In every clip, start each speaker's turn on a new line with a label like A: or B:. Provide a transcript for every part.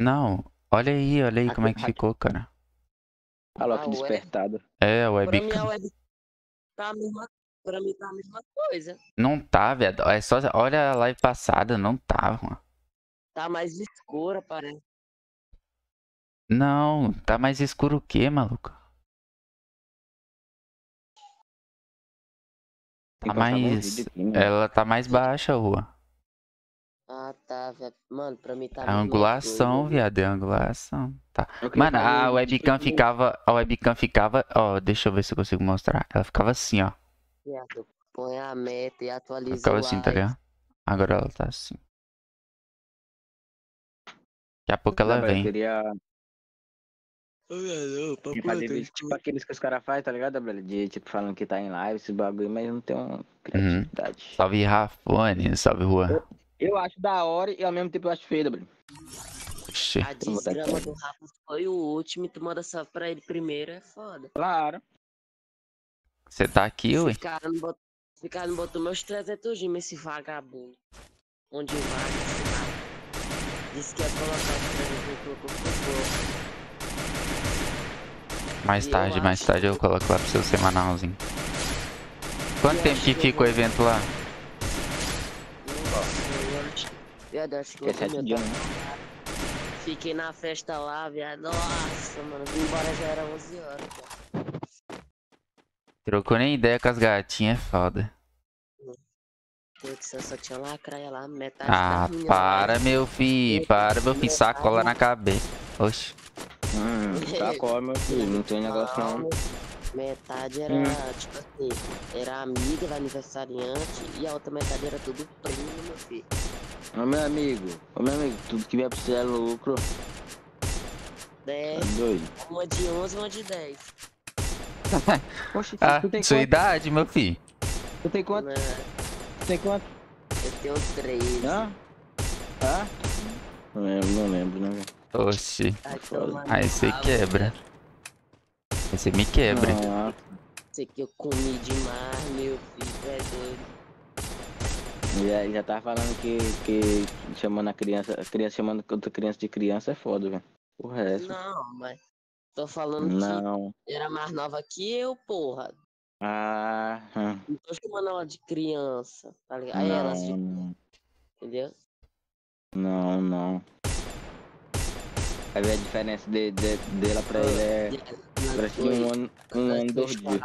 A: Não, olha aí, olha aí
B: Aqui-
A: como é que
B: aqui-
A: ficou, cara.
B: Olha lá que despertado.
A: É, a
C: Pra mim a
A: webcam.
C: web tá a mesma, pra mim tá a mesma coisa.
A: Não tá, viado. É só, olha a live passada, não tava, mano.
C: Tá mais escura, parece.
A: Não, tá mais escuro o quê, maluco? Tá
B: que
A: mais.
B: mano.
A: Ela tá mais baixa, rua.
C: Ah, tá, velho. Mano, pra mim tá
A: É
C: a
A: angulação, viado. É angulação. Tá.
B: Eu
A: Mano, a webcam
B: vídeo-
A: ficava. A webcam ficava. Ó, deixa eu ver se eu consigo mostrar. Ela ficava assim, ó.
C: Viado, Põe a meta e
A: Ela
C: atualiza
A: ficava
C: o
A: assim, tá ligado? Agora ela tá assim. Daqui a pouco ela vem.
C: Viado, ô,
B: queria fazer tipo aqueles que os caras fazem, tá ligado, Gabriel? De tipo falando que tá em live, esse bagulho, mas não tem uma criatividade.
A: Salve Rafone, salve Rua.
B: Eu acho da hora e ao mesmo tempo eu acho feio, Gabriel.
A: Oxi.
C: A desgrama do Rafa foi o último e tu manda salve pra ele primeiro, é foda.
B: Claro.
A: Você tá aqui, ué?
C: Esse cara não botou, esse cara não botou meus 300 gimas, esse vagabundo. Onde vai. Disse que ia colocar os 300 e colocou por
A: Mais
C: Eu
A: tarde, mais
C: acho
A: tarde eu coloco lá pro seu semanalzinho. Quanto
C: Eu
A: tempo que fica o evento lá?
C: Viado, acho que
B: Que é
C: eu vou
B: dias,
C: aumentar.
B: né?
C: Fiquei na festa lá, viado. Nossa, mano. Vim embora já era 11 horas. Cara.
A: Trocou nem ideia com as gatinhas, é foda.
C: Que ser, só tinha lacraia lá, metade
A: Ah,
C: meninas
A: para,
C: lá.
A: meu filho. Para, meu filho. Sacola na cabeça. Oxi.
B: Hum, sacou, meu filho. Não tem negócio não.
C: Metade era,
B: Hum.
C: tipo assim, era amiga da aniversariante e a outra metade era tudo primo, meu filho.
B: Ô meu amigo, ô meu amigo, tudo que vier pra você é lucro.
C: É,
B: Tá doido.
C: uma de 11 e uma de 10.
B: Oxi,
A: Ah,
B: tu tem
A: sua
B: quanto?
A: idade, meu filho.
B: Tu tem quanto? Tu tem quanto?
C: Eu tenho 13.
B: Hã? Hã? Não lembro, não lembro, né, velho?
A: Oxi.
C: Ai,
A: Aí você quebra. Você me quebra.
B: Ah,
C: Sei que eu comi demais, meu filho, é doido.
B: já, já tava falando que, que chamando a criança, a criança chamando outra criança de criança é foda, velho. O resto.
C: Não, mas tô falando
B: Não.
C: que era mais nova que eu, porra.
B: Ah, hum,
C: Não tô chamando ela de criança, tá ligado? Aí ela se.
B: não,
C: Entendeu?
B: não, não. Aí a diferença de, de- dela pra ele é. Parece que um ano, um ano, dois dias.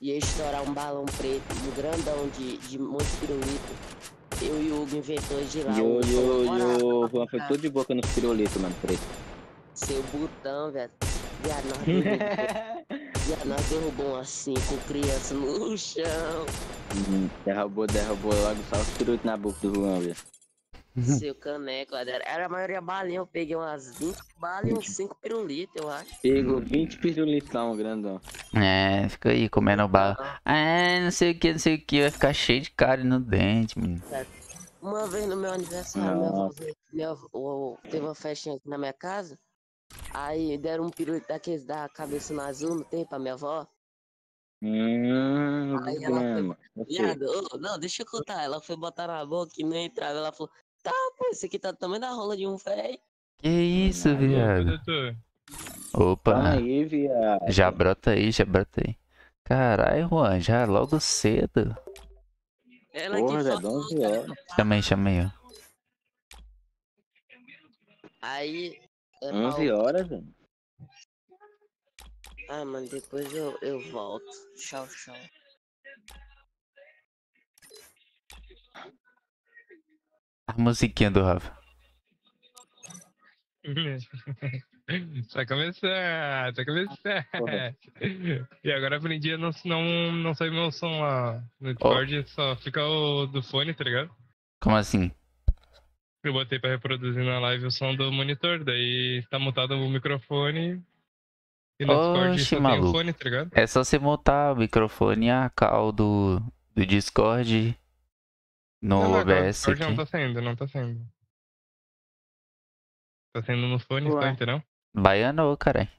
C: Ia estourar um balão preto, um grandão de, de monte de pirulito. Eu e o Hugo inventou de lá.
B: E o,
C: o-
B: e o,
C: Bora,
B: e o
C: bora,
B: Juan foi tudo de boca nos pirulitos, mano, preto.
C: Seu botão, velho. Viado, nós derrubou, viado, nós derrubou um assim com criança no chão.
B: Hum, derrubou, derrubou logo só os pirulitos na boca do Juan, velho.
C: Seu caneco, era, era a maioria balinha. Eu peguei umas 20 balas e uns 5 pirulitos, eu acho.
B: Pegou 20 pirulitão, grandão.
A: É, fica aí comendo bala. Ah, não sei o que, não sei o que. Vai ficar cheio de cárie no dente, menino.
C: Uma vez no meu aniversário, minha avó, minha teve uma festinha aqui na minha casa. Aí deram um pirulito daqueles da cabeça no azul, não tem pra minha avó?
B: Hum,
C: Aí ela foi-. Viado, ô, não, deixa eu contar. Ela foi botar na boca e não entrava. Ela falou, tá, pô, esse aqui tá do tamanho da rola de um velho.
A: Que isso, viado? Opa,
B: aí, viado.
A: já brota aí, já brota aí. Caralho, Juan, já logo cedo.
C: Ela
B: Porra,
C: que
B: já
C: falou,
B: 11 horas.
A: Chama aí, chama aí, ó.
C: Aí. É
B: 11
C: mal-
B: horas, velho.
C: Ah, mano, depois eu, eu volto. Tchau, tchau.
A: A musiquinha do Rafa.
D: Começar, vai começar.
B: Porra.
D: E agora aprendi a não, não, não sair meu som lá no Discord, só fica o do fone, tá ligado?
A: Como assim?
D: Eu botei pra reproduzir na live o som do monitor, daí tá mutado o microfone. E no Discord
A: Oxe,
D: tem
A: maluco.
D: o fone, tá ligado?
A: É só você montar o microfone e a cal do, do Discord no
D: Não, não, agora
A: OBS
D: Discord não
A: aqui.
D: tá saindo, não tá saindo. Tá saindo no fone
B: Ué.
D: entendeu?
A: Baiano, caralho.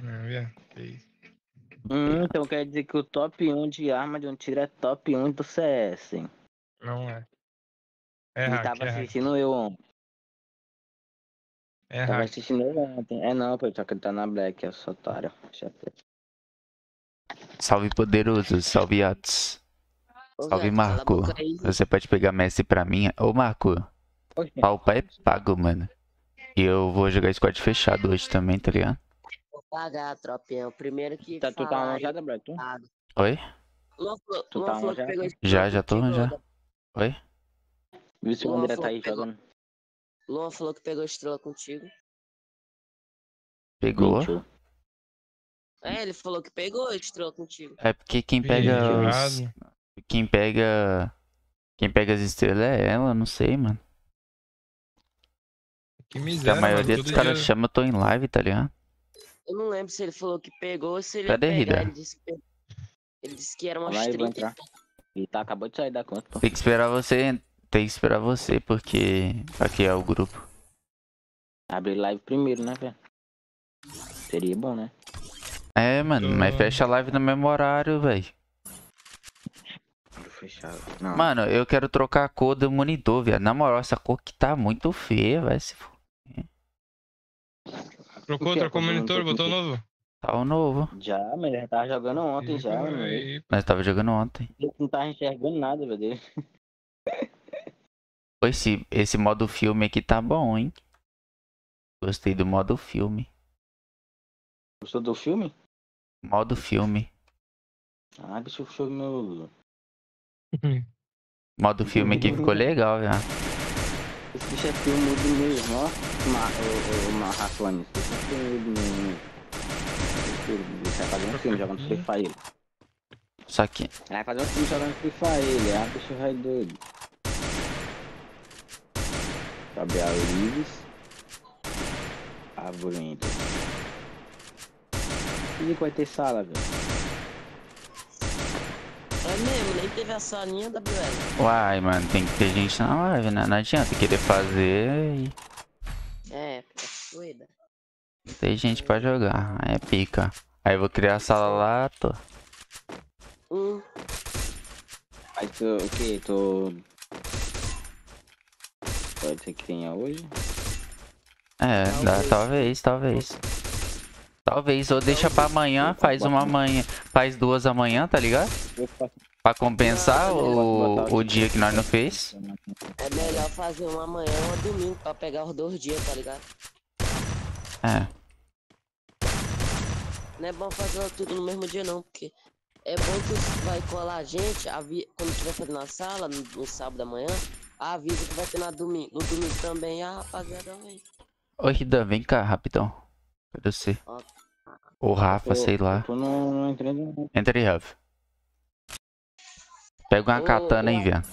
D: Ah, é, que isso.
B: Hum, então quer dizer que o top 1 de arma de um tiro é top 1 do CS, hein?
D: Não é. É
B: Ele
D: hack,
B: tava
D: é hack.
B: assistindo eu ontem.
D: É
B: Tava
D: hack.
B: assistindo eu ontem. É não, pô, só que ele tá na Black, é só otário.
A: Salve poderoso, salve Atos. Salve, Marco. Você pode pegar Messi pra mim? Ô Marco, palpa é pago, mano. E eu vou jogar squad fechado hoje também, tá ligado?
C: Vou pagar, tropinha. O primeiro que
B: tá, tu tá alojada, Black? Tu?
A: Oi?
C: Luan falou,
B: Tu tá já?
C: pegou
A: Já, tô,
C: contigo,
A: já. Oi?
B: Viu se o André
C: falou
B: tá aí
C: que pegou-
B: jogando?
C: Luan falou que pegou estrela contigo.
A: Pegou?
C: É, ele falou que pegou estrela contigo.
A: É porque quem pega os... Quem pega... Quem pega as estrelas é ela, não sei, mano.
D: Que
A: Porque
D: miséria,
A: a maioria
D: mano.
A: dos caras
D: dia...
A: chama eu tô em live, tá ligado?
C: Eu não lembro se ele falou que pegou ou se ele
A: Cadê,
C: pegar. Ele disse, que ele disse que era umas
B: Vai, vai
C: 30
B: entrar. Ele tá, acabou de sair da conta, pô.
A: Tem que esperar você... Tem que esperar você, porque... Aqui é o grupo.
B: Abrir live primeiro, né, velho? Seria bom, né?
A: É, mano, mas fecha a live no mesmo horário, velho.
B: Fechado. Não.
A: Mano, eu quero trocar a cor do monitor, viado. Na moral, essa cor que tá muito feia, vai se f...
D: Trocou,
B: O
D: trocou o monitor, botou novo.
A: Tá o novo.
B: Já, mas ele tava jogando ontem já, mano.
A: Nós tava jogando ontem.
B: Ele não tava enxergando nada, velho.
A: Esse, esse modo filme aqui tá bom, hein? Gostei do modo filme.
B: Gostou do filme?
A: Modo filme.
B: Ah, deixa eu ver meu.
A: Modo filme aqui ficou legal, já.
B: Esse bicho é filme mesmo, ó. O, Marrafone. Esse é filme mesmo. Ele vai fazer um filme jogando Free Fire.
A: Só que.
B: Vai fazer um filme jogando Free Fire, ele. Ah, bicho vai doido. Gabriel Lives. Avorento. E vai ter sala, velho.
C: É mesmo, nem teve a salinha da WL.
A: Uai, mano, tem que ter gente na live, né? Não adianta querer fazer e
C: É, é doida.
A: ter gente pra jogar. Aí é pica. Aí eu vou criar a sala lá, tô.
C: Hum,
B: Mas tu, o que? Tu. Pode ser que tenha hoje?
A: É, dá, talvez, talvez. Talvez, ou deixa pra amanhã, faz uma amanhã, faz duas amanhã, tá ligado? Pra compensar o, o dia que nós não fez.
C: é melhor fazer uma manhã ou uma domingo pra pegar os dois dias, tá ligado?
A: É.
C: Não é bom fazer tudo no mesmo dia não, porque é bom que você vai colar a gente, avi... quando tiver fazendo na sala, no, no sábado da manhã, avisa que vai ter na domingo. No domingo também a rapaziada vem.
A: Ô Ridan, vem cá, rapidão. Cadê você? Ou Rafa, sei lá.
B: Tu não, não entrei no.
A: Entra aí, Rafa. Pega uma
C: Ô,
A: katana aí, viado.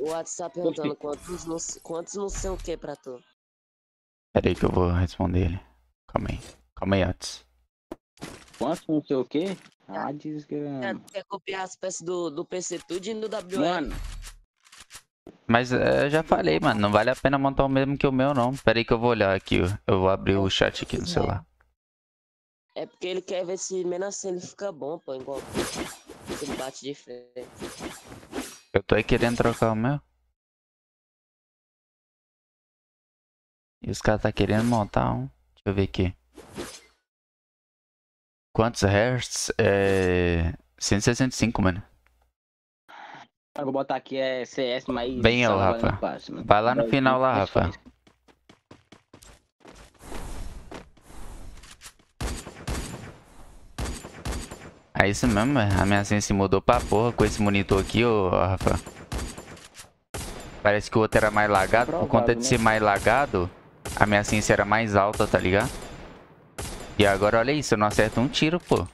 C: O WhatsApp perguntando quantos não, quantos não sei o que pra tu.
A: Pera aí que eu vou responder ele. Calma aí. Calma aí, antes.
B: Quanto não sei o que? Ah, diz que.
C: Quer, quer copiar as peças do, do PC tudo e do WL.
B: Mano,
A: Mas eu já falei, mano. Não vale a pena montar o mesmo que o meu, não. Pera aí que eu vou olhar aqui. Eu vou abrir o chat aqui no celular.
C: É porque ele quer ver se menos assim ele fica bom, pô, igual ele bate de frente.
A: Eu tô aí querendo trocar o meu. E os caras tá querendo montar um. Deixa eu ver aqui. Quantos hertz? É. 165, mano.
B: Eu vou botar aqui é CS, mas.
A: Bem,
B: só
A: ô,
B: agora
A: Rafa. Vai lá no final lá, Rafa. É isso mesmo, velho. A minha senha se mudou pra porra com esse monitor aqui, ô Rafa. Parece que o outro era mais lagado. Por conta de ser mais lagado, a minha ciência era mais alta, tá ligado? E agora olha isso, eu não acerto um tiro, pô.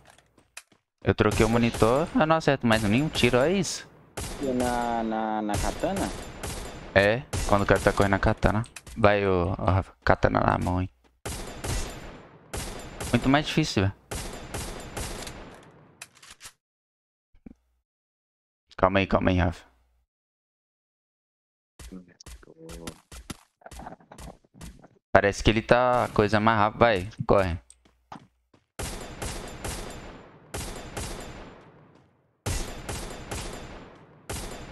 A: Eu troquei o monitor, eu não acerto mais nenhum tiro, olha isso.
B: Na, na, na katana?
A: É, quando o cara tá correndo a katana. Vai, Rafa, katana na mão, hein. Muito mais difícil, velho. Calma aí, calma aí, Rafa. Parece que ele tá coisa mais rápida. Vai, corre.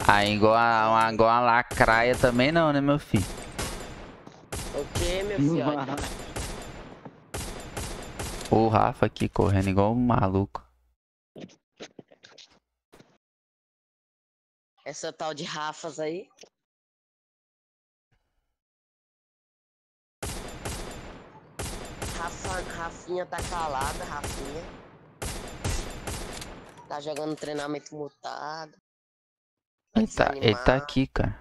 A: Ah, igual a, igual a lacraia também não, né, meu filho?
C: Ok, meu filho.
A: O Rafa aqui correndo igual um maluco.
C: Essa tal de Rafas aí. Rafa, Rafinha tá calada, Rafinha. tá jogando treinamento mutado. Tá
A: Ele tá, ele tá aqui, cara.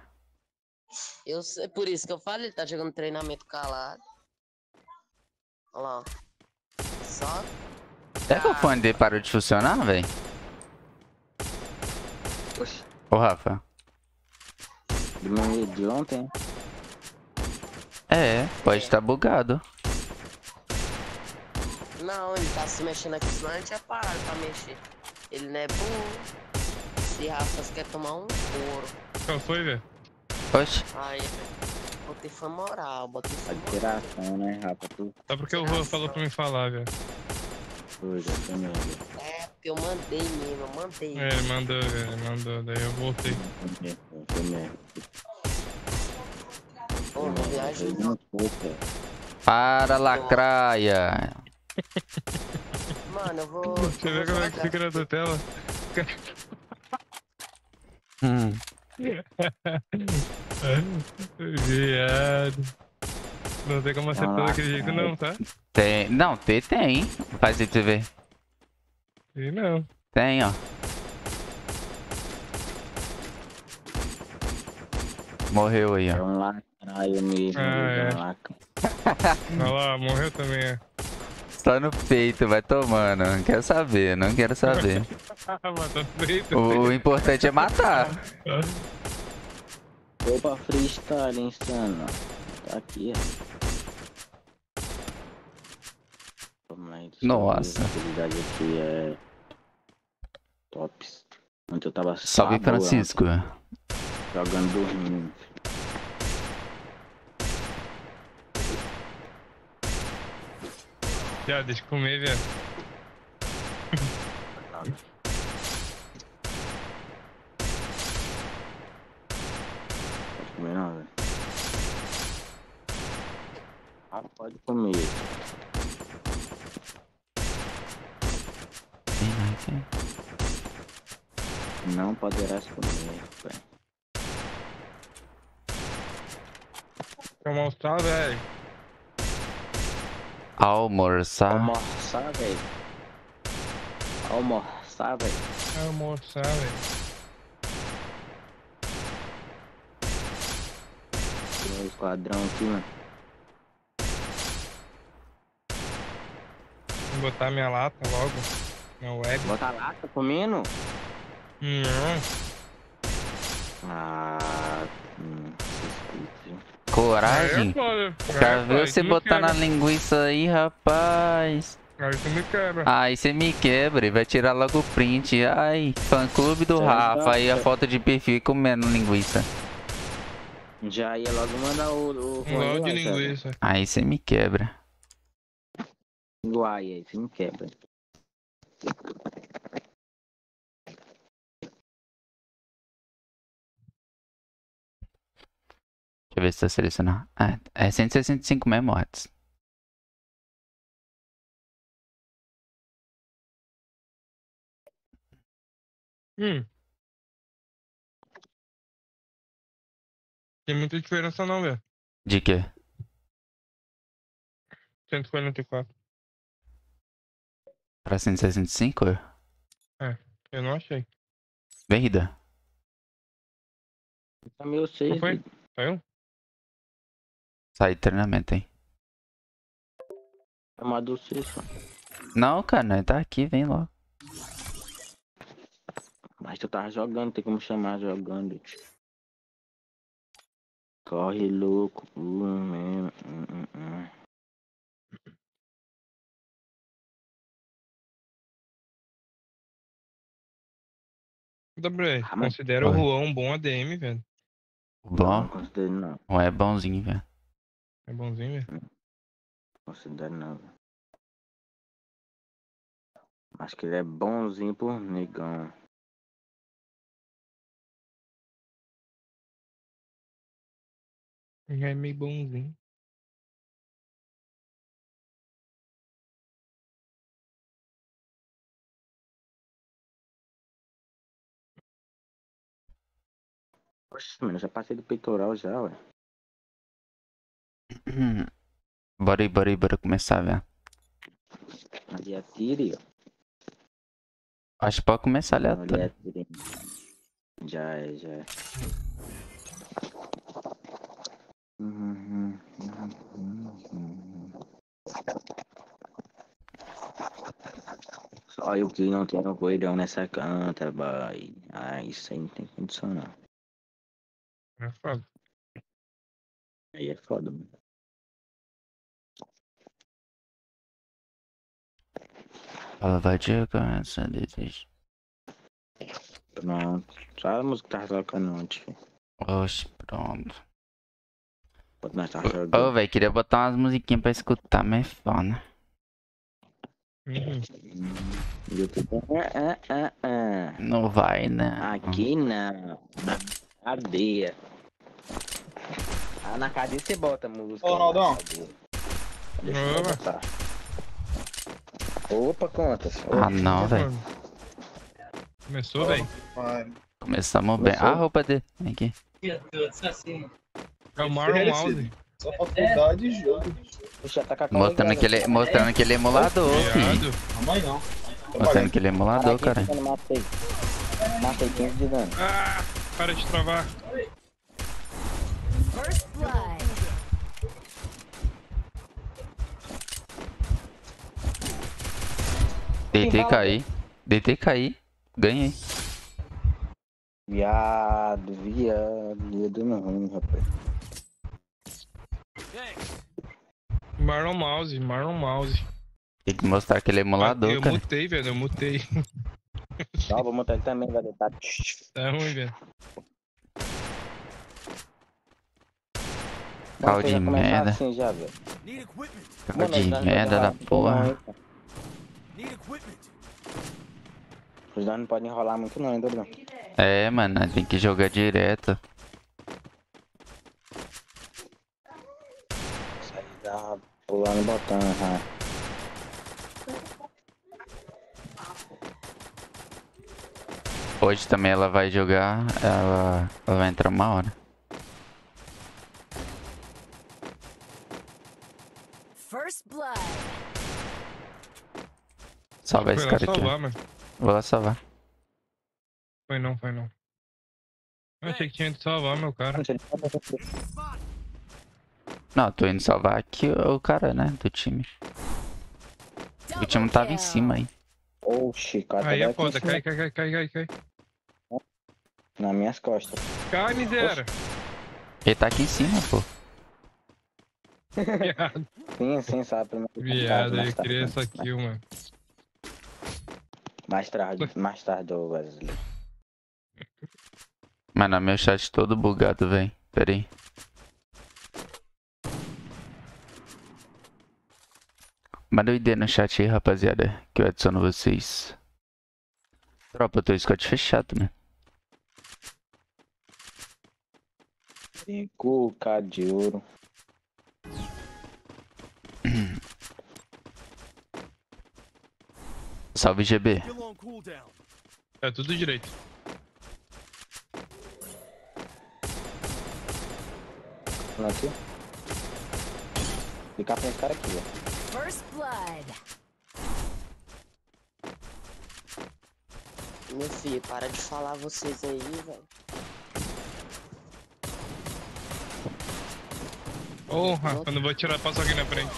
C: Eu sei, por isso que eu falo, ele tá jogando treinamento calado. Olha lá. ó. Só
A: Será que o fone dele parou de funcionar, velho?
B: Oxe,
A: Ô, Rafa.
B: de manhã de ontem.
A: É, pode estar bugado.
C: Não, ele tá se mexendo aqui, senão a gente ia parar pra mexer. Ele não é burro. Se Rafa quer tomar um couro.
D: Qual foi, velho?
A: Oxe,
C: Aí, botei foi moral, botei
B: A
C: foi moral.
B: né, Rafa? Tu
D: Só porque o Rua falou pra me falar, velho.
B: foi, já já
C: É, porque eu mandei mesmo, eu mandei.
D: É, ele mandou, velho, ele mandou, daí eu voltei.
B: também, eu também.
C: Ô, não viaja
B: não
A: para lacraia.
C: Mano, eu vou.
D: Você vê como é que fica na tua tela?
A: Hum.
D: Viado. Não tem como acertar
B: Ah,
D: daquele jeito não, tá?
A: Tem. Não, tem, tem. Faz aí pra você ver.
D: E não.
A: Tem, ó. Morreu aí, ó.
B: um.
D: Ah,
B: é.
D: Olha lá, morreu também, é.
A: Só no peito, vai tomando. Não quero saber, não quero saber.
D: Feito.
A: O, o importante é matar.
B: Opa, freestyle, insano. Tá aqui, ó.
A: Nossa.
B: aqui é. Tops. Ontem eu tava
A: Salve,
B: sábado,
A: Francisco.
B: Jogando dormindo.
D: Já, deixa eu comer, velho.
B: Pode comer não, velho. Ah, pode comer. Não poderás comer, velho.
D: Quer almoçar, velho?
A: Almoçar.
B: Almoçar, velho. Almoçar, velho.
D: Almoçar, velho?
B: Tem um esquadrão aqui, mano.
D: Vou botar minha lata logo. Na web.
B: Bota lá, tá comendo?
D: Não.
B: Ah, hum.
A: Coragem.
D: É Aí,
A: ver
D: aí
A: você botar na linguiça aí, rapaz.
D: Aí tu me quebra.
A: Aí você me quebra e vai tirar logo o print. Ai, fã clube do
B: Certo.
A: Rafa. Aí a foto de perfil comendo linguiça.
B: Já ia logo mandar o. o
D: Um de linguiça.
A: Aí você me quebra.
B: Uai, aí você me quebra.
A: Eu ver se tá selecionado. Ah, é 165 mesmo, Whats.
D: Hum. Tem muita diferença não, velho.
A: De quê?
D: 144.
A: Pra 165?
D: Eu não achei.
A: Verida.
B: Tá meio seis.
D: Não foi?
B: filho.
D: Saiu?
A: Sai de treinamento, hein?
B: Amador seis, só.
A: Não, cara, nós tá aqui, vem logo.
B: Mas tu tava jogando, tem como chamar jogando. Corre louco, hum, mesmo. hum, hum, hum.
D: Gabriel,
B: Ah,
D: considera o. Juan um bom ADM, velho.
B: Não
A: Bom,
B: considero não,
A: não é bonzinho, velho.
D: É bonzinho, velho.
B: considero não. velho. Acho que ele é bonzinho por negão.
D: Já é meio bonzinho.
B: Oxe, mano, já passei do peitoral já, ué.
A: Bora aí, bora aí, bora começar, velho.
B: Ali atire, ó.
A: Acho que pode começar aleatório.
B: Aleatório. Já é, já é. Uhum, uhum, uhum. Só eu que não tenho coelhão nessa canta, boy. Ah, isso aí não tem condição não.
D: É foda.
B: Aí é foda, mano.
A: Ela vai jogar essa desejo.
B: Pronto. Só a música que tava tocando ontem. filho.
A: Oxe, pronto.
B: Quando nós tava
A: Ô, velho, queria botar umas musiquinhas pra escutar, mas é foda.
D: Uhum.
B: Hum. Ah, ah, ah, ah.
A: Não vai, né?
B: Aqui não. Cadeia. Ah, na cadeia você bota a música.
E: Ô,
B: aí,
E: Ronaldão.
B: Deixa eu
D: Opa.
B: botar. Opa, contas.
A: Ah, não, velho.
D: Começou, velho.
A: Começamos bem.
B: Começou?
A: A roupa dele. Vem aqui.
D: É o Marlon Mouse.
E: Só faculdade de jogo.
B: Puxa, tá com a
A: Mostrando aquele, mostrando aquele emulador, filho.
E: Amanhã não.
A: Mostrando aquele emulador, cara.
B: matei. Matei 15 de dano.
D: Ah, para de travar.
F: Blood.
A: Deitei cair. Deitei cair. Ganhei.
B: Viado, viado. Ia dando ruim, rapaz.
D: Marlon Mouse, Marlon Mouse.
A: Tem que mostrar aquele emulador,
D: eu
A: cara.
D: mutei, velho, eu mutei.
B: Tá, vou montar ele também, vai deitar.
D: Tá ruim, velho.
A: Pau de merda.
B: Assim já, velho.
A: Cara de merda da porra.
B: Os dois não podem enrolar muito não, ainda não.
A: É, mano, tem que jogar direto.
B: Sair da pulando e botando, já.
A: Hoje também ela vai jogar. Ela, ela vai entrar uma hora.
F: First blood.
A: Salva esse cara aqui.
D: salvar, mano.
A: Vou lá salvar.
D: Foi não, foi não. Eu achei que tinha de salvar meu cara.
A: Não, tô indo salvar aqui o cara, né? Do time. O time tava em cima aí.
B: Oxi, cara,
D: Aí é
B: aqui
D: foda, cai, cai, cai, cai, cai.
B: nas minhas costas.
D: Cai, miséria.
A: Ele tá aqui em cima, pô.
D: Viado,
B: Sim, sim, sabe. primeiro
D: viado, eu queria essa kill, mano.
B: Mais tarde, mais tarde, ô Wesley.
A: Mano, meu chat todo bugado, velho. Pera aí. Manda o ID no chat aí, rapaziada. Que eu adiciono vocês. Tropa, eu tô Scott fechado, né?
B: Tem cuca de ouro.
A: Salve, GB.
D: É tudo direito.
B: Aqui. Ficar pra esse cara aqui, ó.
F: First blood.
C: Meu filho, para de falar vocês aí, velho.
D: Porra, quando eu vou tirar, passa alguém na frente.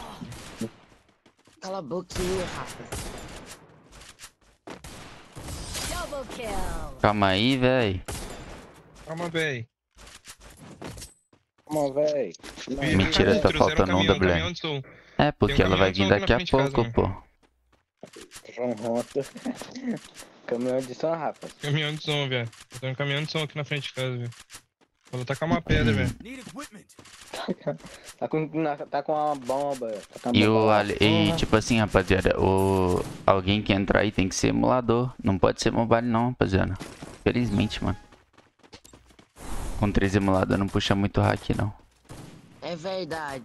C: Cala a boquinha, Rafa.
F: Double kill.
A: Calma aí, velho.
D: Calma, véi.
B: Vamos, véi.
A: Mentira, tá faltando um
D: caminhão,
A: da
D: som.
A: É, porque
D: um
A: ela vai vir
D: som
A: daqui a pouco,
D: casa,
A: pô.
B: João Ronto. Caminhão de São Rafa.
D: Caminhão de som, velho. Tem um caminhão de som aqui na frente de casa, velho. Vou tacar uma pedra, velho.
B: Tá com, na- tá com uma bomba. Tá com uma
A: E
B: bomba
A: o e tipo assim, rapaziada, o alguém que entrar aí tem que ser emulador. Não pode ser mobile não, rapaziada. Felizmente, mano. Com três emulador não puxa muito hack não.
C: É verdade.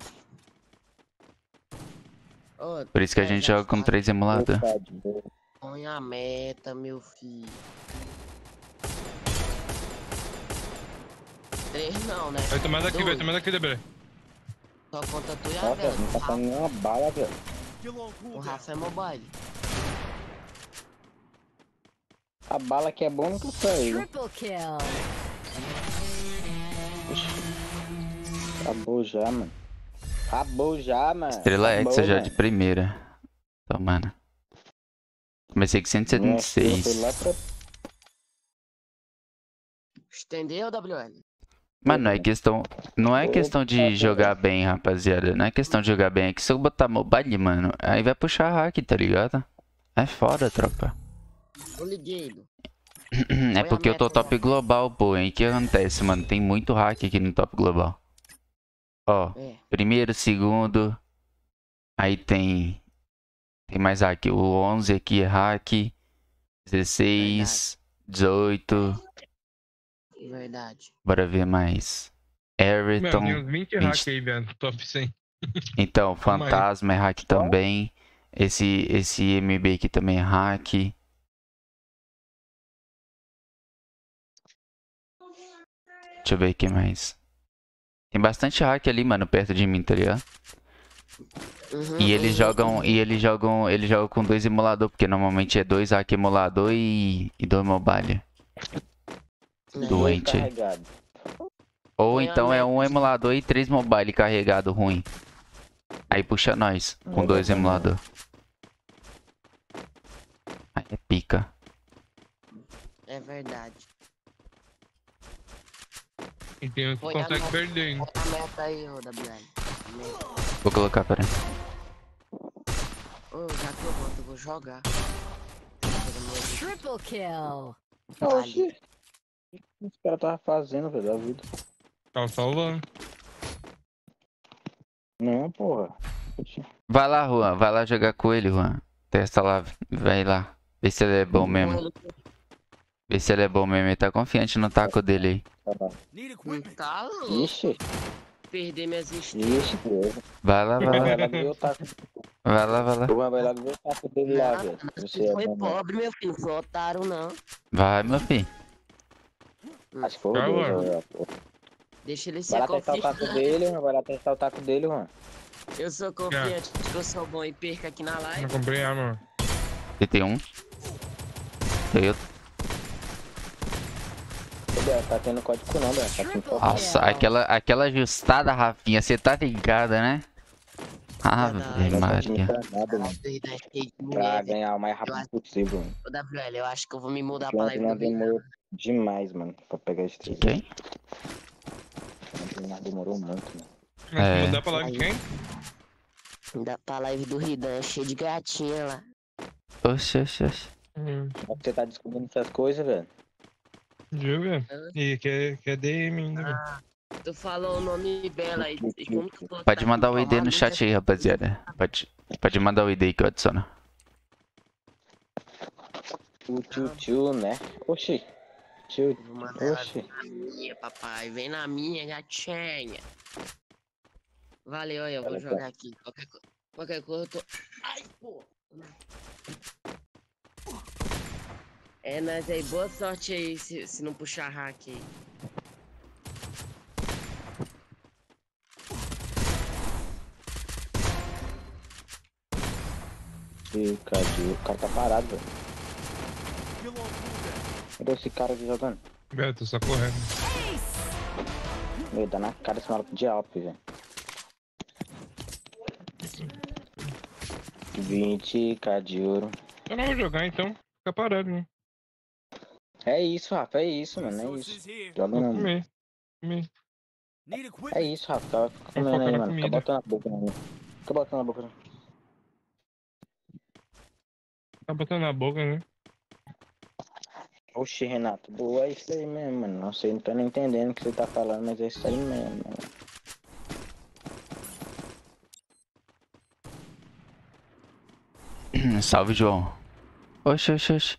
C: Ô,
A: Por isso que a gente joga com três emulador.
C: Põe a meta, meu filho. Três não, né?
D: Vai tomar daqui, vai tomar daqui, Debre.
C: Só conta tu e a velho.
B: não tá
C: O Rafa,
B: saindo nenhuma bala, velho.
C: o Rafa é mobile.
B: A bala que é bom nunca saiu.
G: Triple kill.
B: Acabou já, mano. Acabou já, mano.
A: Estrela
B: Acabou,
A: Hexa já
B: mano.
A: de primeira. Tomando. Comecei com
B: Nossa, eu
A: 176.
B: fui lá pra...
C: Estendeu, WL?
A: Mano, não é questão. Não é questão de jogar bem, rapaziada. Não é questão de jogar bem. É que se eu botar mobile, mano, aí vai puxar hack, tá ligado? É foda, tropa. É porque eu tô top global, pô. E o que acontece, mano? Tem muito hack aqui no top global. Ó,
C: É.
A: primeiro, segundo. Aí tem. Tem mais hack. O 11 aqui é hack. 16, 18.
C: Verdade.
A: Bora ver mais.
D: Meu,
A: Everton.
D: tem uns 20 hack aí, velho. Top 100.
A: Então. Fantasma é hack também. Esse, esse MB aqui também é hack. Deixa eu ver aqui mais. Tem bastante hack ali, mano, perto de mim, tá ligado?
C: Uhum,
A: E eles
C: uhum.
A: jogam, e eles jogam, eles jogam com dois emulador, porque normalmente é dois hack emulador e, e dois mobile.
C: Né?
A: Doente.
B: Carregado.
A: Ou
C: Põe
A: então é um emulador e três mobile carregado ruim. Aí puxa nós, com dois emulador. Aí é pica.
C: É verdade.
D: E tem uns que
C: Põe a
D: consegue
C: meta.
D: perder, hein?
C: Bota a meta aí, ô WL. Meta.
A: Vou colocar, peraí.
C: Ô, já que eu boto, eu vou jogar.
G: Triple kill.
B: Oxi. O que os caras tava fazendo, velho, da vida?
D: Tava salvando.
B: Não, porra.
A: Vai lá, Juan. Vai lá jogar com ele, Juan. Testa lá. Vai lá. Vê se ele é bom mesmo. Vê se ele é bom mesmo. Ele tá confiante no taco dele aí.
C: Não tá louco.
B: Ixi,
C: Perder minhas estrelas.
B: ixi, Deus.
A: Vai lá, vai
B: Vai
A: lá.
B: lá ver o taco.
A: Vai lá, vai lá.
B: Vai lá ver o taco dele lá, velho. Você
C: Você
B: é
C: foi pobre, meu filho. Foi otário, não.
A: Vai, meu filho.
B: Acho que foi o
D: Vai,
B: velho, pô.
C: Deixa ele
B: Vai
C: ser
B: lá testar o taco dele. Vai lá testar o taco dele, Juan.
C: Eu sou confiante que eu sou bom e perca aqui na
D: Não
C: live.
D: comprei arma.
A: Você tem um. Tem outro.
B: Cadê? Tá tendo código não, velho. Tá.
A: Nossa, aquela, aquela ajustada, Rafinha. Você tá ligada, né? Ave
B: Não
A: Maria.
B: pra ganhar o mais rápido possível, mano.
C: Ô, WL, eu acho que eu vou me mudar pra live do
B: demorou demais, mano, pra pegar esse três.
A: Quem?
B: Nós demorou muito, mano.
D: Mas
A: É.
D: mudar pra live de quem?
C: Mudar pra live do Ridan, cheio de gatinha lá.
A: Oxe, oxe, oxe.
D: Hum,
B: Como que você tá descobrindo essas coisas, velho?
D: viu, velho? E quer, quer DM ainda, velho.
C: Tu falou o nome dela e, e como tu falou que
A: Pode mandar o ID no chat aí, rapaziada. Pode, pode mandar o ID aí que eu adiciono.
B: O tio tio, né? Oxi. Tio,
C: Vou mandar ela
B: oxi.
C: na minha, papai. Vem na minha, gatinha. Valeu aí, eu vou jogar aqui. Qualquer, co- qualquer coisa eu tô. Ai, pô! É, nós aí, boa sorte aí se, se não puxar hack aí.
B: Ih, cadê? O cara tá parado, velho. Cadê esse cara aqui jogando?
D: Velho, tô só correndo.
B: Meu, dá na cara esse maluco de Alp, velho. 20k de ouro.
D: Eu não vou jogar então. Fica parado, né?
B: É isso, Rafa, é isso, mano, é isso. Joga não.
D: comer. Comer.
B: É isso, Rafa. Fica,
D: Vou
B: comendo aí, mano. Fica botando na boca, mano. Fica botando na boca.
D: Tá botando na boca, né?
B: Oxi, Renato. Boa, é isso aí mesmo, mano. Não sei, não tô nem entendendo o que você tá falando, mas é isso aí mesmo, mano.
A: Salve, João. Oxe, oxe, oxe.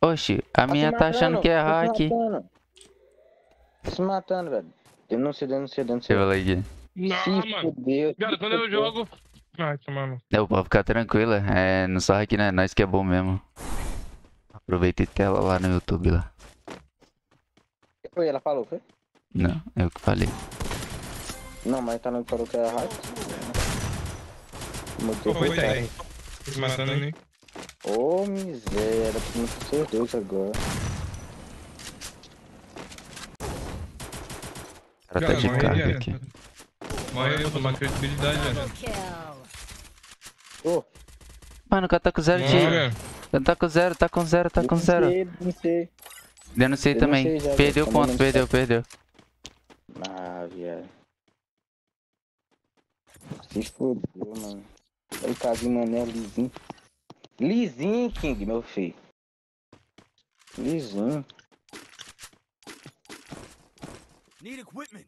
A: Oxe, a minha
B: se
A: tá achando
B: matando,
A: que é
B: tá
A: hack.
B: Se matando. Tá se matando, velho. Denuncia, denuncia, denuncia.
A: Eu ver aqui.
D: Não,
B: Se
D: mano.
B: fudeu.
D: Cara, quando eu jogo. Ai, mano.
A: Não, pode ficar tranquila. É, não só hack, né? Nós que é bom mesmo. Aproveita e tela lá no YouTube lá.
B: Foi, ela falou, foi?
A: Não, é o que falei.
B: Não, mas tá não falou que era hack. Mudou.
D: Tá aí. Se matando, né?
B: Ô, miséria, era pra vocês dois agora.
A: O cara tá
D: Cara,
A: de carga
D: aí,
A: aqui.
D: Morre aí, eu tomar credibilidade, velho.
B: Ô,
A: Mano, o cara tá com zero de. O cara tá com zero, tá com zero, tá com zero.
B: Denunciei,
A: Denunciei
B: Eu não
A: também.
B: sei já,
A: Perdeu
B: já,
A: ponto,
B: também
A: perdeu, perdeu.
B: Ah, viado. Se fodeu, mano. Olha o casinho mané lisinho. Lisinho, King, meu filho. Lisinho.
G: Need equipment.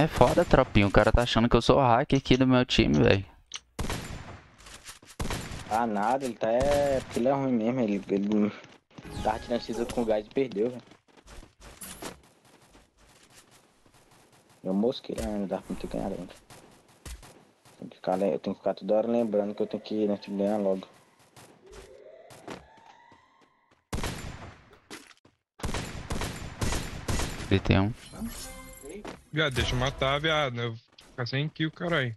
A: É foda, tropinho. O cara tá achando que eu sou o hacker aqui do meu time, velho.
B: Ah, nada, ele tá é. Porque ele é ruim mesmo. Ele, ele tava tirando X com gás e perdeu, velho. Eu mosquei, ah, não dá pra ter ganhado ainda. Tem que ficar, eu tenho que ficar toda hora lembrando que eu tenho que né, tenho que ganhar logo.
A: Ele tem um.
D: Viado, deixa eu matar, viado. Eu vou ficar sem kill, caralho.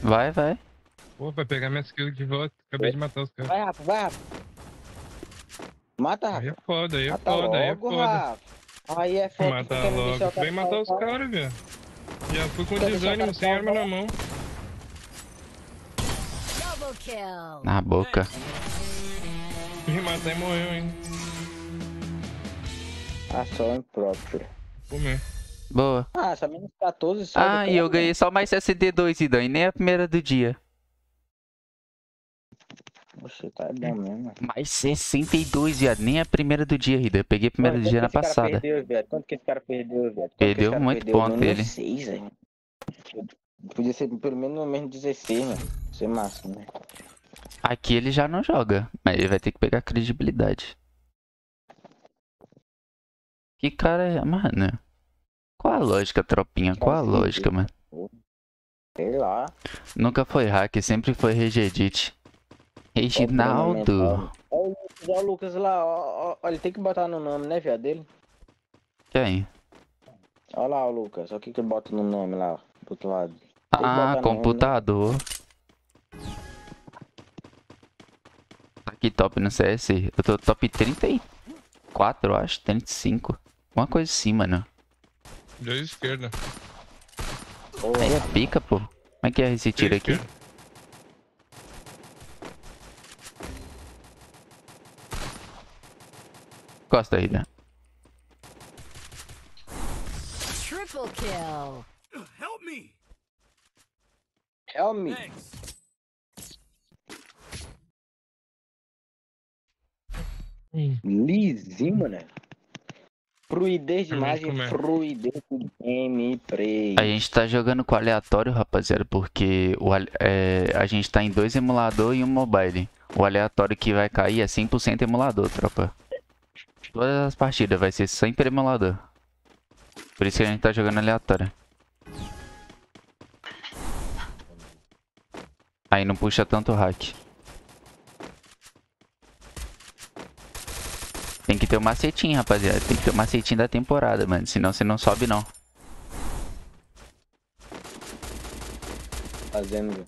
A: Vai, vai.
D: Pô, vai pegar minhas kills de volta. Acabei de matar os caras.
B: Vai, Rafa, vai, Rafa. Mata,
D: Aí
B: Rafa.
D: é foda, aí é
B: Mata
D: foda, aí é foda.
B: Rafa. Aí é foda.
D: Mata logo. Vem matar os caras, velho. Já fui com desânimo, sem arma na mão.
F: Double kill.
A: Na boca.
D: Me matar e morreu, hein.
B: Ah, só impróprio.
D: Comer.
A: Boa.
B: Ah, só menos 14 só.
A: Ah, e eu ganhei só mais SSD2, Idan. E nem a primeira do dia.
B: Oxe, tá bom mesmo.
A: Mais 62, viado. Nem a primeira do dia, Rida. Eu peguei a primeira do dia na passada.
B: Perdeu, velho? Quanto que esse cara perdeu, velho? Quanto
A: Perdeu
B: cara
A: muito
B: perdeu?
A: ponto, ele.
B: 6, velho. Podia ser pelo menos no mesmo 16, né? Ser massa, né?
A: Aqui ele já não joga. Mas ele vai ter que pegar credibilidade. Que cara é. Mano. Qual a lógica, tropinha? Qual a lógica, mano?
B: Sei lá.
A: Nunca foi hack, sempre foi Regedit. Reginaldo.
B: Olha o Lucas, lá, ó, ó, ele tem que botar no nome, né, viado dele?
A: Quem?
B: Olha lá o Lucas, olha o que que ele bota no nome lá, do outro lado.
A: Ah,
B: no nome, né?
A: computador. Aqui top no CS. Eu tô top 34, eu acho. 35. Uma coisa assim, mano.
D: Dois esquerda.
B: Porra,
A: Aí é pica, pô. Como é que é esse tiro aqui?
D: esquerda.
A: Costa aí, né?
F: Triple kill.
G: Help me.
B: help me.
G: Thanks.
B: Lisinho, mano. Fluidez de
D: Também
B: imagem,
D: é?
B: fluidez de gameplay.
A: A gente tá jogando com aleatório, rapaziada, porque o, é, a gente tá em dois emulador e um mobile. O aleatório que vai cair é 100% emulador, tropa. Todas as partidas vai ser sempre emulador. Por isso que a gente tá jogando aleatório. Aí não puxa tanto hack. Tem que ter o macetinho, rapaziada. Tem que ter o macetinho da temporada, mano. Senão você não sobe, não.
B: Fazendo.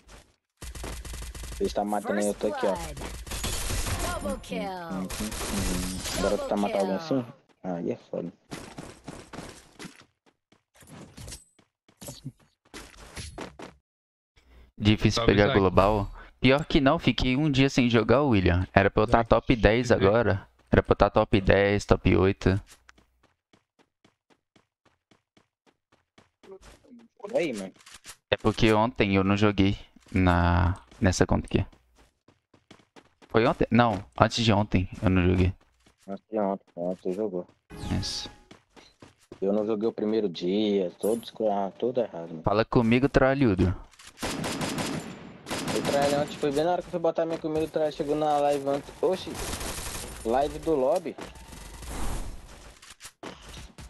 B: Ele tá matando aí, eu tô aqui, ó.
F: blood. Double kill.
B: Agora tu tá matando alguém assim? Aí é foda.
A: Difícil pegar global. Pior que não, fiquei um dia sem jogar William. Era pra eu estar
D: Isaac,
A: top 10
D: Isaac.
A: agora. Era pra estar top 10, top 8.
B: Aí, mano.
A: É porque ontem eu não joguei na nessa conta aqui. Foi ontem? Não, antes de ontem eu não joguei.
B: Antes de ontem, ontem você jogou.
A: Isso.
B: Eu não joguei o primeiro dia, todos ah, tudo errado, mano.
A: Fala comigo, tralhudo.
B: O trailer antes foi bem na hora que eu fui botar minha comida, o trailer chegou na live antes. Oxi, live do lobby.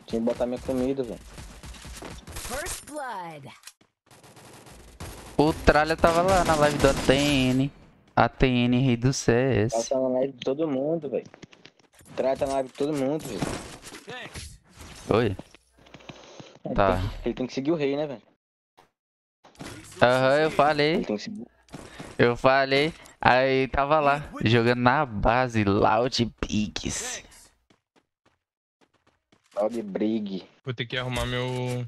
B: Tinha que botar minha comida, velho.
F: First blood.
A: O tralha tava lá na live do ATN. ATN, rei do CS.
B: tá na live de todo mundo, velho. O trailer tá na live de todo mundo, velho.
A: Oi? Tá.
B: Ele tem que seguir o rei, né, velho?
A: Aham, eu falei.
B: Ele tem.
A: Eu falei. Aí tava lá, jogando na base, Loud Pigs.
B: Tal de brigue.
D: Vou ter que arrumar meu.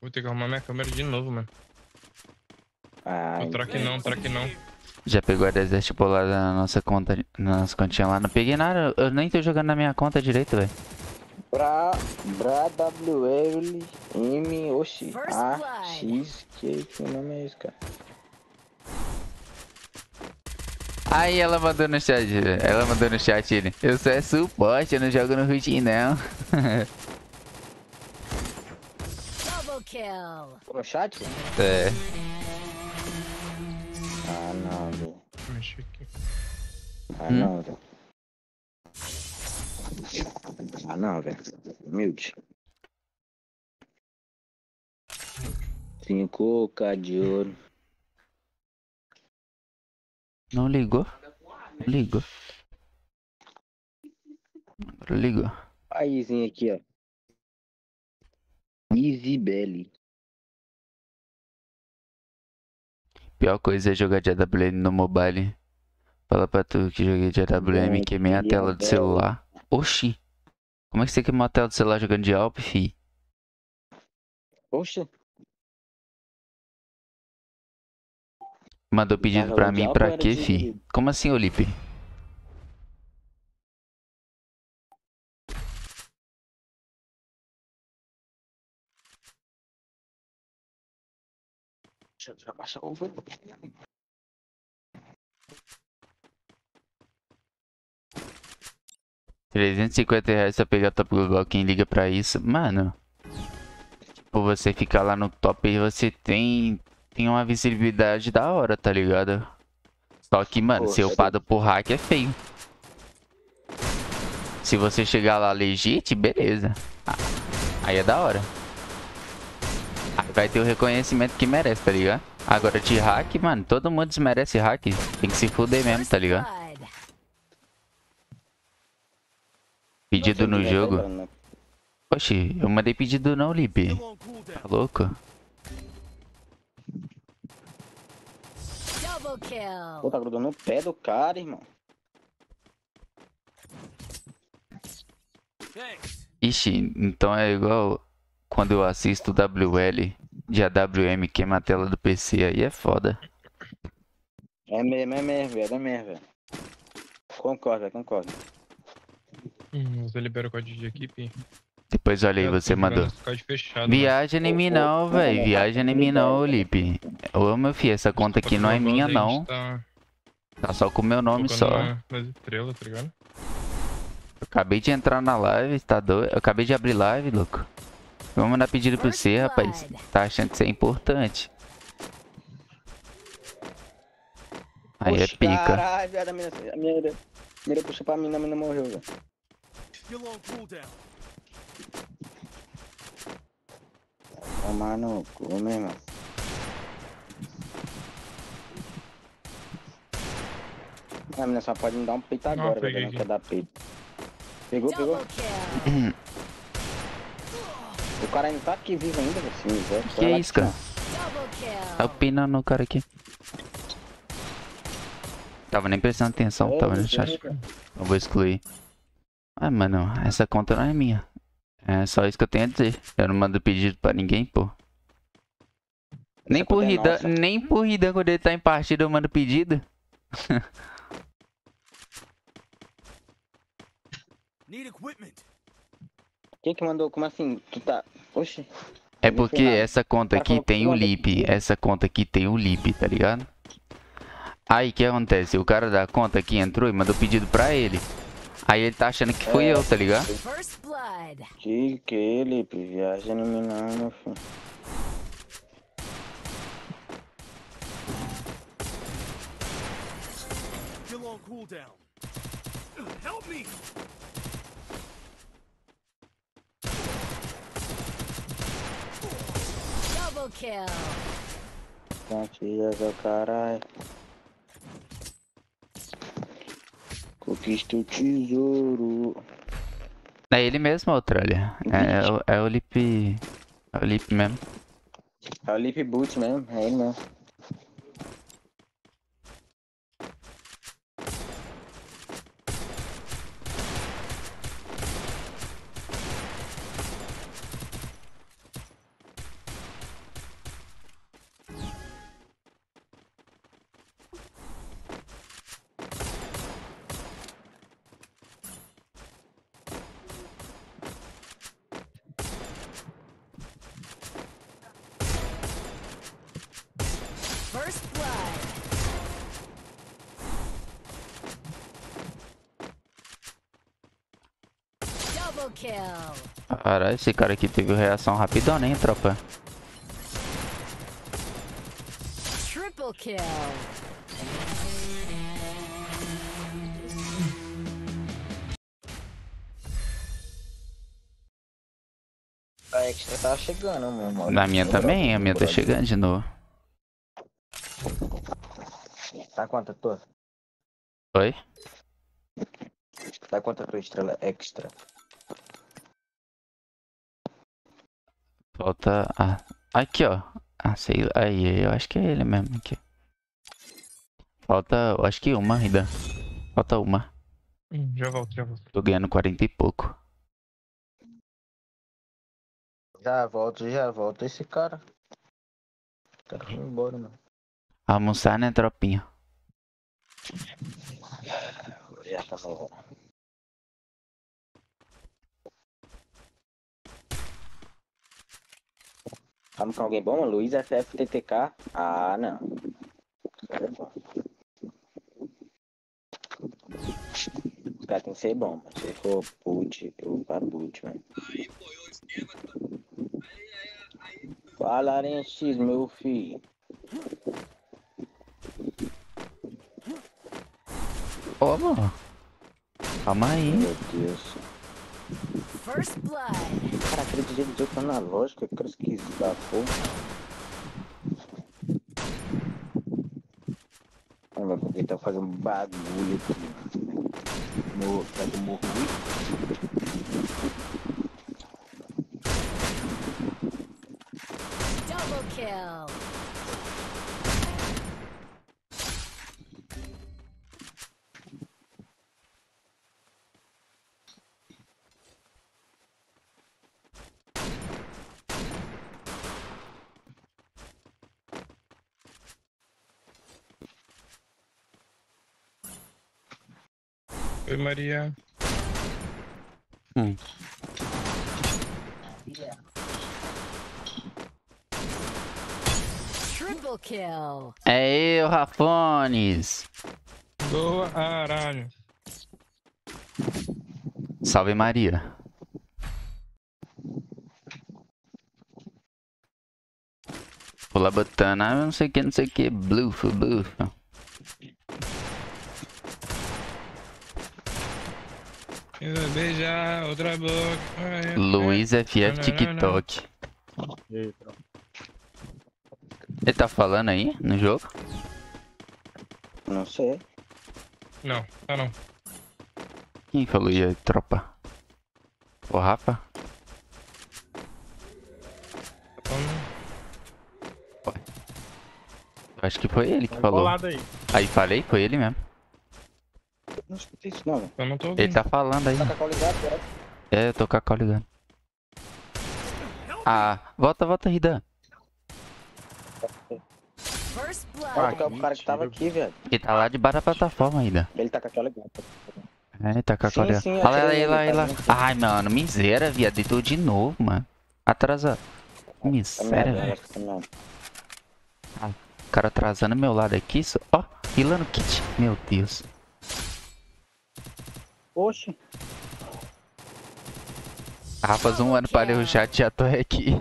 D: Vou ter que arrumar minha câmera de novo, mano.
B: Ai,
D: Não troque não, troque não.
A: Já pegou a Desert bolada na nossa conta, na nossa continha lá? Não peguei nada, eu nem tô jogando na minha conta direito, velho.
B: Bra, Bra WL M, oxi,
F: First
B: A. X, que, que nome é esse, cara?
A: Aí ela mandou no chat, ela mandou no chat ele. Eu sou é suporte, eu não jogo no root não.
F: Double kill.
B: No chat?
A: É.
B: Ah, não, velho. Ah,
A: Hum?
B: não, velho. Ah, não, velho. Humilde. 5k de ouro.
A: Não ligou? Não ligou. Agora ligou.
B: Paizinho aqui, ó. Easy Belly.
A: Pior coisa é jogar de AWM no mobile. Fala pra tu que joguei de AWM e queimei a tela do celular. Oxi. Como é que você queimou a tela do celular jogando de Alp, fi?
B: Poxa,
A: Mandou pedido pra mim pra quê, fi? Como assim, Olipe?
B: deixa eu já baixar o.
A: 350 reais pra pegar top global, quem liga pra isso? Mano, tipo, você ficar lá no top e você tem, tem uma visibilidade da hora, tá ligado? Só que, mano, ser
B: Poxa.
A: upado por hack é feio. Se você chegar lá legit, beleza. Ah, Aí é da hora. Aí vai ter o reconhecimento que merece, tá ligado? Agora de hack, mano, todo mundo desmerece hack. Tem que se fuder mesmo, tá ligado? Pedido no jogo.
B: né?
A: Oxi, eu mandei pedido não, Lipe. Tá louco?
F: Double
B: Pô, tá grudando no pé do cara, irmão.
A: Ixi, então é igual quando eu assisto WL de AWM queima a tela do PC, aí é foda.
B: É mesmo, é mesmo, velho, é mesmo, velho. Concordo, concordo.
D: Hum, você libera o código de equipe.
A: Depois olha aí,
D: Eu
A: você mandou.
D: fechado. né?
A: Viaja em mim não, velho. Viaja em mim não, Lipe. Ô, meu filho, essa conta aqui não é minha não.
D: Tá
A: Tá só com o meu nome só.
D: na- nas estrelas, tá ligado?
A: Eu acabei de entrar na live, tá doido? Eu acabei de abrir live, louco. Vou mandar pedido pra você, rapaz. Tá achando que isso é importante. Aí é pica.
B: Caralho, a mina, a mina, a mina puxou pra mina, a mina morreu, velho. Tomar no cu, meu irmão. A mina só pode me dar um peito agora, velho. Não quer dar peito. Pegou, pegou. O cara ainda tá aqui vivo ainda, velho. Sim, velho.
A: Que é isso, cara? Tá opinando no cara aqui. Tava nem prestando atenção, tava no chat. Eu vou excluir. Ah, mano, essa conta não é minha. É só isso que eu tenho a dizer. Eu não mando pedido pra ninguém, pô. Nem por Ridan, nem por Ridan quando ele tá em partida eu mando pedido.
G: Need equipment.
B: Quem que mandou? Como assim? Tu tá. Oxi.
A: É porque essa conta
B: Cara,
A: aqui tem o lip. Essa conta aqui tem o lip, tá ligado? Aí o que acontece? O cara da conta aqui entrou e mandou pedido pra ele. Aí ele tá achando que fui
B: É.
A: eu, tá ligado?
F: First blood.
B: Que que ele, viaja no mina, meu filho.
G: Still on cooldown. Help me.
F: Double kill.
B: Quantia do caralho. Conquista o tesouro.
A: É ele mesmo, Austrália. É, é, o- é o lip. É o lip mesmo.
B: É o Lip Boot mesmo, é ele mesmo.
H: First blood. Double kill.
A: Caralho, esse cara aqui teve reação rapidona, hein, tropa?
H: Triple kill.
B: A extra tá chegando, meu irmão.
A: Na minha também, a minha tá chegando de novo.
B: Tá quanto a tua?
A: Oi?
B: Tá quanto a tua estrela extra?
A: Falta. Ah, aqui, ó. Ah, sei lá. Aí, eu acho que é ele mesmo aqui. Falta, eu acho que uma ainda. Falta uma.
D: Hum, Já volto, já volto.
A: Tô ganhando 40 e pouco.
B: Já volto, já volto esse cara. O cara foi embora, mano.
A: Almoçar, né, tropinha?
B: Já tá no... Vamos com alguém bom? Luiz FFTTK? Ah, não. Bom. Os caras tem que ser bom, mas se for put, eu vou boot, mano. Fala, Arenx, meu filho.
A: Ô, mano. Calma aí.
B: Meu Deus.
H: First blood.
B: Cara, aquele DJ do jogo analógico, que cara esquisito da porra. Olha, porque tá fazendo bagulho aqui. No, tá de morro.
H: Double kill.
D: Maria.
A: Hum.
H: Triple kill.
A: É eu, Rafones.
D: Boa, aralho.
A: Salve Maria. Pula botando, ah, não sei o que, não sei o que, blufo, blufo.
D: Eu vou beijar outra boca. Ai,
A: Luiz FF TikTok. Ele tá falando aí no jogo?
B: Não sei.
D: Não, tá não.
A: Quem falou aí, tropa? O Rafa?
D: Tá
A: Acho que foi ele que falou.
E: Bolado aí.
A: Aí falei, foi ele mesmo.
B: Não escutei isso não, velho.
D: Eu não tô ouvindo.
A: Ele tá falando aí.
B: Tá com a velho.
A: É, eu tô com a call ligando. Ah, volta, volta, Ridan.
B: Ah,
H: blood.
B: porque é o cara que tava aqui, velho.
A: Ele tá lá debaixo da plataforma ainda.
B: Ele tá com aquela ligada.
A: É, ele tá com a call ligando.
B: sim,
A: Olha lá,
B: aquele
A: ele lá, lá.
B: tá?
A: Ai, mano, miséria, viado. Deitou de novo, mano. Atrasa. Miséria, velho. O cara atrasando meu lado aqui. Só... Ó, hilando kit. Meu Deus.
B: Oxe.
A: Rafa zoando para o chat, já tô aqui.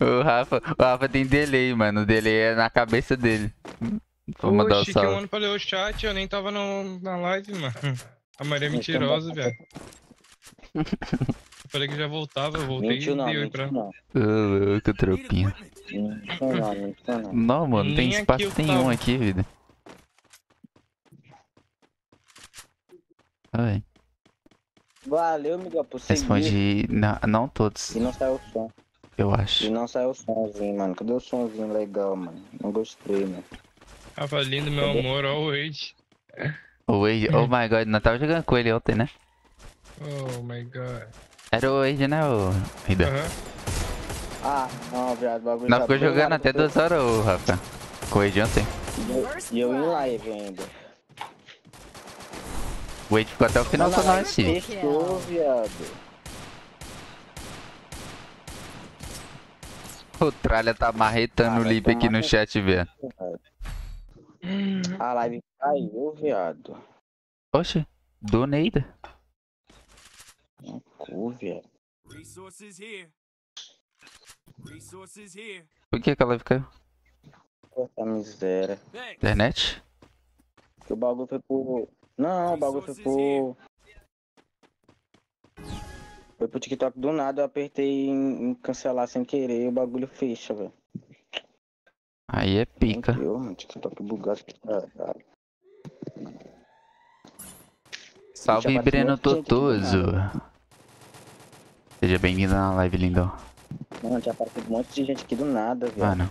A: o, Rafa, o Rafa tem delay, mano. O delay é na cabeça dele. Vou mandar o
D: Oxi, que um
A: salve.
D: ano ler o chat, eu nem tava no, na live, mano. A Maria é mentirosa, velho. Eu falei que já voltava, eu voltei
B: Mentiu não,
D: e deu
B: mentiu
D: pra...
B: não.
A: Ô, louco, tropinha.
B: Não,
A: mano, não tem espaço
D: eu
A: nenhum
D: tava.
A: aqui, vida. Oi.
B: Valeu, Miguel, por seguir.
A: Responde. Não, não todos.
B: E não saiu o som.
A: eu
B: E
A: acho.
B: não saiu o somzinho, mano. Cadê o somzinho legal, mano? Não gostei, né?
D: Tava lindo, meu amor, ó o Wade.
A: O Wade, oh my god, nós tava jogando com ele ontem, né?
D: Oh my god.
A: Era o Wade, né, o Rida?
D: Aham.
B: Ah, não, viado. o Bagulho
A: Nós
B: tá
A: ficou jogando até duas horas, ô Rafa. Com o Wade ontem.
B: E eu em live ainda.
A: O Wade ficou até o final com nós, filho.
B: Fechou, viado.
A: O Tralha tá marretando
B: Ah,
A: o Lipe aqui no chat, velho.
B: A live caiu, viado.
A: Oxe, do Neida.
B: Cu, viado.
G: Resources here. Resources here.
A: Por que que ela caiu?
B: Puta miséria.
A: Internet?
B: Que o bagulho foi pro. Não, o bagulho foi pro. Foi pro TikTok do nada, eu apertei em, em cancelar sem querer e o bagulho fecha, velho.
A: Aí é pica.
B: Meu, mano, TikTok bugado. Caralho.
A: Salve, Breno Totoso. Seja bem-vindo na live, lindão.
B: Mano, tinha aparecido um monte de gente aqui do nada, velho.
A: Mano,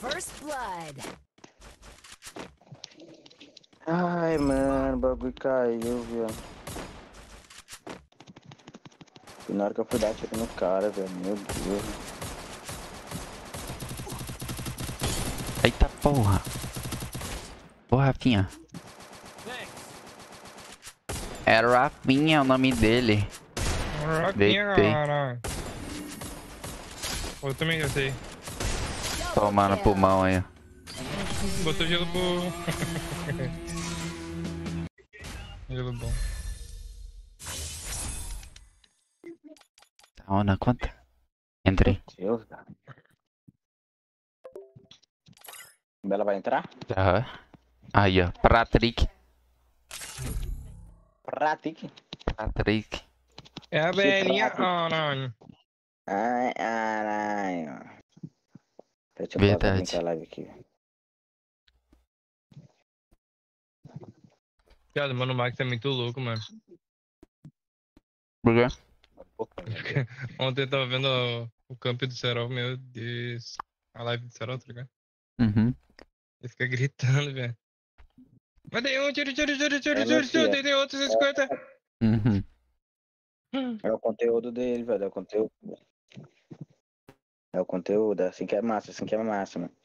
H: First blood.
B: Ai, mano, o bagulho caiu, velho. E na hora que eu fui dar tiro no cara, velho. Meu Deus.
A: eita porra. Ô, Rafinha. Era o Rafinha o nome dele. Deitei.
D: caralho. Eu também já sei.
H: Double
A: Tomando pulmão aí.
D: Botou gelo pro. gelo bom.
A: Tá on na conta? Entrei.
B: Deus, cara. Bela vai entrar?
A: Aham. Aí, ó. Patrick.
B: Pratique.
A: Patrick.
D: É a belinha, caralho.
B: Ai, caralho. Deixa eu
A: Verdade.
B: live aqui.
D: Cara, mano, o Max é muito louco, mano.
A: Por quê?
D: Ontem eu tava vendo o, o camp do Serol, meu Deus. A live do Serol, tá ligado?
A: Uhum.
D: Ele fica gritando, velho. Mas tem um, tiro, tiro, tiro, tiro,
B: É,
D: tiro, tiro, tem, tem outro 150.
A: Uhum.
B: É o conteúdo dele, velho. É o conteúdo. É o conteúdo. Assim que é massa, assim que é massa, mano.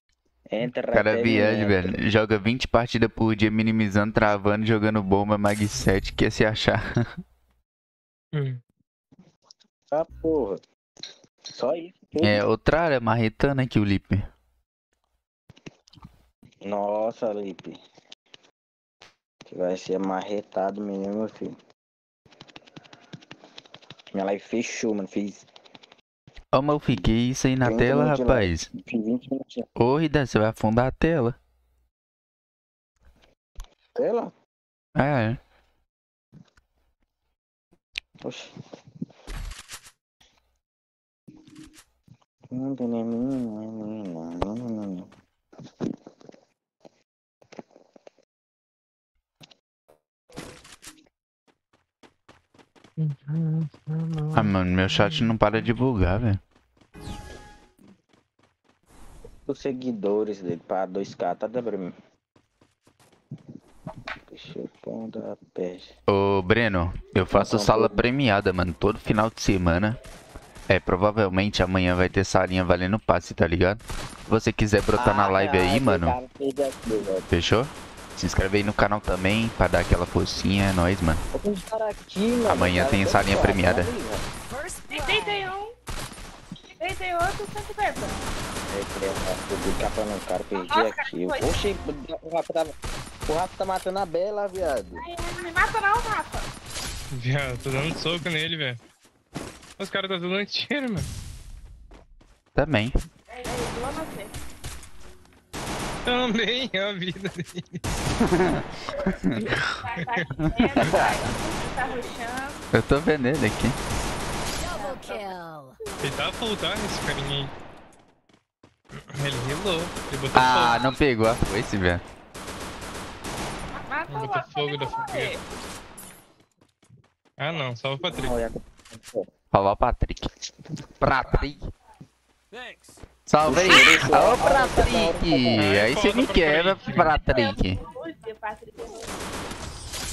B: Entra
A: Cara
B: até
A: viagem,
B: dentro.
A: velho. Joga 20 partidas por dia, minimizando, travando, jogando bomba, mag 7. Quer se achar?
D: Hum.
B: Ah, porra. Só isso. tudo.
A: É, outra área, marretando aqui o Lipe.
B: Nossa, Lipe. Que vai ser marretado mesmo, meu filho. Minha live fechou, mano. Fiz,
A: Ô, mas eu fiquei isso aí na
B: 30
A: tela, rapaz.
B: fiz 20 minutinhos.
A: Ô, Rida, você vai afundar a tela. Ah, é.
B: Oxi.
A: Ah, mano, meu chat não para de bugar, velho
B: os seguidores dele para 2k, tá dando pra mim? Deixa eu peste.
A: Ô Breno, eu faço tá sala premiada, mano, todo final de semana. É, provavelmente amanhã vai ter salinha valendo passe, tá ligado? Se você quiser brotar ah, na live aí, é, mano. Fechou? Se inscreve aí no canal também pra dar aquela forcinha, é nóis, mano. Aqui, mano amanhã cara, tem salinha premiada.
B: 81, o cara, perdi
I: Nossa,
B: aqui. Oxi, o Rafa, tá, o Rafa tá matando a Bela, viado.
I: Não me mata não, Rafa.
D: Viado, tô dando soco nele, velho. Os caras tá dando tiro, mano.
A: Também.
D: Também é a vida dele.
A: Eu tô vendo ele aqui.
D: Ele tá full, tá? Esse carinha aí. Ele relou. Ele botou
A: Ah,
D: fogo.
A: não pegou a foice, velho.
I: Mata
D: Botou fogo da fogueira. Ah, não. Só o Patrick.
A: Falou o Patrick. Patrick.
G: Thanks.
A: Salve aí. Ô, Patrick. Aí você me quebra, Patrick.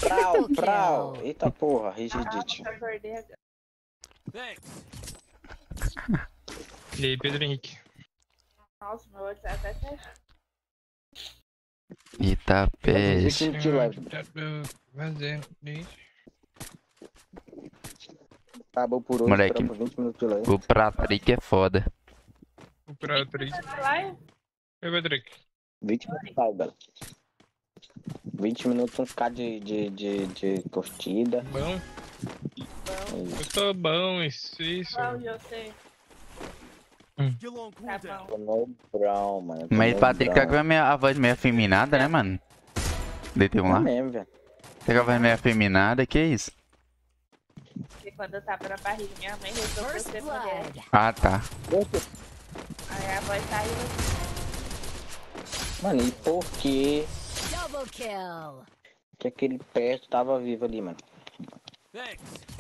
B: Prau, prau. Eita porra, rigidite.
D: E aí, Pedro Henrique?
I: Nossa, meu olho tá até fechado.
A: Eita, peste.
B: 20 de live.
D: Fazendo isso.
B: Acabou por hoje,
A: Moleque.
B: esperamos 20 minutos de live.
A: O Patrick é foda.
D: O.
I: Live?
D: Oi, Patrick.
B: 20 minutos de live, Bela. 20 minutos, 1k de, de, de, de curtida.
D: Bom?
B: É isso.
D: Eu tô bom, isso, isso.
I: Bom, eu sei. Tá
B: mano.
A: Mas Patrick tá com a, voz meio afeminada, né, mano? DT1
B: É
A: lá?
B: mesmo, velho.
A: Tá com a voz meio afeminada, que isso?
I: Porque quando eu tava na barriga, minha mãe resolveu ser mulher.
A: Ah, tá.
I: Aí a voz saiu.
B: Mano, e por
H: kill.
B: que aquele perto tava vivo ali, mano?
G: Thanks.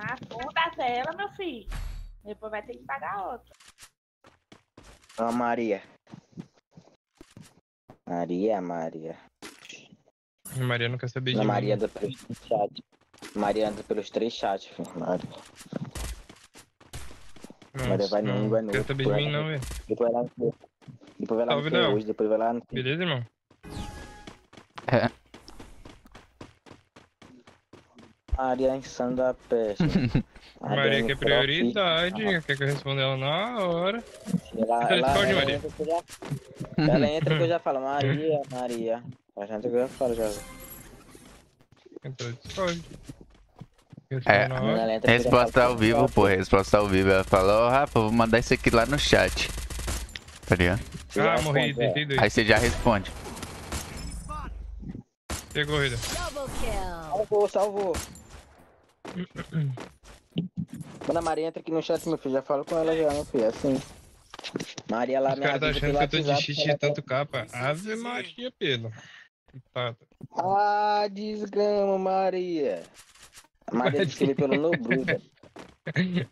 I: Ah, funda a tela, meu filho. Depois vai ter que pagar outra.
B: Ó, Maria. Maria, Maria.
D: Maria não quer saber de
B: Na
D: mim.
B: Maria anda pelos três chats. Maria anda pelos três chats, filho. Maria.
D: Nossa,
B: Maria vai num,
D: não
B: vai no
D: quer saber de
B: vai
D: mim,
B: no
D: não, velho.
B: Depois vai lá no Depois vai lá no hoje, depois vai lá no
D: Beleza, irmão?
B: Maria insano da peste.
D: Maria quer
B: no
D: prioridade, quer que eu responda ela na hora.
B: Ela,
D: Então,
B: ela,
D: responde,
B: ela
D: Maria.
B: entra que eu já, ela entra que eu já falo, Maria, Maria. Ela entra que eu já falo, já.
D: Entrou Discord.
A: É.
B: Ela que já
A: Resposta ao vivo, pô. Resposta ao vivo. Ela falou, ô Rafa, vou mandar isso aqui lá no chat. Tá ligado?
B: Já
D: Ah, morri,
B: é.
D: dois.
A: Aí você já responde.
D: A?
H: Double kill.
B: Salvou, salvou. Quando a Maria entra aqui no chat, meu filho, já falo com ela já, meu filho, é assim. Maria lá
D: Os
B: me
D: caras tá achando
B: pelo
D: que eu tô de cheat de
B: ela-
D: tanto capa. Ave Maria, Pedro. Tá,
B: Ah, desgrama, Maria. A Maria disse que veio pelo Nobruda.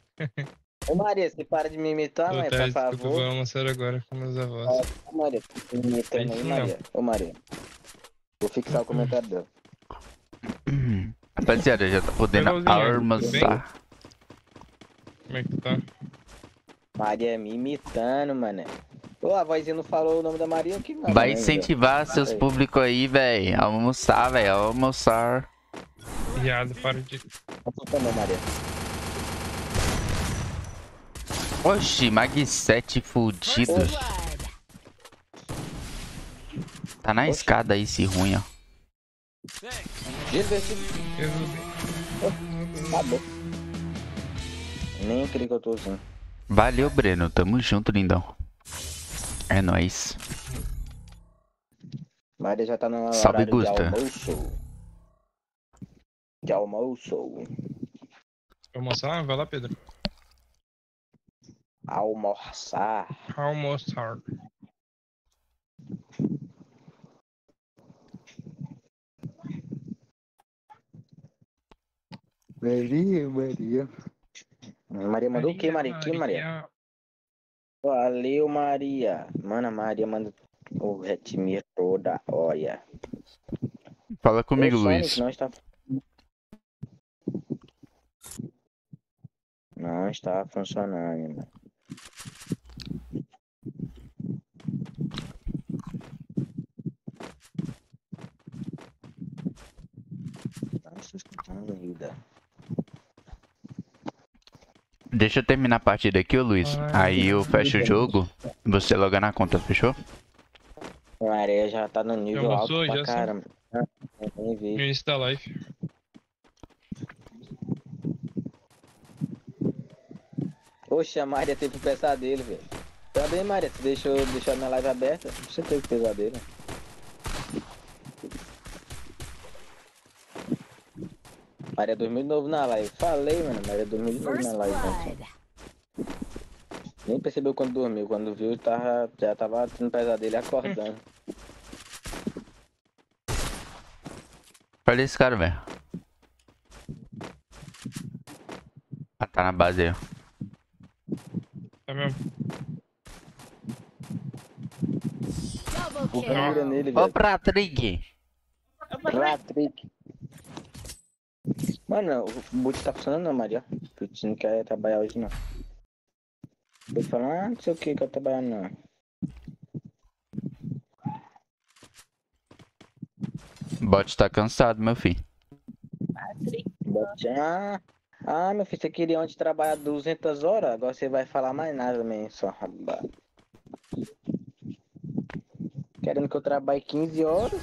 B: Ô Maria, você para de me imitar,
D: Boa
B: mãe, por
D: desculpa, eu vou
B: favor.
D: almoçar agora com meus avós.
B: Ô Maria, tá me imitando aí,
D: Isso não.
B: Maria. Ô Maria. Vou fixar o comentário dela.
A: Rapaziada, já tá podendo almoçar.
D: Como é que tu tá?
B: Maria me imitando, mané. Ô, a vozinha não falou o nome da Maria aqui, mano.
A: Vai
B: ainda.
A: incentivar seus
B: Aí.
A: públicos aí, velho. Almoçar, velho. Almoçar.
D: Viado, para de.
B: Também, Maria.
A: Oxi, Mag 7 fudido. Tá na
B: Oxi.
A: escada aí, esse ruim, ó.
B: Divertido.
D: Eu
B: Acabou. Nem aquele que eu tô usando.
A: Valeu, Breno. Tamo junto, lindão. É nóis.
B: Maria já tá no
A: Salve, Gusta.
B: de almoço. De almoço.
D: Almoçar? Vai lá, Pedro.
B: Almoçar.
D: Almoçar.
B: Maria, Maria. Maria mandou o que, Maria? Que, Maria? Valeu, Maria. Mano, a Maria manda o Retmir toda, olha.
A: Fala comigo, Luiz.
B: Não está... Não está funcionando, mano. Nossa, escutando ainda.
A: Deixa eu terminar a partida aqui, ô Luiz. Aí eu fecho o jogo. Você loga na conta, fechou?
B: A Maria já tá no nível alto
D: almoçou,
B: pra caramba. Ah, eu nem
D: No
B: vi.
D: início da live.
B: Oxe, a Maria teve um pesadelo, velho. Também, Maria, você deixou, deixou a minha live aberta? Você teve pesadelo. Maria dormiu de novo na live. Falei, mano, Maria dormiu de novo na live.
H: blood.
B: Nem percebeu quando dormiu. Quando viu, tava, já tava tendo pesadelo acordando.
A: Olha esse cara, velho. Ah, tá na base aí, ó.
D: mesmo.
B: Mira nele,
A: Ô,
B: velho.
A: Patrick.
B: Patrick. Mano, o boot tá funcionando não, Maria. Putz, não quer trabalhar hoje não. Eu falo, ah, não sei o que que eu trabalhando não.
A: Bot tá cansado, meu filho.
B: Bot, ah, ah, meu filho, você queria onde trabalhar 200 horas? Agora você vai falar mais nada, man, só. Querendo que eu trabalhe 15 horas?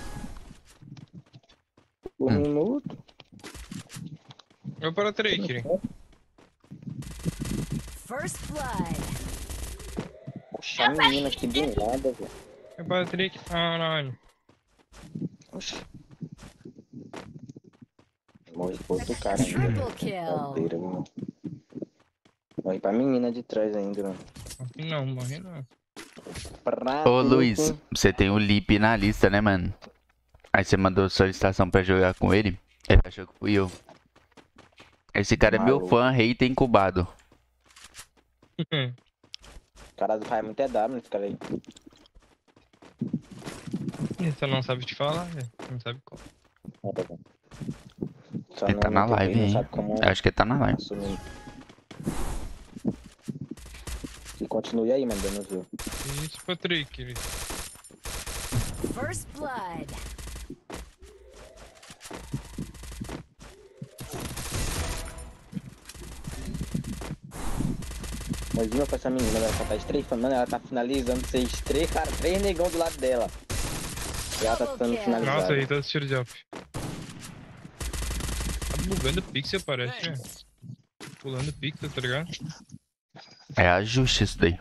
B: Por
A: Hum.
B: minuto?
D: Ô, Patrick.
H: First blood.
B: Poxa, a menina aqui do nada, velho.
D: Ô, Patrick, caralho.
B: Oxe. Morri por outro cara ainda. né?
H: Triple kill.
B: Caldeira, mano. Morri pra menina de trás ainda, mano.
D: Morri não, morri não.
B: Prato,
A: Ô, Luiz, você tem o Lip na lista, né, mano? Aí você mandou solicitação pra jogar com ele. Ele achou que fui eu. Esse cara é meu
B: Maluco.
A: fã, hater incubado.
B: O cara do faz muito é W nesse cara aí.
D: Você não sabe te falar, velho. Não sabe qual.
B: Bom. Só
A: Ele tá na
B: não tem
A: live,
B: bem,
A: hein?
B: como
A: Eu acho que ele tá na live.
B: E continue aí, mano, dando view.
D: Que Isso, Patrick.
H: First blood.
B: Imagina com essa menina, ela só tá estrefando, mano, ela tá finalizando seis, três, cara, três negão do lado dela. E ela tá
H: kill.
B: finalizada.
D: Nossa, aí tá assistindo de off. Tá bugando pixel, parece, velho. Pulando pixel, tá ligado?
A: É ajuste isso daí.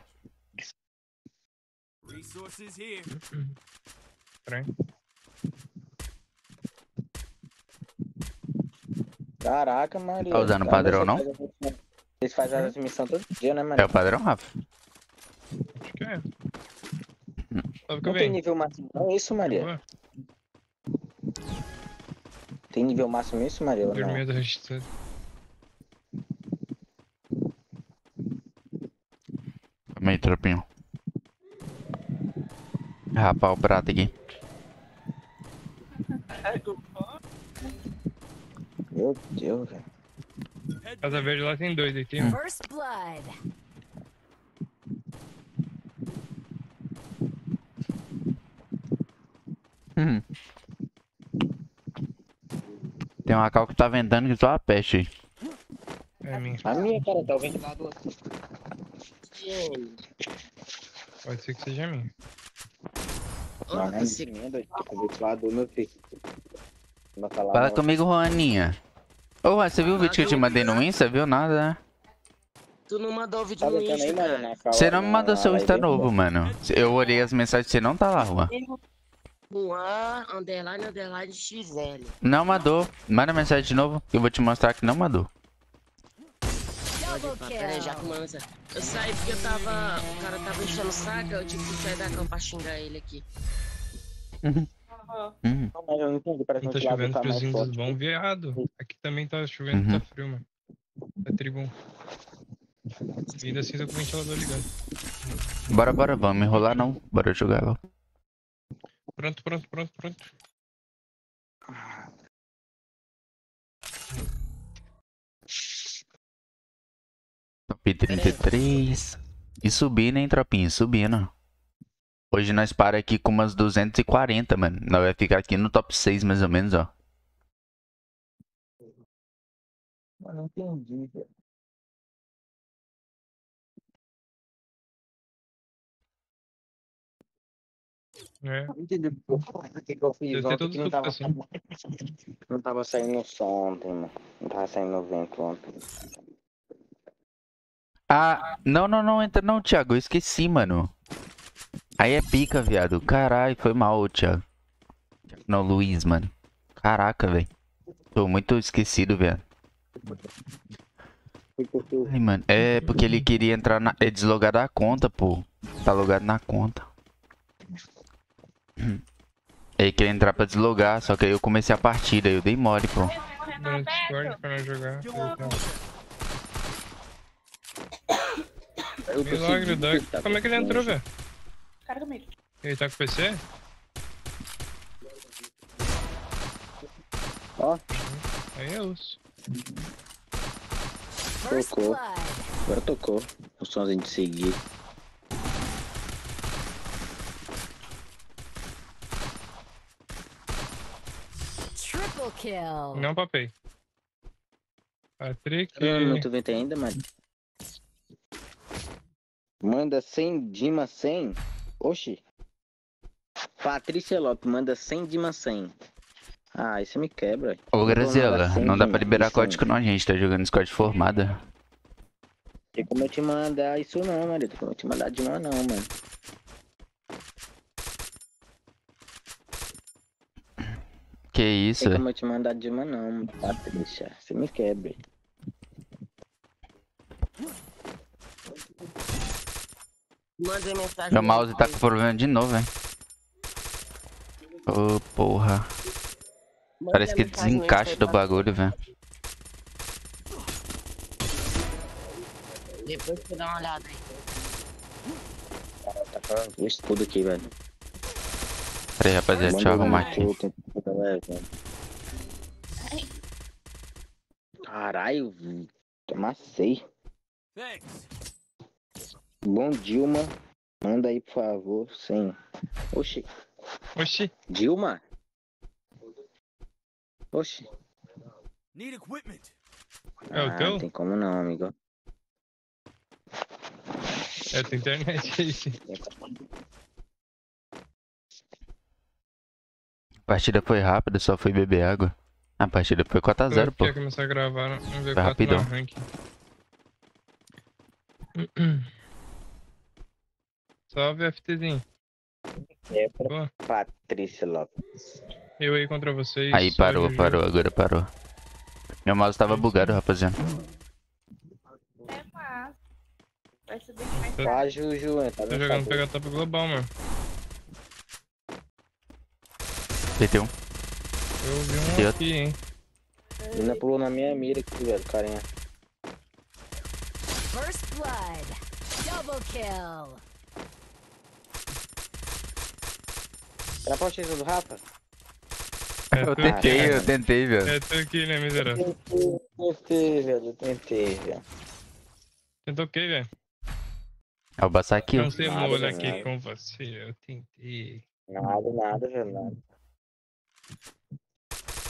G: Resources here.
D: Estranho.
B: Caraca, Maria.
A: Tá usando padrão, não?
B: Vocês fazem as missões todo dia, né, mano?
A: É o padrão, Rafa?
D: Acho que é. Sabe que eu
B: Não tem nível máximo, não isso, Maria?
D: Ué,
B: Tem nível máximo isso, Maria? ou não?
D: Dormindo registrado.
A: Calma aí, tropinho. Rapar o prato aqui.
B: Meu Deus, velho.
D: Casa Verde lá tem dois, aí tem um.
H: First blood.
A: Hum. Tem uma cal que tá ventando que só a peste aí.
D: É minha.
B: A minha, cara, tá o ventilador.
D: Pode ser que seja minha.
B: Não, não é
C: você-
B: minha, doido. O ventilador, meu filho.
A: Fala comigo, Juaninha. Ô, Juan, você viu o vídeo que eu te mandei no Insta? Viu nada, né?
C: Tu não mandou o vídeo
B: Tá
C: no Insta, cara.
B: cal-
A: Você não me mandou seu Insta novo, mano. Eu olhei as mensagens você não tá lá, Juan.
C: Juan, underline, underline, XL.
A: Não mandou. Manda mensagem de novo que eu vou te mostrar que não mandou.
C: Pera já mensagem. Eu saí porque eu tava. O cara tava enchendo o saco, eu tive que sair da cama pra xingar ele aqui.
A: Uhum.
B: Não, mas eu não entendi. Parece que
D: tá chovendo
B: tá
D: friozinho dos
B: forte.
D: bons, viado. Aqui também tá chovendo,
A: Uhum.
D: tá frio, mano. É tribom. E ainda assim tô com o ventilador ligado.
A: Bora, bora, vamos me enrolar não. Bora jogar lá.
D: Pronto, pronto, pronto, pronto.
A: Top 33. E subindo, hein, tropinha? Subindo. Hoje nós para aqui com umas 240, mano. Nós vai ficar aqui no top 6 mais ou menos, ó.
B: Eu não entendi, velho.
D: É.
B: Não entendi o que que eu fiz
D: Deve ter
B: ontem
D: todo
B: que não tava,
D: assim.
B: não tava saindo som ontem, mano. Não tava saindo vento ontem.
A: Ah, não, não, não, entra não, Thiago. Eu esqueci, mano. Aí é pica, viado. Caralho, foi mal, Thiago. Não, Luiz, mano. Caraca, velho. Tô muito esquecido, velho.
B: Foi porque eu
A: Ai, mano. É porque ele queria entrar na. É deslogar da conta, pô. Tá logado na conta. Ele queria entrar pra deslogar, só que aí eu comecei a partida, aí eu dei mole, pô.
D: No Discord pra jogar. Milagre,
B: tá
D: Como é que ele entrou, velho?
I: Cara comigo.
D: Ele tá com PC?
B: Ó,
D: Aí é.
H: First
B: Tocou. agora tocou. O somzinho de seguir.
H: Triple kill.
D: Não papei. Patrick.
B: Caramba, não tô vendo ainda, mano. Manda 100, Dima 100. Oxi. Patrícia Lopes, manda 100, Dima 100. Ah, isso me quebra.
A: Ô, Graziela, não dá
B: 100
A: pra liberar código não, a gente tá jogando Squad formada.
B: Tem como eu te mandar isso não, mano. Tem como eu te mandar Dima não, mano.
A: Que isso,
B: Tem como eu te mandar Dima não, Patrícia. Você me quebra.
C: Mandei mensagem.
A: meu mouse tá com problema de novo, hein. Ô, porra.
C: Mandei
A: Parece que
C: no
A: desencaixa do bagulho, velho.
C: Depois você dá uma olhada aí.
B: Tá falando o escudo aqui, velho.
A: Pera aí, rapaziada, deixa eu arrumar
B: um
A: aqui.
B: Caralho, amassei.
G: Thanks.
B: Bom, Dilma. Manda aí, por favor, sim. Oxi,
D: Oxi.
B: Dilma? Oxi.
G: Need equipment.
D: É o
B: ah,
D: teu?
B: Não tem como não, amigo.
D: É tua internet aí.
A: A partida foi rápida, só fui beber água. A partida foi 4x0, pô.
D: Quer começar a gravar no V4
A: Foi rapidão.
D: Salve, FTzinho.
B: É pra. Patrícia Lopes.
D: Eu aí contra vocês.
A: Aí parou,
D: Juju.
A: parou, agora parou. Meu mouse tava bugado, rapaziada.
I: É massa. Vai subir mais
D: Tô-
B: Tá, Juju, tá
D: Tô jogando pegar top global, mano.
A: PT1.
D: Eu vi um
A: Eu-
D: aqui, hein.
B: Ainda pulou na minha mira aqui, velho, carinha.
H: First blood. Double kill.
B: Era pra vocês do Rafa?
D: É
A: Eu tentei,
D: aqui,
A: eu tentei, velho.
D: É tu aqui, né, miserável?
B: Tentei, velho, eu tentei, velho.
D: Tentou o quê, velho?
A: É o Bassaquil.
D: Não sei
B: Nada,
D: molho
B: velho,
D: aqui
B: nada.
D: com você. Eu tentei.
B: Nada, nada, velho, nada.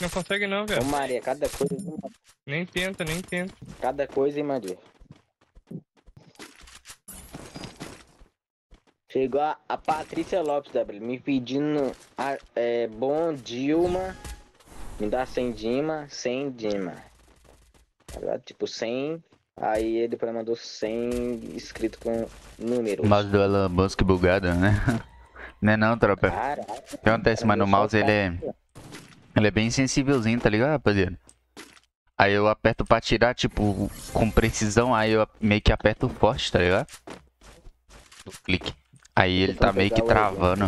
D: Não consegue não,
B: Ô,
D: velho.
B: Maria, cada coisa,
D: Nem tenta, nem tenta.
B: cada coisa, hein, Maria? Chegou a, a Patrícia Lopes, W, me pedindo a, é, bom Dilma, me dá 100 Dima, 100 Dima. Tá? Tipo, 100, aí ele depois mandou 100 escrito com números.
A: O mouse do Elon Musk bugado, né? Não é não, tropa.
B: Caraca.
A: O que acontece, mano? O mouse, ele é... Ele é bem sensívelzinho, tá ligado, rapaziada? Aí eu aperto pra tirar, tipo, com precisão, aí eu meio que aperto forte, tá ligado? Do clique. Aí ele tá meio que travando.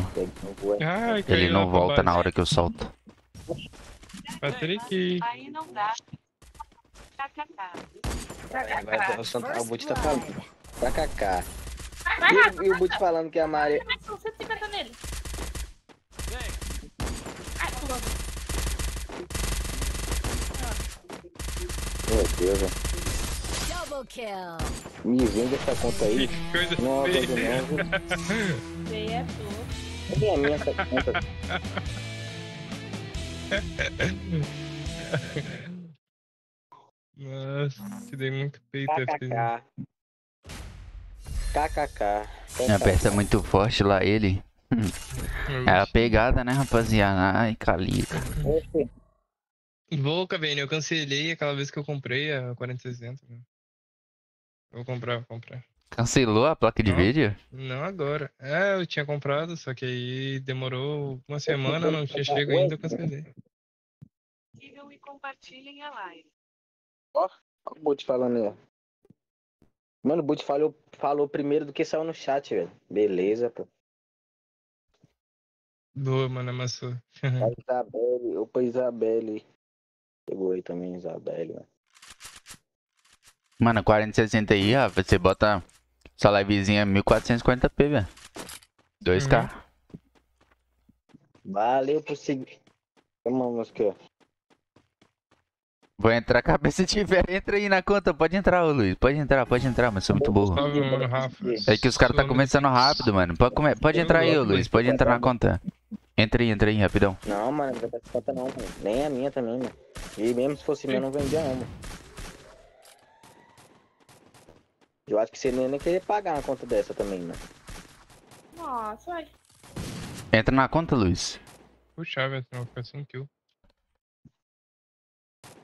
D: Ai,
A: Ele não volta na hora que eu solto.
D: Patrick.
I: Aí não dá.
B: Vai, o Bud tá falando.
I: Vai,
B: E, e o Bud falando que a Maria.
I: mas são 150 nele.
G: Thanks.
I: Ai, pulou.
B: Meu Deus, velho.
H: Double kill.
B: Me vende essa conta aí.
D: Que coisa
B: Não,
D: feia.
B: não,
I: Veio é tu.
B: A minha essa conta?
D: Nossa, te dei muito peito.
B: KKK. KKK.
A: Aperta muito forte lá ele. É a pegada, né, rapaziada? Ai, calita.
B: Oxe,
D: Vou, Cabine, eu cancelei aquela vez que eu comprei a 4060. né? Vou comprar, vou comprar.
A: Cancelou a placa de
D: Não.
A: vídeo?
D: Não agora. É, eu tinha comprado, só que aí demorou uma semana, não tinha chego ainda, eu cancelei.
I: Sigam e compartilhem a live.
B: Olha o Bud falando aí, ó. Mano, o Bud falou, falou primeiro do que saiu no chat, velho. Beleza, pô.
D: Boa, mano, amassou.
B: A Isabelle, opa, Isabelle. Chegou aí também, Isabelle, velho.
A: Mano, 4060 aí, Rafa, você bota Essa livezinha é 1440p, velho. 2K.
B: Valeu por seguir. Vamos aqui, ó.
A: Vou entrar cabeça de velho. Entra aí na conta. Pode entrar, ô Luiz. Pode entrar, pode entrar, mas sou muito burro. É que os caras tá começando rápido, mano. Pode, come... pode entrar aí, ô Luiz. Pode entrar na conta. Entra aí, entra aí, rapidão.
B: Não, mano, não vai dar conta não, mano. Nem a minha também, mano. E mesmo se fosse minha, eu não vendia não, mano. Eu acho que você nem ia querer pagar uma conta dessa também, mano.
I: Nossa, ué.
A: Entra na conta, Luiz.
D: Puxa, velho, senão fica sem kill.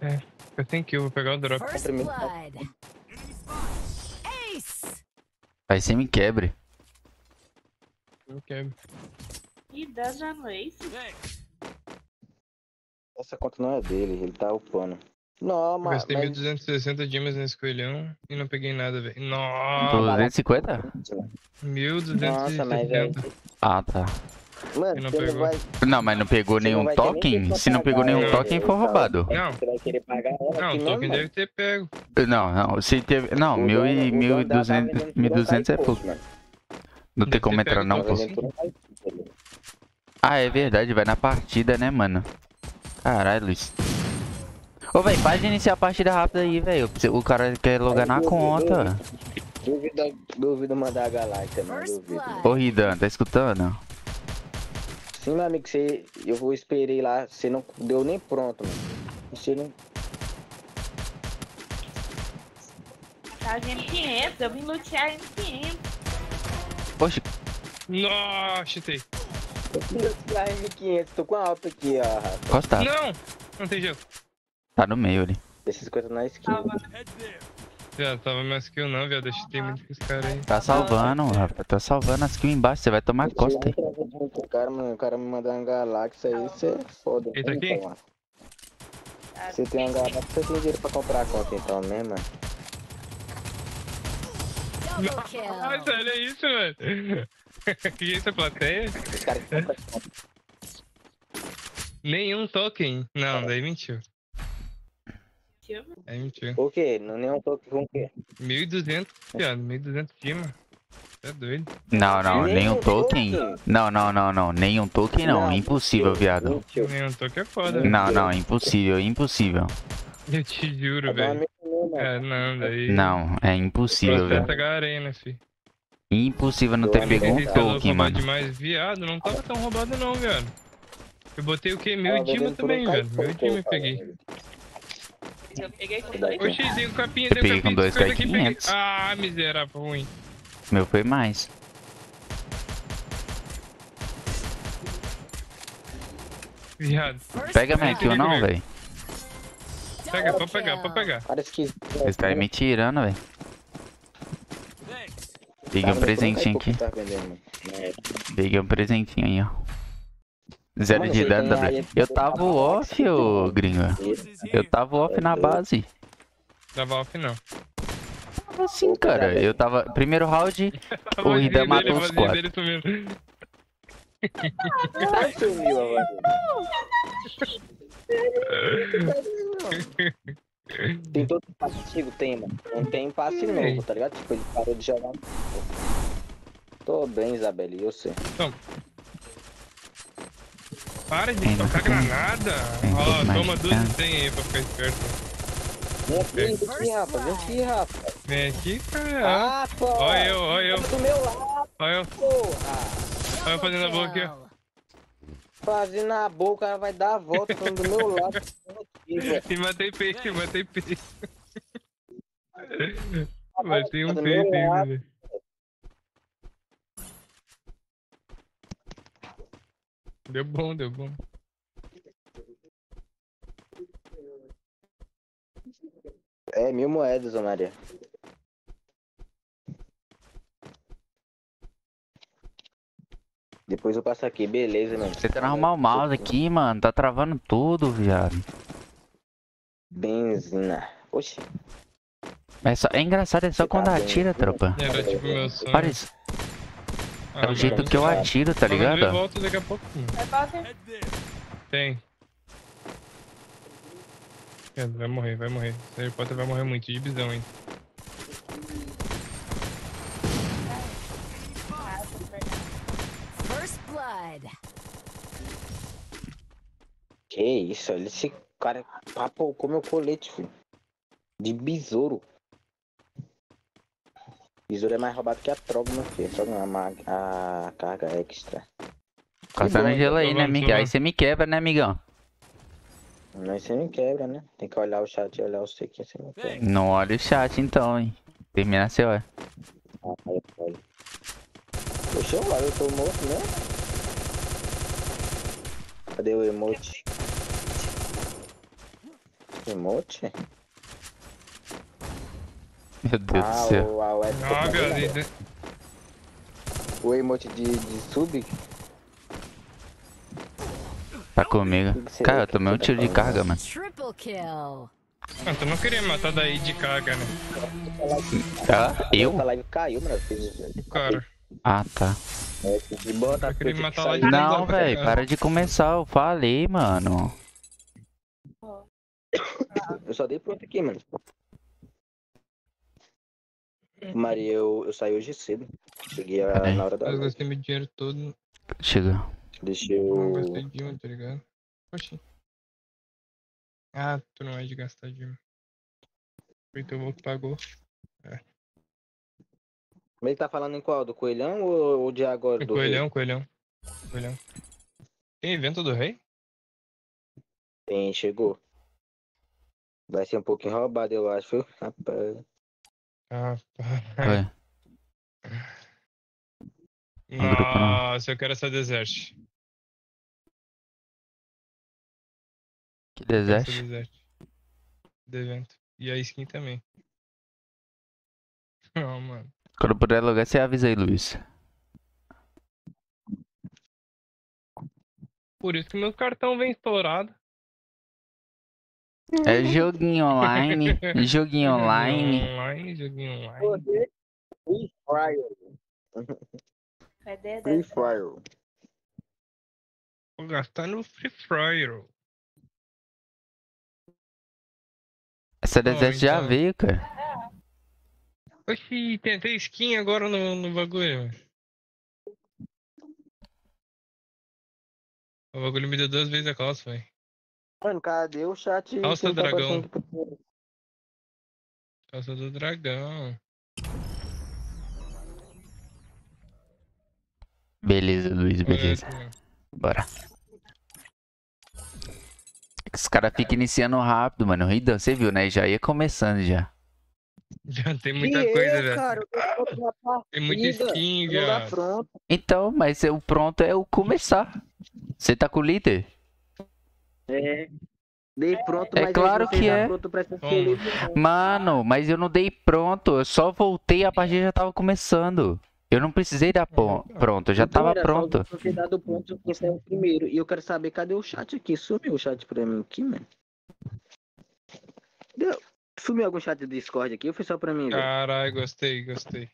D: É, fica sem kill, vou pegar o drop.
H: First
B: primeiro-
H: blood. Ace.
A: Vai ser me quebre.
D: Não quebra.
I: E dano é isso?
B: Essa conta não é dele, ele tá upando. Não,
D: Eu
B: mas.
D: gastei
B: mas...
D: 1260 dimas nesse coelhão e não peguei nada, velho. Nossa,
A: 250?
B: Nossa, mas velho.
D: 1260.
A: Ah, tá.
B: Mano,
D: E não pegou.
B: vai.
A: Não, mas não pegou
B: Você
A: nenhum token? Se não pegou nenhum token, foi roubado.
D: Não,
B: Você vai querer pagar ela
D: não, o token deve ter pego.
A: Não, não. Se teve. Não, mil e 1.200
B: vendendo por um
A: 1.200 é
B: e
A: pouco. Não tem como entrar não, pô.
B: e.
A: Ah, é verdade, vai na partida, né, mano? Caralho, Luiz. Ô, véi, para de iniciar a partida rápida aí, velho. O cara quer logar na conta.
B: Duvido, duvido mandar a galáxia, mano.
H: First
B: Duvido.
A: Ô, Ridan, tá escutando?
B: Sim, meu amigo, você, eu vou esperei lá, você não deu nem pronto, mano. Você não.
I: Tá de M500, eu vim lutear M500.
A: Poxa,
D: Nossa, chutei.
B: Eu fui lutear M500, tô com a alta aqui, ó.
A: Encostado.
D: Não! Não tem jeito.
A: Tá no meio ali.
B: Essas coisas na skin.
I: Tava.
D: Já tava mais kill não, viado. Eu chutei muito com esse cara aí.
A: Tá salvando, Rafa. Tá salvando as kills embaixo. Você vai tomar costa aí.
B: O cara, mano, o cara me mandar uma galáxia aí, você é foda.
D: Ele tá aqui?
B: Você tem uma galáxia, você tem dinheiro pra comprar a conta então, né, mano?
D: Nossa, olha isso, velho. que isso, é plateia?
B: Os caras a.
D: Nenhum token. Não, daí mentiu.
I: Deixa eu ver.
D: Aí mentiu.
B: O quê? Não nenhum toque com o quê?
D: 1.200, viado. 1.200 Dima. Tá doido.
A: Não, não,
B: Nem
A: nenhum
B: um
A: token.
B: token?
A: Não, não, não, não. Nenhum token não.
B: Não,
A: Impossível, viado.
D: Nenhum token é foda.
A: Não, não, impossível, impossível.
D: Eu te juro, velho. É, não, daí.
A: Não, é impossível, velho.
D: Arena, fi.
A: Impossível não ter pego um token, mano.
D: demais. Viado, não tava tão roubado não, viado. Eu botei o
B: vendendo por um
D: também,
B: cara
D: velho.
B: e
D: Mil
B: pouco,
D: Dima eu
B: cara.
D: peguei.
I: Eu peguei com dois.
D: Oxi, dei um capinha,
A: Eu peguei com dois
D: aqui, peguei.
A: 500.
D: Ah, miserável, ruim.
A: Meu foi mais.
D: Viado.
A: Pega minha kill não, velho.
D: Pega, pode pegar, pode pegar.
B: Parece que.
A: Vocês estão me tirando, velho. Peguei um presentinho aqui.
B: Tá. É.
A: Peguei um presentinho aí, ó. Zero
B: Mano,
A: de dano,
B: aí-
A: Eu tava off, ô gringo. Eu tava off na base.
D: Dava off não.
A: Tava assim, cara. Eu tava. Primeiro round, O
D: vozinha
A: Rida
D: dele,
A: matou os quatro.
D: dele sumiu.
B: Sumiu agora. Tem todo passe antigo, tem, mano. Não tem passe novo, tá ligado? Tipo, ele parou de jogar. Tô bem, Isabelle, eu sei.
D: Para de tocar granada. Ó,
A: mais
D: toma duas
A: dano.
D: e tem aí pra ficar esperto.
B: Vem aqui, vem aqui, rapaz. Vem aqui, rapaz.
D: Vem aqui, cara.
B: Ah, pô.
D: Olha eu, olha eu,
B: Do meu lado,
D: olha eu.
B: porra.
D: Olha eu fazendo a boca aqui, ó.
B: Fazendo a boca, o cara vai dar a volta falando do meu lado.
D: E matei peixe, matei peixe. Matei um peixe velho. Deu bom, deu bom.
B: É, mil moedas, ô Maria. Depois eu passo aqui, beleza, mano.
A: tentando arrumar o mouse aqui, mano. Tá travando tudo, viado.
B: Benzina. Oxi.
A: É, só, é engraçado, é só
B: Você
A: quando
B: tá
A: atira,
B: né?
A: tropa.
D: Era tipo meu sonho.
A: Olha isso. É o jeito que eu
D: ah,
A: atiro, tá ligado?
D: Eu volto daqui a pouquinho.
G: É base?
D: Tem. Vai morrer, vai morrer. Esse Harry Potter vai morrer muito, de visão, hein.
B: Que isso, olha esse cara papou com meu colete, filho. De besouro. Besouro é mais roubado que a troga, meu filho. Não, a, a carga extra.
A: Corta no
B: bom,
A: gelo aí, né, amigão? Aí você me quebra, né, amigão?
B: Mas você me quebra, né? Tem que olhar o chat e olhar você que você me quebra.
A: Não olha o chat então, hein? Termina seu olha.
B: Ah, aí, aí. Poxa, eu, eu tô morto mesmo? Cadê o emote? Emote?
A: Meu Deus
B: ah,
A: do céu.
B: o, a web
D: Ah, meu Deus.
B: O emote de, de sub?
A: Tá comigo. Cara, eu tomei um
B: tá
A: tiro de carga, mano.
H: Triple kill.
D: Ah, tu não queria matar daí de carga, né?
A: Ah, eu?
B: Caiu, mano.
A: Ah, tá.
B: É, de
A: Não, velho, para de começar. Eu falei, mano.
B: Eu só dei pronto aqui, mano. Maria, eu, eu saí hoje cedo. Cheguei a-
A: Peraí.
B: na hora da
D: eu gastei meu dinheiro todo.
A: Chega.
B: Deixa
D: Não
B: eu.
D: gastei Dilma, tá ligado? Oxi. Ah, tu não é de gastar Dilma. Foi teu avô que pagou.
B: Mas ele tá falando em qual? Do coelhão ou, ou de agora? Do
D: coelhão, coelhão. Coelhão. Tem evento do rei?
B: rei? Tem, chegou. Vai ser um pouquinho roubado, eu acho. viu? Rapaz.
D: Ah,
A: grupo não.
D: Nossa, eu quero essa desert.
A: Que
D: Quero essa
A: deserto.
D: desert. Do evento. E a skin também. Não, mano.
A: Quando puder logar, você avisa aí, Luiz.
D: Por isso que meu cartão vem estourado.
A: É joguinho online. Joguinho online.
D: Online, joguinho online.
B: Free Fire. Free Fire.
D: Vou gastar no Free Fire.
A: Essa deserto já
D: então.
A: veio, cara.
D: Oxi, tem até skin agora no, no bagulho. O bagulho me deu duas vezes a calça, velho.
B: Mano, cadê o chat?
D: Calça
B: tá
D: dragão.
B: por-
D: Calça do dragão.
A: Beleza, Luiz, beleza. Bora. É Os caras ficam iniciando rápido, mano. Ridão, você viu, né? Já ia começando já.
D: Já tem muita
B: Que
D: coisa, velho.
B: cara, partida,
D: Tem muita skin,
B: pronto.
A: Então, mas o pronto é o começar. Você tá com o líder?
B: É. Dei pronto,
A: É
B: mas
A: claro que é.
B: Pronto pra ser
D: Toma.
B: feliz, não.
A: Mano, mas eu não dei pronto. Eu só voltei a partida já tava começando. Eu não precisei dar pon- pronto, eu já
B: Então
A: tava
B: era só
A: pronto.
B: você dar do ponto quem saiu primeiro. E eu quero saber cadê o chat aqui. Sumiu o chat pra mim aqui, mano. Deu. Sumiu algum chat do Discord aqui ou foi só pra mim?
D: Caralho, gostei, gostei.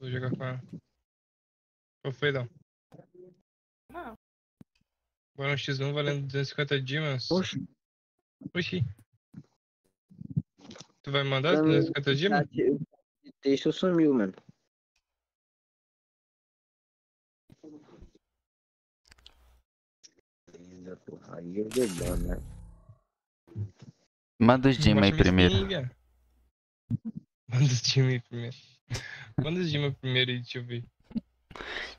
D: Vou jogar com ela. Foi?
I: Não.
D: Bora um X1 valendo 250 dimas.
B: Oxe,
D: Oxi. Tu vai mandar
B: Pra mim,
D: 250
B: o
D: dimas?
B: chat o texto sumiu, mano. Porra. Aí eu dou bom, né?
A: Manda os Dima aí primeiro.
D: Manda os Dima aí primeiro. Manda os Dima primeiro aí, deixa eu ver.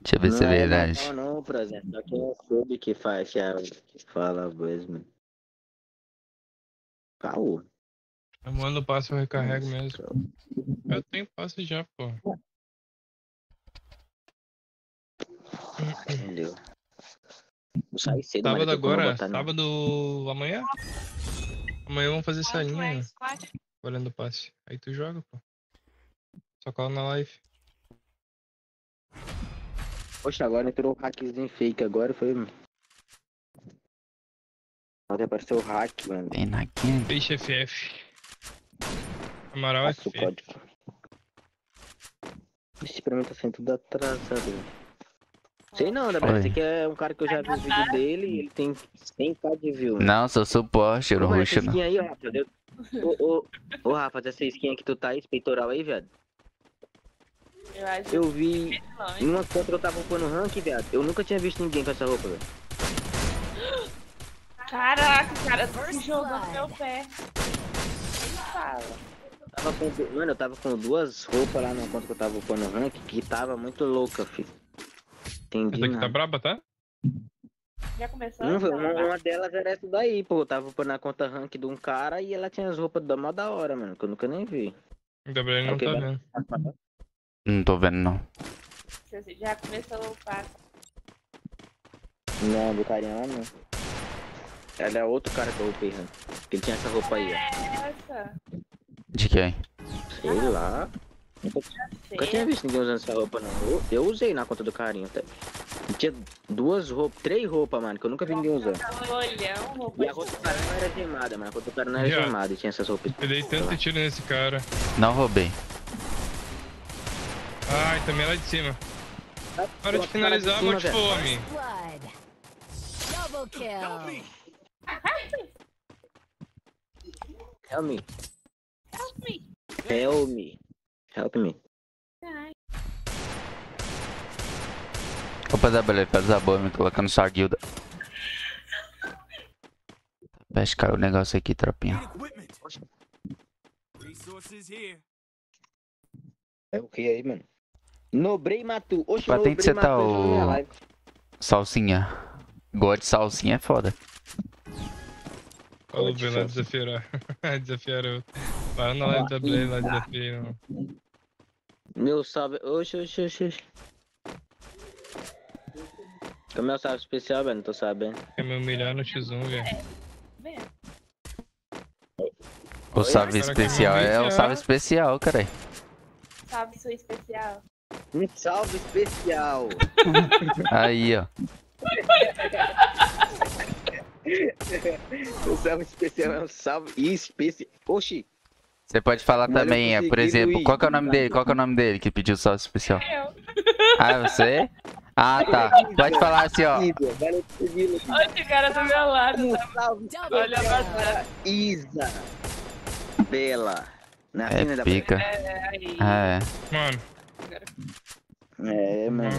A: Deixa eu ver se é
B: Não
A: verdade.
B: Não, não, por exemplo. Só quem é sub que faz, que, é- que fala mesmo. Caô.
D: Eu mando o passe eu recarrego mesmo. Eu tenho passe já, pô.
B: Entendeu? Cedo,
D: Sábado agora, sábado amanhã? Amanhã vamos fazer
I: é
D: salinha,
I: squad?
D: valendo passe. Aí tu joga, pô. Só cola na live.
B: Poxa, agora entrou um hackzinho fake agora, foi. Até apareceu o hack, mano.
A: Vem na quinta.
D: Peixe FF. Amaral
B: Passa o
D: FF.
B: código. Esse pra mim tá sendo tudo atrasado. Sei não,
A: Oi.
B: Esse aqui é um cara que eu já vi o vídeo dele e ele tem 100k de view. né?
A: Não, sou suporte, eu não
B: é
A: ruxo não.
B: Ô, ô, ô, Rafa, essa skin que tu tá aí, esse peitoral aí, viado.
I: Eu acho
B: Eu vi
I: longe.
B: numa conta que eu tava upando rank, viado. Eu nunca tinha visto ninguém com essa roupa, velho.
I: Caraca, cara, tu jogou no meu pé. Nem fala.
B: Tava com, mano, eu tava com duas roupas lá no enquanto que eu tava upando o rank que tava muito louca, filho. Entendi.
D: Essa aqui tá braba, tá?
I: Já começou?
B: Não, uma, uma delas era essa daí, pô. Eu tava upando a conta rank de um cara e ela tinha as roupas da mó da hora, mano, que eu nunca nem vi.
D: O Gabriel não tá
B: vai.
D: vendo.
A: Não tô vendo, não.
I: Você Já começou o passo.
B: Não, do carinha lá não. Ela é outro cara que eu upei rank. Que ele tinha essa roupa aí, ó.
I: Essa.
A: De quem?
B: Sei lá. Nunca, nunca tinha visto ninguém usando essa roupa, não. Eu, eu usei na conta do carinha até. E tinha duas roupas, três roupas, mano, que eu nunca vi ninguém usando.
I: Olhão,
B: E a roupa do cara não era gemada, mano. A roupa do cara não era gemada e tinha essas roupas.
D: Eu dei tanto tiro nesse cara.
A: Não roubei.
D: Ai, também lá de cima. Hora de finalizar, bote
B: velho.
D: fome.
H: Double kill.
B: Help me.
I: Help me.
B: Help me. Help me.
I: Ai,
A: Opa, Zabelê, faz a boa me colocando sua guilda. Peste, caiu o negócio aqui, tropinha.
B: É o que aí, mano? Nobrei Matu. Oxe,
A: quem que você
B: Nobrei
A: tá,
B: live.
A: Salsinha. Gosto de salsinha é foda.
D: Falou,
B: Pode
D: vem lá desafiar. desafiar eu. Para na live da Blade lá desafiar. não.
B: Meu salve. Oxe, oxe, oxe, oxe. Que é o meu salve especial, velho? Não tô sabendo.
D: Quer me humilhar no X1, velho.
A: O salve especial é o salve especial, cara.
I: Salve sua especial.
B: Um salve especial.
A: Aí, ó.
B: o salve especial é um salve especial. Oxi.
A: Você pode falar
B: Mas
A: também, é, por exemplo,
B: Luiz.
A: qual que é o nome dele? Qual que é o nome dele que pediu salve especial?
I: Eu.
A: Ah, é você? Ah, tá. Pode falar assim, ó.
I: Olha esse cara do meu lado.
B: Um
H: Double
I: Olha a batalha.
B: Isa. Bela. Na fina
A: É
B: da
A: pica.
I: É, aí.
A: É.
D: Mano,
B: É, mano.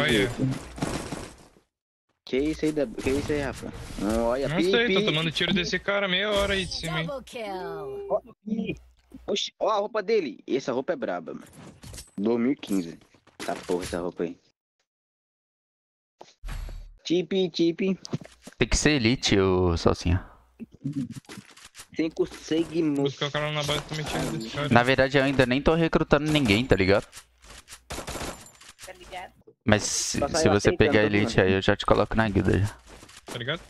D: olha.
B: Que isso aí, da... que isso aí, Rafa? Olha,
D: Não
B: pi,
D: sei, tô
B: pi.
D: tomando tiro desse cara meia hora aí de cima, hein.
H: Double kill.
B: Oxi, ó a roupa dele. Essa roupa é braba, mano. 2015. Tá porra essa roupa aí. Tipe, tipe.
A: Tem que ser elite, o salsinha.
B: Sem conseguimos.
D: Buscar o cara na base também tiro desse cara.
A: Na verdade, eu ainda nem tô recrutando ninguém, tá ligado?
I: Tá ligado?
A: Mas se,
B: Só sai
A: se você pegar
B: todo
A: elite
B: mundo.
A: aí, eu já te coloco na guilda já.
D: Tá ligado?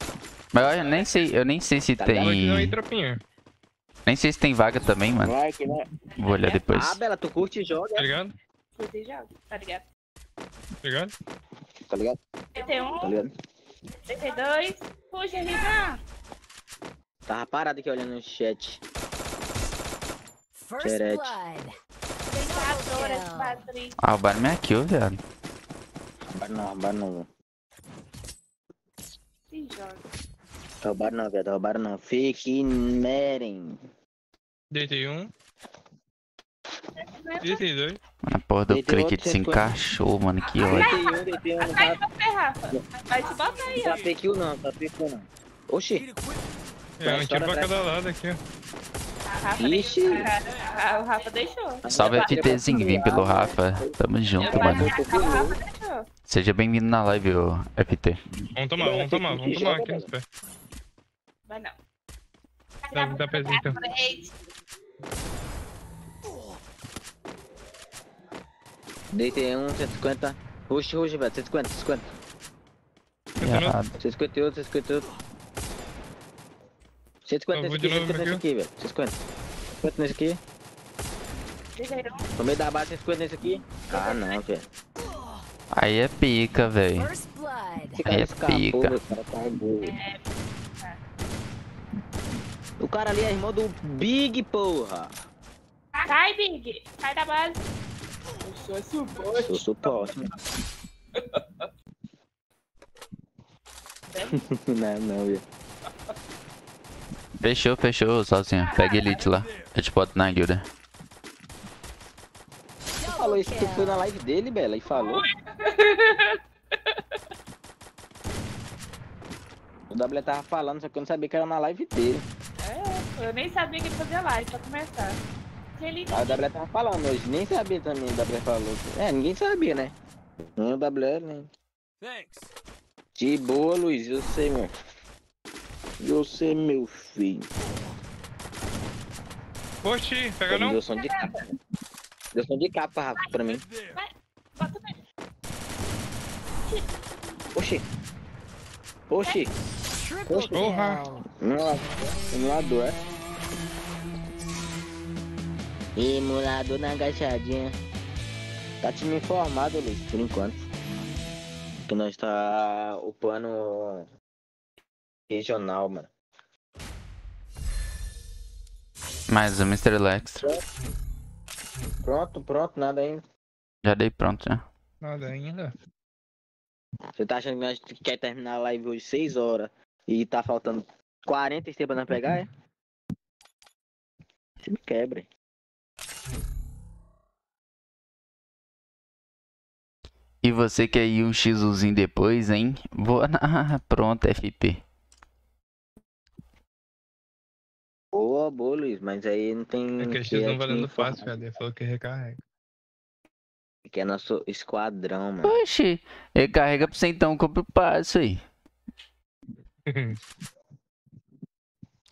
A: Mas eu nem sei, eu nem sei se
B: Tá
D: aí,
A: tem. Nem sei se tem vaga também, mano.
B: Vai que vai.
A: Vou olhar
B: Ah,
A: depois.
B: Bela, tu curte e joga,
D: Tá ligado?
I: Você joga, tá ligado?
D: Tá ligado?
B: tá ligado? Tá
I: 31,
B: ligado?
I: 32. Puxa, Rivan.
B: Tava parado aqui olhando no chat.
H: First blood.
I: Adoro esse
H: kill.
I: Patrick.
A: Ah, o bar minha kill, viado.
B: Bar não, bar não.
I: Se joga.
B: Roubaram não, viado. Roubaram não. Fake Meren.
D: Deitei um. Deitei dois.
A: Mano, a porra do clique
B: outro,
A: se
B: você foi.
A: encaixou, mano. Que ódio.
B: Deitei um, deitei um. Não
I: Sai
B: tá,
I: você, Rafa. Vai te botar aí, ó.
B: tá kill não, tá kill não. Oxi.
D: É, um tiro pra cada lado aqui, ó.
I: Rafa
B: Ixi.
I: deixou. O Rafa deixou.
A: Salve FTzinho, vim pelo Rafa. Tamo junto,
I: Eu
A: mano.
I: Rafa deixou.
A: Seja bem-vindo na live, ô FT.
D: Vamos tomar, vamos tomar, vamos tomar aqui nos pés.
I: Vai não.
D: Dá, dá pezinho então.
B: Deitei um, 150. Oxi, oxi, velho. 150, 150.
A: Errado.
B: 158, 158. 150
D: Eu
B: nesse aqui,
D: de novo
B: 150 nesse
D: aqui.
B: velho. 150. 150 nesse aqui. Meio da base, 150 nesse aqui. Ah, não, velho.
A: Aí é pica, velho.
B: Cara
A: É
B: escapou,
A: pica.
B: velho. O cara carregou. O cara ali é irmão do Big, porra.
I: Sai, Big. Sai da base. Eu sou suporte.
B: Sou suporte, mano. não, não, velho.
A: Fechou, fechou, sozinho. Pega elite lá. Eu te boto na guilda.
B: Falou isso, tu foi na live dele, Bela, e falou. W tava falando, só que eu não sabia que era na live dele.
I: É, eu nem sabia que ele fazia live pra começar.
B: Aí o W tava falando hoje, nem sabia também, o W falou. É, ninguém sabia, né? Nem o W, nem.
G: Thanks.
B: De boa, Luiz, eu sei, meu. Eu sei, meu filho.
D: Oxi, pega não?
B: Deu som de capa. Deu som de capa, Rafa, pra mim.
G: There.
I: bota nele.
B: Oxi. Oxi.
H: Triple
D: Porra.
B: Nossa, emulador, é? Emulador na agachadinha. Tá time informado, Luiz, por enquanto. Que nós tá upando regional, mano.
A: Mais um Mr. Lex.
B: Pronto, pronto, nada ainda.
A: Já dei pronto já.
D: Nada ainda.
B: Você tá achando que nós quer terminar a live hoje 6 horas e tá faltando 40 tempo pra nós pegar, é? Você me quebra.
A: E você quer ir um X-zinho depois, hein? Vou na... Pronto, FP.
B: Boa, boa, Luiz, mas aí não tem.
D: É que a X
B: é
D: não
B: time
D: valendo fácil, velho. Ele falou que recarrega.
B: Que é nosso esquadrão, mano.
A: Oxi, ele carrega pra você então, compra o passo aí.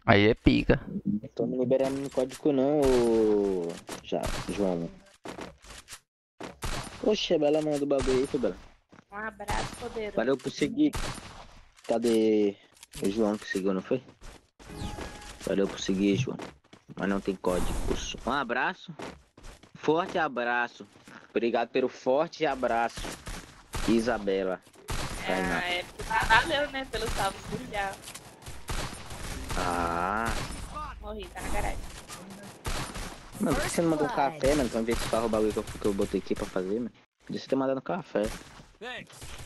A: Aí é pica.
B: Não tô me liberando no código não, ô... Já, João. Poxa, Bela manda o bagulho aí, Bela.
I: Um abraço poderoso.
B: Valeu por seguir. Cadê o João que seguiu, não foi? Valeu por seguir, João. Mas não tem código. Um abraço. Forte abraço. Obrigado pelo forte abraço. Isabela. Tainá.
I: É, é, valeu, né, pelo salve especial.
B: Ah.
I: Morri, tá na garagem.
B: Mano, por que você não mandou um café, mano? Vamos ver se farra o bagulho que eu, que eu botei aqui pra fazer, mano. Podia você ter mandado um café.
G: Thanks.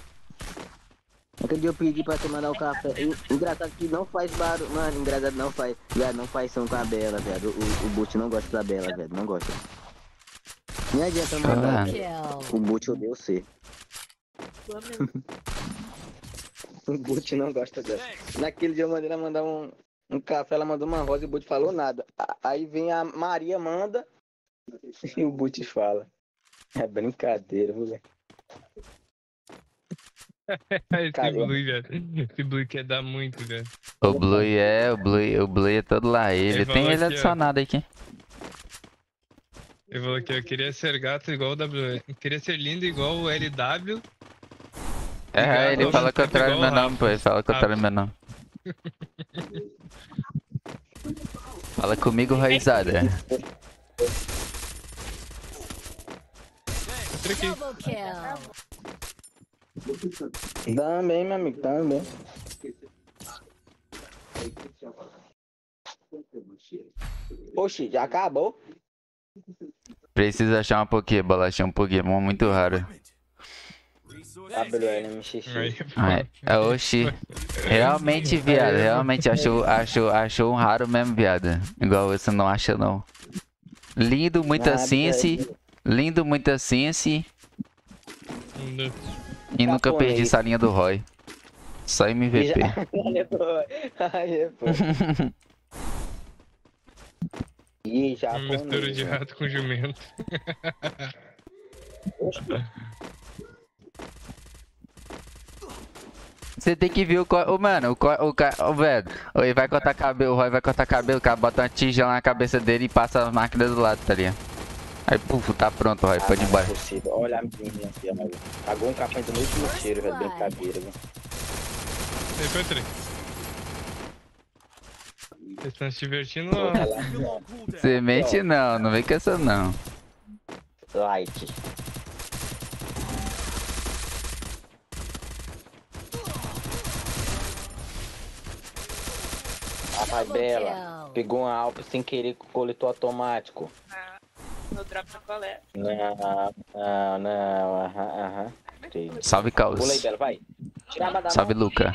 B: Aquele dia eu pedi pra você mandar o café. E, engraçado que não faz barulho. Mano, engraçado não faz. Viado, não faz som com a Bela, velho. O, o Boot não gosta da Bela, velho. Não gosta. Nem adianta mandar. O Boot odeia você. O Boot não gosta dela. Naquele dia eu mandei ela mandar um, um café, ela mandou uma rosa e o Boot falou nada. Aí vem a Maria, manda. E o Boot fala. É brincadeira, moleque.
D: Esse. Blue, velho. Esse Blue quer dar muito, velho.
A: O Blue é, o Blue, o Blue é todo lá. Ele
D: Ele
A: tem ele
D: aqui, ó.
A: adicionado aqui.
D: Ele falou que eu queria ser gato igual o W. Eu queria ser lindo igual o LW.
A: É, ele fala contrário do meu nome, pô. Ele fala contrário do meu nome. Fala comigo, raizada.
D: Entra aqui.
H: Double kill.
B: Também, meu amigo, também. Oxi, já acabou?
A: Precisa achar um Pokébola, achar um Pokémon muito raro.
G: Resource.
B: WLMXX.
A: É, oxi. Realmente, viado. Realmente achou, achou, achou um raro mesmo, viado. Igual você não acha, não. Lindo, muita ciência. Lindo, muita ciência.
D: Lindo.
A: E nunca
B: Japonês.
A: perdi essa linha do Roy. Só MVP.
B: Aí, pô. Ih, já
D: Uma mistura de rato com jumento.
A: Você tem que ver o. co- Ô, mano, o, co- o, ca- velho. Ele vai cortar cabelo, o Roy vai cortar cabelo, o cara bota uma tigela na cabeça dele e passa a máquina do lado, tá ligado? Aí, puf, tá pronto, Roy, pode ir embora.
B: Não é possível. Olha a menina aqui, mano. Pagou um café do último tiro, velho. Brincadeira, velho.
D: Aí, Petri. Vocês estão se divertindo
G: on cooldown.
A: Semente não, não vem com essa não.
B: Like. Rapaz,
H: Double
B: Bela. Pegou uma Alp sem querer com coletor automático.
I: No drop na coleta.
B: Não, não, não. Aham, aham.
A: Salve,
B: Pula aí,
A: Caos.
B: Bela, vai. Tira a arma da
A: Salve,
B: mão.
A: Luca.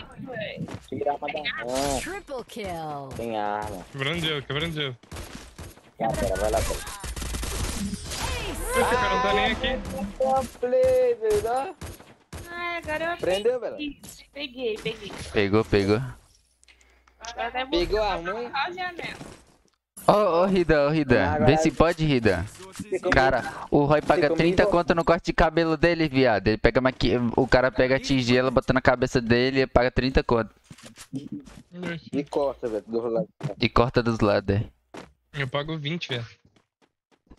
B: Tira a arma da mão.
H: Triple kill.
B: Tem arma.
D: Quebrando gelo, quebrando gelo.
B: Vai, Bela, vai lá, Bela.
D: Esse cara não tá nem aqui.
B: Play, velho.
I: Ah, agora eu
B: Prendeu, Bela?
I: peguei. Peguei.
A: Pegou, pegou.
I: Até
B: Pegou a
I: buscar
B: mãe?
I: a janela.
A: Ô, ô, Rida, ô, Rida. Vê se pode, Rida. Cara, o Roy paga
B: Fica
A: 30
B: comigo.
A: conto no corte de cabelo dele, viado. Ele pega maqui... O cara pega a tigela, bota na cabeça dele e paga 30 conto.
B: E corta, velho, do lado.
A: E corta dos lados, é.
D: Eu pago 20, velho.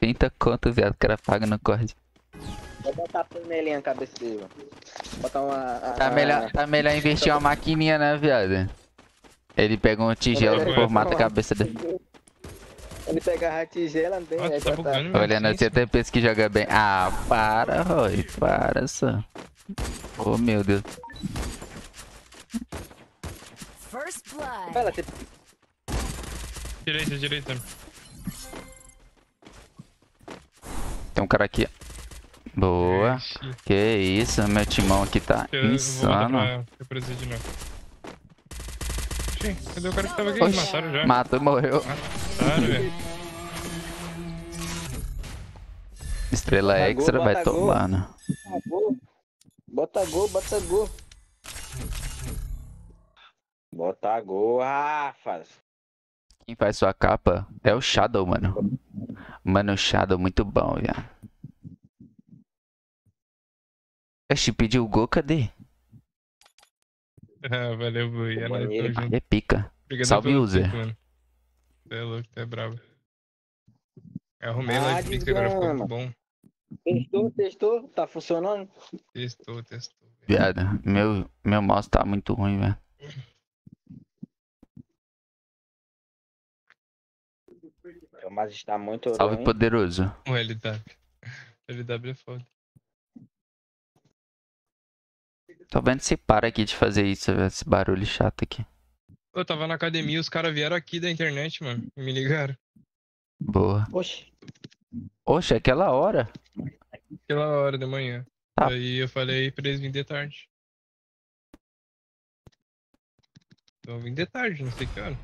A: 30 conto, viado. O cara paga no corte.
B: Vou botar a panelinha na cabeça dele, mano. Botar uma. a-
A: Tá
B: a-
A: melhor, tá melhor investir uma maquininha, né, viado? Ele pega uma tigela,
B: Ele-
A: formata a cabeça dele.
B: Ele pega a tigela, não tem. Aí
D: tá bugando
A: Olhando assim, até pensa que joga bem. Ah, para, Roy. Para só. Oh, meu Deus.
H: First blood.
B: Vai lá, você-
D: Direita, direita.
A: Tem um cara aqui. Boa.
D: Ixi,
A: Que isso, meu timão aqui tá
D: Eu vou
A: insano.
D: pra reproduzir de novo. Ixi, cadê o cara que tava aqui?
A: Oxi,
D: Mataram já.
A: Matou, morreu.
D: Mataram, velho.
A: Estrela
B: Bota
A: extra
B: gol,
A: vai tomando.
B: Gol. Bota gol, bota gol. Bota gol, Rafas.
A: Quem faz sua capa é o Shadow, mano. Mano, o Shadow muito bom, viado. Oxi, pediu gol, cadê?
D: Ah, valeu, Bui. É nóis, tamo junto.
A: É pica.
D: Obrigado
A: Salve, user.
D: mano. Você é louco, você é bravo. Eu arrumei
B: Ah,
D: lá de que agora ficou muito bom.
B: Testou, testou, tá funcionando?
D: Testou, testou.
A: Viado, meu, meu mouse tá muito ruim, velho.
B: Mas está muito
A: Salve,
B: ruim.
A: poderoso.
D: O LW. LW é foda.
A: Tô vendo se para aqui de fazer isso, velho. Esse barulho chato aqui.
D: Eu tava na academia, os caras vieram aqui da internet, mano. e Me ligaram.
A: Boa.
B: Oxe,
A: Oxe, é aquela hora.
D: Aquela hora da manhã.
A: Tá.
D: Aí eu falei pra eles virem de tarde. Então eu vim de tarde, não sei que hora.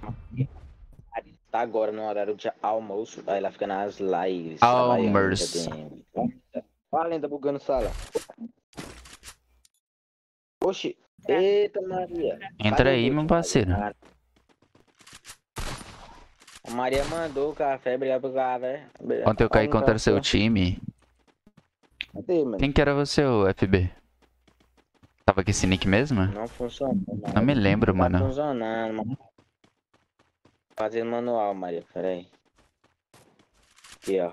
B: tá agora no horário de almoço. Aí ela fica nas lives.
A: Almoço.
B: Olha a lenda bugando sala. Oxe, eita Maria.
A: Entra aí, meu parceiro.
B: A Maria mandou o café, obrigado pelo café.
A: Ontem eu caí contra seu time.
B: Cadê, mano?
A: Quem que era você, o FB? Tava com esse nick mesmo?
B: Não funciona.
A: Não me lembro,
B: Tá
A: mano.
B: funcionando, mano. Fazendo manual, Maria, pera aí. Aqui, ó.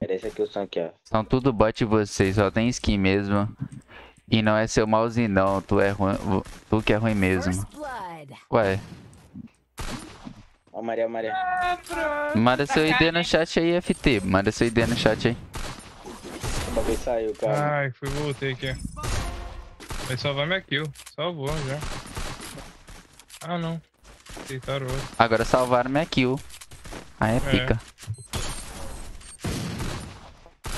B: Era esse aqui o som aqui, ó.
A: São tudo bot vocês, só tem skin mesmo. E não é seu mouse não, tu é ruim. Tu que é ruim mesmo. Ué,
B: Ó, Maria, Maria.
A: manda seu ID no chat aí, FT. Manda seu ID no chat aí.
B: O bagulho saiu, cara.
D: Ai, fui voltei aqui. Vai salvar minha kill. Salvou já. Ah não. Aceitaram outro.
A: Agora salvaram minha kill. Aí é pica.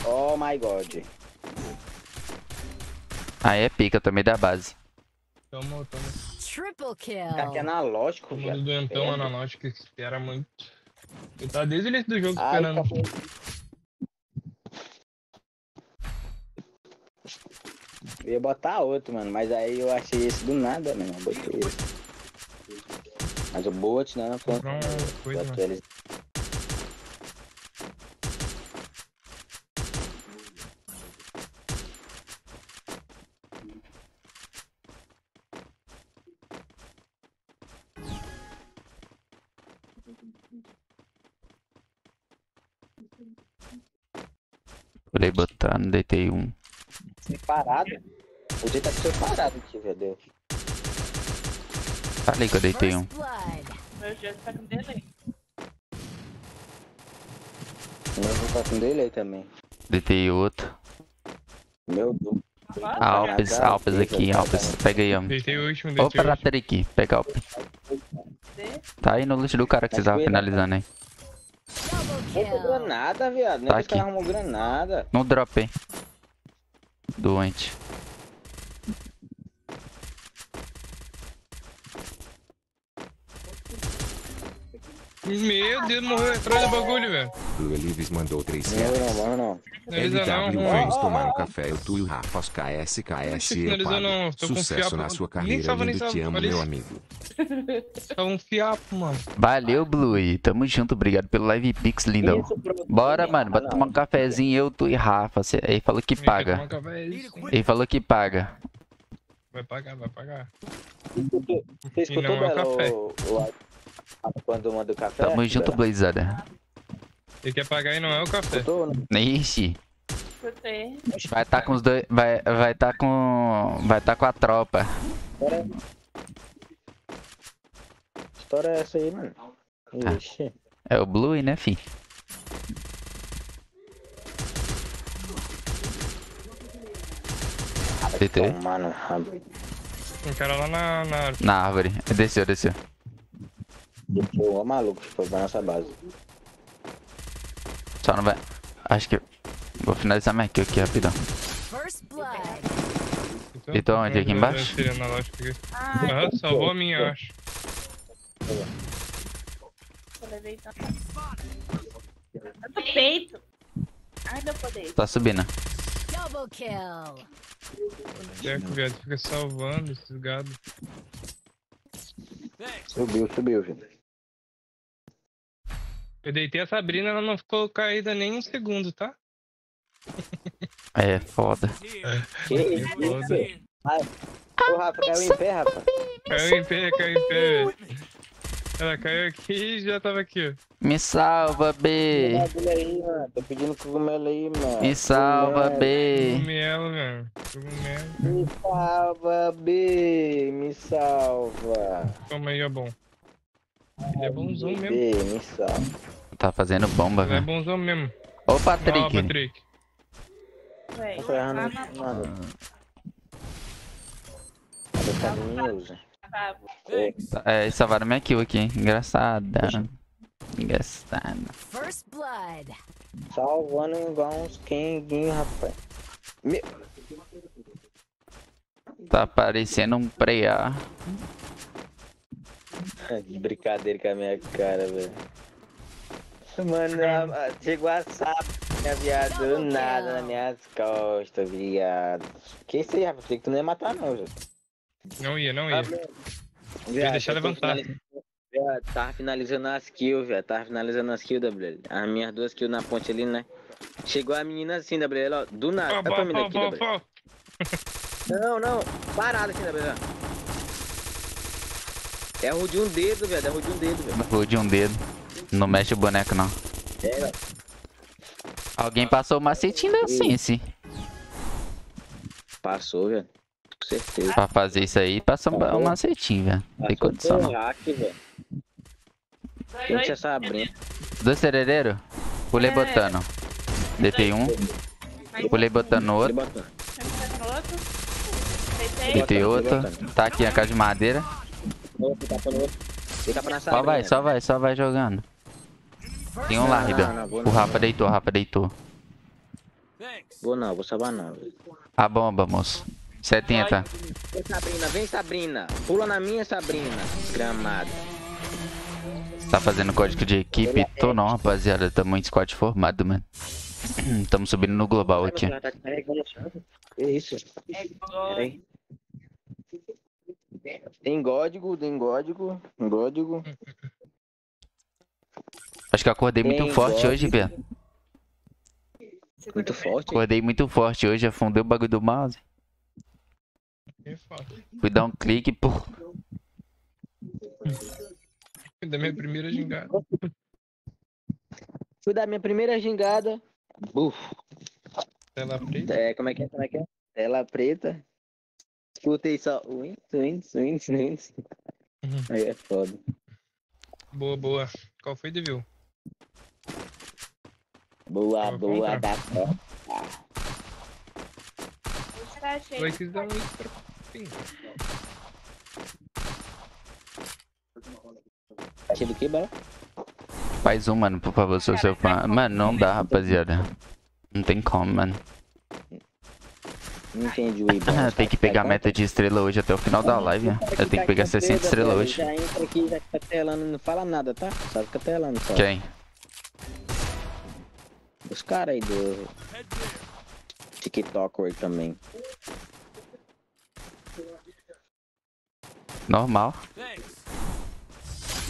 B: Oh my god.
A: Aí é pica, eu tomei da base.
D: Toma, toma.
H: Triple kill.
B: Tá aqui analógico, velho.
D: doentão
B: É.
D: analógico que espera muito. Eu tava desde o início do jogo
B: Ai,
D: esperando.
B: tá Eu ia botar outro, mano, mas aí eu achei esse do nada, mano. Eu botei esse. Mas o bot, né? Não foi.
D: Comprar uma coisa,
B: Botou
D: mano.
B: Eles.
A: Pulei botando, deitei um.
B: Separado. Podia estar separado aqui, velho.
A: Falei que eu deitei um.
I: Meu Deus, tá com delay.
B: Eu vou estar com delay também.
A: Deitei outro.
B: Meu Deus.
A: Alpes, Alpes aqui. Alpes. Pega aí, homem.
D: Deitei o último, deitei
A: Opa,
D: o
A: aqui. Pega Alpes. Tá aí no loot do cara que vocês estavam finalizando aí.
H: Kill.
B: granada, viado. Nem
A: Tá
B: caras
A: aqui.
B: arrumou granada.
A: No drop aí. Doente.
D: Meu Deus, morreu atrás do bagulho, velho.
J: Blue Elives mandou 3
B: Não,
J: reais.
B: não, não, não.
J: LW, vamos tomar um café. Eu, tu e o Rafa, os KS, KS e
D: não, tô com
J: Sucesso na sua
D: Nem
J: carreira,
D: nem.
J: Te amo, meu amigo.
D: É um fiapo, mano.
A: Valeu, Blue. Tamo junto. Obrigado pelo live pix, lindão. Bora, mano. Bora tomar um cafezinho, eu, tu e Rafa. Ele falou que paga.
D: é.
A: Ele falou que paga.
D: Vai pagar, vai pagar.
B: Você escutou,
D: não é café.
B: o, quando manda o café?
A: Tamo junto? Blazada.
D: Ele quer pagar e não é o café.
B: Escutou? Não?
A: Ixi. Vai tá com os dois. Vai, vai tá com. Vai tá com a tropa.
B: Que história é essa aí, mano?
A: Ah.
B: Ixi.
A: É o Blue, né, fi? DT.
B: Mano,
D: Um cara lá na, na árvore.
A: Na árvore. Desceu, desceu.
B: O maluco foi pra nossa base.
A: Só não vai. Acho que. Vou finalizar minha kill aqui rapidão.
H: First blood.
D: Então,
A: E tô onde? Aqui
D: eu- eu
A: embaixo?
D: aqui.
I: Ai,
D: Aham, salvou a minha, eu acho.
I: Tanto peito. Ai, meu poder.
A: Tá subindo.
H: Double kill.
D: É que o viado fica salvando esses gados.
B: Subiu, subiu, filho.
D: Eu deitei a Sabrina, ela não ficou caída nem um segundo, tá?
A: É, foda.
B: Que isso?
D: Foda.
B: Ô, Rafa, caiu em pé, Rafa.
D: Caiu em pé, caiu em pé. velho. Ela caiu aqui e já tava aqui, ó.
A: Me salva, B.
B: Aí, mano. Tô pedindo cogumelo aí, mano.
A: Me salva,
B: Cogumelo.
A: B.
D: Cogumelo, velho. Cogumelo.
B: Me salva, B. Me salva.
D: Toma aí, ó, bom. Ele é bonzão mesmo.
A: Tá fazendo bomba,
D: Ele é
A: velho.
D: bonzão mesmo.
A: Ô,
D: Ó,
A: Patrick.
D: Patrick.
I: Véi.
B: Mano.
A: É, salvaram minha kill aqui, hein? Engraçada. Engraçada.
H: First blood.
B: Salvando igual uns quenguinhos, rapaz. Meu...
A: Tá parecendo um preá.
B: De brincadeira com a minha cara, velho. Mano, a- a- chegou a sapo, minha viado, do nada nas minhas costas, viado. Que isso aí, rapaz? Pensei que tu não ia matar, não, velho.
D: Não ia, não ia.
B: Viado,
D: deixar levantar.
B: Viado, tava finalizando as kills, velho. Tava finalizando as kills, WL. As minhas duas kills na ponte ali, né? Chegou a menina assim, WL, ó. Do nada.
D: Ó,
B: Olha pra mim daqui,
D: ó.
B: Não, não. Parada assim, WL. É ruim de um dedo, velho. É ruim de um dedo, velho.
A: Vou de um dedo. Não mexe o boneco, não.
B: É,
A: Alguém passou o macetinho da Sense.
B: passou, velho. Com certeza.
A: Pra fazer isso aí, passou o macetinho, velho. Não tem condição, não.
B: hack, velho. Gente, essa abrinha.
A: Dois cerereiros? Pulei
I: É.
A: botando. Deitei um. Pulei botando outro.
I: Deitei.
A: Outro. Tá aqui a casa de madeira.
B: Outro, tapa no outro. Ele tapa na
A: Só vai, só vai, só vai jogando. Tem um lá, Ribeiro.
B: vou
A: O. Rafa deitou, o Rafa deitou.
B: Vou não, vou salvar não.
A: A bomba, moço. 70.
B: Vem, Sabrina, vem, Sabrina. Pula na minha, Sabrina. Gramada.
A: Tá fazendo código de equipe? Tô não, rapaziada. Tamo em squad formado, mano. Tamo subindo no global aqui.
B: Tá. Que isso? Peraí. Tem código, tem código, tem código.
A: Acho que eu acordei muito
B: Tem
A: forte
B: código.
A: hoje, velho.
B: Muito forte.
A: Acordei muito forte hoje, afundei o bagulho do mouse. Fui dar um clique, pô.
D: Da minha primeira gingada.
B: Fui dar minha primeira gingada. Buf.
D: Tela preta.
B: É, como é que é? Como é que é? Tela preta. Escutei só. Wins, wins, wins, wins.
D: Uhum.
B: Aí é foda.
D: Boa, boa. Qual foi, Devil?
B: Boa, boa da foda.
I: Tá cheio.
D: Vai quis dar um extra.
B: Achei do que, Bela?
A: Faz um, mano, por favor, sou seu fã. Mano, não dá, rapaziada. Não tem como, mano.
B: Não entendi o
A: tem que pegar a meta de estrela hoje até o final da live. né? Eu tenho que pegar 60 estrelas hoje.
B: Já entra aqui, já fica telando, não fala nada, tá? Só fica telando só.
A: Quem?
B: Os caras aí do. TikToker também.
A: Normal.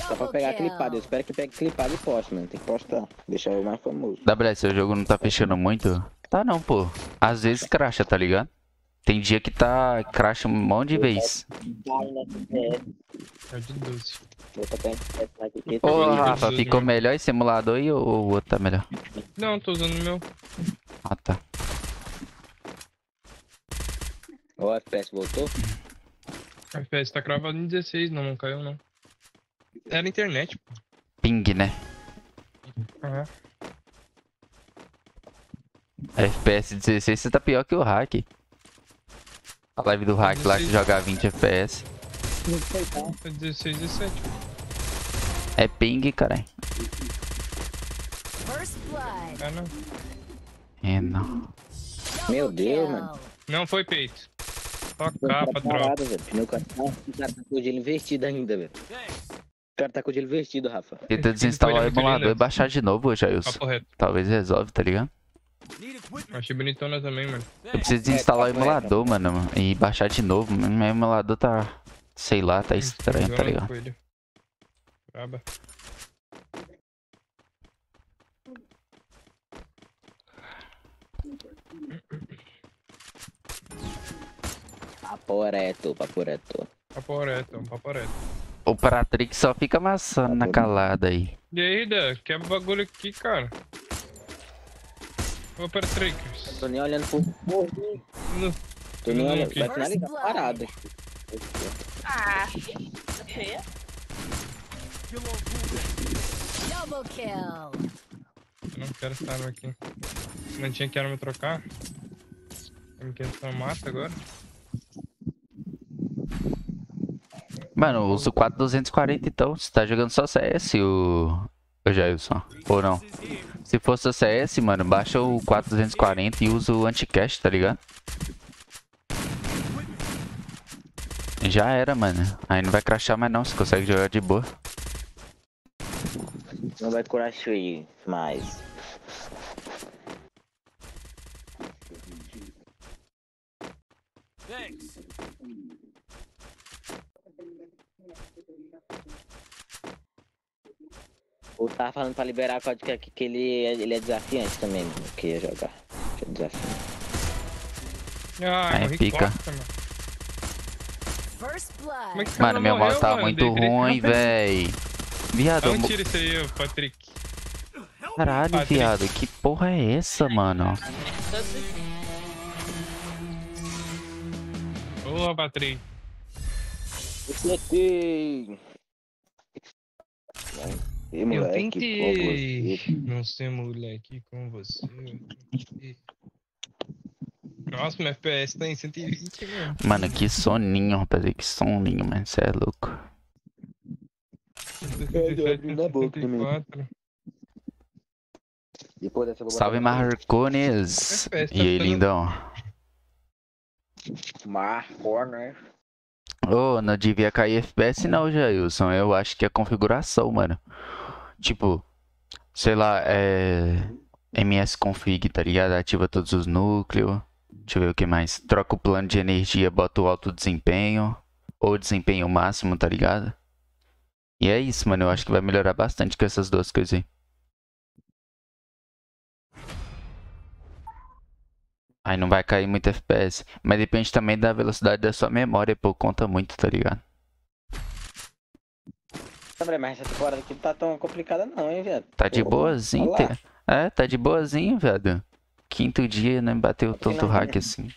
B: Só pra pegar clipado. Eu espero que pegue clipado e poste, mano. Tem que postar. Deixar eu mais famoso.
A: WS, seu jogo não tá fechando muito? Tá não, pô. Às vezes cracha, tá ligado? Tem dia que tá. cracha um monte de vez.
D: É de 12.
B: Vou tocar em FPS mais aqui.
A: Ô,
D: Também
A: Rafa, ficou melhor esse simulador e o o outro tá melhor?
D: Não, tô usando o meu.
A: Ah, tá.
B: O FPS voltou?
D: A FPS tá cravado em 16, não, não caiu não. Era internet, pô.
A: Ping, né?
D: Aham.
A: FPS 16, você tá pior que o hack. A live do hack lá que joga 20 FPS.
D: Tá 16, 17.
A: É ping, caralho.
D: Ah, não.
A: É, não.
B: Meu Deus, mano.
D: Não foi peito. Só
B: O
D: capa,
B: cara
D: droga.
B: Pneu cara. O cara tá com o gelo invertido ainda, velho. O cara tá com o gelo invertido, Rafa.
A: Tenta desinstalar o emulador e baixar de novo, Jailson. Talvez resolve, tá ligado?
D: Achei bonitona também, mano.
A: Eu preciso desinstalar o emulador, mano, e baixar de novo. Meu emulador tá. Sei lá, tá estranho, tá ligado?
D: Braba.
B: Papo reto, papo reto.
D: Papo reto, papo reto.
A: O Pratrix só fica amassando na calada aí.
D: E aí, Dan? Quebra o bagulho aqui, cara. Ô, Patrickers.
B: Tô nem olhando pro.
D: No...
B: Tô nem
D: Não,
B: olhando.
D: aqui.
B: Vai finalizar parado.
I: Ah, feia.
G: On cooldown.
H: Double kill.
D: Eu não quero essa arma aqui. Não tinha que arma trocar. Eu me quero só mata agora.
A: Mano, eu uso 4240 então. Você tá jogando só CS, o. O Jailson. Ou não? Se for só CS, mano, baixa o 4240 e usa o anti-cache, tá ligado? Já era, mano. Aí não vai crashar mais não, você consegue jogar de boa.
B: Não vai curar cheio mais.
G: Thanks.
B: Ou tava falando pra liberar código que, que ele, é- ele é desafiante também, mano. Que ia jogar. Que é desafiante.
D: Ah,
A: Aí pica.
D: bosta, mano. Como é que
A: Mano, meu mouse tá
D: mano?
A: muito ruim, véi. Viado, eu
D: tira isso aí, Patrick.
A: caralho,
D: Patrick.
A: viado. Que porra é essa, mano?
D: Ô, Patrick.
B: Acertei! E
D: Eu
B: moleque,
D: tentei
B: pô,
D: não ser moleque com você. Nossa, meu FPS tá em 120, mano.
A: Mano, que soninho, rapaziada. Que soninho, mano. Cê é louco.
B: Na boca também.
D: 174.
B: Depois dessa eu
A: Salve, Marcones.
D: Tá
A: E aí, lindão?
B: Marco,
A: Ô, não devia cair FPS não, Jailson. Eu acho que é configuração, mano. Tipo, sei lá, é. MS config, tá ligado? Ativa todos os núcleos. Deixa eu ver o que mais. Troca o plano de energia, bota o alto desempenho. Ou desempenho máximo, tá ligado? E é isso, mano. Eu acho que vai melhorar bastante com essas duas coisas aí. Aí não vai cair muito FPS. Mas depende também da velocidade da sua memória, pô. Conta muito, tá ligado?
B: André, mas essa temporada aqui não tá tão complicada não, hein, velho?
A: Tá de boazinho, te- É, tá de boazinho, velho. Quinto dia, né? Bateu tanto
B: não,
A: hack
B: né?
A: assim.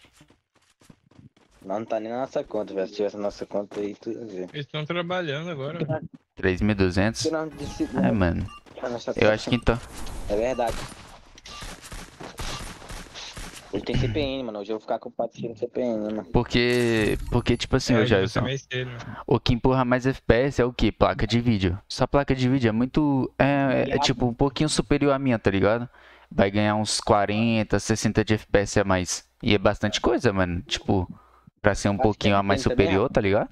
B: Não, não tá nem na nossa conta, velho. Se tivesse na nossa conta aí, tudo a ver.
D: Eles estão trabalhando agora. velho.
A: 3.200?
B: Se não disse.
A: É, mano.
B: na nossa
A: Eu acho que então.
B: É verdade. Hoje tem CPN, mano. Hoje eu vou ficar com o patrocínio CPN, mano.
A: Porque. Porque, tipo assim,
D: É.
A: O que empurra mais FPS é o que? Placa de vídeo. Só placa de vídeo é muito. É, é tipo um pouquinho superior à minha, tá ligado? Vai ganhar uns 40, 60 de FPS a mais. E é bastante coisa, mano. Tipo, pra ser um
B: Acho que
A: pouquinho
B: é
A: a mais
B: 30 também,
A: superior, tá ligado?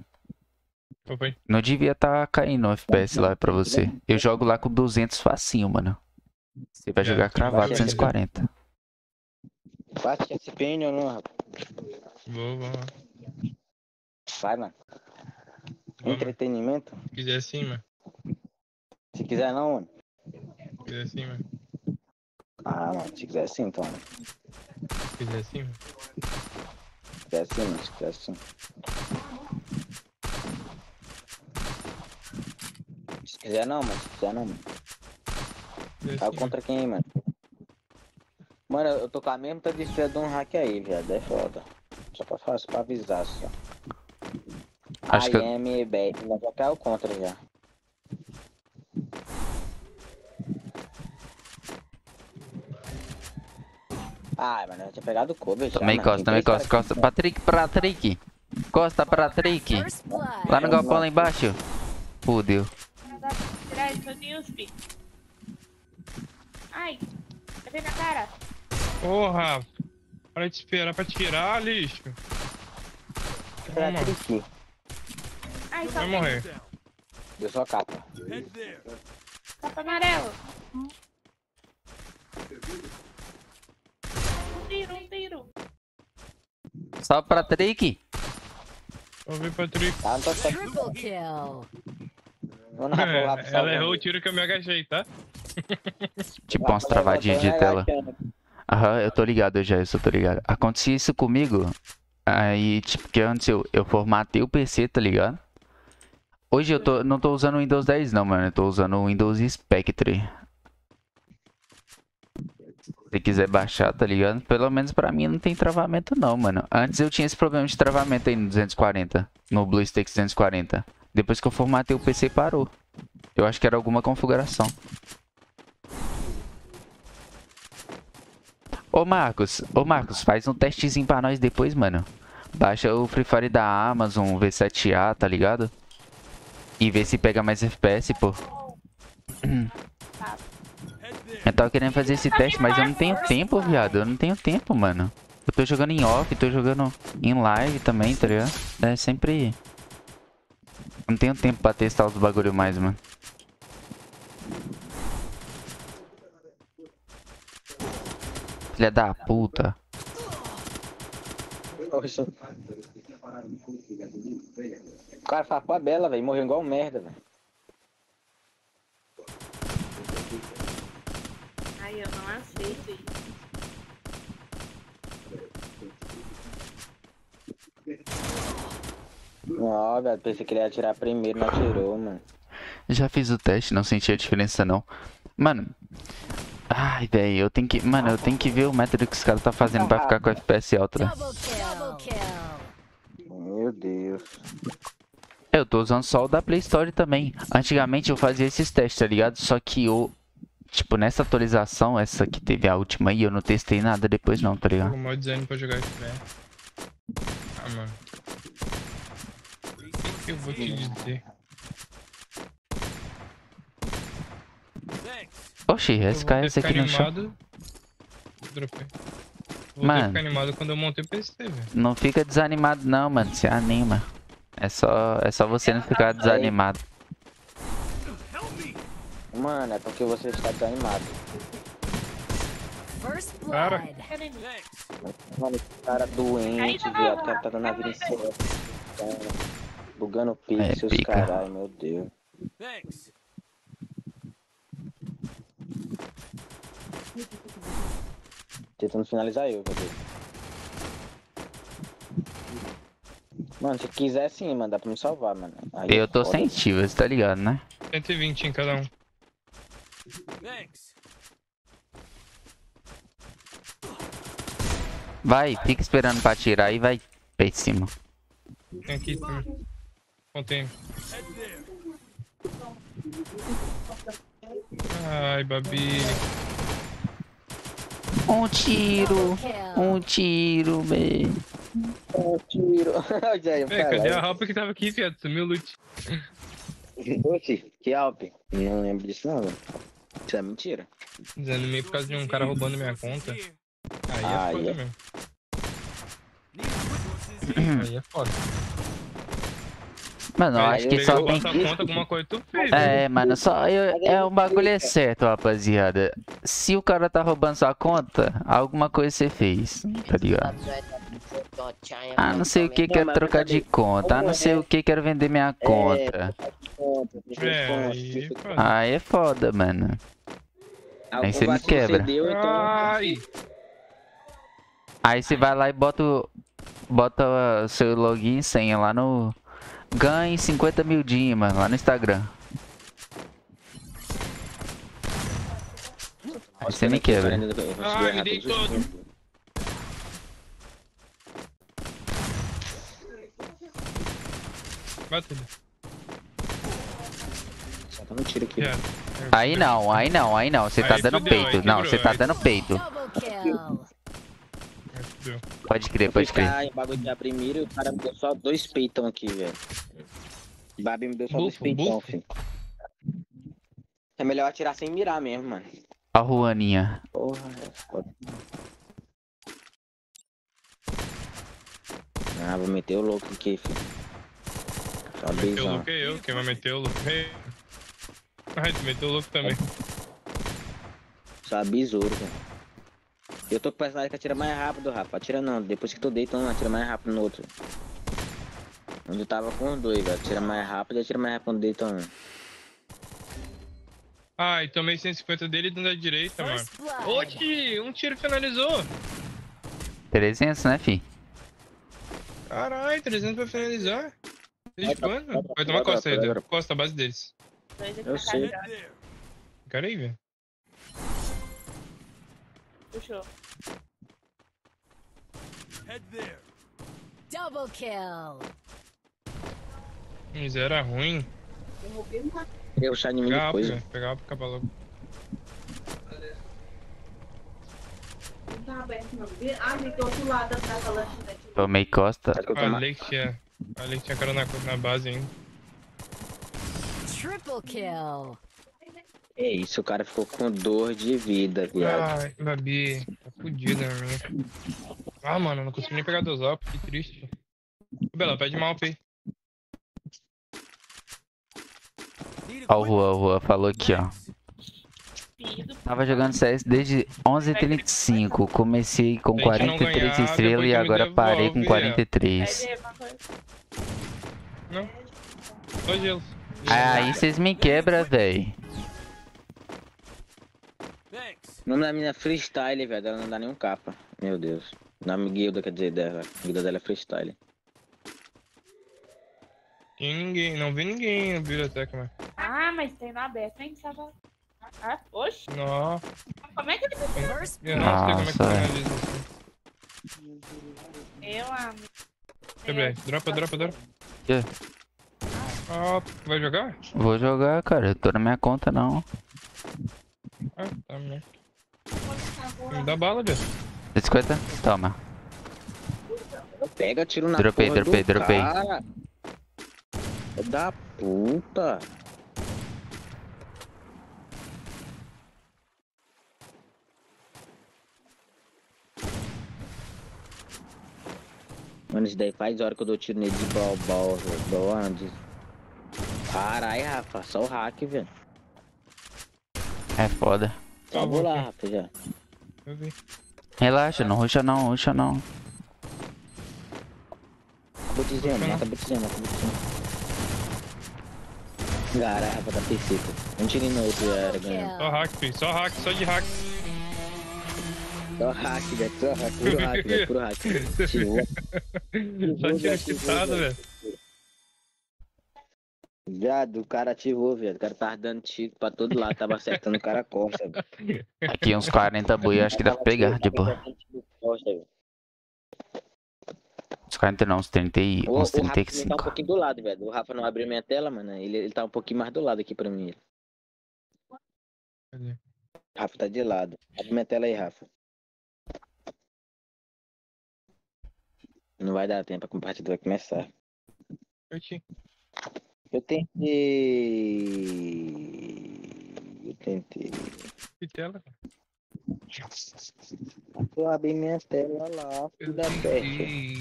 D: Foi?
A: Não devia tá caindo o FPS lá pra você. Eu jogo lá com 200 facinho, mano. Você vai
D: Já,
A: jogar cravado
B: vai chegar.
A: 240.
B: Bate esse pênio ou não, rapaz?
D: Vou, vou.
B: Vai, mano.
D: Vamos.
B: Entretenimento?
D: Se quiser sim, mano.
B: Se quiser não, mano.
D: Se quiser sim, mano.
B: Ah, mano, se quiser sim, então. mano.
D: Se quiser sim, mano.
B: Se quiser sim, mano, se quiser sim. Se quiser não, mano, se quiser não, mano. Tá contra quem, mano? Mano, eu tô com a mesma estrela de um hack aí, viado. É foda. Só pra, fa- só pra avisar, só.
A: Acho
B: I
A: que
B: am back. Mas já caiu contra já. Ai, mano, eu tinha pegado o cover já,
A: Também
B: mano.
A: costa, também costa, costa. Patrick, Patrick. Costa, Patrick.
H: First blood.
A: Lá no galpão lá embaixo. Fudeu.
I: Não. Ai, cadê na cara?
D: Porra! Para de esperar pra tirar, lixo.
B: Pra
D: Toma.
I: Ai,
D: vai
I: tem
D: morrer.
B: Deu só capa.
I: Capa amarelo. Um tiro, um tiro.
A: Só Patrick.
D: Vou ver, Patrick.
B: Ah, não tô só.
H: Triple kill.
B: Vou na
D: É, ela errou o tiro que eu me agachei, tá?
A: Tipo umas travadinhas de tela. Aham, eu tô ligado já, isso eu tô ligado. Acontecia isso comigo. Aí, tipo, que antes eu, eu formatei o PC, tá ligado? Hoje eu tô, não tô usando o Windows 10 não, mano. Eu tô usando o Windows Spectre. Se quiser baixar, tá ligado? Pelo menos pra mim não tem travamento não, mano. Antes eu tinha esse problema de travamento aí no 240. No BlueStacks 240. Depois que eu formatei o PC parou. Eu acho que era alguma configuração. Ô Marcos, ô Marcos, faz um testezinho pra nós depois, mano. Baixa o Free Fire da Amazon, V7A, tá ligado? E vê se pega mais FPS, pô. Eu tava querendo fazer esse teste, mas eu não tenho tempo, viado. Eu não tenho tempo, mano. Eu tô jogando em off, tô jogando em live também, tá ligado? É sempre. Não tenho tempo pra testar os bagulho mais, mano. Filha da puta.
B: O cara farpou a bela, velho. Morreu igual um merda, velho.
I: Ai, eu não aceito isso.
B: Ó, velho. Pensei que ele ia atirar primeiro, não atirou, mano.
A: Já fiz o teste, não senti a diferença não. Mano. Ai, velho, eu tenho que. Mano, eu tenho que ver o método que os caras tá fazendo pra ficar com FPS alto. né?
B: Meu Deus.
A: Eu tô usando só o da Play Store também. Antigamente eu fazia esses testes, tá ligado? Só que eu. Tipo, nessa atualização, essa que teve a última aí, eu não testei nada depois não, tá ligado?
D: Tô com maior design pra jogar isso, velho. Ah, mano. O que eu vou te dizer?
G: Thanks.
A: Oxi, SKS
D: ter que
A: aqui
D: ficar
A: no chão.
D: animado. Dropei. Vou
A: Mano.
D: ficar animado quando eu montei o PC, velho.
A: Não fica desanimado não, mano. Se anima. É só, é só você não ficar desanimado.
G: Help me.
B: Mano, é porque você está desanimado.
H: First
D: Cara.
B: Mano, esse cara doente, viado. O cara tá dando a vida incerta. Bugando pixels,
A: pica.
B: caralho, meu Deus.
G: Thanks.
B: Tentando finalizar eu, velho. Mano, se quiser sim, mano, dá pra me salvar, mano. Aí
A: Eu tô sem Chivas, tá ligado, né?
D: 120 em cada um.
G: Thanks.
A: Vai, fica esperando pra atirar e vai pra cima.
D: Tem aqui também.
G: Head there.
D: Ai, Babi.
A: Um tiro, um tiro, velho.
B: Um tiro. Aí,
D: Véi, cadê a roupa que tava aqui, viado? Sumiu o loot.
B: Oxi, que Alp? Não lembro disso não, velho. Isso é mentira.
D: Desanimei por causa de um cara roubando minha conta. Aí
B: Ah,
D: é foda
B: é.
D: mesmo. Aí é foda.
A: Mano, eu
D: Aí
A: acho que só tem.
D: conta, alguma coisa tu fez. né?
A: É, mano, só eu, é um bagulho é certo, rapaziada. Se o cara tá roubando sua conta, alguma coisa você fez, tá ligado? Ah, não sei o que, quero trocar de conta. Ah, não sei o que, quero vender minha conta.
D: É,
B: conta,
D: aí.
A: Aí é foda, mano.
B: Algum
A: você me quebra.
B: então-
D: Ai,
A: Aí você vai lá e bota o. Bota o seu login e senha lá no. Ganhe 50 mil Dima lá no Instagram. Aí você me quebra.
B: Errar
D: me dei todo.
B: Só tá no tiro aqui.
D: Já.
A: Aí não, aí não, aí não. Você tá
D: Aí
A: dando peito. Não, você tá dando peito. Pode crer, pode crer.
B: ficar em bagulho de primeiro e o cara me deu só dois peitão aqui, velho. O Babi me deu só dois peitão, filho. É melhor atirar sem mirar mesmo, mano.
A: A Ruaninha.
B: Porra, é foda. Ah, vou meter o louco aqui, filho. Só
D: Meteu o louco é eu, quem vai meter o louco é eu. Ai, tu meteu o louco também.
B: Só besouro, velho. Eu tô com o personagem que atira mais rápido, Rafa. Atira não, depois que tu deita um, atira mais rápido no outro. Onde eu tava com os dois, velho. Atira mais rápido e atira mais rápido quando deita um.
D: Ai, tomei 150 dele da direita, mano. Oxi, um tiro finalizou.
A: 300, né, fi?
D: Caralho, 300 pra finalizar. Desde
B: Vai,
D: quando?
B: vai,
D: tomar costa aí. Costa, a base deles.
B: Eu sei.
D: Cara aí, velho.
I: Puxou.
G: Head there.
H: Double kill.
D: Mas era ruim.
B: Eu chá de mim
D: Pegar
B: depois.
D: Pegar pra acabar logo.
A: Tomei costa.
B: Acho que eu tomar.
D: Falei que tinha. Falei que tinha cara na, na base ainda.
H: Triple kill.
B: É isso, o cara ficou com dor de vida, viado.
D: Ai, Babi. Tá na minha. Ah, mano, não consegui nem pegar dois up, que triste. Bela, pede mal.
G: Need
A: Ó, o. Rua, o Rua falou aqui, ó. Tava jogando CS desde 11h35. Comecei com
D: Se a gente não
A: 43
D: ganhar,
A: estrelas e agora parei com
D: devolve,
A: 43.
I: Pede alguma coisa.
D: Não. Só gelo.
A: Aí vocês me quebram, véi.
B: O nome da menina é Freestyle, velho. Ela não dá nenhum capa. Meu Deus. O nome guilda, quer dizer, dela. A guilda dela é Freestyle.
D: Tem ninguém, não vi ninguém na biblioteca, mano.
I: Ah, mas tem no aberto, nem tava. Ah, oxe,
D: Não,
I: como é que ele
H: First
D: eu não sei como é que finaliza assim.
I: Eu, amigo.
D: Quebrei. Dropa, dropa, dropa.
A: Quê?
D: Ah, vai jogar?
A: Vou jogar, cara. Eu tô na minha conta, não.
D: Ah, tá, né? Me dá bala, velho.
A: 150? Toma.
B: Pega, tiro na
A: Dropei,
B: porra
A: dropei,
B: do
A: dropei.
B: cara. Da puta. Mano, isso daí faz hora que eu dou tiro nele de balbal, velho. Antes. Caralho, Rafa, só o hack, velho.
A: É foda.
B: Vou lá, Rafa, já.
D: Eu vi.
A: Relaxa, não ruxa não, ruxa não.
B: Botizendo, mata botizendo, mata botizendo. Cara, Rafa tá perfeito. Um tiro no outro já era ganhando.
D: Só hack, filho. Só hack, só de hack.
B: Só hack, velho. Só hack, puro hack, velho. Puro hack. Tirou.
D: Só tiro quitado, velho.
B: Viado, o cara ativou, velho. O cara tava dando tiro pra todo lado, tava acertando o cara costa.
A: Aqui uns 40 boi, acho que dá pra pegar, de boa.
B: Costa, velho.
A: Uns 40 não, uns 30 e...
B: O,
A: uns
B: o Rafa tá um
A: 35.
B: pouquinho do lado, velho. O Rafa não abriu minha tela, mano. Ele, ele tá um pouquinho mais do lado aqui pra mim.
D: Cadê?
B: O Rafa tá de lado. Abre minha tela aí, Rafa. Não vai dar tempo, a compartilha vai começar.
D: Curti.
B: Eu tentei. Eu tentei.
D: Que tela.
B: Eu abri minha tela lá, filho da peste.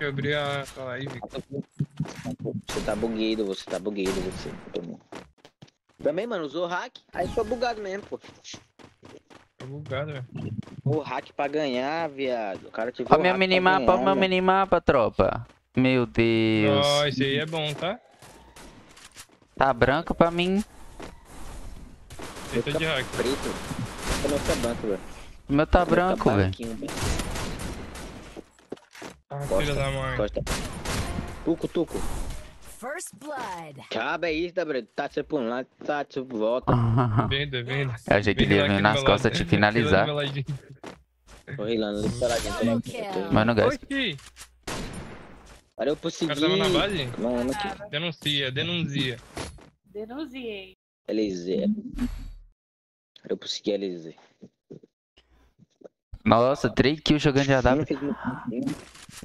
D: Eu abri a live.
B: Você tá bugueado, você tá bugueado, você. Também, mano, usou hack, aí foi bugado mesmo, pô.
D: Tá bugado, velho.
B: O hack pra ganhar, viado. O cara tive
A: Ó meu minimapa, ó meu minimapa, tropa. Meu Deus.
D: Ó, esse aí é bom, tá?
A: Tá branco pra mim.
D: Tenta de hack.
B: Preto. Também fica branco, velho.
A: O meu tá branco, velho.
D: Ah, filha da mãe.
B: Costa. Tuco, tuco.
H: First blood.
B: Cabe é isso, Gabriel. Tá você por um lado, tá você por volta.
D: Venda, venda.
A: Eu achei que ele ia vir nas costas te finalizar.
B: Tô rilando pela
H: Double
B: gente.
H: kill.
A: Mano.
D: Oxi,
B: Olha, eu
D: o
B: consegui.
D: cara tava na base?
B: Não, não que
D: Denuncia, denuncia.
I: Denunciei.
B: LZ. Eu consegui LZ.
A: Nossa, 3 kills jogando de AW.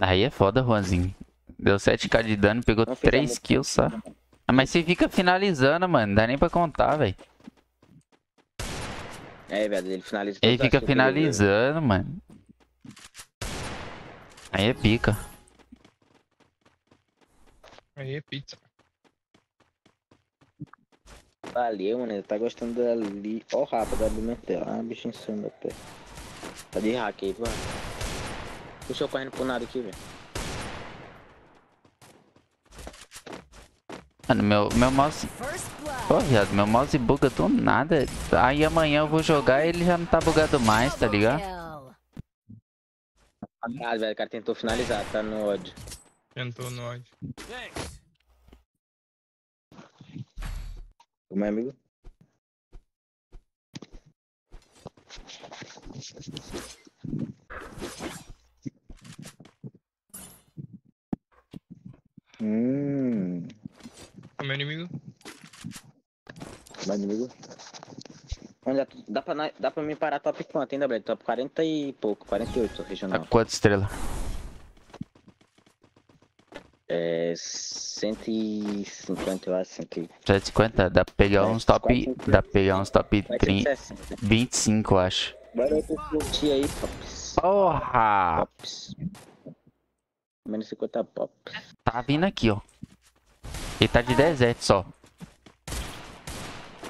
A: Aí é foda, Juanzinho. Deu 7k de dano, pegou
B: Não fez
A: 3
B: muito
A: kills só. Ah, mas você fica finalizando, mano. Não dá nem pra contar, velho.
B: É, velho, ele finaliza
A: Ele
B: todas
A: fica
B: deu.
A: finalizando, mano. Aí é pica.
D: Aí, pizza.
B: Valeu, mano. Ele tá gostando dali. Ó o rapa da Bimentel. Ah, bicho insano até. Tá de hack aí, mano. Puxa eu correndo pro nada aqui, velho.
A: Mano, meu, meu mouse. Pô, viado, meu mouse buga do nada. Aí amanhã eu vou jogar e ele já não tá bugado mais, tá ligado?
B: Ah, velho, o cara tentou finalizar, tá no ódio.
D: Tentou no ódio.
G: Thanks.
B: O meu amigo. Hum,
D: meu inimigo.
B: meu inimigo. É tu- dá, pra, dá pra mim parar top quanto ainda, Brad? Top 40 e pouco, 48
A: Tá
B: regional.
A: com quantas estrelas?
B: É 150, eu acho, 100.
A: 750? Dá pra pegar
B: É,
A: uns top.
B: 450.
A: Dá pra pegar uns top
B: Vai
A: 30,
B: 160.
A: 25, eu acho.
B: Bora eu curtir aí, Pops.
A: Porra!
B: Pops. Menos 50 pop.
A: Tá vindo aqui, ó. Ele tá de deserto só.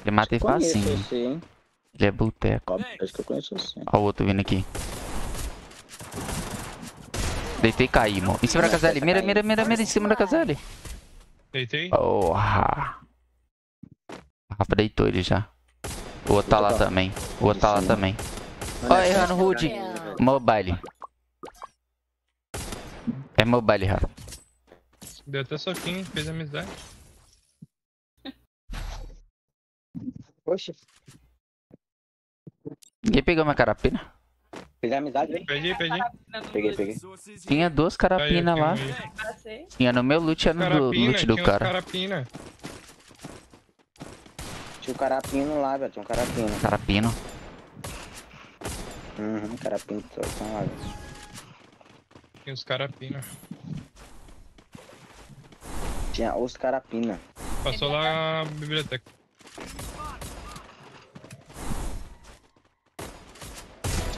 A: Ele matei facinho.
B: você, hein?
A: Ele é boteco.
B: Acho que eu conheço você.
A: Ó o outro vindo aqui. Deitei e caí, mano. Em cima da Caselle. Mira, mira, mira, mira. Em cima da Caselle.
D: Deitei.
A: Porra. Rafa deitou ele já. O outro tá lá também. O outro tá lá também. Ó, errando Hood. Mobile. É mobile, Rafa.
D: Deu até soquinho, fez amizade.
B: Poxa,
A: Ninguém pegou minha carapina?
B: Fez amizade, hein?
D: Perdi, perdi.
B: Peguei, peguei.
G: Resources
A: Tinha duas carapinas lá. Tinha no meu loot, tinha no do, loot do cara.
D: carapina.
B: Tinha um carapino lá, velho. Tinha um carapino.
A: Carapino.
B: Uhum, carapino. Só são lá, velho.
D: Tinha uns carapina.
B: Tinha os carapina.
D: Passou lá a biblioteca.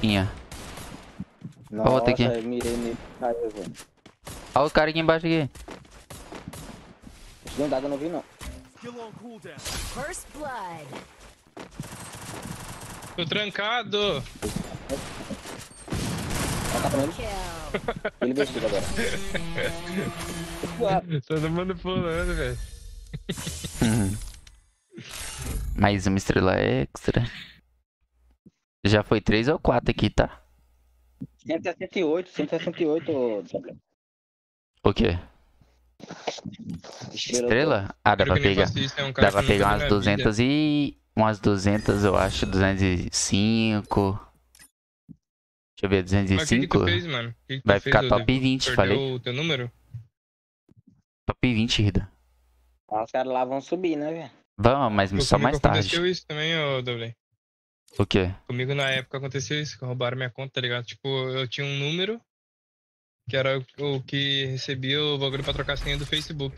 A: Tinha.
B: Nossa,
A: outra aqui.
B: eu mirei nele. Caiu, velho.
A: Olha o cara aqui embaixo aqui.
B: Dentro d'água eu não vi, não.
G: skill on cooldown.
H: First blood.
D: Tô trancado!
B: Tá. Ele vestido agora.
D: Todo mundo pulando, velho.
A: Mais uma estrela extra. Já foi três ou quatro aqui, tá?
B: 168, 168.
A: O quê?
B: Estrela.
A: Ah, dá pra pegar.
D: é um
A: Dá pra pegar umas
D: na
A: 200 e... Umas 200, eu acho. 205. Deixa eu ver,
D: vida. Mas o que, que
A: 205.
D: fez, que
A: Vai
D: fez,
A: ficar
D: ô,
A: top
D: Deus?
A: 20,
D: Perdeu
A: falei.
D: o teu número?
A: Top 20, Rida.
B: Ah, os caras lá vão subir, né, velho?
A: Vamos, mas
D: Pô,
A: só mais tarde.
D: Aconteceu isso também, ô Dobley.
A: O quê?
D: Comigo na época aconteceu isso, que roubaram minha conta, tá ligado? Tipo, eu tinha um número que era o, que recebia o bagulho pra trocar a senha do Facebook.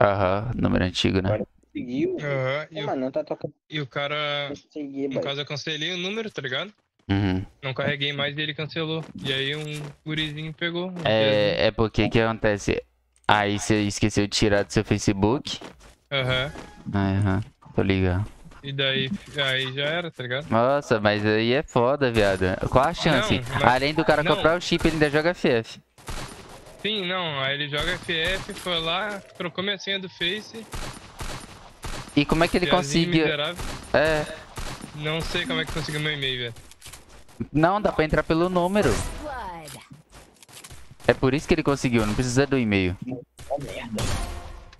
A: Aham, número antigo, né?
B: Conseguiu.
D: Aham, e, o,
B: não tá tocando.
D: e o cara,
B: Consegui,
D: no
B: boy.
D: caso, eu cancelei o número, tá ligado?
A: Uhum.
D: Não carreguei mais e ele cancelou. E aí um gurizinho pegou. um peso.
A: É, é porque que acontece? Aí você esqueceu de tirar do seu Facebook.
D: Aham.
A: Aham, tô ligado.
D: E daí, aí já era, tá ligado?
A: Nossa, mas aí é foda, viado. Qual a chance?
D: Não, mas-
A: Além do cara
D: não.
A: comprar o chip, ele ainda joga FF.
D: Sim, não. Aí ele joga FF, foi lá, trocou minha senha do Face.
A: E como é que ele conseguiu? É,
D: Não sei como é que conseguiu meu e-mail, velho.
A: não, dá pra entrar pelo número. É por isso que ele conseguiu, não precisa do e-mail.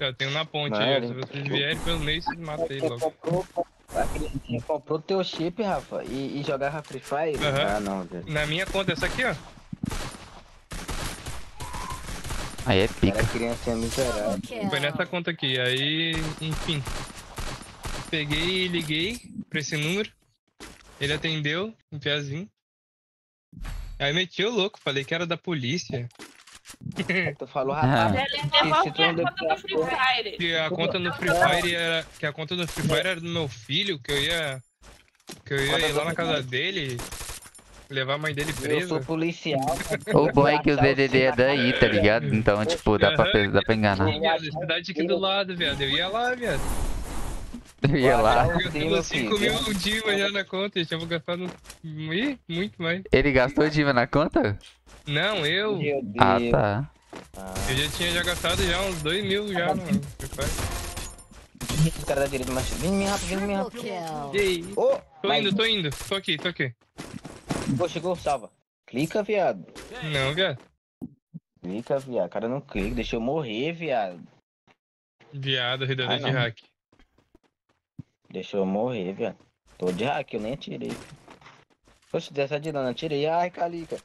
D: Eu tenho na ponte aí. Se vocês vierem pelo meio, vocês matam ele logo.
B: Comprou, você comprou teu chip, Rafa, e, e jogava Free Fire?
D: Aham.
B: Ah, não, velho.
D: Na minha conta, essa aqui, ó.
A: Aí é pica.
B: Era criança miserável.
D: Foi nessa conta aqui. Aí, enfim. Peguei e liguei pra esse número. Ele atendeu, um piazinho. Aí meti o louco, falei que era da polícia.
B: Tu falou,
A: Ah.
B: rapaz,
I: Ele levou
B: se
I: a
B: tu não deu
I: conta do Free Fire.
D: Que a conta no Free Fire era. Que a conta no Free Fire era do meu filho, que eu ia. Que eu ia ir lá na casa dele. Levar a mãe dele
B: eu sou
D: presa.
B: policial.
A: O bom é que o DDD é daí, tá ligado? Então, tipo, dá pra, dá pra enganar.
D: Cidade aqui do lado, viado. Eu ia lá, viado.
A: Eu ia lá.
B: Meu
D: 5
B: filho.
D: mil dia já na conta. Eu tinha gastado. Ih, muito mais.
A: Ele gastou diva na conta?
D: Não, eu.
B: Meu
A: Ah,
B: Deus.
A: tá.
D: Eu já tinha já gastado já uns 2 mil já no Free Fire.
B: O cara da direita, mas vem me rápido, vem me rápido.
D: E aí?
B: Ô,
D: Tô
B: mas-
D: indo, tô indo. Tô aqui, tô aqui.
B: Pô, chegou, salva. Clica, viado.
D: Não, viado.
B: Clica, viado. Cara, não clica. Deixa eu morrer, viado.
D: Viado,
B: Ah,
D: de hack.
B: Deixa eu morrer, viado. Tô de hack, eu nem atirei. Poxa, dessa de lana, atirei. Ai, calica.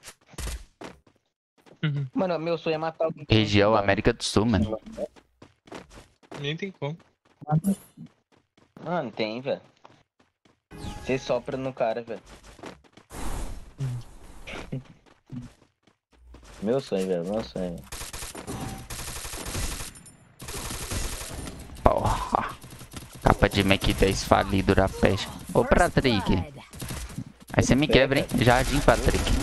D: Uhum.
B: Mano, meu sonho é matar alguém.
A: Região América do Sul, mano.
D: Nem tem como.
B: Mano, tem, velho. Você sopra no cara, velho. meu sonho, velho. Meu sonho.
A: Porra. Capa de Mac 10 falido da peste. Ô, Patrick. Aí você me quebra, hein? Jardim, Patrick.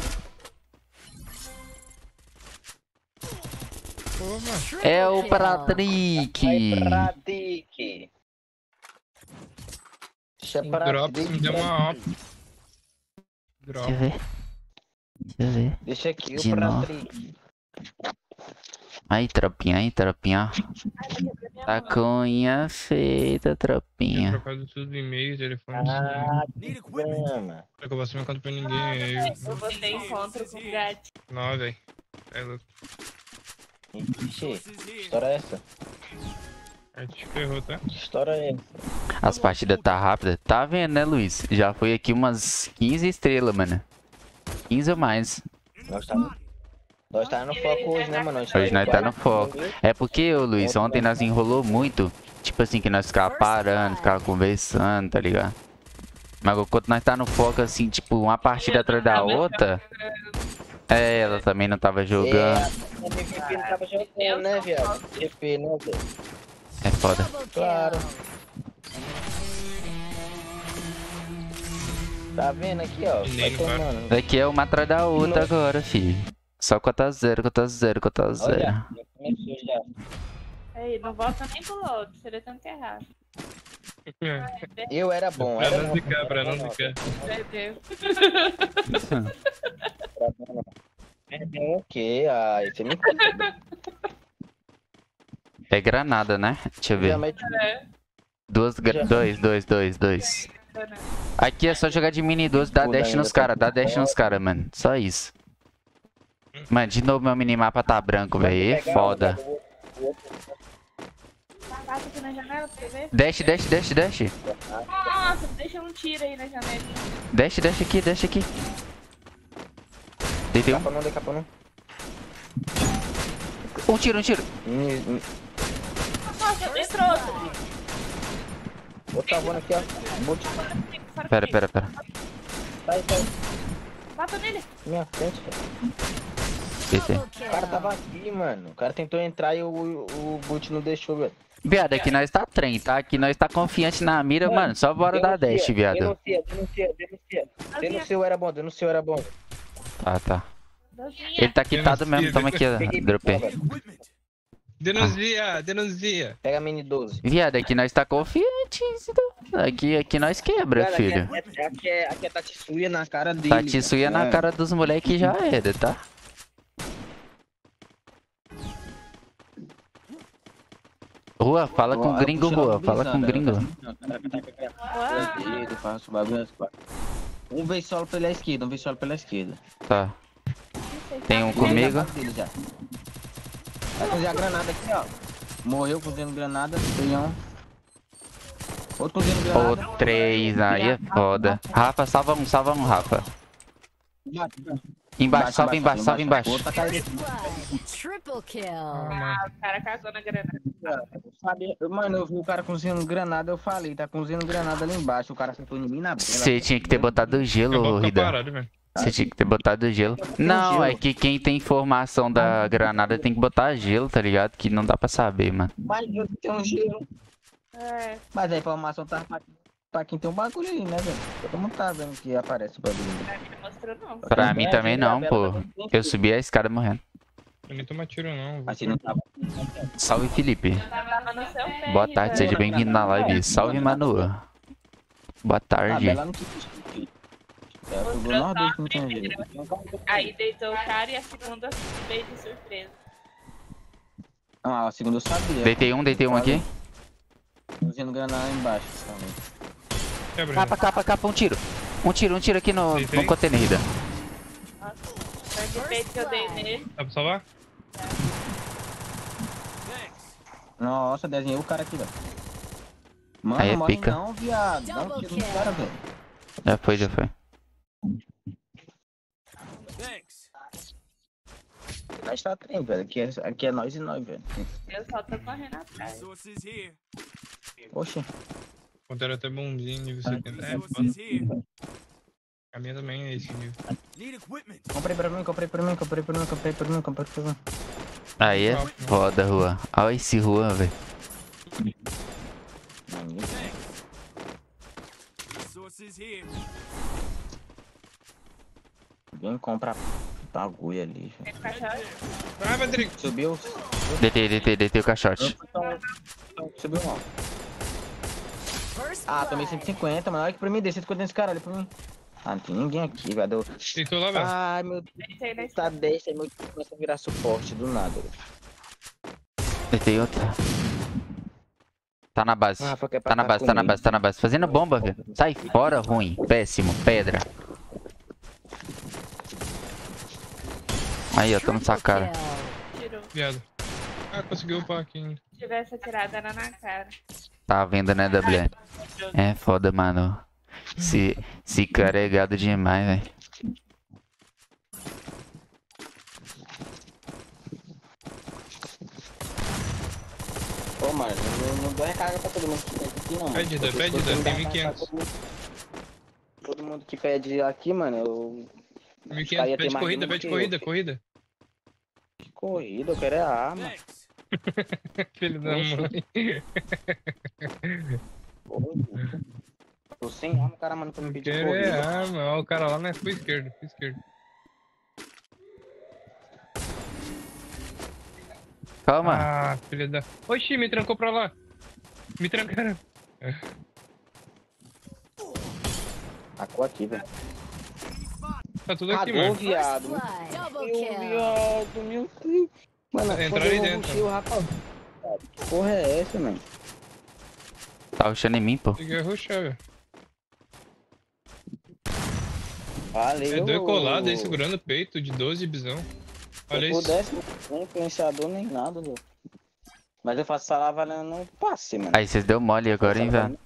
A: É o Patrick.
B: Vai pra Dick. Deixa
D: O
B: pra
D: Drops me deu uma op.
A: Deixa
D: Drop.
A: eu ver. Deixa eu ver.
B: Deixa aqui
A: De
B: o
A: novo.
B: Patrick.
A: Aí, tropinha, aí, tropinha. Tá com unha feita, tropinha.
D: trocado tudo do e-mail, telefone.
B: Ah,
G: Need equipment.
B: Chama.
D: Só que eu me conta pra ninguém. Eu...
I: Eu vou ter encontro com o gato.
D: Não, velho. É louco.
B: Ixi, que história é essa?
D: Aí te ferrou, tá?
B: Que história é essa?
A: As partidas tá rápida. Tá vendo, né, Luiz? Já foi aqui umas 15 estrelas, mano. 15 ou mais.
B: Nós tá, nós tá no foco hoje, né, mano? Nós
A: Hoje nós tá no foco. É porque, ô Luiz, ontem nós enrolou muito. Tipo assim, que nós ficava parando, ficava conversando, tá ligado? Mas quando nós tá no foco, assim, tipo, uma partida atrás da outra. É, ela também não tava
B: É,
A: jogando.
B: a MVP não tava jogando, né, viado? MVP, né, velho?
A: É foda.
B: Claro. Tá vendo aqui, ó? Vai
D: cara.
B: tomando.
A: Daqui é uma atrás da outra agora, filho. Só cota zero, cota zero, cota zero.
B: Olha, já começou já.
I: Ei, não volta nem pro outro, seria tanto que errado.
B: Eu era bom,
D: Pra
B: era
D: não
B: bom.
D: pra não
B: era bom. É bom o quê? Ai, você me.
A: É granada, né? Deixa eu ver.
I: É,
A: Duas, gra- dois, dois, dois, dois.
I: né?
A: Aqui é só jogar de mini 12, dá
B: Escudo
A: dash nos
B: tá
A: caras, dá dash nos caras, mano. Só isso. Mano, de novo meu minimapa tá branco, velho. É foda.
I: Passa aqui na janela pra você ver.
A: Dash, dash, dash, dash.
I: Nossa, deixa um tiro aí na janelinha.
A: Dash, dash aqui, dash aqui. Deitei um.
B: Capa não, dei capa não.
A: Um tiro, um tiro.
B: Hum, hum.
I: Nossa, entrou outro.
B: Outra bola aqui, ó.
I: Fora
A: Pera, pera, pera.
B: Sai, sai.
I: Bata nele.
B: Minha frente, cara. O cara tava aqui, mano. O cara tentou entrar e o, o, o boot não deixou, velho.
A: Viado, aqui nós tá trem, tá? Aqui nós tá confiante na mira, mano. Só bora dar dash, viado.
B: Denuncia, denuncia, denuncia. Denunciou era bom, denunciou era bom.
A: Tá, tá. Ele tá quitado mesmo, toma aqui, Dropei.
D: Denuncia, denuncia.
B: Pega a mini 12.
A: Viado, aqui nós tá confiante. Aqui, aqui nós quebra,
B: Cara,
A: filho.
B: Aqui é, aqui é, aqui é Tatsuya na cara dele.
A: Tatsuya
B: cara.
A: na cara dos moleques já era, tá? Rua, fala com o gringo, Rua. Fala com o gringo.
B: Ele faz o bagulho. Um vez solo pela esquerda, um vez solo pela esquerda.
A: Tá. Tem um
B: Ele
A: comigo.
B: já tá. Vai cozinhar a granada aqui, ó. Morreu cozinhando granada, um. Outro cozinhando
A: Ô,
B: granada.
A: três, aí é foda. Rafa, salva um, salva um, Rafa. Embaixo, salva embaixo, salva embaixo.
B: Caindo.
H: Blood. Triple kill.
I: Ah, o cara casou na granada.
B: Eu Mano, eu vi o cara cozinhando granada, eu falei, tá cozinhando granada ali embaixo. O cara sentou em mim na bela.
A: Você tinha que ter botado gelo, Rida. Você tinha que ter botado gelo. Não, é que quem tem informação da granada tem que botar gelo, tá ligado? Que não dá pra saber, mano.
B: Mas eu tenho gelo.
I: É,
B: Mas a informação tá pra, pra quem tem um bagulho aí, né, velho? Todo mundo tá vendo que aparece o bagulho.
I: pra mim não mostrou não.
A: Pra mim também não, pô. Eu subi a escada morrendo.
D: Eu nem toma tiro, não. vou-
B: Assim não tava.
A: Salve, Felipe.
I: Pé.
A: Boa tarde, seja bem-vindo na live. Salve, Manu. Boa
B: A
A: tarde.
B: Bela não quis discutir. Ela pegou nós dois que não tinha jeito.
I: Aí deitou o cara e a segunda veio de surpresa.
B: Ah, a segunda eu sabia.
A: Deitei um, deitei um aqui.
B: Cozinhando granada lá embaixo também.
D: Quebra,
A: Capa, capa, capa, um tiro. Um tiro, um tiro aqui no, no container, Rida.
I: Foi de peito que eu dei nele.
D: Dá pra salvar?
B: Nossa, desenhei o cara aqui, velho. Mano,
A: Aí é
B: morre
A: pica.
B: não, viado. Dá um tiro no cara, velho.
A: Já foi, já foi.
G: Thanks.
B: Nós tá trem, velho. Aqui é, aqui é nós e nós, velho.
I: Eu só tô correndo atrás.
G: Resources
B: Oxe.
D: Ponteiro até bonzinho, nível 70. É, foda.
G: Resources here.
D: A minha também é esse nível.
B: Comprei pra mim, comprei pra mim, comprei pra mim, comprei pra mim, comprei pra mim.
A: Aí é foda, Rua. Olha esse Rua, velho.
G: Resources here.
B: Ninguém compra bagulho ali.
I: Tem.
D: Ah, Patrick!
B: Subiu.
A: Deitei, deitei, deitei o caixote.
B: Subiu não. Ah, tomei
H: blood.
B: 150, mano. Olha aqui pra mim, desce 150 desse cara ali pra mim. Ah, não tem ninguém aqui, velho.
D: Deitou lá, velho.
B: Ai, meu Deus. Tá 10, aí meu time começa a virar suporte do nada. velho.
A: Deitei outra. Tá na base.
B: Ah, que é
A: Tá na base, tá na
B: comigo.
A: base, tá na base. Fazendo bomba, velho. Sai fora, ruim. Péssimo. Pedra. Aí, ó, cara.
H: kill.
I: tirou.
D: Viado. Ah, conseguiu upar aqui ainda.
I: Se tivesse atirado era na cara.
A: Tá vendo, né, WL? É foda, mano. Se, se carregado demais, velho.
B: Ô, mano, não, não dou recarga pra todo mundo que pede aqui, não. mano.
D: Pede,
B: Porque
D: pede,
B: você
D: tem
B: dar recarga
D: 1500.
B: pra Todo mundo, que pede aqui, mano, eu.
D: 1500,
B: Aí ia ter
D: pede corrida, pede corrida, corrida.
B: Corrida, eu quero é a arma.
D: Filho da mãe.
B: Tô sem arma, o cara manda pra me pedir
D: Quero é
B: corrida.
D: arma. Ó, o cara lá na full esquerda, full esquerda.
A: Calma.
D: Ah, filho da. Oxi, me trancou pra lá. Me trancaram.
B: Tacou aqui, velho.
D: Tá tudo aqui,
B: Cagou,
D: mano.
B: viado. Meu viado, meu Deus. Mano,
D: Entraram aí
B: eu
D: dentro.
B: o rapaz. Que porra é essa, mano?
A: Tá rushando em mim, pô.
D: Que rushar, velho.
B: Valeu.
D: É dois colados aí segurando o peito de 12 bisão. Olha
B: Se eu
D: isso.
B: pudesse, nem influenciador nem nada, velho. Mas eu faço valendo no passe, mano.
A: Aí, vocês deu mole agora, hein, velho.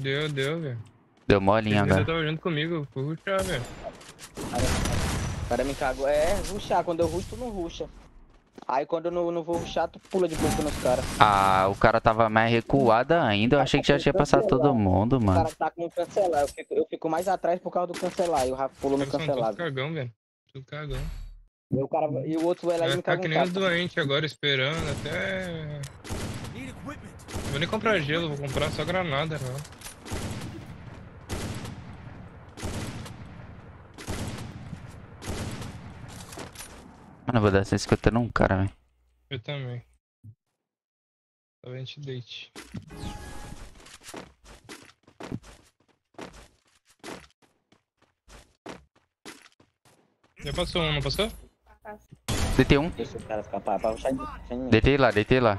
D: Deu, deu, velho.
A: Deu mole, hein, agora.
D: tava junto comigo, fui rushar, velho.
B: O cara me cagou. É, ruxar. Quando eu ruxo, tu não ruxa. Aí quando eu não, não vou tu pula de boca nos caras.
A: Ah, o cara tava mais recuado ainda. Eu achei que já tinha passado todo mundo,
B: O
A: mano.
B: cara tá com o cancelar. Eu fico, eu fico mais atrás por causa do cancelar. E o Rafa pulou no
D: todos cagão, velho. Tudo cagão.
B: E o, cara, e o outro vai lá e me caga
D: que nem os doentes agora esperando até. Vou nem comprar gelo, vou comprar só granada, não.
A: Mano, eu vou dar essa escutando um cara, velho.
D: Eu também. Talvez a gente deite. Já passou um, não passou?
A: Deitei um.
B: Deixa o cara ficar pra, pra puxar de
A: Deitei lá, deitei lá.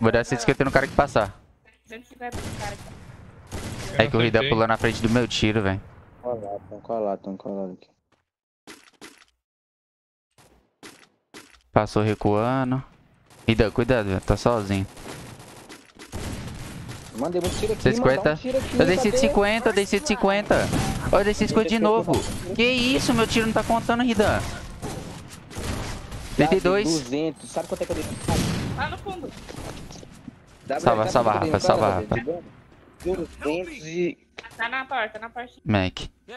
A: Vou dar 150 no cara que passar.
I: 150 pro cara aqui.
A: É que o Rida pulou na frente do meu tiro, velho.
B: Colado, tão colado, tão colado aqui.
A: Passou recuando. Rida, cuidado, velho. Tá sozinho.
B: Mandei muito tiro aqui,
A: 150.
B: mano, dá um tiro aqui,
A: Eu dei
B: cadê?
A: 150, eu dei 150. Ó, eu dei 150 de novo. Que isso, meu tiro não tá contando, Rida. Deitei dois.
B: 200, sabe quanto é que eu dei?
I: Lá no fundo.
B: Dá-
A: Salva, salva, Rafa, salva, Rafa.
B: velho? 200 e...
I: Tá na porta, na porta.
A: Mac.
I: Tá.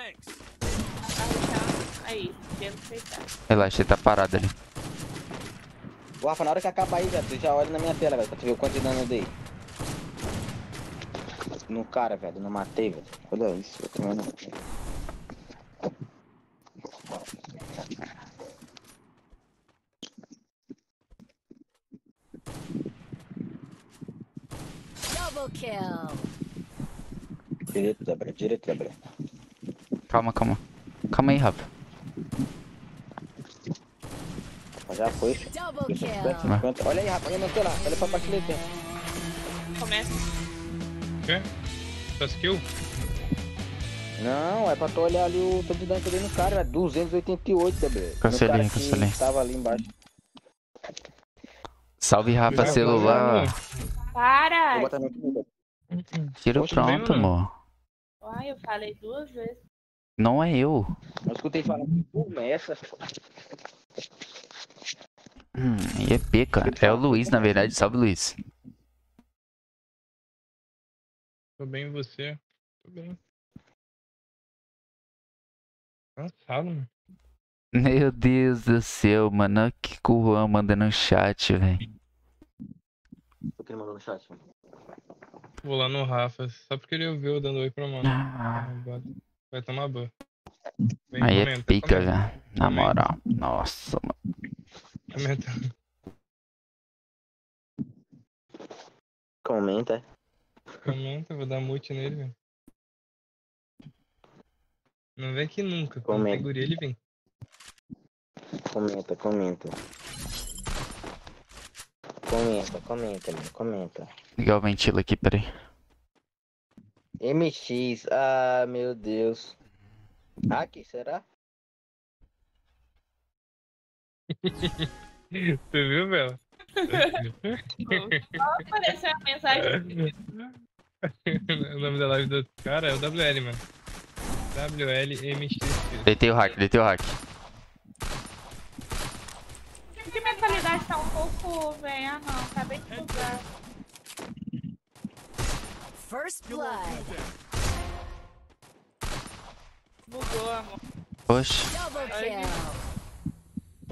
I: Aí, feitar.
A: Relaxa, ele tá parado ali.
B: Ô, Rafa, na hora que acabar aí, velho, tu já olha na minha tela, velho, pra tu ver o quanto de dano eu dei. No cara, velho, não matei, velho. Olha isso, eu também não.
H: Double kill.
B: Direito da brecha, direito da brecha.
A: Calma, calma. Calma aí, Rafa.
B: Já foi, filho.
H: Double kill.
B: 50, 50. Olha aí, Rafa, olha na tela, olha pra parte dele.
I: Começa.
D: Quê? Só skill?
B: Não, é pra tu olhar ali o tanto de dano que eu dei no cara, velho. 288, da brecha.
A: Cancelei.
B: Tava ali embaixo.
A: Salve, Rafa, celular.
I: Para!
A: Tiro pronto, amor.
I: Ai, eu falei duas vezes.
A: Não é eu.
B: Eu escutei falar que começa.
A: Hum, e é pica. É o Luiz, na verdade. Salve, Luiz.
D: Tô bem, e você? Tô bem. Cansado, mano.
A: Meu Deus do céu, mano. Olha o que o Juan manda no chat, velho.
B: O que ele mandou no chat?
D: Vou lá no Rafa, só porque ele ouviu dando oi pra mano. Vai tomar ban.
A: Aí é
D: comenta,
A: pica,
D: comenta,
A: velho. Na moral. Nossa, mano.
D: Comenta.
B: Comenta.
D: Comenta, vou dar mute nele, velho. Não vem aqui nunca.
B: Comenta.
D: tem guria, ele vem.
B: Comenta, comenta. Comenta, comenta, mano, comenta.
A: Ligar o ventilo aqui, peraí.
B: MX, ah, meu Deus. Aqui, será?
D: Tu viu, Bela?
I: Só apareceu a mensagem.
D: o nome da live do cara é o WL, mano. WLMX.
A: Deitei o hack, deitei o hack.
I: Que mentalidade tá um pouco, velho. Ah, não. Acabei de bugar.
H: First blood.
I: Bugou, amor.
A: Oxe.
H: Double kill.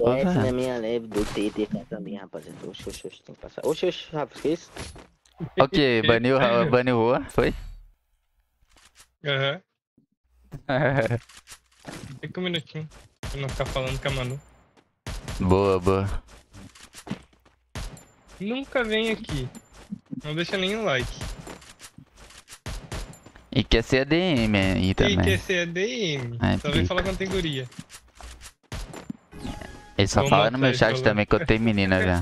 A: Velho.
B: na minha leve do TTK também, rapaziada. Oxe, oxe, oxe, tem que passar. Oxe, oxe, Rafa, que isso?
A: Ok, baniu, baniu o Juan, foi?
D: Aham. Fica um minutinho. Pra não ficar falando com a Manu.
A: boa, boa.
D: Nunca vem aqui. Não deixa nenhum like.
A: E quer ser ADM aí
D: E
A: também.
D: quer ser ADM.
A: É,
D: Só vem falar com categoria.
A: Ele só fala no meu chat também que eu tenho menina já.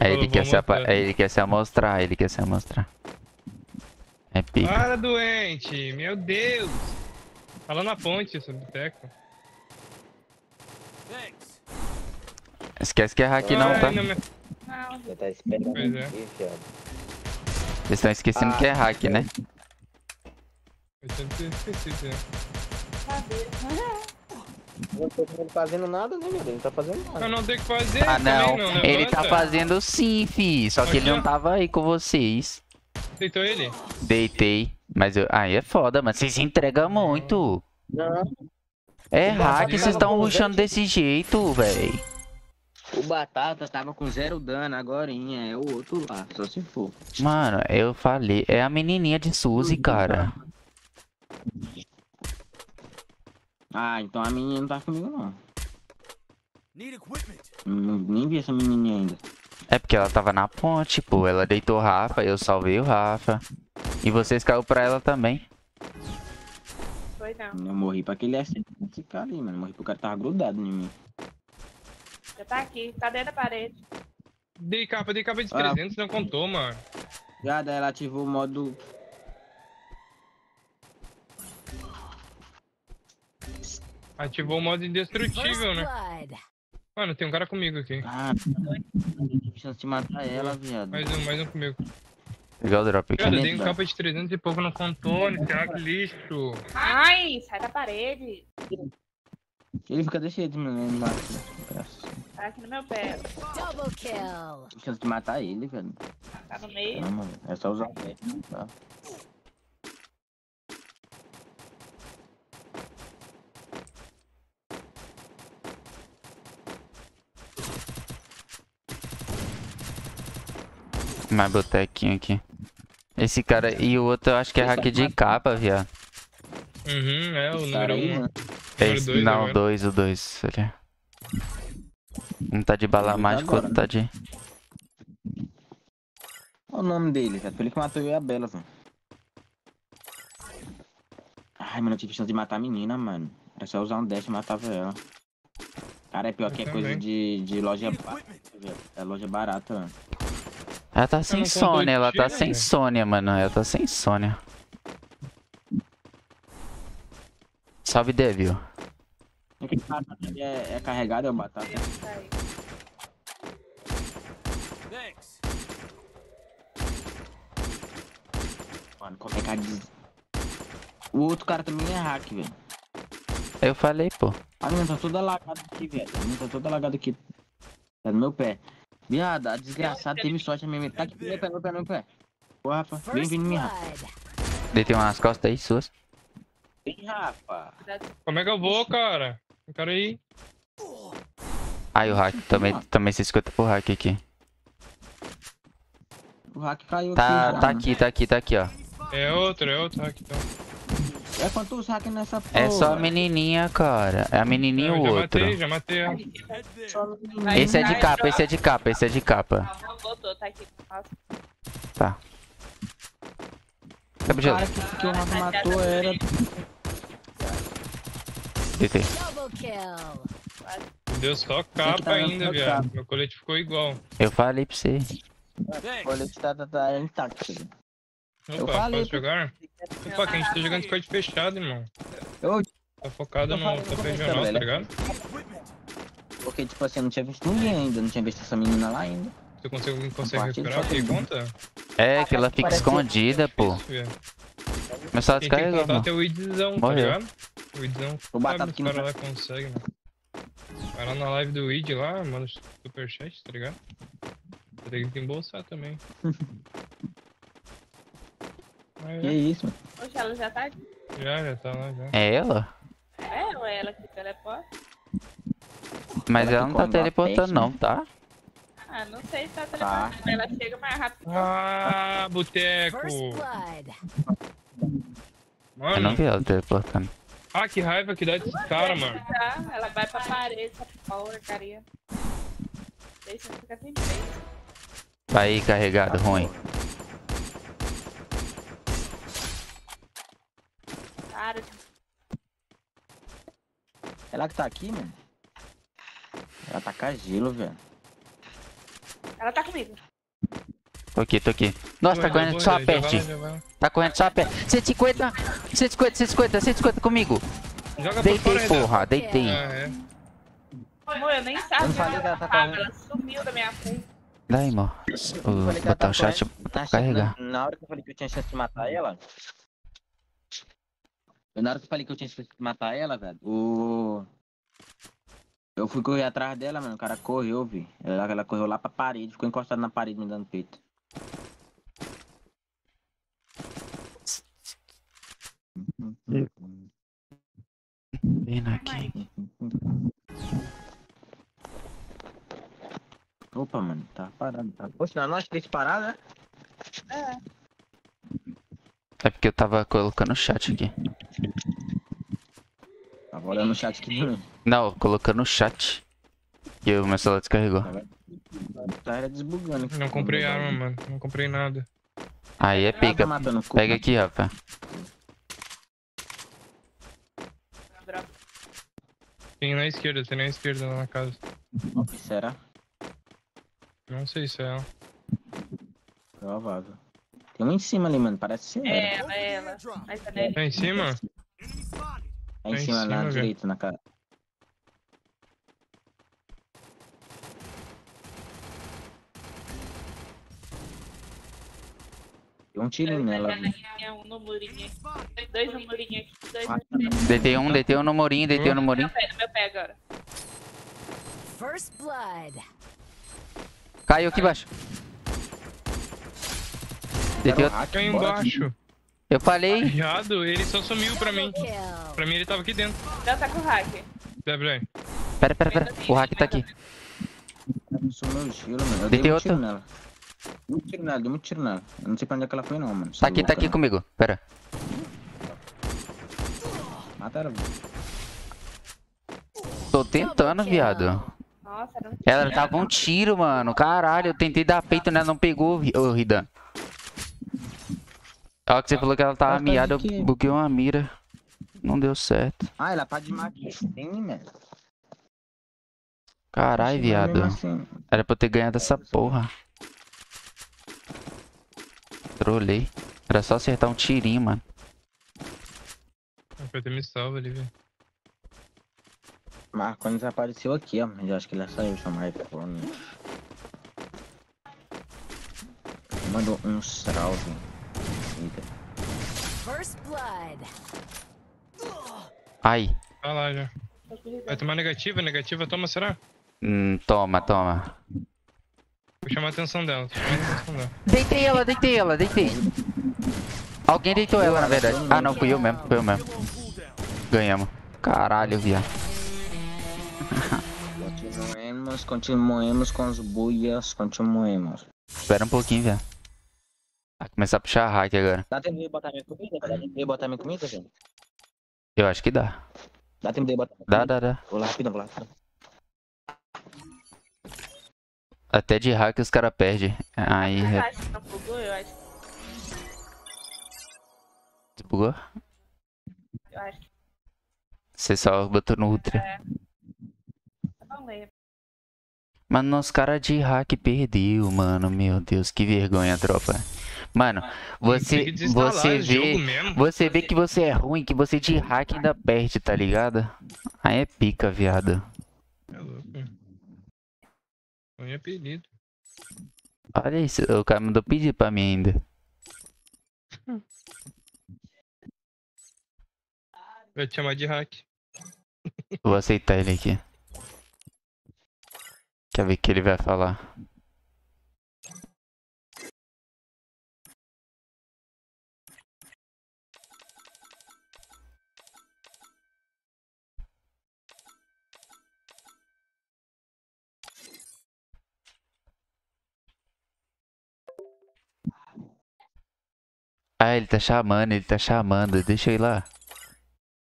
A: Aí ele quer, se apa- aí ele quer se amostrar, ele quer se amostrar. É pica.
D: Para, doente! Meu Deus! Fala na ponte, boteco.
G: Thanks.
A: Esquece que é hack não,
D: Ai,
A: tá?
D: não me-
I: Não,
B: Você tá esperando
D: Pois é.
B: aqui, fiado.
A: Vocês estão esquecendo
B: Ah.
A: que é hack, né?
D: Eu tinha esquecido, né?
I: sabia.
B: Não tô fazendo nada, né, meu Deus? Não tá fazendo
D: Eu
B: nada.
D: não tenho que fazer
A: Ah, não.
D: não.
A: Ele tá fazendo sim, fi. Só que ele
D: Aqui,
A: não
D: ó.
A: tava aí com vocês.
D: Aceitou ele?
A: Deitei. Mas eu... aí é foda, mas vocês entregam muito.
B: Não,
A: É
B: O
A: hack,
B: Batata
A: vocês estão
B: zero.
A: desse jeito, véi.
B: o Batata tava com zero dano agorinha, é o outro lá, só se for.
A: Mano, eu falei. É a menininha de Suzy, cara.
B: Ah, então a menina não tá comigo não.
G: Need equipment.
B: Não- Nem vi essa menininha ainda.
A: É porque ela tava na ponte, pô. Ela deitou o Rafa, eu salvei o Rafa. E vocês caiu pra ela também.
I: Foi não.
B: Eu morri pra aquele S ficar ali, mano. Morri pro cara que tava grudado em mim.
I: Já tá aqui, tá dentro da parede.
D: Dei capa, dei capa de
B: Ah.
D: 300, não contou, mano.
B: Já daí ela ativou o modo.
D: Ativou o modo indestrutível, né? Mano, tem um cara comigo aqui.
B: Ah, tive chance de matar ela, viado.
D: Mais um, mais um comigo.
A: Pegar o drop aqui.
D: Cara, eu
B: Cadê,
D: dei um
B: cara?
D: capa de 300 e pouco, não contou, né? Será que lixo?
I: Ai, sai da parede.
B: Ele fica desse jeito, mano. Ele mata.
I: Tá aqui no meu pé.
H: Double kill.
B: Tive chance de matar ele, velho.
I: Tá no meio.
B: Não, mano. É só usar o pé. Tá.
A: Mais botequinho aqui. Esse cara e o outro eu acho que é hack de capa, viado.
D: Uhum, é o número
B: Cara aí,
D: 1.
B: mano.
A: Esse,
D: dois
A: não,
D: agora.
A: dois, o dois. Ali. Um tá de bala
B: Dois
A: mágica, o outro tá de.
B: Olha o nome dele, velho. Foi ele que matou eu e a Bela, velho. Ai, mano, eu tive chance de matar a menina, mano. Era só usar um dash e matava ela. Cara, é pior
D: Eu
B: que é coisa de, de loja barata, velho. É loja barata, mano.
A: Ela tá sem
D: não
A: Sônia, ela tá sem. Sônia, mano. Ela tá sem Sônia. Salve, Devil.
B: Aquele batata ali é, é carregado, é o batata.
I: Tá.
G: Thanks.
B: Mano, como é que a des- O outro cara também é hack, velho.
A: Eu falei, pô.
B: A menina tá toda lagada aqui, velho. A menina tá toda lagada aqui. Tá no meu pé. Viado, a desgraçada teve sorte a minha Tá aqui pé, pé, meu pé. Ô, Rafa, vem vindo em mim, Rafa.
A: Deitei umas costas aí suas.
B: Vem, Rafa.
D: Como é que eu vou, cara? O cara aí.
A: Aí o hack, também, também se escuta pro hack aqui.
B: O hack caiu
A: Tá,
B: aqui. já,
A: tá
B: mano.
A: aqui, tá aqui, tá aqui, ó.
D: É outro, é outro hack então.
B: É quantos hack nessa porra?
A: É só a menininha, cara. É a menininha e o
D: já
A: outro.
D: matei, já matei ela.
A: Esse é de capa, esse é de capa, esse é de capa.
I: Voltou, tá aqui.
A: Tá. Quebra
B: O
A: gelo.
B: cara que, que o Rafa matou era...
A: Deitei.
D: Deu só capa
B: tá
D: ainda, viado. Meu colete ficou igual.
A: Eu falei pra você.
B: O colete tá, tá, tá intacto.
D: Opa,
B: falei
D: posso jogar? Opa, que a gente tá jogando squad fechado, irmão.
B: Eu,
D: Tá focado
B: Eu
D: no top regional, tá ligado?
B: porque, tipo assim, eu não tinha visto ninguém ainda. Não tinha visto essa menina lá ainda.
D: Você consegue, consegue recuperar? Que
B: tem um.
D: conta?
A: É, que ela fica
B: Parece-
A: escondida, pô. Mas só
D: tem que
A: descarregou,
D: contar
A: mano.
D: até o idzão, tá ligado? O idzão. Sabe,
B: que
D: os caras lá conseguem, né? Vai lá na live do id lá, manda superchat, tá ligado? Tem que embolsar também.
B: Que isso, mano.
I: Poxa, ela já tá aqui.
D: já, já tá lá, já.
A: É ela?
I: É, ou é ela que teleporta?
A: Mas
B: Ela
A: não tá teleportando não, tá?
I: Ah, não sei se tá
B: Tá.
I: teleportando. mas Ela chega mais rápido que
D: Ah, boteco!
H: Blood.
A: Eu não
D: Mano,
A: vi ela teleportando.
D: ah, que raiva que dá desses caras, mano.
I: tá. Ela vai pra parede, essa porcaria. Deixa eu ficar sem peito.
A: Aí, carregado, ruim.
I: Para de
B: Ela que tá aqui, mano. Ela tá com gelo, velho.
I: Ela tá comigo.
A: Tô aqui, tô aqui. Nossa, tá correndo só a peste. Tá correndo só a peste. 150, 150, 150, 150 comigo.
D: Joga
A: Deitei,
D: Renan.
A: porra, deitei.
D: Ah, é.
I: Amor, eu nem sabia.
B: Eu não falei que ela tá
I: tava. Ela sumiu da minha frente.
A: Daí, irmão.
B: Eu
A: Vou
B: falei que ela
A: botar
B: tá
A: o chat pra
B: Na-
A: carregar.
B: Na hora que eu falei que eu tinha chance de matar ela. Na hora que eu falei que eu tinha chance de matar ela, velho, o. Eu fui correr atrás dela, mano. O cara correu, vi. Ela, ela correu lá pra parede, ficou encostada na parede me dando peito.
A: Vindo aqui.
B: Opa, mano, tá parado. Tá... Poxa, na nós três paradas, né?
I: É.
A: É porque eu tava colocando o chat aqui.
B: Tava olhando no chat aqui.
A: Não, colocando o chat. Que o meu celular descarregou.
B: Tá era desbugando. aqui.
D: Não comprei arma, mano. Não comprei nada.
A: Aí é
B: Tá
A: pica.
B: o.
A: Pega aqui, Rafa.
I: Droga.
D: Tem na esquerda, tem na esquerda lá na casa.
B: Ó, que será?
D: Não sei se é ela.
B: Provável. Tem um em cima ali, mano. Parece ser
I: É
B: ela.
I: ela, é ela. Mas tá nele.
D: Tá em cima?
B: Tá em
D: em
B: cima,
D: cima,
B: na
D: velho.
B: direita, na cara. Tem um tirinho nela.
I: um no murinho aqui. Dois no murinho aqui. Dois
B: Ah,
I: no
A: um, deitei um no murinho, deitei um no murinho.
I: meu pé, no meu pé agora.
H: First blood.
A: Caiu aqui embaixo. Deitei outro.
D: Caiu embaixo.
A: Eu falei.
D: Viado, ele só sumiu pra mim. Pra mim ele tava aqui dentro.
I: Já tá com o hack.
D: Gabriel.
A: Pera, pera, pera. O hack tá aqui.
B: Sumiu o gelo, mano. Eu
A: Deitei
B: dei um
A: outro.
B: tiro nela. Dei um tiro nela, dei um tiro nela. Eu não sei pra onde é que ela foi, não, mano.
A: Tá aqui, tá aqui
B: né?
A: comigo. Pera.
B: Mata ela.
A: Tô tentando, viado.
I: Nossa, era um
A: Ela tava um tiro, mano. Caralho, eu tentei dar peito nela, não pegou, ô Ridan. A hora que você falou que ela tava
B: Ela tá
A: miada, eu buguei uma mira. Não deu certo.
B: Ah, ela tá de maquiagem, mano.
A: Caralho, viado.
B: Assim,
A: Era pra eu ter ganhado essa porra. Trolei. Era só acertar um tirinho, mano.
D: Vai ter me salvo ali, velho.
B: Marconi desapareceu aqui, ó. Mas eu acho que ele saiu chamar ele pra mim. Mandou um salve.
H: Blood.
A: Ai.
D: Tá lá já. Vai tomar negativa? Negativa toma, será?
A: Hum, toma, toma.
D: Vou chamar a atenção dela. Vou chamar a atenção dela.
A: Deitei ela, deitei ela, deitei. Alguém deitou ela, na verdade. Ah, não, fui eu mesmo, fui eu mesmo. Ganhamos. Caralho, viado.
B: Continuemos, continuemos com os buias, continuemos.
A: Espera um pouquinho, viado. Vai começar a puxar hack agora.
B: Dá tempo de botar minha comida? Dá tempo de botar minha comida, gente?
A: Eu acho que dá.
B: Dá tempo de botar minha
A: Dá,
B: comida?
A: dá, dá.
B: Vou lá rapidão, vou lá. rapidão.
A: Até de hack os caras perdem. Aí,
I: Eu
A: é-
I: acho que não bugou, eu acho.
A: desbugou?
I: Eu acho que
A: Você só botou no ultra.
I: eu não lembro.
A: Mano, os caras de hack perdeu, mano. Meu Deus, que vergonha, tropa. Mano, você, você vê, você vê que você é ruim, que você de hack ainda perde, tá ligado? Aí é pica, viado.
D: É louco. Põe apelido.
A: Olha isso, o cara mandou pedir pra mim ainda.
D: Vai te chamar de hack.
A: Vou aceitar ele aqui. Quer ver o que ele vai falar? Ah, ele tá chamando, ele tá chamando. Deixa eu ir lá.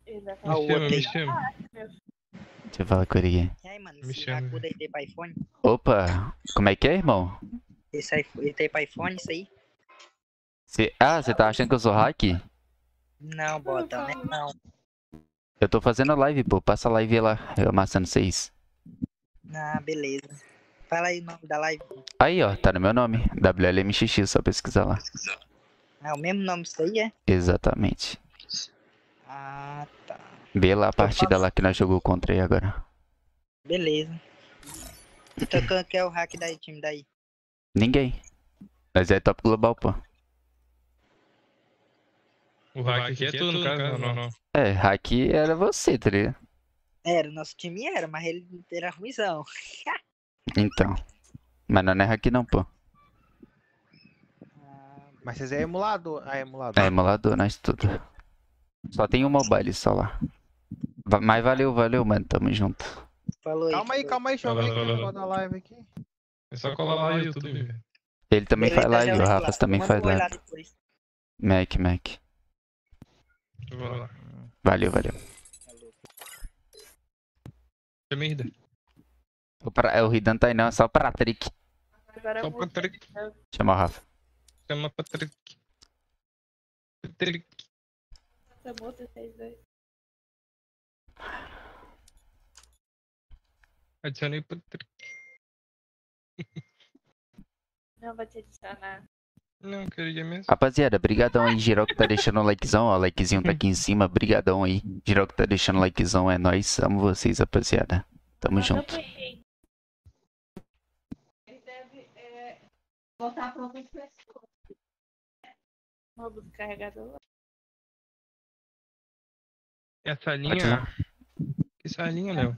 I: Ele vai
K: Ah,
D: Me chama, me chama.
A: Deixa eu falar com ele aqui.
K: E aí, mano,
D: Me
K: esse
D: chama,
K: Rakuda aí tem pra iPhone?
A: Opa, como é que é, irmão?
K: Esse aí, ele tem pra iPhone, isso aí?
A: Cê- Ah, você tá achando que eu sou hack?
K: Não, bota, né? Não.
A: Eu tô fazendo live, pô. Passa a live lá, eu amassando vocês.
K: Ah, beleza. Fala aí o nome da live.
A: Aí, ó, tá no meu nome. WLMXX, só pesquisar lá.
K: Ah, o mesmo nome isso aí, é?
A: Exatamente.
K: Ah, tá.
A: Vê lá a partida lá que nós jogou contra aí agora.
K: Beleza. Então quem que é o hack daí, time daí?
A: Ninguém. Mas é top global, pô.
D: O hack aqui é tudo, no caso. Não, não, não.
A: É, hack era você, tá ligado?
K: Era, o nosso time era, mas ele era ruimzão.
A: Então. Mas não é hack não, pô.
L: Mas vocês é emulador. Ah, emulador.
A: É emulador, nós tudo. Só tem um mobile só lá. Mas valeu, valeu, mano. Tamo junto.
K: Falou aí.
L: Calma aí, calma aí, deixa eu ver o negócio da live aqui.
D: É só colar lá no YouTube, velho.
A: Ele também faz live,
K: já
A: o
K: vai
A: Rafa
K: lá.
A: também faz live.
K: depois.
A: Mac, Mac. Valeu, valeu.
D: Chama Irda.
A: O, pra... é, o Ridan tá aí não, é só pra trick.
I: Agora
D: Só
I: eu vou.
D: Patrick.
A: Chama o Rafa.
D: Chama Patrick. Patrick.
I: Chamou vocês dois.
D: Adicionei Patrick.
I: Não, vou te adicionar.
D: Não, queria mesmo.
A: Rapaziada, brigadão aí, geral que tá deixando o likezão, ó, o likezinho tá aqui em cima, brigadão aí. Geral que tá deixando o likezão, é nóis, amo vocês, rapaziada. Tamo junto.
I: Ele deve é, voltar outras pessoas. Roubo do carregador.
D: E a
A: Pode
D: salinha?
A: ir.
D: Que salinha, Léo?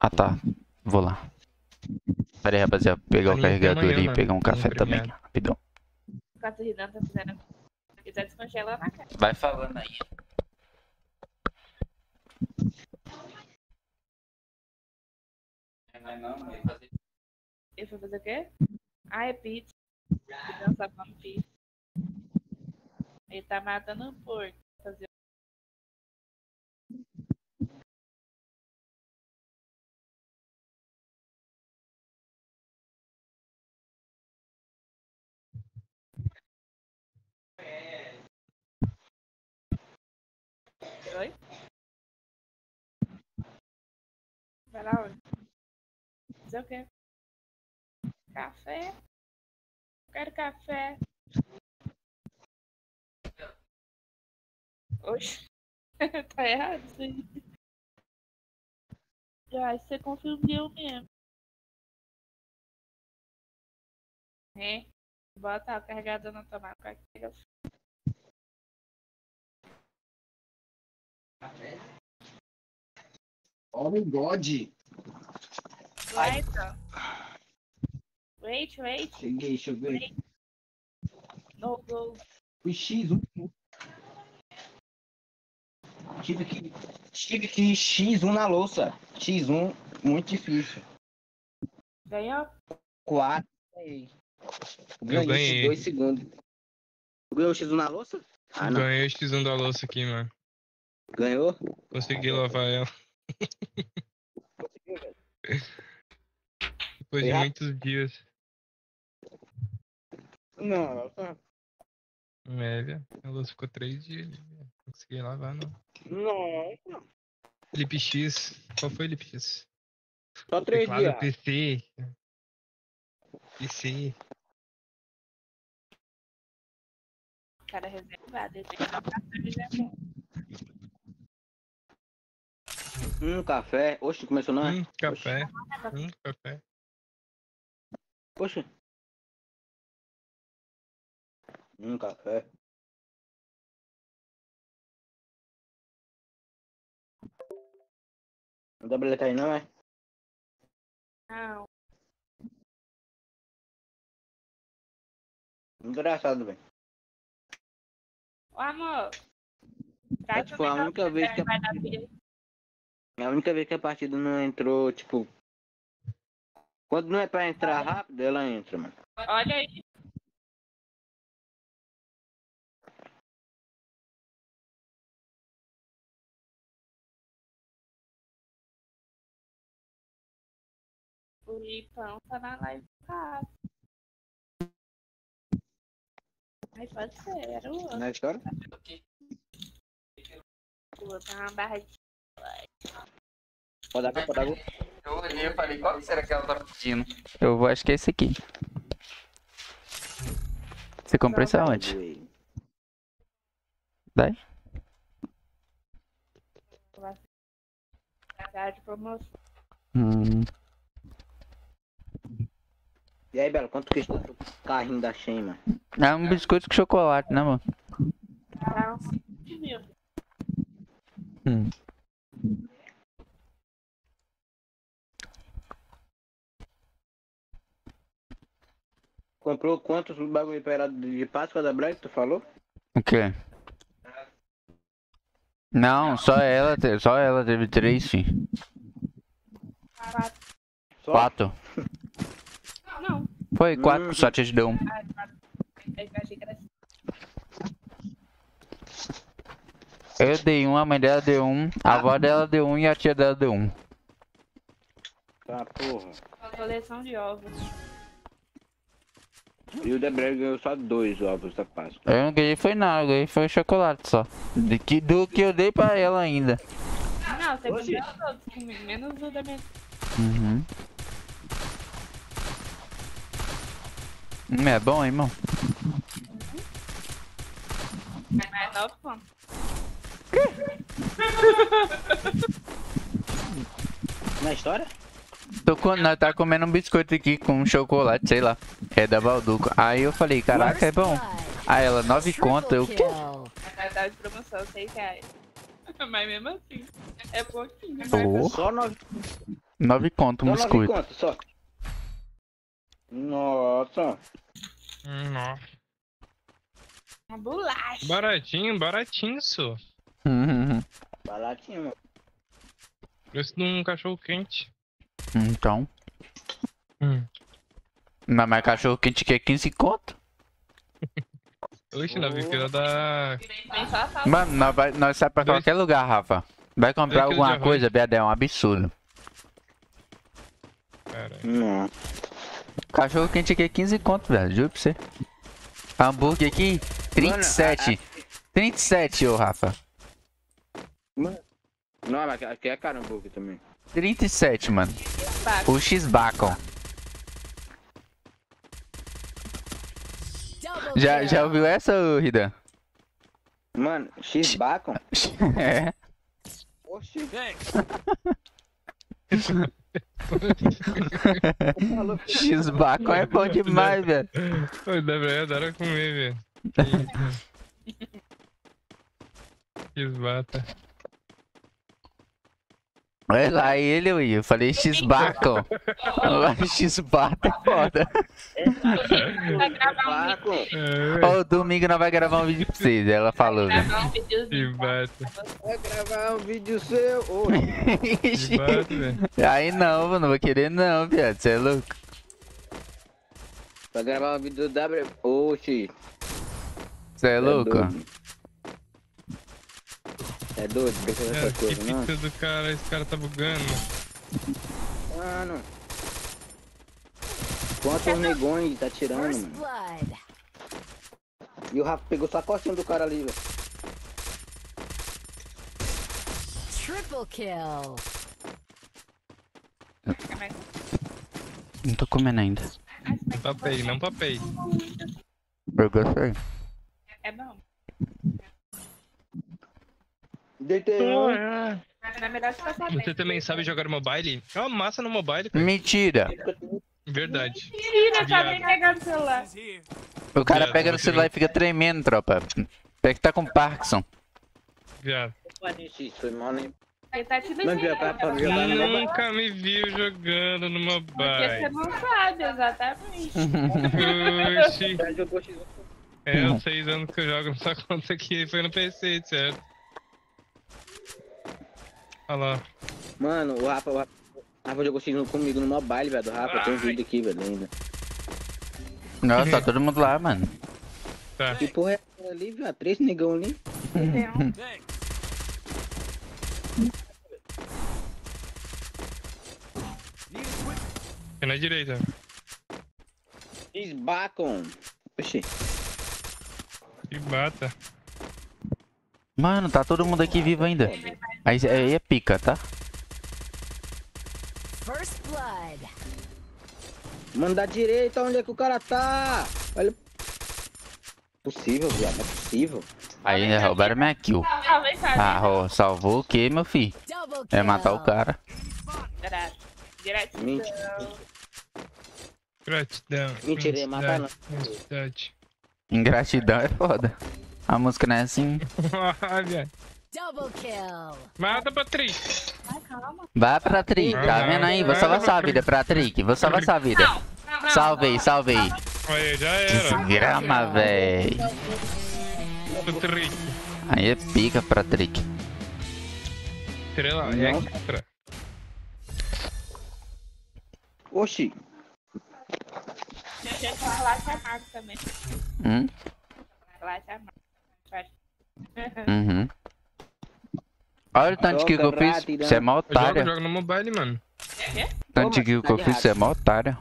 A: Ah tá, vou lá. Pera aí, rapaziada, pegar o carregador
D: amanhã,
A: e
D: mano.
A: pegar um café também, rapidão.
I: O tá fazendo. Se quiser descongelar na cara.
A: Vai falando aí.
I: Ele foi fazer o quê? Ah, é pizza. Tá falando pizza. Ele tá matando um porco. Fazer Oi? Vai lá, oi. Fazer o quê? Café? Quero café. Oxe. tá errado isso aí. Que você confundiu mesmo. É. Bota o carregador na tomada. Pega
B: Oh my god.
I: Vai, então. Wait, wait.
B: Cheguei, deixa eu ver.
I: No go.
B: Fui X1. Tive que, tive que X1 na louça. X1, muito difícil.
I: Ganhou?
B: 4. Ganhei. Ganhei
D: ganhei.
B: 2 segundos. Ganhou o X1 na louça? Ah, não.
D: Ganhei o X1 da louça aqui, mano.
B: Ganhou?
D: Consegui lavar ela. Depois de muitos dias.
B: Não,
D: É, velho. A louça ficou três dias. Consegui lavar, não.
B: não.
D: Lip X. Qual foi Lip X?
B: Só três
D: Teclado
B: dias.
D: PC. PC.
I: Cara reservado. Ele tem que dar um café.
B: Um. Oxe, começou não é?
D: Hum, café. Hum, café.
B: Poxa. Um café. Dá pra ler aí não, é?
I: Não.
B: Engraçado, velho.
I: Ô, amor. Traz
B: Essa
I: o
B: foi a única vez que a partida... É a única vez que a partida não entrou, tipo... Quando não é pra entrar rápido, ela entra, mano.
I: Olha aí. O Lipão tá na live do cara. Ai, pode ser, era o outro.
B: Não é história?
I: O outro é uma barra de.
B: Pode dar, pode dar.
A: Eu olhei e falei, qual que será que ela tá pedindo? Eu vou- acho que é esse aqui. Você comprou isso aonde? Daí?
I: Tá de promoção.
A: Hum,
B: E aí, Bela, quanto custa o carrinho da Shen, mano?
A: é um biscoito com chocolate, né, mano?
I: Uns 5 mil.
A: Hum.
B: Comprou quantos bagulho pra ela de Páscoa da Black, tu falou?
A: O quê? Não, só ela, só ela teve três, filho.
I: Quatro. Não.
A: Foi quatro, só te deu um.
I: Ah, quatro. Eu achei que era assim.
A: Eu dei um, a mãe dela deu um, a avó dela deu um e a tia dela deu um.
B: Tá, porra.
I: Coleção de ovos.
B: E o Debré ganhou só dois ovos da Páscoa.
A: Eu não ganhei foi nada, eu ganhei foi chocolate só. De que, do que eu dei pra ela ainda.
I: Não, você comeu todos menos o da minha.
A: Uhum. É bom, hein, irmão?
I: Mas mais nove pontos.
B: Na história?
A: Tô com, nós tá comendo um biscoito aqui com chocolate, sei lá. É da Balduco. Aí eu falei, caraca, é bom. Aí ela, nove conto, eu quê?
I: Tá de promoção, seis reais. Mas mesmo assim, é pouquinho.
A: Oh,
B: Só nove,
A: nove conto um
B: só nove
A: biscoito.
B: contos, só. Nossa.
D: Hum, Nossa.
I: Uma bolacha.
D: Baratinho, baratinho, só.
A: Uhum.
B: Baratinho, mano.
D: Preço de um cachorro quente.
A: Então.
D: Hum.
A: Mas mais cachorro quente que é 15 conto.
D: Oxe, na fila da.
A: Mano, nós, vai, nós sai pra
D: Dois-
A: qualquer lugar, Rafa. Vai comprar
D: Dois
A: alguma coisa, BD, é um absurdo.
D: Caralho.
B: Não.
A: Cachorro quente aqui é 15 conto, velho. Juro pra você. Hambúrguer aqui, 37. 37, ô Rafa.
B: Não, mas aqui é caro hambúrguer também.
A: 37, mano. O X-Bacon. Já, já ouviu essa, ô Ridan?
B: Mano, X-Bacon?
A: É.
B: Oxi.
A: X-Bacon é bom demais, velho.
D: O Debré adora comer, velho. Esbata.
A: Olha lá, ele, eu Eu falei X-Bacon. X-Bacon é foda.
I: Vai gravar um vídeo.
A: Ó, domingo nós vai gravar um vídeo pra vocês. Ela falou, né?
I: Gravar um.
D: Esbata.
B: Vai gravar um vídeo seu.
A: Aí não, mano, não vou querer não, viado. Você é louco?
B: Vai gravar um vídeo da... Bre- Oxi.
A: Você é louco?
B: É doido, pensa
D: É,
B: nessa
D: que
B: coisa, não?
D: pizza do cara, esse cara tá bugando.
B: Mano. Quantos negões tá tirando, mano? E o Rafa pegou só a costinha do cara ali, velho.
H: Triple kill.
A: Não tô comendo ainda.
D: Não papei, não papei.
A: Eu gostei.
I: É bom.
B: Deitei um.
I: Mas é melhor ficar sabendo.
D: Você também sabe jogar mobile? É uma massa no mobile, cara.
A: Mentira.
D: Verdade.
I: Mentira, tá
D: Viado.
I: pegando o celular.
A: O cara
D: Viado,
A: pega no
D: você
A: celular e fica tremendo, tropa. Pega que tá com Parkinson.
D: Viado.
I: Ele tá te
B: Mas já tá pra
I: deixando.
B: no mobile.
D: Nunca me viu jogando no
I: Porque você
D: mobile.
I: não sabe, exatamente.
D: Oxi.
B: Já jogou X1.
D: É, os seis anos que eu jogo nessa conta aqui foi no PC, certo? Olha lá.
B: Mano, o Rafa, o Rafa, o Rafa jogou X1 comigo no mobile, velho. do Rafa, tem um vídeo aqui, velho, ainda.
A: Nossa, tá todo mundo lá, mano.
D: Tá.
B: Que porra é ali, velho? Três negão ali.
D: É na direita.
B: X-Bacon. Oxi.
D: E bata.
A: Mano, tá todo mundo aqui vivo ainda. Aí, aí é pica, tá?
H: First blood.
B: Mano, da direita, onde é que o cara tá? Olha. Possível, viado, não é possível.
A: Aí roubaram minha kill.
I: Ah, cá.
A: Ah, ó, salvou o que, meu filho? É matar o cara.
I: Grátis.
B: Mentira.
D: Gratidão.
B: Mentira, matar não.
A: Ingratidão é foda. A música não é assim.
D: Viado.
H: Double kill.
D: Mata, Patrícia.
I: Ai, calma.
A: Vai pra Trick, tá vendo aí? Vou salvar sua vida, pra Trick. Vou salvar sua vida.
I: Não.
A: Salvei, salvei.
D: Aí, já era.
A: Desgrama, véi.
D: Patrícia.
A: Aí é pica pra Trick.
D: Estrela
B: Não.
D: extra.
B: Oxi.
I: Deixa eu falar que é Marco também.
A: Hum?
I: Lá é Marco.
A: Uhum. Olha o tanto de kill que eu fiz. Você é mó
D: Eu jogo, no mobile, mano.
A: Tanto que o que eu fiz é mó otário.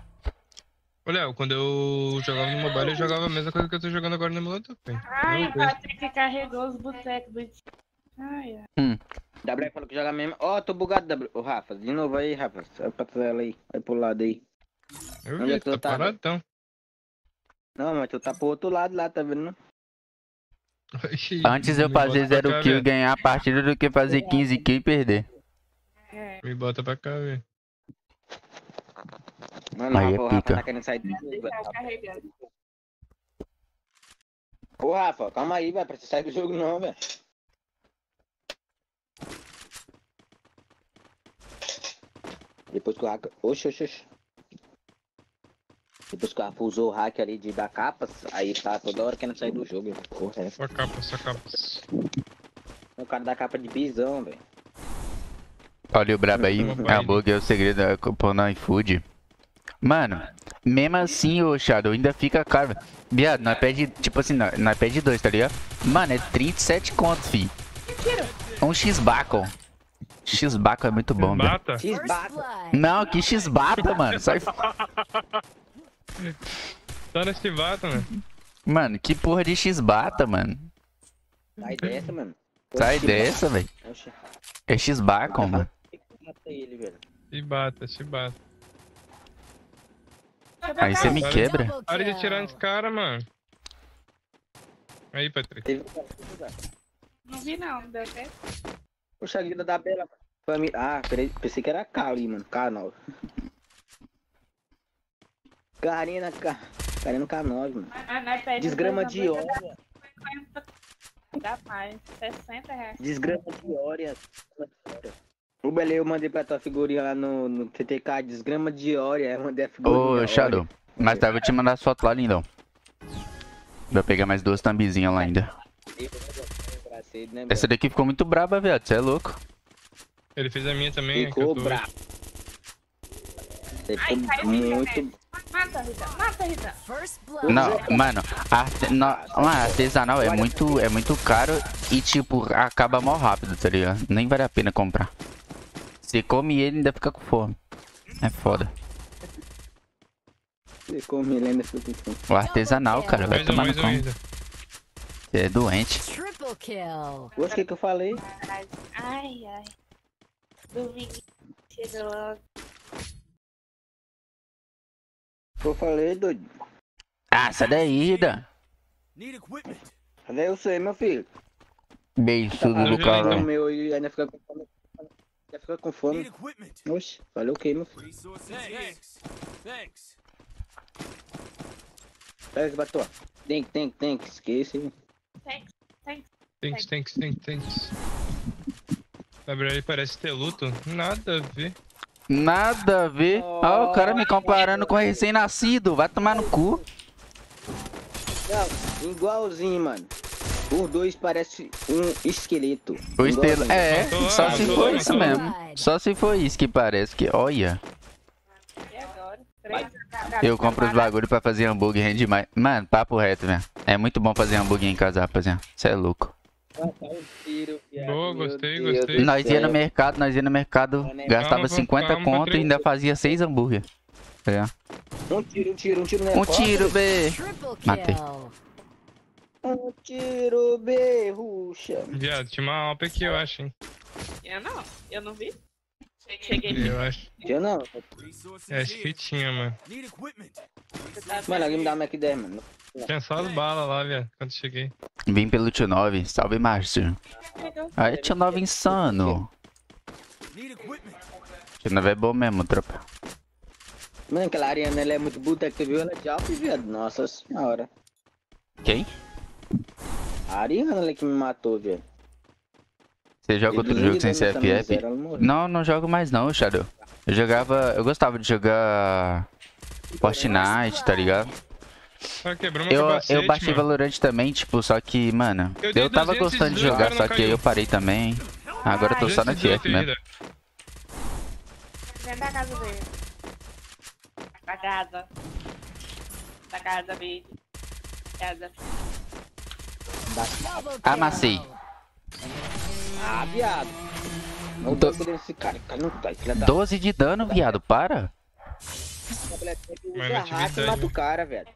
D: Ô, Léo, quando eu jogava no mobile, eu jogava a mesma coisa que eu tô jogando agora no emulador, velho.
I: Ai,
D: Meu
I: o. Patrick carregou os botecos do. Ai, ai.
A: Hum.
B: W falou que joga mesmo. Ó, tô bugado, W. Ô, Rafa, de novo aí, Rafa. Sai pra tela aí. Vai pro lado aí.
D: Eu
B: Onde
D: vi,
B: é que tu
D: tá
B: tá?
D: paradão.
B: Não, mas tu tá pro outro lado lá, tá vendo?
A: Antes eu fazer
D: bota pra
A: zero
D: cá,
A: kill e ganhar a partida do que fazer 15 kill e perder.
I: É.
D: Me bota pra cá, velho.
B: Mano,
A: Aí
B: Rafa,
A: é
B: o Rafa
A: pica.
B: tá querendo sair do jogo.
I: Tá.
B: Ô, Rafa, calma aí, velho. Pra você sair do jogo não, velho. Depois que o hacker. Oxe, oxe, oxe. Depois que o Rafa usou o hack ali de dar capas, aí tá toda hora querendo sair do jogo. Porra, é essa.
D: Só capa, só capas.
B: O cara dá capa de bisão, velho.
A: Olha o brabo aí, hambúrguer é o segredo é pôr no iFood. Mano, mesmo assim, ô Shadow, ainda fica caro. Viado, nós pede, tipo assim, nós pede dois, tá ligado? Mano, é 37 conto, fi. Um X-Bacon. X-Bacon é muito bom, velho. Não, que X-Bata, mano. Sai fora.
D: Só nesse bata, mano.
A: Mano, que porra de X-Bata, mano.
B: Sai dessa, mano.
A: Sai dessa, velho. É X-Bacon, mano.
B: mata ele, velho.
D: Se bata, se bata.
A: Aí você me quebra.
D: Para de
H: kill.
D: tirar nesse cara, mano. Aí, Patrick.
B: Teve.
I: Não vi não, não deu certo.
B: Poxa, a vida da Bela, Ah, peraí, pensei que era Kali, mano. K9. Karina K. Karina K9, mano.
I: Ah, pede
B: Desgrama de hora.
I: Dá mais, 60 reais.
B: Desgrama de hora. O Belê, eu mandei pra tua figurinha lá no, no TTK. Desgrama de hora. Eu mandei a figurinha.
A: Ô, Shadow. Mas tá, vou te mandar as fotos lá, lindão. Vou pegar mais duas thumbzinhas lá ainda.
B: né,
A: Essa daqui ficou muito braba, viado. Você é louco.
D: Ele fez a minha também, né,
B: Ficou
D: eu
I: Ai,
B: ficou muito.
I: Mata, Rita, mata, Rita.
H: First blood.
A: Não, mano, arte... mano, artesanal é muito, é muito caro e, tipo, acaba mó rápido, tá ligado? Nem vale a pena comprar. Você come ele e ainda fica com fome. É foda.
B: Você come ele ainda fica com fome.
A: O artesanal, cara, vai tomar no
D: ainda.
A: Você é doente.
H: Triple kill.
B: Oxe, o que que eu falei?
I: Ai, ai. Domingo chega logo.
B: Eu falei, doido.
A: Ah, sai daí,
G: equipment.
B: Cadê você, meu filho?
A: Beiçudo
B: Ah,
A: do
B: o
A: caralho.
B: meu e ainda fica com fome. Ainda fica com
G: Need
B: fome.
G: equipment.
B: Oxe, falei o que, meu filho?
G: Thanks. Thanks.
B: Pega esse batom. Tem, tem, tem, esquece.
I: Thanks, thanks.
D: Thanks, thanks, thanks, thanks. Gabriel parece ter luto. Nada a ver.
A: Nada a ver. Ó, o cara me comparando com recém-nascido. Vai tomar no cu.
B: Não, igualzinho, mano. Os dois parecem um esqueleto.
A: O.
B: Igualzinho.
A: É, só se for isso mesmo. Só se for isso que parece que. Olha. Eu compro os bagulho pra fazer hambúrguer rende demais. Mano, papo reto, velho. É muito bom fazer hambúrguer em casa, rapaziada. Cê é louco.
B: Tá tiro, viado.
D: Boa,
B: Meu
D: gostei,
B: Deus
D: gostei.
A: Nós ia no mercado, nós ia no mercado, gastava
D: Calma,
A: 50
D: calma,
A: conto e ainda fazia 6 hambúrguer. Tá ligado?
B: Um tiro, um tiro, um tiro na
A: Um
B: costa.
A: tiro, B. Matei.
B: Um tiro, B, ruxa.
D: Viado, tinha uma alpa aqui, eu acho, hein.
I: Eu não, eu não vi. Cheguei
D: Eu acho.
B: Eu não.
D: Eu acho que tinha, mano.
B: Mano, alguém me dá uma Mac 10, mano.
D: Tinha só as balas lá, viado, quando cheguei.
A: Vim pelo tio 9. Salve, Márcio. Aí, tio 9 insano. Tio 9 é bom mesmo, tropa.
B: Mano, aquela Ariana, ela é muito boteca, tu viu ela de alto, viado? Nossa senhora.
A: Quem?
B: A Ariana ela que me matou, viado.
A: Você joga outro jogo sem CFF? Não, não jogo mais não, Shadow. Eu jogava. Eu gostava de jogar. Fortnite, tá ligado?
D: Só quebrou meu
A: Eu,
D: capacete,
A: eu baixei
D: mano.
A: Valorant também, tipo, só que, mano,
D: Eu
A: eu tava
D: 218,
A: gostando de jogar, só que aí eu parei também. Agora eu tô só
D: 218
A: FF mesmo.
I: Dentro da casa dele. Da casa. Da casa dele. Casa.
H: Kill.
A: Amassei.
B: Ah, viado. Não tá, da...
A: 12 de dano, viado, para.
D: Mas
B: usa
D: atividade,
B: hack e mata o cara, velho.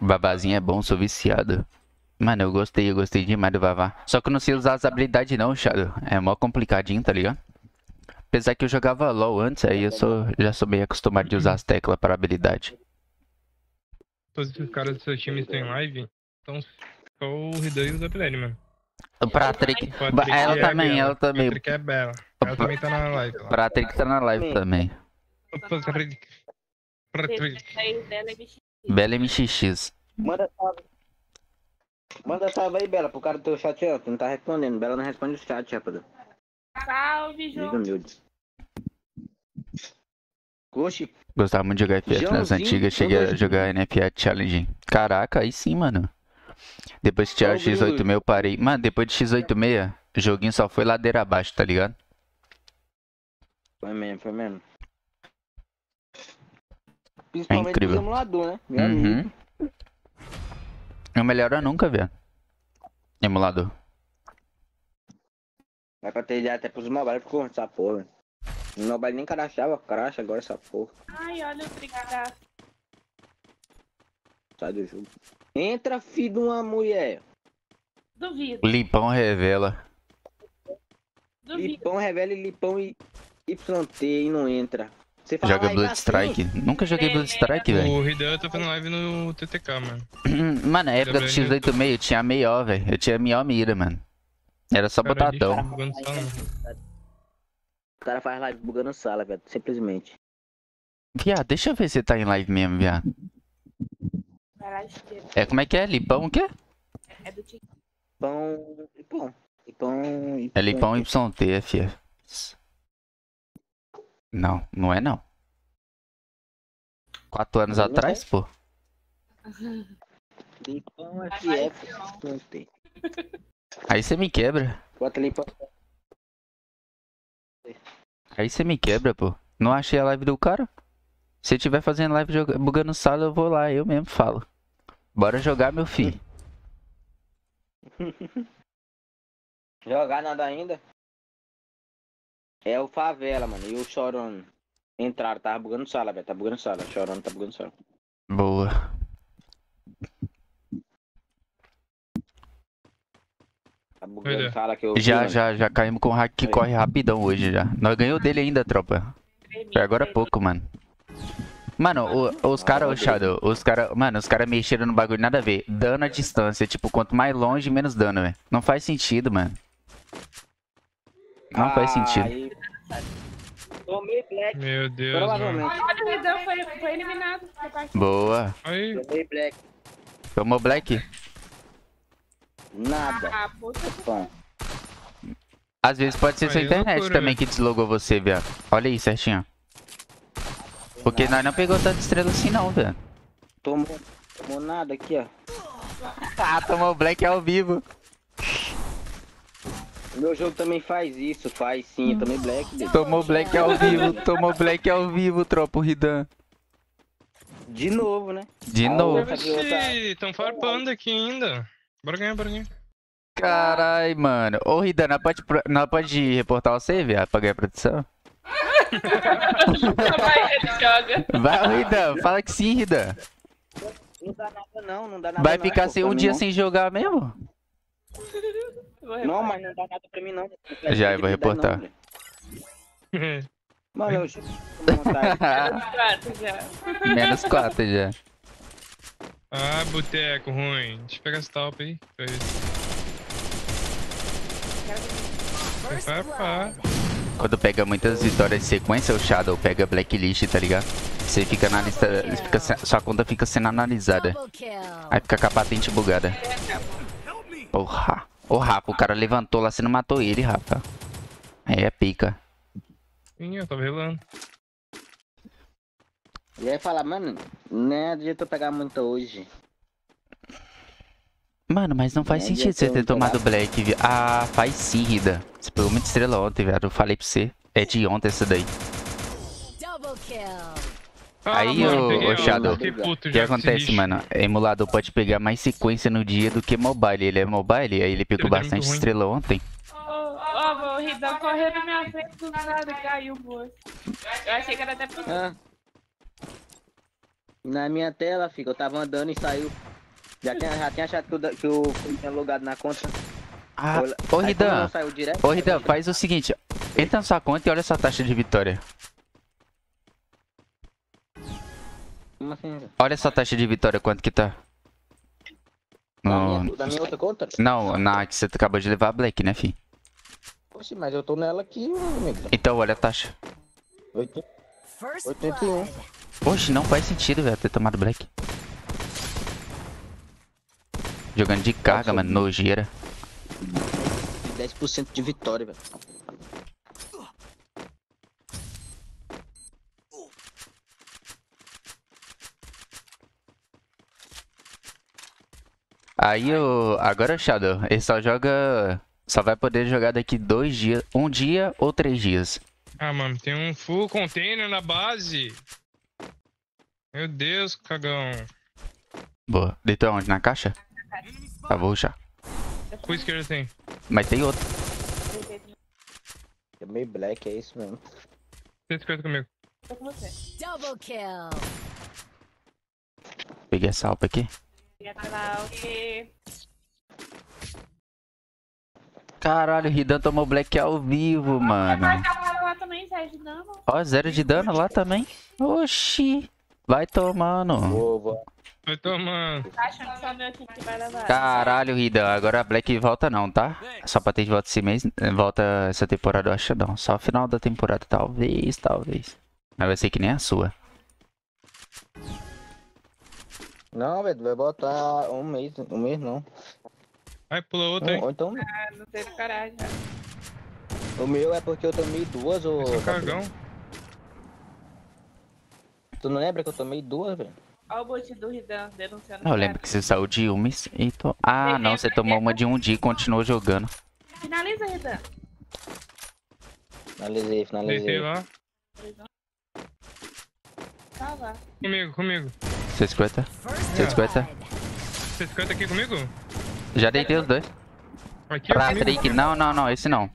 A: Babazinho é bom, sou viciado. Mano, eu gostei, eu gostei demais do Vavá. Só que eu não sei usar as habilidades não, Shadow. É mó complicadinho, tá ligado? Apesar que eu jogava LOL antes, aí eu sou, já sou meio acostumado de usar as teclas para habilidade.
D: Todos os caras do seu time estão em live, então só o Ridan e o Zapelli, mano.
A: O Patrick,
D: O Patrick
A: ela
D: é
A: também,
D: Bela.
A: ela também.
D: O Patrick é bela. Ela também tá na live. lá.
A: Patrick tá na live também.
D: O
A: Bela MXX.
B: Manda salve. Manda salve aí, Bela, pro cara do teu chat, ó. Tu não tá respondendo. Bela não responde o chat, rapaziada.
I: Salve, João.
B: humilde. Oxi,
A: Gostava muito de jogar FF nas antigas, cheguei a jogar NFA Challenge. Caraca, aí sim, mano. Depois que tinha o
B: Ô, Bruno.
A: X86 eu parei. Mano, depois de X86, o joguinho só foi ladeira abaixo, tá ligado?
B: foi mesmo, foi mesmo. Principalmente
A: incrível.
B: no emulador, né? Meu amigo.
A: Uhum. Não melhora nunca, velho. Emulador.
B: Vai pra ter ideia até pros mobile ficou essa porra. velho. No mobile nem cadastrava, cracha agora essa porra.
I: Ai, olha o trigaço.
B: Sai do jogo. Entra, filho de uma mulher.
I: Duvido,
A: Lipão revela.
I: duvido.
B: Lipão revela e Lipão e YT e não entra. Você fala
A: Joga Blood
B: assim,
A: Strike. Nunca joguei Blood Strike, velho.
D: O Ridan tá fazendo live no TTK, mano.
A: Mano, na época do X86 eu tinha melhor, velho. Eu tinha melhor mira, mano. Era só
D: Cara, sala, mano.
B: O cara faz live bugando sala, velho. Simplesmente.
A: Viado, deixa eu ver se tá em live mesmo, viado. É, como é que é? Lipão o quê?
I: É do.
B: Lipão. Lipão. Lipão.
A: É Lipão YT, FF. Não, não é não. Quatro anos
B: Não é?
A: atrás, pô.
B: Lipão FF. YT.
A: Aí você me quebra.
B: Bota Lipão.
A: Aí você me quebra, pô. Não achei a live do cara? Se tiver fazendo live joga- bugando sala, eu vou lá, eu mesmo falo. Bora jogar, meu filho.
B: Jogar nada ainda. É o Favela, mano. E o Chorando. Entraram, tava bugando sala, velho. Tá bugando sala. Chorando, tá bugando sala.
A: Boa.
B: Tá bugando
D: Olha.
B: sala que eu vi,
A: Já,
B: mano.
A: já, já caímos com o hack que
B: Aí.
A: corre rapidão hoje já. Nós ganhou dele ainda, tropa. Foi agora há pouco, mano. Mano, o- os caras, o Shadow, os caras, mano, os caras mexeram no bagulho, nada a ver. Dano à distância, tipo, quanto mais longe, menos dano, velho. Não faz sentido, mano. Não faz sentido.
B: Aí... Tomei Black.
D: Meu Deus.
B: Provavelmente.
I: Olha, o Redan foi, foi eliminado.
A: Boa.
D: Aí,
B: Tomei Black.
A: Tomou black?
B: Nada.
I: Ah, puta.
B: Bom.
A: Às vezes pode ser sua
D: Aí é
A: internet
D: loucura,
A: também
D: velho.
A: que deslogou você, viado. Olha aí, certinho. Porque nós não pegou tanta estrela assim não, velho.
B: Tomou, tomou nada aqui, ó.
A: Ah, tomou black ao vivo.
B: Meu jogo também faz isso, faz sim. Eu tomei Black, baby.
A: Tomou black ao vivo, tomou black ao vivo, tropa, o Ridan.
B: De novo, né?
A: De
B: Ah,
A: novo.
B: outra que outra-
D: Oxi, tão farpando aqui ainda. Bora ganhar, bora ganhar.
A: Carai, mano. Ô, Ridan, nós pode, nós pode reportar você, viado, pra ganhar produção?
I: Vai, ele joga.
A: Vai, Ridan, fala que sim, Ridan.
B: Não dá nada não, não dá nada
A: Vai
B: não,
A: ficar
B: pô,
A: sem um dia
B: não.
A: sem jogar mesmo?
B: Não, mas não dá nada pra mim não.
A: Já, eu vou reportar.
B: Mano, eu juro que eu tô com vontade.
I: Quatro já.
A: Menos 4 já.
D: ah, boteco ruim. Deixa eu pegar esse top aí. Foi isso.
A: Quando pega muitas vitórias de sequência, o Shadow pega blacklist, tá ligado? Você fica na lista. Fica, se- sua conta fica sendo analisada. Aí fica com a patente bugada. Porra. Ô Rafa, o cara levantou lá, você não matou ele, Rafa. Aí é pica.
D: Ih, eu tava relando.
B: E aí fala, mano, não adianta eu pegar muito hoje.
A: Mano, mas não faz
B: Não
A: sentido você ter tomado
B: pegar.
A: Black, Ah, faz sim, Rida. Você pegou muita estrela ontem, velho. Eu falei pra você. É de ontem essa daí.
H: Double kill.
D: Ah,
A: Aí,
D: mano,
A: ô- ô,
D: ó,
A: Shadow, O que acontece, mano? Emulador pode pegar mais sequência no dia do que mobile. Ele é mobile, aí ele pegou
D: Ele muito
A: bastante estrela ontem.
I: Ó, ó, vou Ridão correu na minha frente do nada e caiu, moço. Eu achei que era até pro.
B: Ah. Na minha tela, fica, eu tava andando e saiu. Já tinha, já tinha achado que o, da- que o eu tinha logado na conta.
A: Ah, ô Ridan.
B: não saiu direto,
A: Ô Ridan, faz o seguinte. Entra na sua conta e olha sua taxa de vitória.
B: Como assim?
A: Olha sua taxa de vitória, quanto que tá.
B: Da
A: No...
B: minha, da minha outra conta?
A: Não, na que você acabou de levar a Black, né, fi?
B: Oxe, mas eu tô nela aqui, meu amigo.
A: Então, olha a taxa.
B: Oito-
H: First
B: 81.
H: blood.
A: Oxe, não faz sentido, velho, ter tomado Black. Jogando de carga, mano, nojeira.
B: 10% de vitória, velho.
A: Aí o. Agora o Shadow, ele só joga. Só vai poder jogar daqui dois dias. Um dia ou três dias.
D: Ah, mano, tem um full container na base. Meu Deus, cagão.
A: Boa. Deitou onde? Na caixa? Tá, vou ruxar.
D: Qual esquerda tem?
A: Mas tem outro.
B: É meio black, é isso mesmo.
D: 150 comigo.
I: Tô com você.
H: Double kill.
A: Peguei essa alpa aqui. Caralho, o Ridan tomou Black ao vivo, mano. Ó, zero de dano lá também. Oxi. Vai tomando.
B: Vou.
D: Vai tomando.
A: Caralho, Ridan. Agora a Black volta não, tá? Só pra ter de volta esse mês. Volta essa temporada, eu acho não. Só final da temporada, talvez, talvez. Mas vai ser que nem a sua.
B: Não, velho, vai botar um mês, um mês não.
D: Aí pula outra aí.
B: Ou então,
I: Ah, não teve coragem. né?
B: o meu é porque eu tomei duas, ou...
D: Esse é cagão.
B: Tu não lembra que eu tomei duas, velho?
I: Olha o bote do Ridan denunciando.
A: Eu lembro
I: cara.
A: que você saiu de uma e- e... To... Ah, não, você tomou uma de um dia e continuou jogando.
I: Finaliza, Ridan.
B: Finalizei,
D: Deitei
B: finalizei.
D: lá.
I: Tá lá.
D: Comigo, comigo.
A: 150.
H: First
A: 150.
H: blood.
D: 150 aqui comigo?
A: Já deitei os dois.
D: Aqui
A: Pra. Trick. Não, não, não, esse não.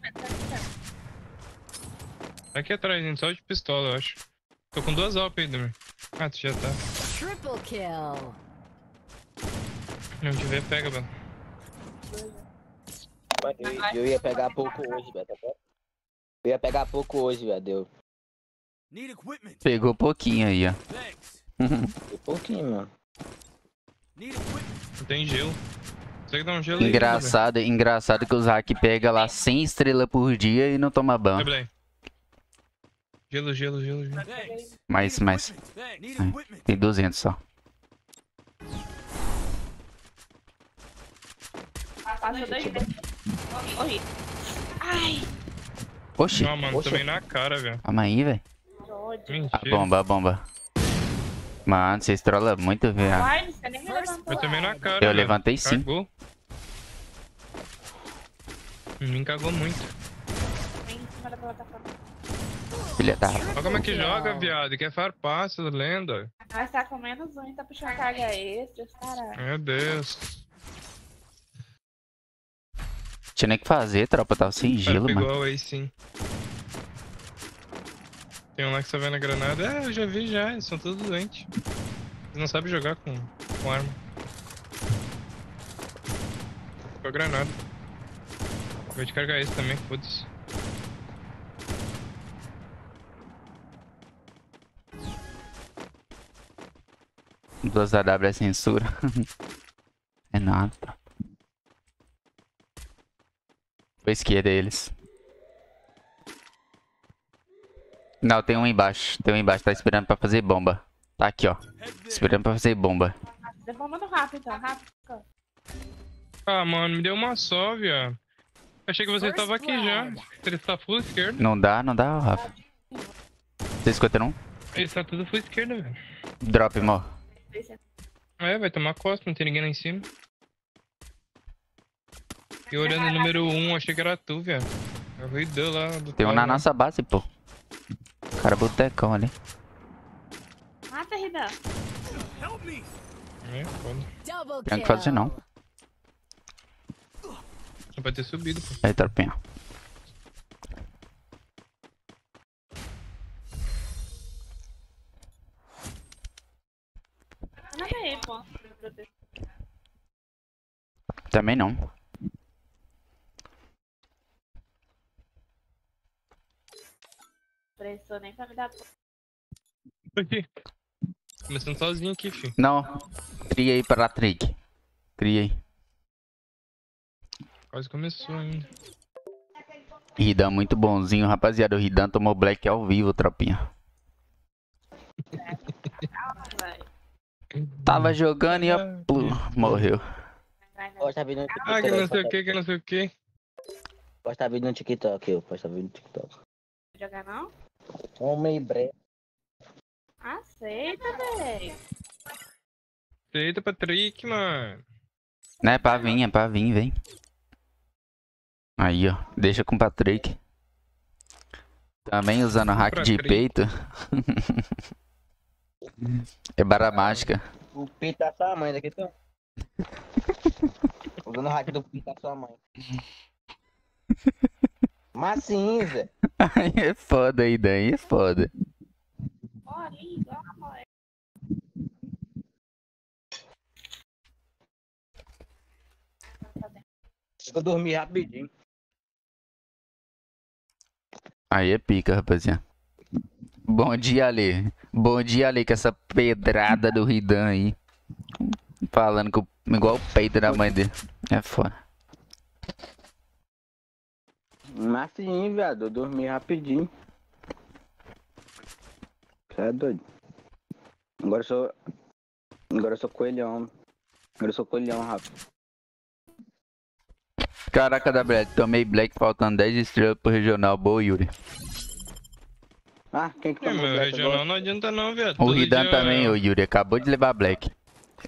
D: Aqui atrás, gente. Só de pistola, eu acho. Tô com duas alpas aí, Dumir. Ah, tu já tá.
H: Triple kill.
D: Não tiver, pega, mano.
B: Eu, eu ia pegar pouco hoje, velho, tá? Eu ia pegar pouco hoje, velho, deu.
G: Need equipment.
A: Pegou pouquinho aí, ó.
B: Deu pouquinho, mano.
D: Não tem gelo. Consegue dar um gelo aí,
A: Engraçado, engraçado que os hack pega lá 100 estrelas por dia e não toma ban.
D: Gelo, gelo, gelo, gelo.
G: Need
A: É.
G: equipment.
A: tem 200 só.
I: Passou dois vezes. Ridan. Ai,
A: Oxi,
D: Não, mano,
B: Poxa.
D: tomei na cara, velho.
A: calma aí, velho. A bomba, a bomba. Mano, vocês trollam muito, velho.
I: Ai, você nem me levantou.
D: Eu tomei na cara,
A: Eu
D: velho.
A: levantei sim.
D: Cagou. Me cagou muito.
I: Vem em cima da plataforma.
A: Filha da...
D: Olha como é que joga, viado. Que é farpaço, lenda.
I: Nós tá com menos um e tá puxando carga extra, caralho.
D: Meu Deus.
A: Tinha nem o que fazer, tropa. Tava sem gelo,
D: pegou
A: mano.
D: aí sim. Tem um lá que só vai na granada. É, eu já vi já. Eles são todos doentes. Eles não sabem jogar com, com arma. Com a granada. Vou te carregar esse também, foda-se.
A: Duas AW é censura. é nada. Foi esquerda eles. Não, tem um embaixo. Tem um embaixo. Tá esperando pra fazer bomba. Tá aqui, ó. Esperando pra fazer bomba.
I: Devolvendo rápido, então, rápido.
D: Ah, mano, me deu uma só, viado. Achei que você
H: First
D: tava aqui já. Ele tá full esquerda.
A: Não dá, não dá, Rafa. 151.
D: Ele tá tudo full esquerda, velho.
A: Drop, mo.
D: É, vai tomar costa, não tem ninguém lá em cima. E olhando o número 1, achei que era tu, velho. É o Ridan lá do
A: Tem um na
D: né?
A: nossa base, pô. Cara, botecão ali.
I: Mata, Ridan.
D: É, foda.
A: Tem que fazer não.
D: Só vai ter subido. Pô.
A: Aí, tropinha. Também não.
I: Prestou nem pra me dar
D: aqui. Começando sozinho aqui, filho.
A: Não. Cria aí pra Trick. Cria aí.
D: Quase começou ainda.
A: Ridan muito bonzinho, rapaziada. O Ridan tomou black ao vivo, tropinha. Tava jogando e ó, plu, morreu.
B: Posta vídeo no
D: Ah, que não sei o
B: TikTok.
D: que, que não sei o que.
B: Posta vídeo no TikTok, eu. Posta vídeo no TikTok.
I: Jogar não?
B: Homem breve.
I: Aceita, véi.
D: Eita, Patrick, mano.
A: Não é pra vir, é pra vir, vem. Aí, ó. Deixa com o Patrick. Também usando hack de
D: Patrick.
A: peito. é bara mágica.
B: O pito da sua mãe daqui, então. Usando o hack do pito da sua mãe. Mas Zé.
A: Aí é foda aí, daí é foda.
B: Eu dormi rapidinho.
A: Aí é pica, rapaziada. Bom dia, Ale. Bom dia, Ale, com essa pedrada do Ridan aí. Falando com, igual o peito da mãe dele. É foda.
B: Mas sim, viado. Eu dormi rapidinho. Você é doido. Agora eu sou. Agora eu sou coelhão. Agora eu sou coelhão rápido.
A: Caraca, da Black. Tomei Black faltando 10 estrelas pro regional. Boa, Yuri.
B: Ah, quem que
D: É,
B: tomou
D: meu
B: black
D: regional
B: agora?
D: não adianta não, viado.
A: O Ridan
D: dia-
A: também, o Yuri. Acabou de levar Black.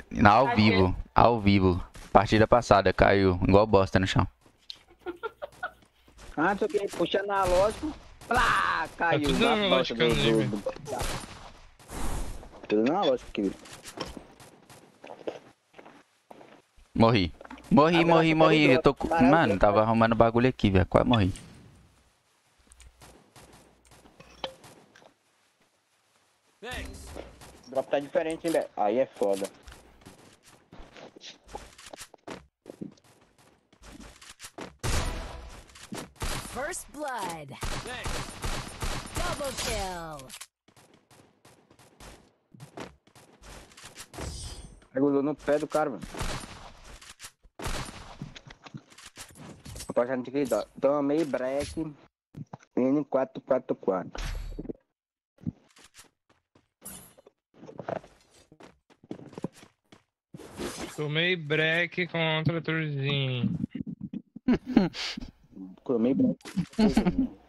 A: Na- Ao vivo. Ao vivo. Partida passada, caiu. Igual bosta no chão.
B: Ah, não sei o que. Puxa analógico. Plá! Caiu.
D: tudo
B: na
D: analógico
B: bosta
D: ali,
B: do- do- Tudo analógico aqui.
A: Morri. Morri,
B: Agora
A: morri, morri. Eu tô com... Mano,
B: tempo,
A: tava arrumando bagulho aqui, velho. Quase morri.
B: O drop tá diferente, hein, velho? Aí é foda.
H: First blood. Double kill.
B: Regulou no pé do cara, mano. Rapaziada, de que Tomei break. N444.
D: Tomei break contra Turzinho.
B: Tomei break.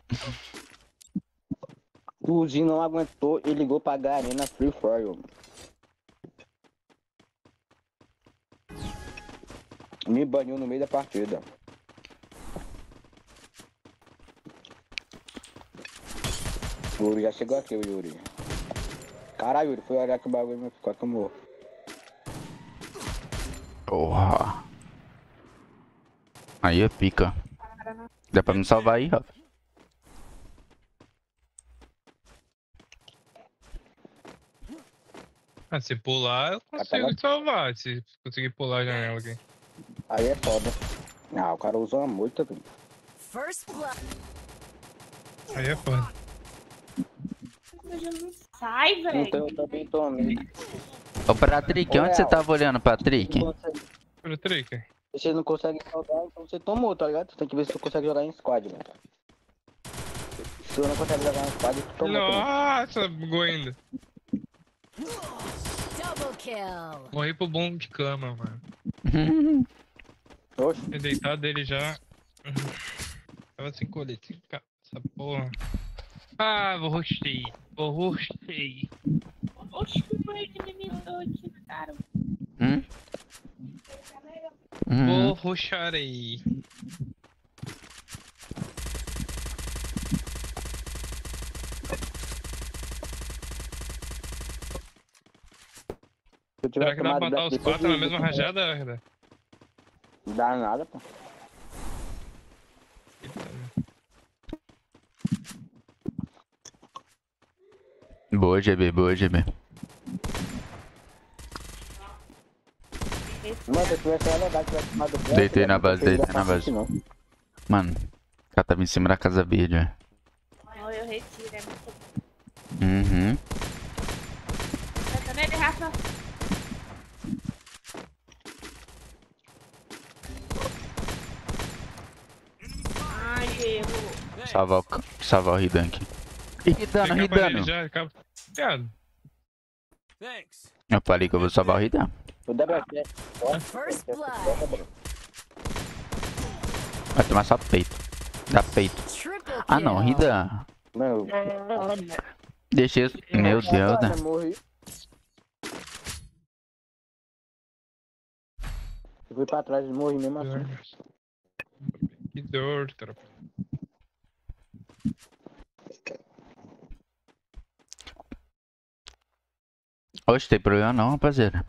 B: O Zinho não aguentou e ligou pra Garena Free Fire. Me banhou no meio da partida. O Yuri já chegou aqui, o Yuri. Caralho, Yuri, foi olhar que o bagulho me ficou tomou.
A: Porra. Aí é pica. Dá pra me salvar aí, Rafa?
D: Ah, se pular, eu consigo te salvar. Se conseguir pular a janela aqui.
B: Aí é foda. Ah, o cara usou uma multa, velho.
H: First blood.
D: Aí é foda.
I: Não sai,
B: Então
I: velho.
B: eu também tomei.
A: Ô, Patrick, onde você tava olhando, Patrick?
D: Patrick.
B: Você não consegue jogar, então você tomou, tá ligado? Você tem que ver se você consegue jogar em squad, velho. Se você não consegue jogar em squad, tu tomou.
D: Nossa, bugou ainda.
H: Double kill.
D: Morri pro bom de cama, mano.
B: Oxe.
D: Deitado ele já. Tava sem colete. Essa porra. Ah, vou roxei. Vou roxei.
I: Oxi, que foi que me cara.
A: Hum?
D: Vou
A: Hum.
D: roxarei.
B: Se eu tiver
D: Será que dá pra matar os quatro na mesma rajada, Herda?
B: Não dá nada, pô.
A: Boa, GB, boa, GB.
B: Mano, se eu tivesse ela legal, tivesse tomado
A: Deitei
B: eu
A: na base, deitei na base. Mano, o cara tava em cima da casa verde, velho.
I: Não, eu retiro, é muito
A: Uhum.
I: Tá nele, Rafa? Ai, erro.
A: Salvar o, salvar o Ridan aqui. Ih, Ridano, Ridano.
D: já.
A: Eu falei que eu vou salvar o Ridan.
B: O.
H: First blood.
A: Vai tomar só peito. Dá peito. Ah não. Ridan.
B: Mano,
A: Deixa eu... Meu Deus, né?
B: eu fui pra trás e morri mesmo assim.
D: Que dor, tropa.
A: Oxe, tem problema não, rapaziada.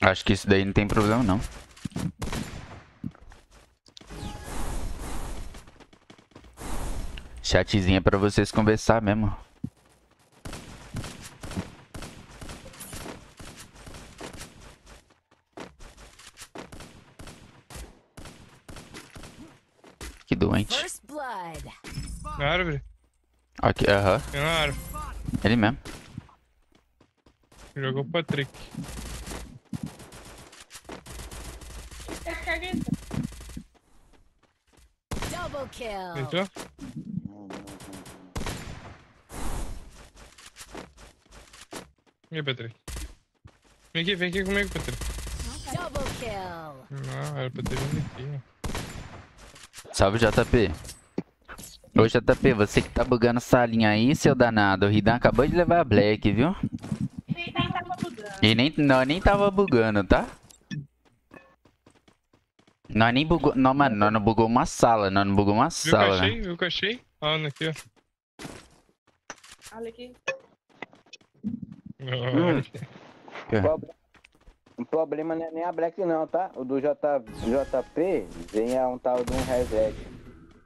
A: Acho que isso daí não tem problema não. Chatzinho é pra vocês conversar mesmo. Que doente.
D: Árvore?
A: Aqui, aham.
D: Tem na árvore.
A: Ele mesmo.
D: Jogou o Patrick.
H: Double kill.
D: Deitou? E aí, Patrick? Vem aqui, vem aqui comigo, Patrick.
H: Double kill.
D: Não, era pra ter vindo aqui.
A: Salve JP. Ô JP, você que tá bugando essa linha aí, seu danado. O Ridan acabou de levar a Black, viu?
I: Nem, nem tava mudando.
A: E nem, nós nem tava bugando, tá? Nós nem bugou. Não, mano, nós não bugou uma sala, nós não bugou uma
D: Viu o que eu
A: sala,
D: achei?
A: né?
D: Viu que eu achei? Ó, aqui, ó.
I: Olha aqui.
B: Pro- O problema não é nem a Black não, tá? O do J, JP vem a um tal de um reset.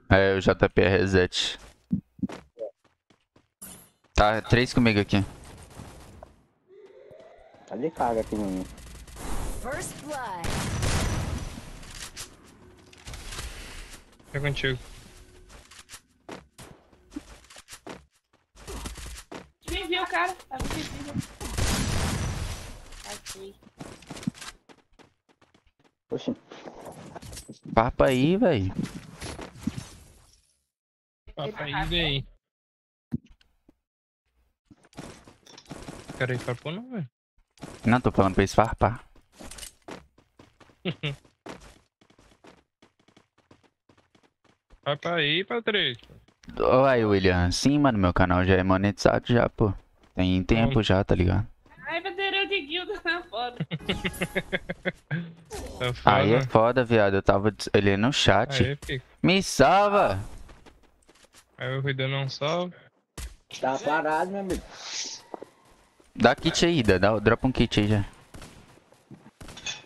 A: É, o JP é reset. Tá, três comigo aqui.
B: Tá de carga aqui no mim.
H: First blood.
D: É contigo.
I: Quem viu, cara? Tava invisível. Aqui.
B: Oxi.
A: Papo aí, velho.
D: Papai aí, daí. Cara aí, farpou não, velho.
A: Não, tô falando pra eles farpar.
D: Papai aí, Patrick.
A: Oi, William. Sim, mano, meu canal já é monetizado já, pô. Tem tempo já, tá ligado?
I: Ai, bandeirão de guilda na foda.
D: Tá foda.
A: Aí é foda, viado. Eu tava ele no chat.
D: Aí, fica.
A: Me salva!
D: Aí o Ruida não salva.
B: Tá parado, meu amigo.
A: Dá kit aí, dá, dá- dropa um kit aí já.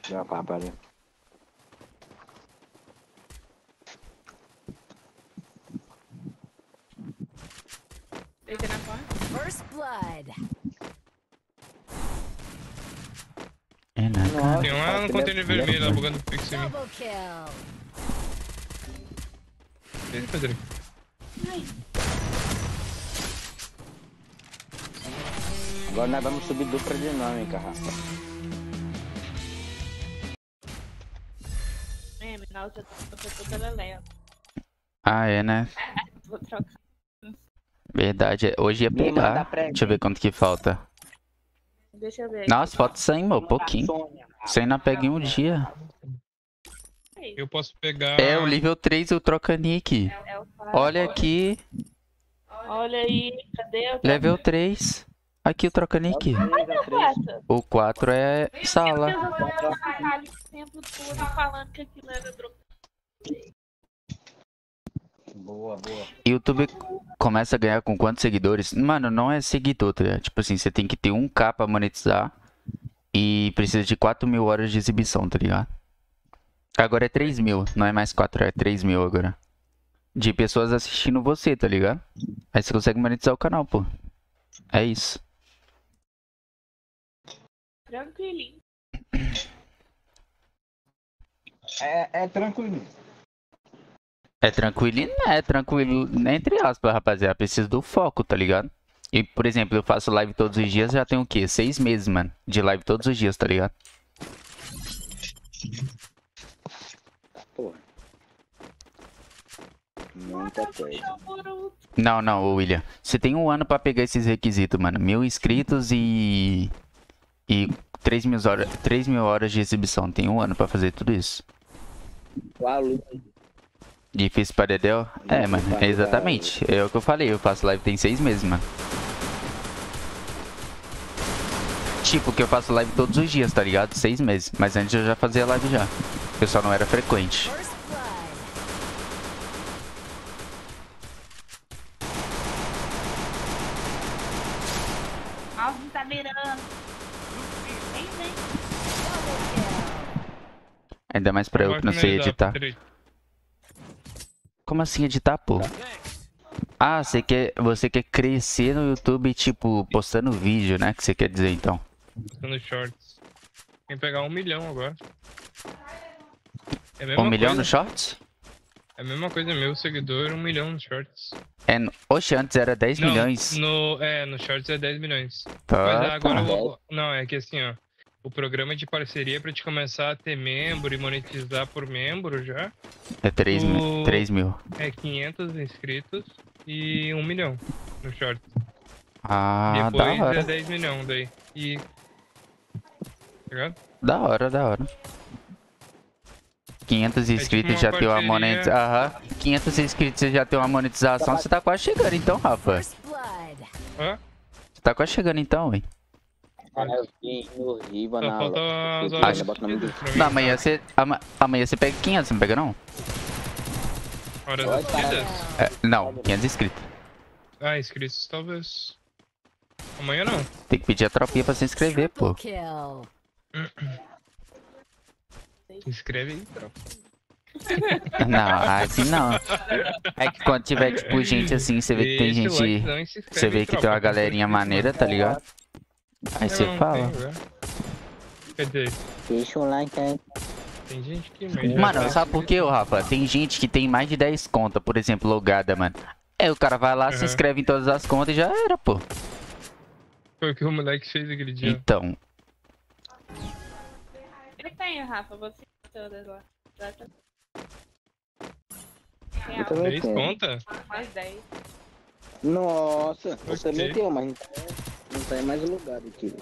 B: Já papo ali.
I: Deitei na porta.
H: First blood.
A: É na
B: Nossa,
A: cara.
D: Tem um lá no container vermelho lá bugando o pix em mim.
H: Double kill.
D: E aí, Patrick?
B: Agora nós vamos subir dupla dinâmica, rapaz.
I: É, eu eu tô lenta.
A: Ah, é, né?
I: Vou trocar.
A: Verdade. é- Hoje ia pegar. Deixa eu ver quanto que falta.
I: Deixa eu ver.
A: Nossa, falta 100, mano. Pouquinho. 100 na pega em um dia.
D: Eu posso pegar.
A: É, o nível 3 o troca nick.
I: É.
A: Olha aqui.
I: Olha aí, cadê o
A: Level 3. Aqui o troca nick.
I: quatro?
A: O 4 é sala.
I: Eu.
B: Boa, boa.
A: YouTube começa a ganhar com quantos seguidores? Mano, não é seguidor, tá ligado? Tipo assim, você tem que ter 1k pra monetizar. E precisa de 4 mil horas de exibição, tá ligado? Agora é 3 mil, não é mais 4, é 3 mil agora. De pessoas assistindo você, tá ligado? Aí você consegue monetizar o canal, pô. É isso.
I: Tranquilinho.
B: É, é tranquilo.
A: É tranquilo não é tranquilo, entre aspas, rapaziada. Preciso do foco, tá ligado? E, por exemplo, eu faço live todos os dias, já tenho o quê? Seis meses, mano. De live todos os dias, tá ligado?
B: Porra. Muita coisa.
A: Não, não, William. Você tem um ano pra pegar esses requisitos, mano. Mil inscritos e. E 3 mil, horas, 3 mil horas de exibição. Tem um ano pra fazer tudo isso. Difícil pra Dedel? É, mano, é exatamente. É o que eu falei, eu faço live tem seis meses, mano. Tipo, que eu faço live todos os dias, tá ligado? Seis meses. Mas antes eu já fazia live já. Eu só não era frequente. Ainda mais pra eu que não sei editar. Como assim editar, pô? Ah, você quer, você quer crescer no YouTube, tipo, postando vídeo, né? Que você quer dizer, então.
D: No shorts. Tem que pegar um milhão agora. É
A: Um
D: mesma
A: milhão
D: coisa.
A: no shorts?
D: É a mesma coisa, meu seguidor, um milhão nos shorts.
A: É, no- oxe, antes era 10
D: Não,
A: milhões.
D: No, é, no shorts é 10 milhões.
A: Tá,
D: Mas agora
A: tá.
D: eu vou. Não, é que assim, ó. O programa de parceria pra te começar a ter membro e monetizar por membro já.
A: É 3 mil.
D: O-
A: 3 mil.
D: É 500 inscritos e 1 milhão no shorts.
A: Ah,
D: Depois
A: da hora.
D: é 10 milhões daí. E. Tá ligado?
A: Da hora, da hora. 500 inscritos
D: É uma
A: já tem uma
D: parceria.
A: monetização. Aham. 500 inscritos já tem uma monetização. Você tá quase chegando então, Rafa.
D: Hã?
A: Você tá quase chegando então, hein?
B: Cara, eu vi no Riva
D: Só
B: na
D: falta as horas mim.
A: Não, amanhã você. ama- Amanhã você pega 500, você não pega não?
D: Horas assistidas?
A: É, não, 500 inscritos.
D: Ah, inscritos talvez. Amanhã não.
A: Tem que pedir a tropinha pra se inscrever, pô.
D: Se inscreve aí, tropa.
A: Não, assim não. É que quando tiver, tipo, gente assim, você vê que tem gente. Você vê que tem uma galerinha maneira, tá ligado? Aí você fala.
D: dizer,
B: Deixa um like aí.
D: tem gente que...
A: Mano,
D: tá
A: sabe por quê, ô Rafa? Tem gente que tem mais de 10 contas, por exemplo, logada, mano. Aí o cara vai lá, se
D: Aham.
A: inscreve em todas as contas e já era, pô.
D: Foi o que o moleque fez aquele dia.
A: Então,
I: Ele tem, Rafa, você todas lá. Tá-
B: Eu também
D: Fez
B: tenho.
D: conta?
I: mais 10.
B: Nossa, você
D: Ok.
B: meteu, mas não tá, não tá mais lugar aqui.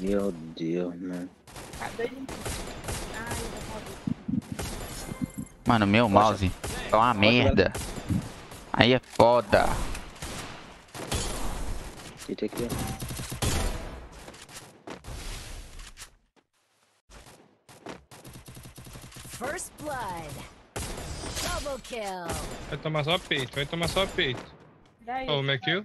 B: Meu Deus, mano.
A: Mano, meu mouse é uma merda. Aí é foda.
B: Eita aqui, ó.
H: First blood. Double kill.
D: Vai tomar só peito, vai tomar só peito.
I: Daí.
D: Ó, o McKill.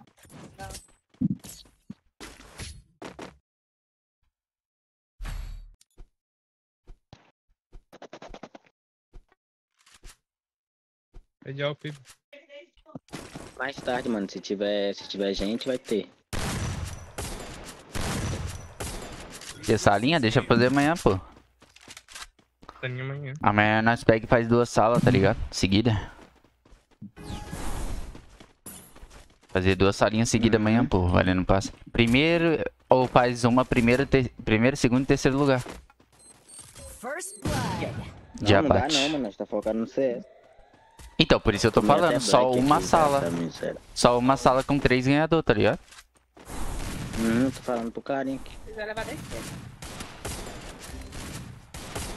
D: É de Alp.
B: Mais tarde, mano, se tiver, se tiver gente, vai ter.
A: Essa linha deixa eu fazer amanhã, pô.
D: Tá em amanhã.
A: Amanhã nós pega e faz duas salas, tá ligado? Seguida. Fazer duas salinhas seguidas amanhã, pô. Valendo passe. Primeiro, ou faz uma primeiro, te... primeiro, segundo e terceiro lugar.
H: First blood.
A: De
B: não, não dá não, mano, nós tá focado no CS.
A: Então, por isso eu tô
B: Comer
A: falando,
B: até
A: só uma sala.
B: tá, tá.
A: Só uma sala com três ganhador, tá ligado?
B: Hum, tô falando pro carinha aqui.
I: Vai levar da esquerda.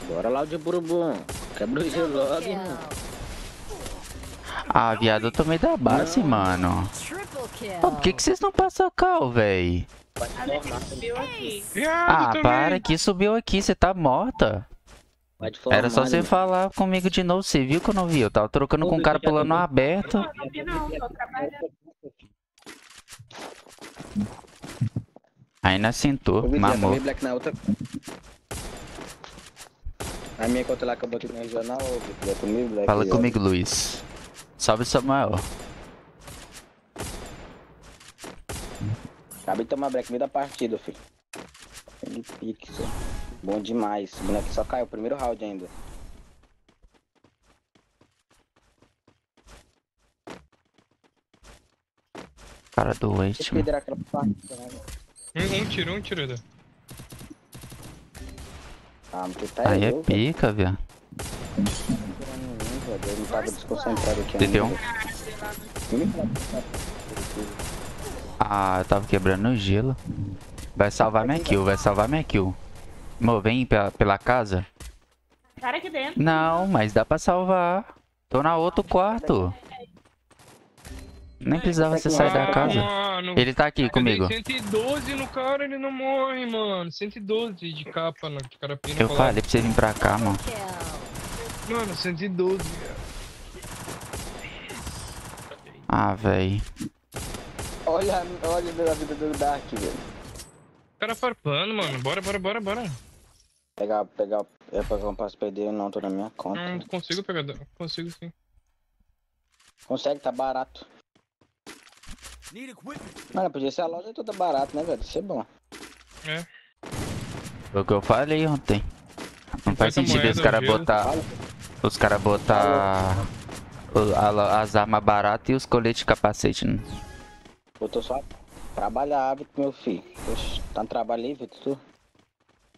B: Bora lá o de Burubum. Quebra o gelo logo, mano.
A: Ah, viado, eu tomei da base, mano.
H: Kill.
A: Pô, por que, que vocês não passam cal, véi?
I: Aqui.
A: Ah, para que subiu aqui, você tá morta. Era só você
B: né?
A: falar comigo de novo, você viu que eu não vi? Eu tava trocando com um cara pulando aberto.
I: Não, não vi não, tô trabalhando.
A: Aí nós sentou, mamou.
B: também Black na outra. A minha conta lá que eu botei no regional, é comigo, Black.
A: Fala comigo, Luiz. Salve Samuel.
B: Acabei de tomar black meio da partida, filho. Ele pique, só. Bom demais. O boneco só caiu, primeiro round ainda.
A: Cara doente,
B: Deixa eu
A: mano.
B: aquela partida, né?
D: Um, um tiro, um tiro.
B: Ah, mas tu tá
A: Aí é
B: louco,
A: pica, velho.
B: velho. Eu não tava desconcentrado aqui
A: Entendeu?
B: ainda. Não me fala.
A: Ah, eu tava quebrando o gelo. Vai salvar minha kill, vai salvar minha kill. Mo, vem pela, pela casa.
I: Cara aqui dentro.
A: Não, mas dá pra salvar. Tô na outro quarto. Nem precisava você sair da casa.
D: mano.
A: Ele tá aqui comigo.
D: dei 112 no cara, ele não morre, mano. 112 de capa na carapina.
A: Eu
D: colada.
A: falei pra você vir pra cá, mano.
D: Mano, 112, velho.
A: Ah, véi.
B: Olha, olha a vida do Dark, velho.
D: O cara farpando, mano. Bora, bora, bora, bora.
B: Pegar, pegar, é pra eu não posso perder, não tô na minha conta.
D: Não consigo pegar. Consigo sim.
B: Consegue, tá barato. Mano, podia ser a loja toda barata, né, velho? Isso é bom.
D: É.
A: Foi o que eu falei ontem. Não faz
D: 50
A: sentido os caras botar. Os caras botar. o- a- as armas baratas e os coletes de capacete. né?
B: Eu tô só trabalhar, Vitor, meu filho. Tá no trabalho aí, Vitor, tu?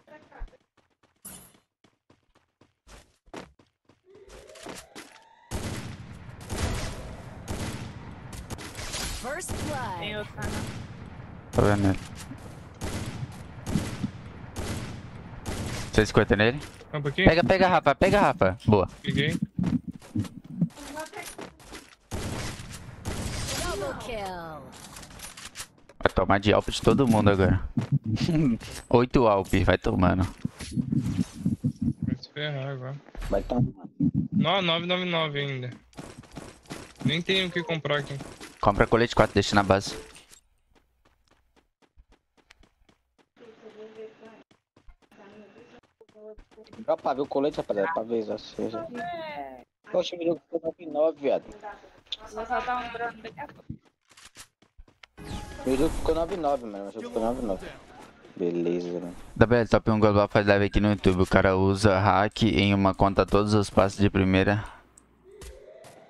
H: First blood.
I: Tem outro lá, não.
A: Tá vendo ele? 150 nele?
D: Um.
A: Pega, pega, Rafa, pega, Rafa. Boa.
D: Peguei.
A: Vai tomar de alp de todo mundo agora. 8 alp, vai tomando.
D: Vai se ferrar agora.
B: Vai tá.
D: Não, 999 ainda. Nem tenho o que comprar aqui.
A: Compra colete 4, deixa na base.
B: Dá pra ver o colete, rapaziada, pra ver seja. Poxa, me deu 99, viado.
I: Vou soltar um drone daqui a pouco.
B: Meu jogo ficou 99, mano. Meu jogo ficou 99. Beleza, mano.
A: WL Top 1 Global faz live aqui no YouTube. O cara usa hack em uma conta todos os passos de primeira.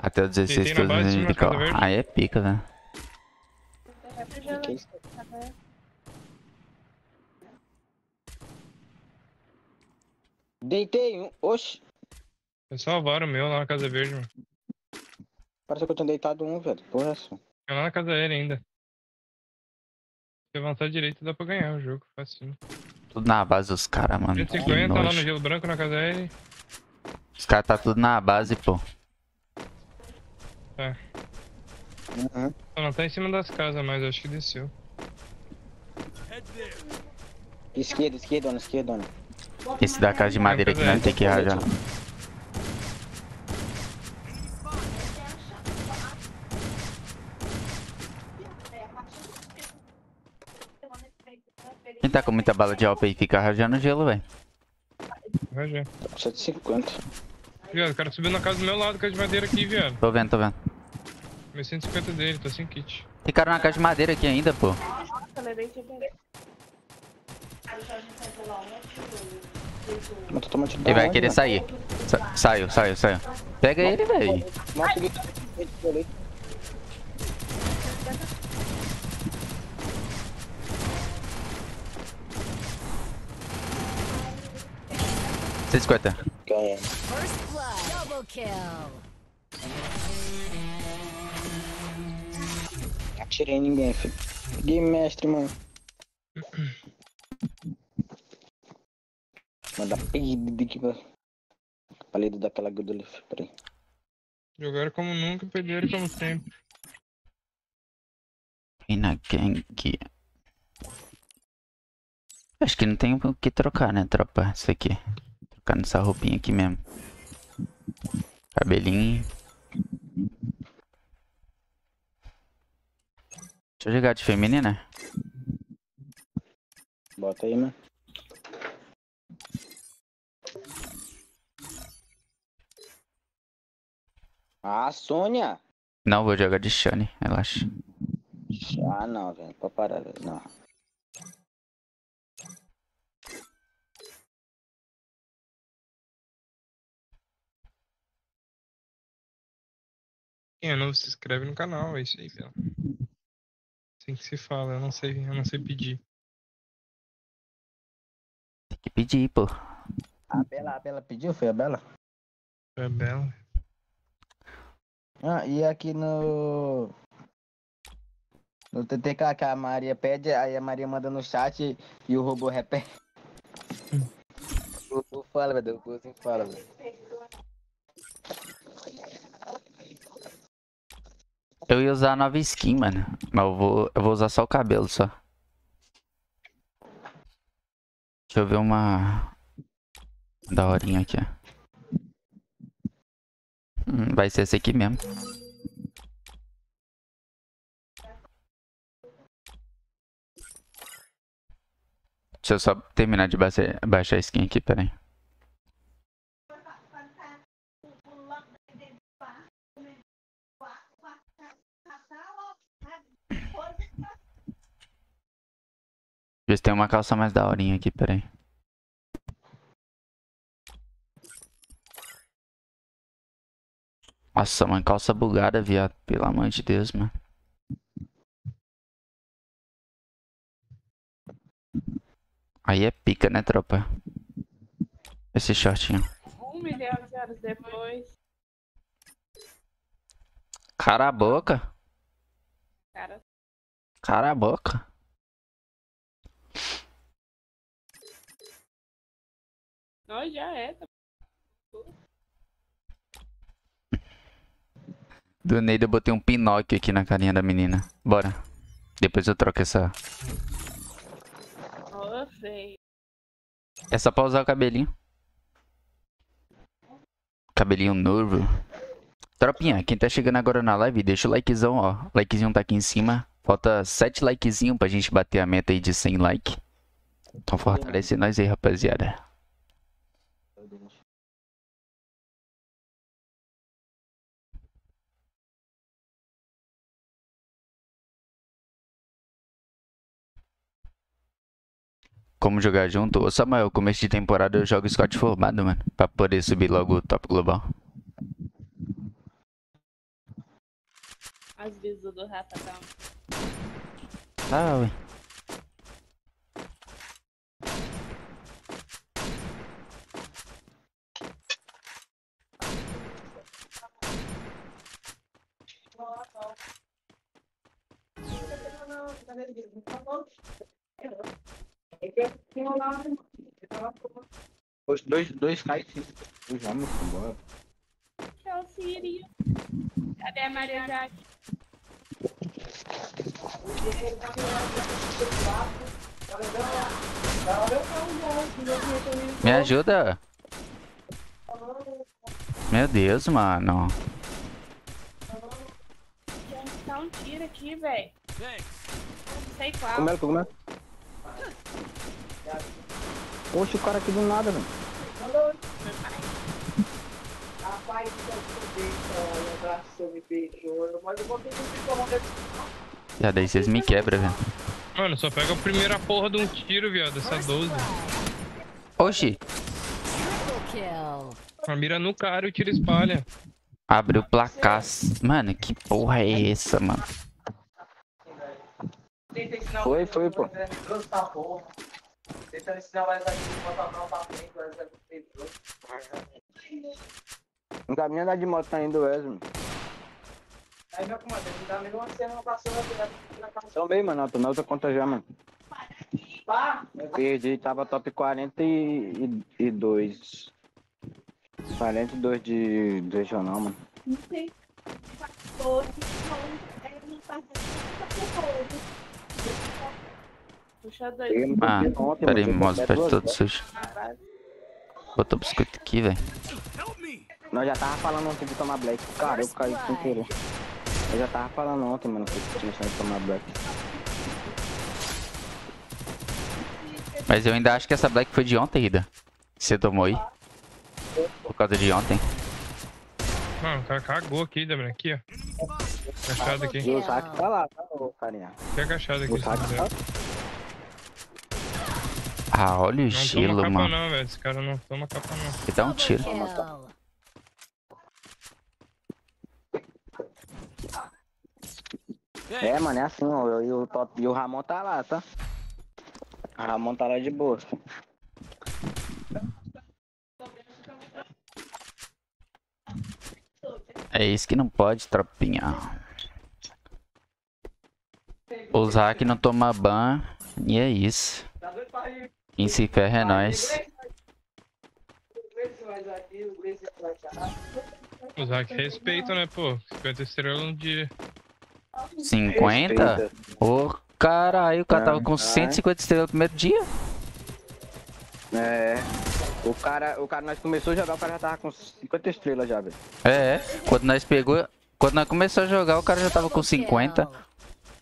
A: Até o 16
D: Tem na
A: todos os? Aí é pica, né?
B: Isso? Deitei um. Oxi.
D: É só o o meu lá na Casa Verde, mano.
B: Parece que eu tinha deitado um, velho. Porra, é essa.
D: É lá na Casa Aérea ainda. Se avançar direito dá pra ganhar o jogo, facinho.
A: Tudo na base dos caras, mano. Que
D: 150 lá no gelo branco na Casa Aérea.
A: Os caras tá tudo na base, pô.
D: É.
B: Uhum.
D: Só não tá em cima das casas, mas acho que desceu.
B: Esquerda, esquerda, esquerda.
A: Esse da casa de madeira aqui nós tem que rajar. Quem tá com muita bala de alpa aí fica rajando gelo, velho.
D: Vai já.
B: 150.
D: Viado, o cara subiu na casa do meu lado, casa de madeira aqui, viado.
A: Tô vendo, tô vendo.
D: Meu 150 dele, tô sem kit.
A: Tem cara na casa de madeira aqui ainda, pô.
I: Nossa, levei de bebê.
B: Mas tô tomando tiro da
A: Ele vai querer sair. Sa- saiu, saiu, saiu. Pega ele, velho. Cento e cinquenta.
B: Atirei em ninguém, filho. Peguei mestre, mano. Manda perdido aqui pra. Palido daquela filho. Peraí.
D: Jogaram como nunca, perderam como sempre.
A: E na gang. Acho que não tem o que trocar, né, tropa? Isso aqui. Trocar nessa roupinha aqui mesmo. Cabelinho. Deixa eu jogar de feminina.
B: Bota aí, mano. Ah, Sônia!
A: Não, vou jogar de Shane, relaxa.
B: Ah, não, velho. Pode parar, velho. Não.
D: Quem é novo se inscreve no canal, é isso aí, velho. Assim que se fala, eu não sei, eu não sei pedir.
A: Tem que pedir, pô.
B: A Bela, a Bela pediu? Foi a Bela?
D: É bela.
B: Ah, e aqui no. No TTK que a Maria pede, aí a Maria manda no chat e o robô repete. O robô fala, velho. O robô sempre fala, velho.
A: Eu ia usar a nova skin, mano. Mas eu vou, eu vou usar só o cabelo, só. Deixa eu ver uma... Daorinha aqui, ó. Hum, vai ser esse aqui mesmo. Deixa eu só terminar de baixar, baixar a skin aqui, peraí. Ver se tem uma calça mais daorinha aqui, peraí. Nossa, mano, calça bugada, viado. Pelo amor de Deus, mano. Aí é pica, né, tropa? Esse shortinho.
I: Um milhão de anos depois.
A: Cara a boca.
I: Cara,
A: Cara a boca.
I: Nós já é. tá?
A: Do Neida eu botei um Pinóquio aqui na carinha da menina. Bora. Depois eu troco essa.
I: Ô, feio.
A: É só pra usar o cabelinho. Cabelinho novo. Tropinha, quem tá chegando agora na live, deixa o likezão, ó. O likezinho tá aqui em cima. Falta 7 likezinhos pra gente bater a meta aí de 100 like. Então fortalece nós aí, rapaziada. Como jogar junto? Ô Samuel, começo de temporada eu jogo Scott formado, mano. Pra poder subir logo o top global.
I: As visas do Ratatão.
A: Ah, ué.
B: Os dois, dois caem sim. Vamos embora.
I: É o Siri. Cadê a Maria Jaque?
A: Me ajuda. Meu Deus, mano.
I: Gente, dá um tiro aqui, velho. Não sei qual.
B: Cogumelo, cogumelo. Poxa, o cara aqui do nada, velho.
M: Rapaz, o abraçou, me beijou, mas eu vou ter que responder.
A: Já daí vocês me quebram, velho.
D: Mano, só pega a primeira porra de um tiro, viado, essa 12.
A: Oxi.
D: A mira no cara e o tiro espalha.
A: abriu o placar. Mano, que porra é essa, mano?
B: Foi, foi, pô.
M: Tentando ensinar mais aqui, botar o pra frente, mas é feito.
B: Um caminho andar de moto tá indo, Wesley.
M: Aí, meu comandante, me dá a mesma cena, não passou na casa.
B: Também, mano. Tô na outra conta já, mano.
M: Pá!
B: Perdi, tava top 42. 42 de, de regional, mano.
F: Não sei. Hoje, é, não faz
I: Puxa dois.
A: Ah,
B: biscoito ontem,
A: pera aí,
B: mano.
A: mostra,
B: Até
A: perde
B: duas
A: todo sujo. Botou o biscoito aqui, velho.
B: Nós já tava falando ontem de tomar black. Cara, eu caí sem querer. Eu já tava falando ontem, mano, que eu tinha de tomar black.
A: Mas eu ainda acho que essa black foi de ontem, Ida. Você tomou aí? Por causa de ontem.
D: Mano, o cara cagou aqui, Débora, aqui, ó. agachado aqui.
B: E o saque tá lá, tá, ô carinha.
D: Fica agachado aqui.
B: O
D: se quiser.
B: tá
A: Ah, olha o
D: Não
A: estilo,
D: toma capa
A: mano.
D: não, velho. Esse cara não toma capa não.
A: Que dá um tiro.
B: É, mano, é assim, ó. E o, top, e o Ramon tá lá, tá? O Ramon tá lá de boa.
A: É isso que não pode, tropinha. Os hack não toma ban e é isso. Quem se ferra é nós.
D: Os hack respeitam, né, pô? 50 estrelas um dia.
A: 50? Ô caralho, o cara tava com 150 estrelas no primeiro dia.
B: É. O cara, o cara, nós começou a jogar, o cara já tava com 50 estrelas já, velho.
A: É, quando nós pegou. Quando nós começamos a jogar, o cara já tava com 50.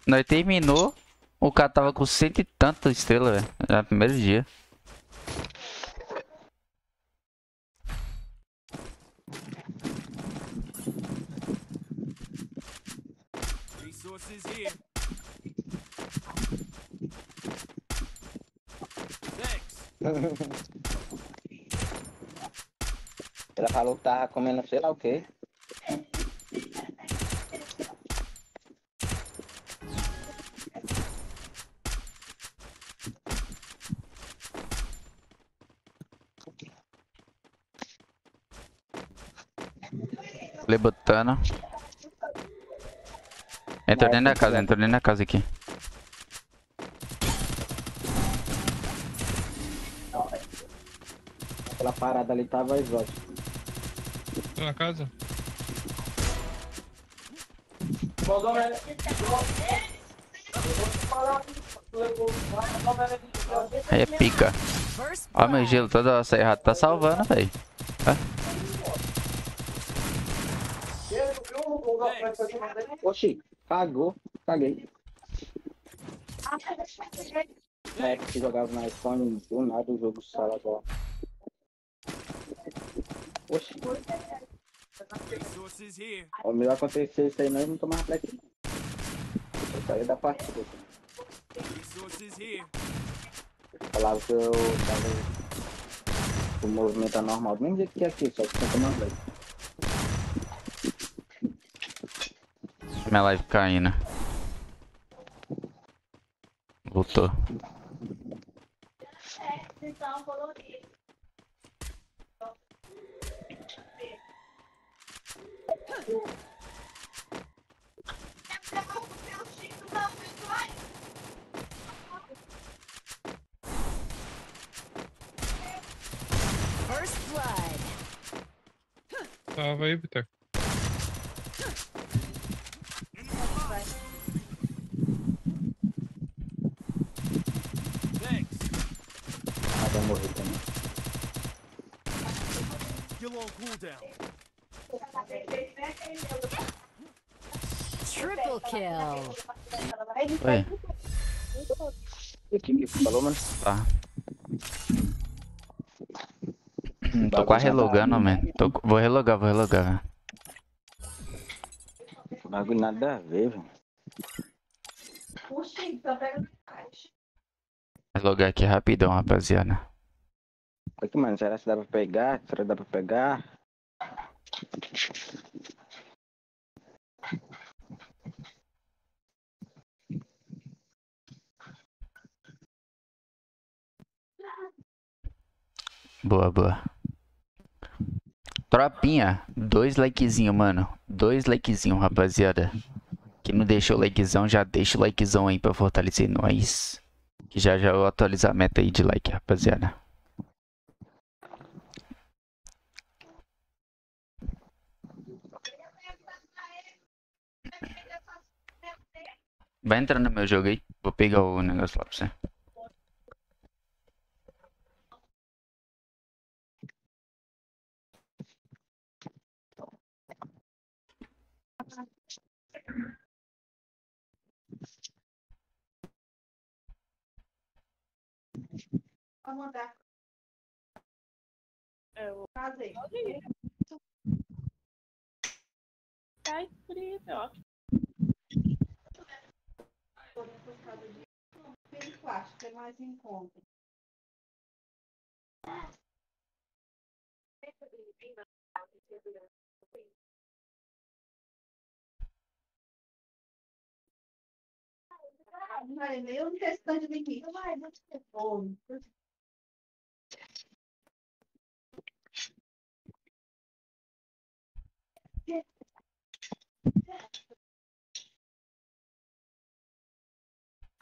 A: Nós terminou, o cara tava com cento e tantas estrelas, velho. No primeiro dia.
B: Ela falou que tava comendo sei lá o quê.
A: Lebotando. Entrou dentro da casa, entrou dentro da casa aqui.
B: Aquela parada ali tava exótica.
D: Na casa?
A: Aí é pica. Ó meu gelo ó, errado tá salvando, velho.
B: Oxi, cagou, caguei. É que jogava na iPhone, do nada o jogo sala agora. Oxi, o meu aconteceu isso aí, nós não tomava black. Eu saí da partida.
G: Here.
B: Falava que eu tava. O movimento anormal, do mesmo jeito que aqui, só que sem tomar black.
A: Minha live caindo. Voltou.
H: First blood.
D: Tava aí, Vitor.
B: Ah, vai morrer também.
G: Still on cooldown.
H: Triple kill.
A: Oi.
B: O que que falou, mano?
A: Tá. Hum, Tô quase relogando, mano. Tô... Vou relogar, vou relogar.
B: Bagulho nada a ver, velho.
A: Relogar aqui rapidão, rapaziada.
B: Aqui, mano, será que dá pra pegar? Será que dá pra pegar?
A: Boa, boa. Tropinha, dois likezinho, mano. Dois likezinho, rapaziada. Quem não deixou o likezão, já deixa o likezão aí pra fortalecer nós. Que já já eu atualizo a meta aí de like, rapaziada. Vai entrando no meu jogo aí. Vou pegar o negócio lá pra você.
I: Eu casei. Cai frio, ó.
M: Aquele que é mais em conta. Vai, eu não restante de mim. Vai, não ter fome.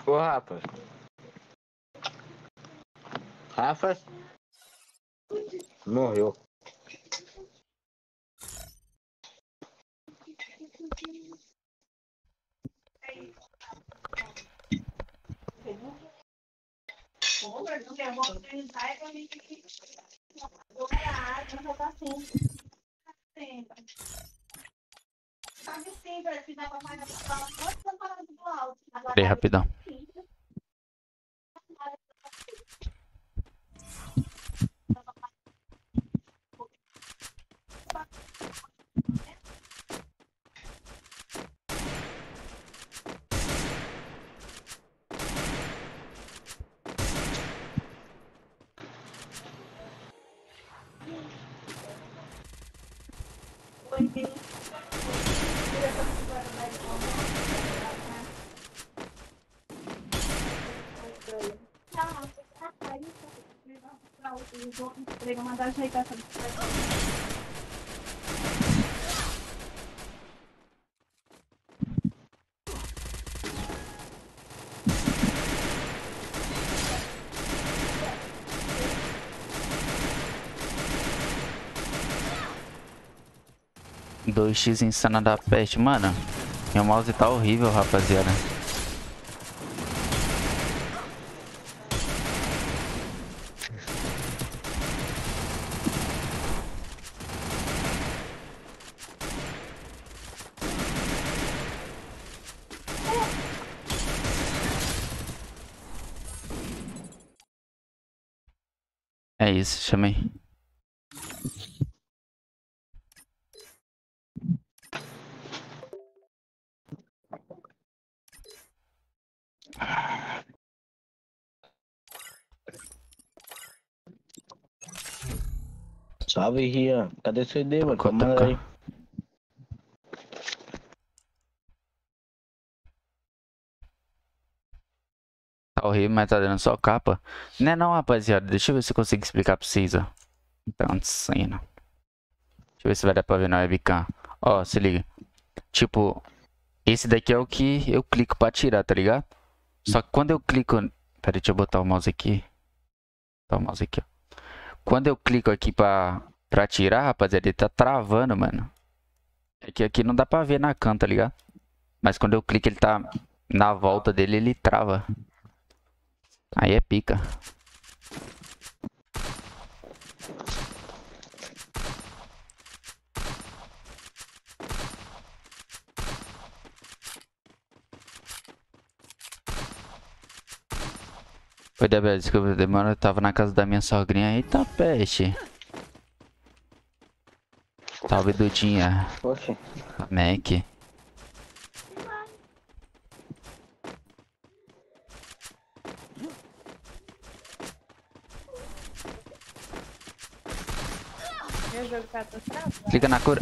B: Ô, Rafa. Rafa? Morreu.
M: Compra, não quer oportunidade pra mim. Vou pra água, vou dar sempre. Sempre. Sabe sempre, se dá pra mais pra pode comparar do alto. Agora,
A: Peraí, rapidão.
M: Vou mandar ajeitar essa bicicleta.
A: Dois x insana da peste, mano. Meu mouse tá horrível, rapaziada. Isso, chamei.
B: Salve, Rian. Cadê seu ID, mano? Manda aí.
A: Tá horrível, mas tá dando só capa. Não é não, rapaziada. Deixa eu ver se eu consigo explicar pra vocês, ó. Tá acontecendo. Deixa eu ver se vai dar pra ver na webcam. Ó, se liga. Tipo, esse daqui é o que eu clico pra tirar, tá ligado? Só que quando eu clico... Pera deixa eu botar o mouse aqui. Botar o mouse aqui, ó. Quando eu clico aqui pra, pra tirar, rapaziada, ele tá travando, mano. É que aqui não dá pra ver na canta, tá ligado? Mas quando eu clico, ele tá na volta dele, ele trava. Aí é pica. Foi da desculpa, demora, eu tava na casa da minha sogrinha. Eita peste. Salve Dudinha.
B: Oxe.
A: A Mac.
I: Meu jogo tá todo travado.
A: Clica na cura.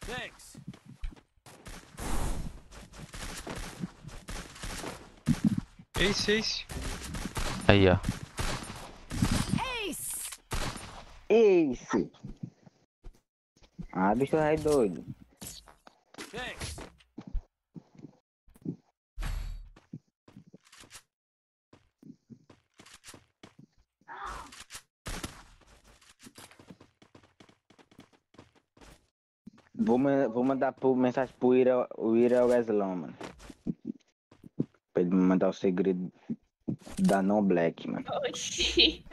G: Thanks.
D: Ace, ace.
A: Aí, ó.
H: Ace!
B: Ace. Ah, bicho é doido.
G: Thanks.
B: Vou, ma- vou mandar por mensagem pro Ira, o Ira Weslão, mano. Pra ele me mandar o segredo da Non Black, mano.
I: Oxi.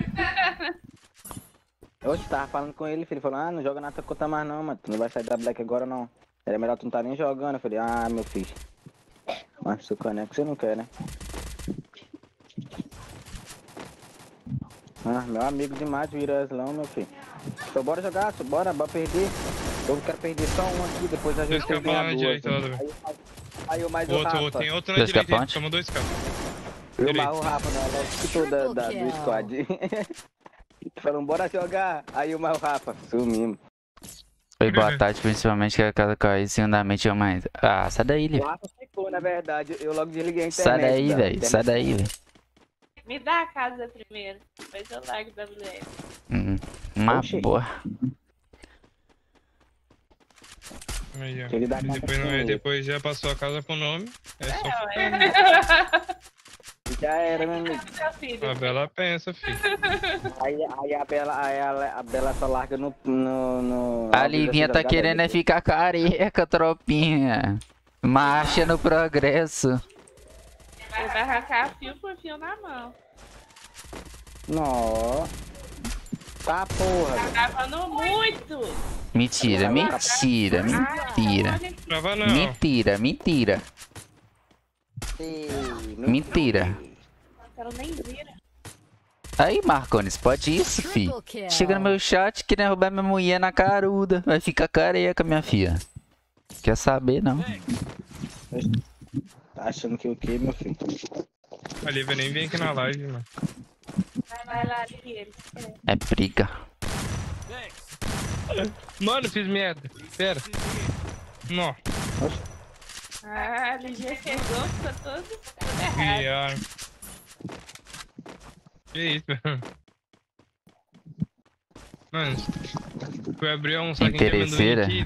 B: Oxe, tava falando com ele, filho. Ele falou, ah, não joga nada conta mais não, mano. Tu não vai sair da Black agora não. Era melhor tu não tá nem jogando. Eu falei, ah, meu filho. Mas seu caneco você não quer, né? Ah, meu amigo demais, vira Aslão, meu filho. Então bora jogar, só- bora, bora perder. Eu quero perder só um aqui, depois a gente tem
D: lá na
B: duas.
D: direita, lá.
B: Aí, aí eu mais o
D: Outro,
B: Rafa.
D: outro, tem outro na
A: Dois
D: direita, aí, toma dois capas.
B: Eu mais o Rafa, né? Ela escutou da, da, do squad. Falando, bora jogar. Aí eu mais o Rafa, sumimos.
A: Oi, boa tarde, principalmente que a casa caiu segundamente eu mais. Ah, sai daí,
B: O
A: Liv.
B: Rafa ficou, na verdade. Eu logo desliguei a internet.
A: Sai daí,
B: da-
A: velho. Sai daí, velho.
I: Me dá a casa primeiro, depois eu largo o WS.
A: Hum, Uma
B: Oxi.
A: boa.
D: Aí, ó.
B: Ele dá
D: E depois, não- depois já passou a casa com o nome. É só
B: Já era, meu amigo.
D: A Bela pensa, filho.
B: Aí, aí a Bela, aí a, a Bela só larga no. no, no
A: A
B: na
A: Livinha tá querendo é ficar careca, tropinha. Marcha no progresso.
I: Ele vai arrancar fio por fio na mão.
B: Nó. Tá porra,
I: Tá
B: velho.
I: gravando muito.
A: Mentira, mentira, mentira.
D: Trava não.
A: Mentira, mentira.
B: Ei,
A: Mentira. Aí, Marcones, pode isso, fi. Chega no meu chat querendo roubar minha mulher na caruda. Vai ficar careca, minha filha. Quer saber, não.
B: Tá achando que o quê, meu filho?
D: A Lívia nem vem aqui na live, mano.
I: Vai, lá, Lili.
A: É briga.
D: Mano, fiz merda. Pera. Não.
I: Ah, Lili chegou, ficou todo, todo errado.
D: Que isso, mano. Mano, fui abrir um saquinho de amendoim
A: Interesseira?
D: aqui,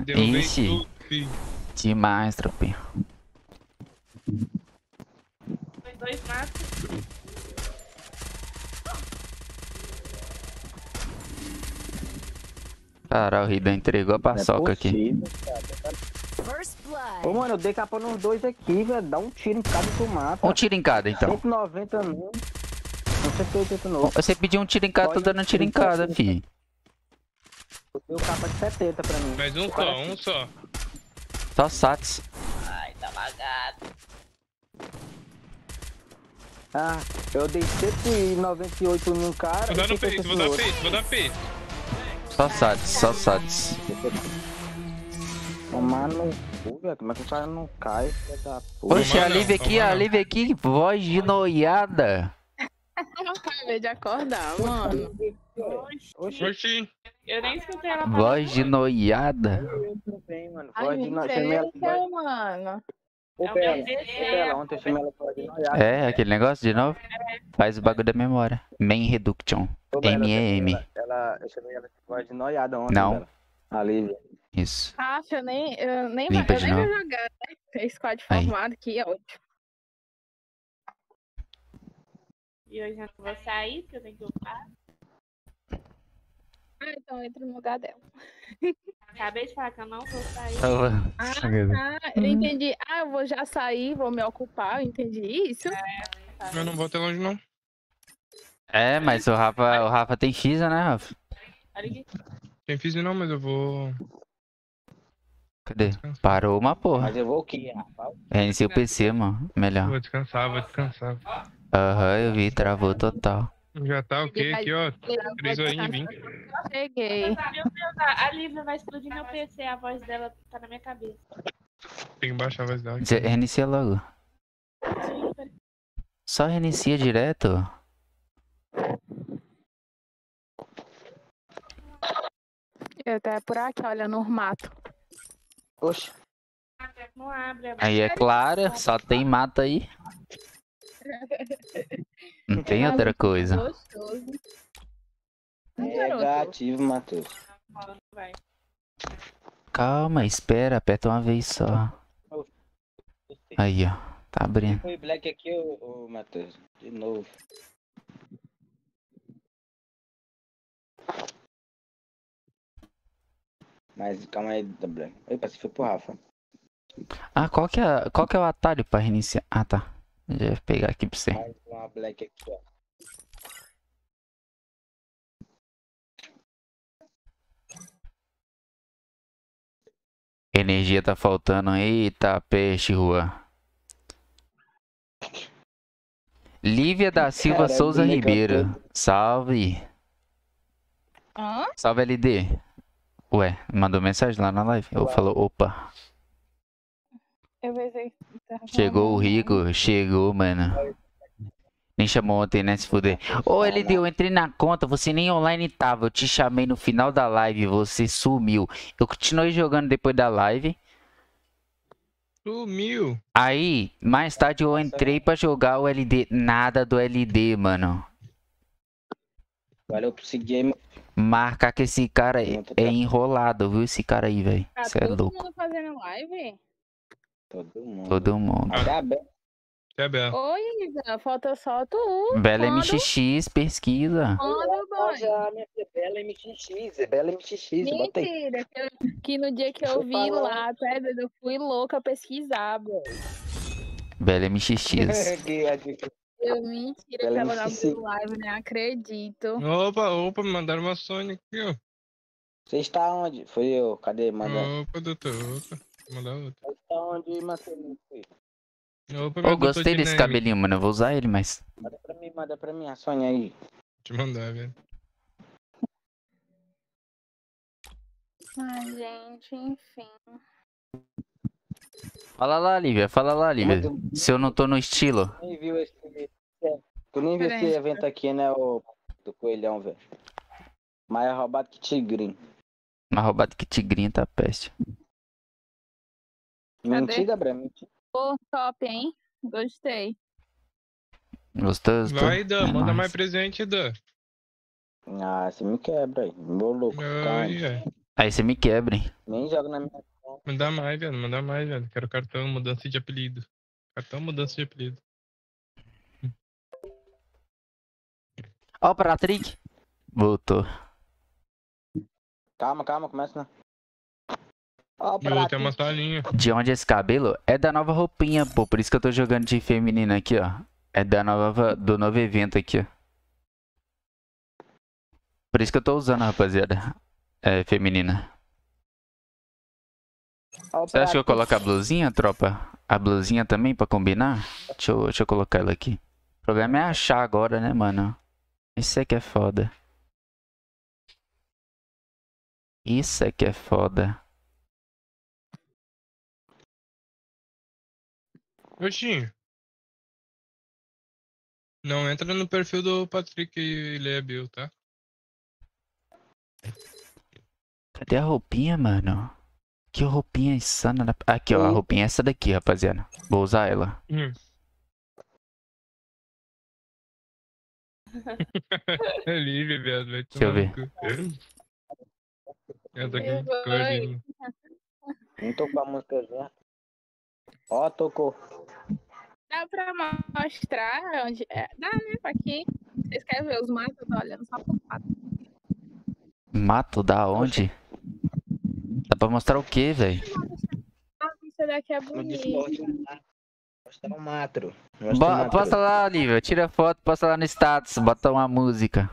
D: tudo, filho.
A: Demais, tropinha.
I: Foi dois matos.
A: Caralho, o Ridan entregou a paçoca aqui.
B: possível, cara.
H: First blood.
B: Ô, mano, eu dei capa nos dois aqui, velho. Dá um tiro em cada que tu mata.
A: Um tiro em cada, então.
B: 190 não. Não sei se 80 não.
A: Você pediu um tiro em cada, tô dando um tiro em cada, fi.
B: Eu dei capa de 70 pra mim.
D: Mais um só, um só.
A: Só sats.
I: Ai, tá lagado.
B: Ah, eu dei 198 num cara.
D: Vou
B: e
D: dar no
B: 50
D: peito, vou dar peito, vou dar peito.
A: Só sats, só sats.
B: Tomar no cu, velho. Como é que o cara não cai, filho da puta?
A: Poxa, a
D: Toma não,
A: Liv aqui, a
D: não.
A: Liv aqui, voz de noiada.
N: Eu acabei de acordar, mano.
B: Oxi,
D: Oxi.
I: Eu nem escutei ela falar.
A: Voz de noiada.
B: eu também, mano.
N: Ai,
B: Voz ela de voz...
N: mentira, mano.
I: É o
B: Bela. Bela, ontem eu chamei ela noiada.
A: É, aquele negócio de novo? Faz o bagulho da memória. Main Reduction.
B: Ô, Bela, eu chamei
A: MEM.
B: Ela, ela, eu chamei ela de noiada ontem,
A: Não.
B: Bela. A Lívia.
A: Isso.
N: Acho, eu nem, eu nem,
A: Limpa
N: eu nem vou jogar, né? Squad
A: Aí.
N: formado aqui, é ótimo.
I: E hoje eu não vou sair, porque eu tenho que upar.
N: Ah, então entra no lugar dela.
I: Acabei de falar que eu não vou sair.
N: Ah, tá. Eu entendi. Ah, eu vou já sair, vou me ocupar. Eu entendi isso.
D: Eu não vou ter longe, não.
A: É, mas o Rafa, o Rafa tem Fisa, né, Rafa?
D: Tem fiz não, mas eu vou.
A: Cadê? Parou uma porra.
B: Mas eu vou o quê, rapaz?
A: Reiniciei o PC, mano. Melhor.
D: Vou descansar, vou descansar.
A: Aham, eu vi, travou total.
D: Já tá ok aqui, ó. Três horinhas e vinte.
N: Cheguei.
I: Meu Deus, a Lívia vai explodir meu PC, a voz dela tá na minha cabeça.
D: Tem que baixar a voz dela.
A: Você reinicia logo. Só reinicia direto.
N: Eu até por aqui, olha, no mato.
B: Oxe.
I: Não abre a
A: Aí é clara, só tem mata aí. Não tem outra coisa.
N: Gostoso.
B: Negativo, Matheus.
A: Calma, espera, aperta uma vez só. Aí, ó. Tá abrindo.
B: Foi black aqui, ô, ô Matheus. De novo. Mas calma aí, Black. Epa, se foi pro Rafa.
A: Ah, qual que é, qual que é o atalho pra reiniciar? Ah, tá. Já ia pegar aqui pra você.
B: Mais uma black aqui, ó.
A: Energia tá faltando. Eita, peixe, rua. Lívia da Silva
B: Cara,
A: Souza Ribeiro. Salve.
N: Hã?
A: Salve, LD. Ué, mandou mensagem lá na live. Eu falou, opa.
N: Eu pensei que
A: Chegou o. Rico, chegou, mano. Nem chamou ontem, né? Se fuder. Ô, LD, eu entrei na conta, você nem online tava. Eu te chamei no final da live, você sumiu. Eu continuei jogando depois da live.
D: Sumiu.
A: Aí, mais tarde eu entrei pra jogar o LD. Nada do LD, mano.
B: Valeu por seguir.
A: Marcar que esse cara é, é enrolado, viu? Esse cara aí, velho.
N: Tá
A: Você é
N: todo
A: louco.
N: mundo fazendo live?
B: Todo mundo.
A: Todo mundo.
D: É Bela.
N: Oi, Isa, falta só tu.
A: Bela
N: Quando?
A: MXX, pesquisa.
N: Quando, boy?
B: Já, minha filha, Bela MXX, é Bela MXX.
N: Mentira, que, eu- que no dia que eu vi
B: falar.
N: lá, tá, doido, eu fui louca pesquisar, boy.
A: Bela MXX.
B: É
N: Eu, mentira, que
B: Ela me
N: abriu live, nem acredito.
D: Opa, opa, mandaram uma Sony aqui, ó.
B: Você está onde? Foi eu, cadê? Manda.
D: Opa, doutor, opa. Vou mandar outra. Opa,
A: Ô,
D: meu doutor
A: gostei desse
D: Dinâmico.
A: cabelinho, mano. Eu vou usar ele, mas.
B: Manda pra mim, manda pra mim a Sônia aí.
D: Vou te mandar, velho.
N: Ai, gente, enfim.
A: Fala lá, Lívia. Fala lá, Lívia. Se eu não tô no estilo.
B: Nem viu esse. Tu nem viu esse evento aqui, né, o do coelhão, velho. Mais roubado que tigrinho.
A: Mais roubado que tigrinho tá peste.
B: Mentira, Bré, mentira.
N: Pô, top, hein? Gostei.
A: Gostoso?
D: Vai, Dan,
A: É
D: manda mais presente, Dan.
B: Ah, você me quebra aí. Meu louco.
D: Ai, ai.
A: Aí você me quebra, hein?
B: Nem joga na minha.
D: Manda mais, velho. Manda mais, velho. Quero cartão, mudança de apelido. Cartão, mudança de apelido.
A: Ó, o Patrick. Voltou.
B: Calma, calma, começa não. Ó,
D: outra é uma salinha.
A: De onde é esse cabelo? É da nova roupinha, pô. Por isso que eu tô jogando de feminina aqui, ó. É da nova, do novo evento aqui, ó. Por isso que eu tô usando, rapaziada. É, feminina. Você acha que eu coloco a blusinha, tropa? A blusinha também pra combinar? Deixa eu, deixa eu colocar ela aqui. O problema é achar agora, né, mano? Isso é que é foda. Isso é que é foda.
D: Oxinho. Não entra no perfil do Patrick Leabil, tá?
A: Cadê a roupinha, mano? Que roupinha insana. na- Aqui, ó. A roupinha é essa daqui, rapaziada. Vou usar ela.
D: Hum. É livre, viado. Vai
A: Deixa eu ver.
D: Eu tô aqui
N: vou-
D: Discord.
B: Não tocou a música já. Ó, tocou.
N: Dá pra mostrar onde. É, dá, né? Aqui. Vocês querem ver os matos? Eu tô olhando só pro mato.
A: Mato da onde? Dá pra mostrar o que, velho?
N: Ah, isso daqui é bonito.
B: Mostra o matro. Mostra o
A: Bo
B: matro.
A: posta lá, Olivia. Tira foto, posta lá no status. Bota uma música.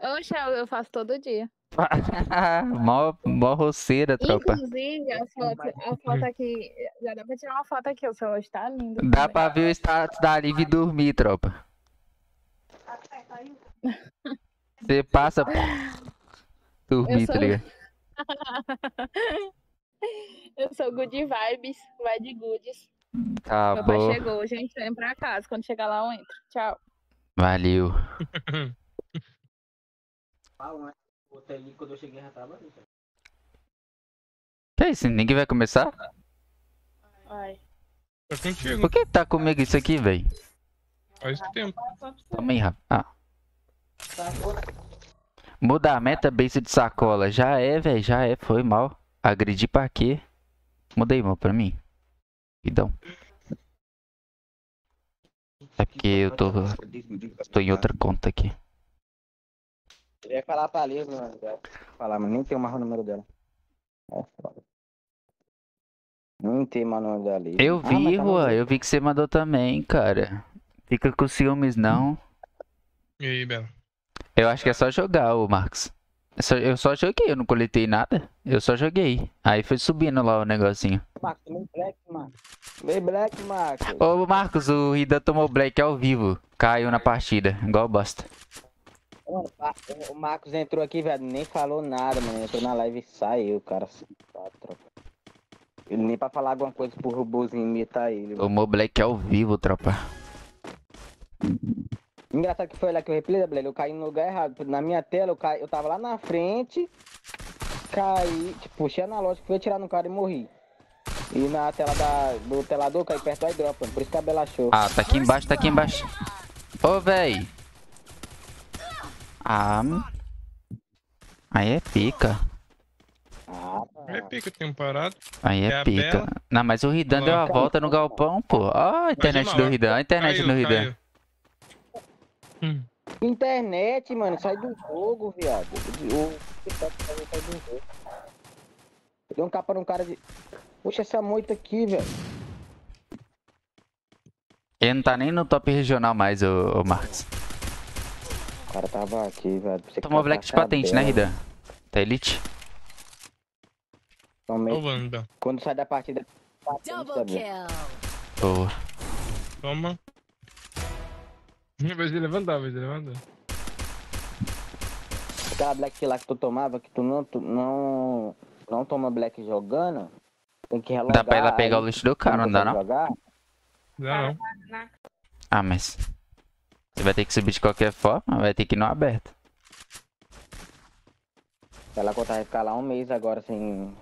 N: Oxe, eu faço todo dia.
A: mó, mó roceira, tropa.
N: Inclusive, as fotos, a foto aqui. Já dá pra tirar uma foto aqui, o celular está lindo.
A: Dá
N: também.
A: pra ver o status da Liv e dormir, tropa. Você passa. Dormir,
N: Eu
A: tá
N: sou-
A: ligado?
N: Eu sou good vibes, vai de goods.
A: Tá
N: Meu pai
A: bom.
N: chegou, gente, indo pra casa. Quando chegar lá, eu entro. Tchau.
A: Valeu.
B: O hotel ali, quando eu cheguei já tava ali.
A: Que é isso? Ninguém vai começar?
N: Vai.
D: Tá contigo.
A: Por que tá comigo isso aqui, velho?
D: Faz tempo.
A: Toma aí, Rafa. Ah. Muda a meta base de sacola. Já é, velho. Já é. Foi mal. Agredir pra quê? Mudei, mano, pra mim. Então. É porque eu tô. Tô em outra conta aqui.
B: Eu ia falar pra Liz, mano. Falar, mas nem tem mais o número dela. É foda. Nem tem mais o número dela ali.
A: Eu
B: Ah,
A: vi,
B: no
A: Rua. Eu vi que você mandou também, cara. Fica com ciúmes, não.
D: E aí, Bela?
A: Eu acho que é só jogar, ô Marcos. Só- Eu só joguei, eu não coletei nada. Eu só joguei. Aí foi subindo lá o negocinho.
B: Marcos, tomei black, mano. Tomei black, Marcos.
A: Ô Marcos, o Rida tomou black ao vivo. Caiu na partida, igual bosta.
B: Mano, o Marcos entrou aqui, velho, nem falou nada, mano. Entrou na live e saiu, cara. Ele nem pra falar alguma coisa pro robôzinho imitar ele. mano.
A: Tomou black ao vivo, tropa.
B: Engraçado que foi lá que eu replay, Gabriel. Eu caí no lugar errado. Na minha tela, eu, caí, eu tava lá na frente, caí, tipo, puxei analógico, fui atirar no cara e morri. E na tela da, do telador, caí perto do iDrop, mano. Por isso que a Bela achou.
A: Ah, tá aqui embaixo, tá aqui embaixo. Ô, véi. Ah. hum. Aí é pica.
D: É pica, tem um parado.
A: Aí
D: É
A: é pica.
D: Bela.
A: Não, mas o Ridan deu a volta no galpão, pô. Ó a internet do Ridan, a internet do Ridan.
B: Internet, mano, sai do jogo, viado. O TikTok sai do jogo. Eu dei um capa num cara de. Puxa essa moita aqui, velho.
A: Ele não tá nem no top regional mais, ô, ô Marcos.
B: O cara tava aqui, velho.
A: Tomou black de patente, né. Ridan? Tá elite?
B: Tomei. Quando sai da partida. patente,
H: kill.
A: Boa.
D: Toma. Vai se levantar, vai se levantar.
B: Aquela black lá que tu tomava, que tu não, tu não, não toma black jogando, tem que relogar.
A: Dá pra lá pegar
B: aí,
A: o lixo do cara, não dá não?
B: Jogar,
D: Dá não.
A: Ah, mas. Você vai ter que subir de qualquer forma, vai ter que ir no aberto.
B: ela contar vai ficar lá um mês agora sem.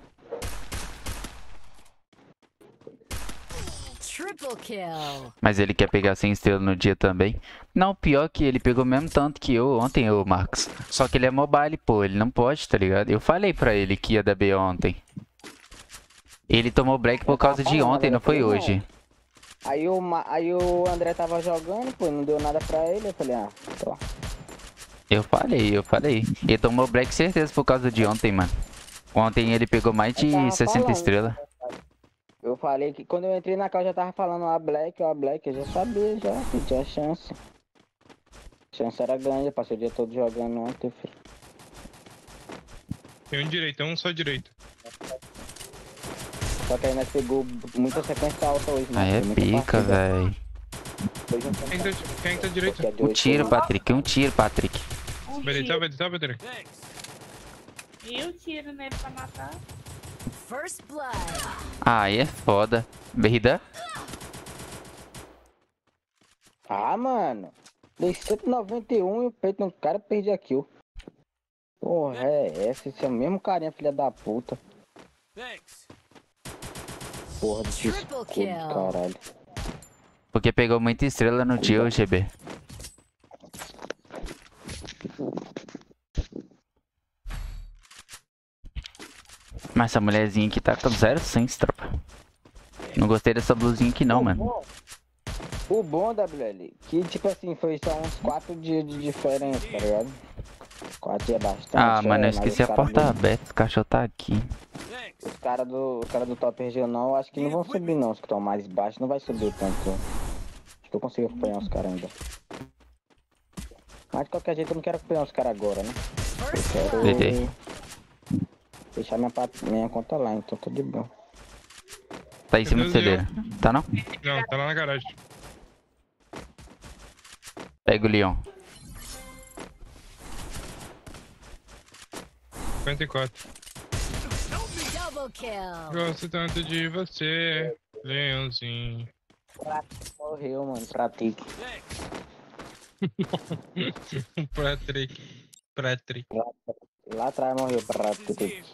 H: Triple kill.
A: Mas ele quer pegar 100 estrelas no dia também. Não, pior que ele pegou mesmo tanto que eu ontem, ô Marcos. Só que ele é mobile, pô, ele não pode, tá ligado? Eu falei pra ele que ia dar B ontem. Ele tomou black por causa de ontem, não foi hoje.
B: Aí o, aí o André tava jogando, pô, não deu nada pra ele. Eu falei, ah, tô.
A: Eu falei, eu falei. Ele tomou black certeza por causa de ontem, mano. Ontem ele pegou mais de
B: tava
A: 60
B: falando.
A: estrelas.
B: Eu falei que quando eu entrei na cal já tava falando a Black, a Black, eu já sabia já, que tinha chance. A chance era grande, eu passei o dia todo jogando ontem, filho.
D: Tem um direito, é um só direito.
B: Só que aí nós pegou muita sequência alta hoje, né?
A: Aí é pica, velho.
D: Quem tá, quem tá direito?
B: É de
A: Um tiro. Patrick, um tiro, Patrick.
I: Um
D: vai deitar, Patrick?
I: E o tiro nele pra matar?
H: First blood.
A: Ah, aí é foda. Berrida?
B: Ah, mano. Dei 191 e o peito no cara perdi a kill. Porra, é essa? Esse é o mesmo carinha, filha da puta. Porra
H: Triple
B: escudo, caralho.
A: Porque pegou muita estrela no dia, o GB. Mas essa mulherzinha aqui tá com zero sense, tropa. Não gostei dessa blusinha aqui não, mano.
B: O bom, WL, que tipo assim, foi só uns 4 dias de diferença, tá ligado? 4 dias é bastante.
A: Ah,
B: é,
A: mano, eu
B: mas
A: esqueci
B: os
A: a porta
B: do-
A: aberta, o cachorro tá aqui.
B: Os caras do, os cara do top regional, acho que não vão subir não, os que estão mais baixos não vai subir tanto. Acho que eu consigo acompanhar os caras ainda. Mas de qualquer jeito eu não quero acompanhar os caras agora, né? Eu quero
A: Deitei.
B: deixar minha, pat- minha conta lá, então tô de boa.
A: Tá em cima do celeiro. Tá não?
D: Não, tá lá na garagem.
A: Pega o Leon.
D: 54.
H: Double kill.
D: Gosto tanto de você, Leãozinho.
B: Morreu, mano, pratique.
D: Patrick. Patrick.
B: Lá, lá atrás morreu pratique.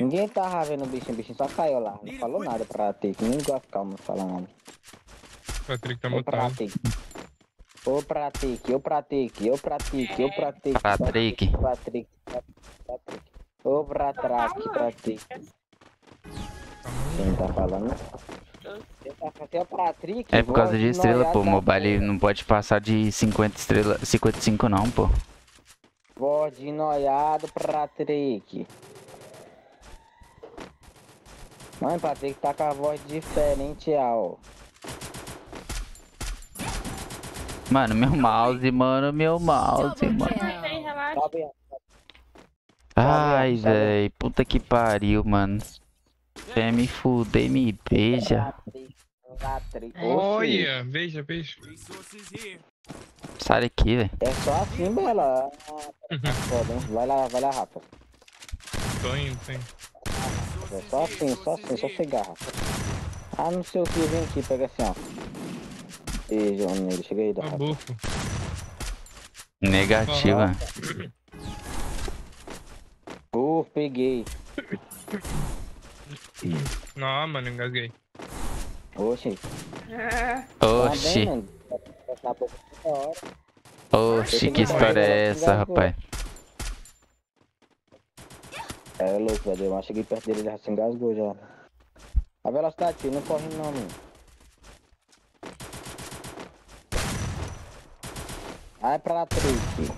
B: Ninguém tava vendo o bichinho, o bichinho só caiu lá. Não falou nada pratique, nem gosta de calma falando nada.
D: Patrick tá
B: pratique. Ô pratique, ô pratique, ô pratique, ô pratique.
A: Patrick.
B: Patrick, Patrick. Ô pratraque, pratique. Quem tá falando? Quem tá falando é.
A: É por causa de estrela, pô. Mobile não pode passar de 50 estrelas, 55 não, pô.
B: Voz de noiado, Patrick. Mano, Patrick tá com a voz diferencial.
A: Mano, meu mouse, mano, meu mouse, mano.
I: Relaxa.
B: Sobe,
A: Ai, véi. Puta que pariu, mano. Quer me fuder, me beija.
D: Olha, veja, veja.
A: Sai daqui, velho.
B: É só assim, Bela. Foda, hein? Vai lá, vai lá, Rafa.
D: Tô indo, tô indo.
B: É só assim, só assim, só pegar, Rafa. Ah, não sei o que, vem aqui, pega assim, ó. Beijo nele, chega aí, da Rafa.
D: Bufo.
A: Negativa.
B: Uh, peguei.
D: Não, mano, engasguei.
B: Oxi.
A: Oxi.
B: Tá.
A: Oxi, que história é essa, rapaz?
B: É louco, velho. Eu cheguei perto dele, ele já se engasgou já. A velocidade, filho, não corre não, mano. Vai pra lá, Trick.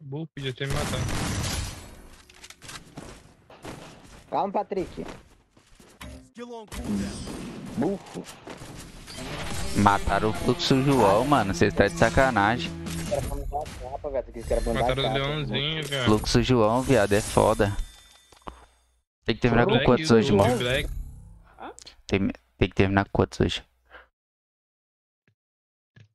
D: Bufo podia ter me matado.
B: Calma, Patrick. Bufo.
A: Mataram o fluxo João, mano. Vocês tá de sacanagem.
D: Mataram o leãozinho, velho.
A: Fluxo João, viado, é foda. Tem que terminar com quantos hoje, mano? Tem, tem que terminar com quantos hoje?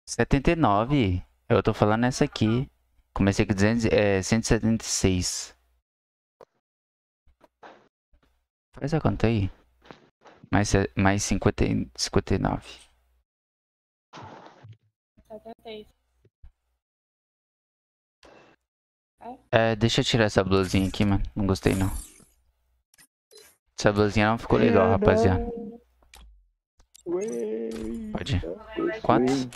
A: 79. Eu tô falando essa aqui. Comecei com 200, é, 176. Faz a conta aí. Mais, mais 50, e- 59.
I: 76.
A: É, deixa eu tirar essa blusinha aqui, mano. Não gostei, não. Essa blusinha não ficou legal, rapaziada. Pode ir. Quantos?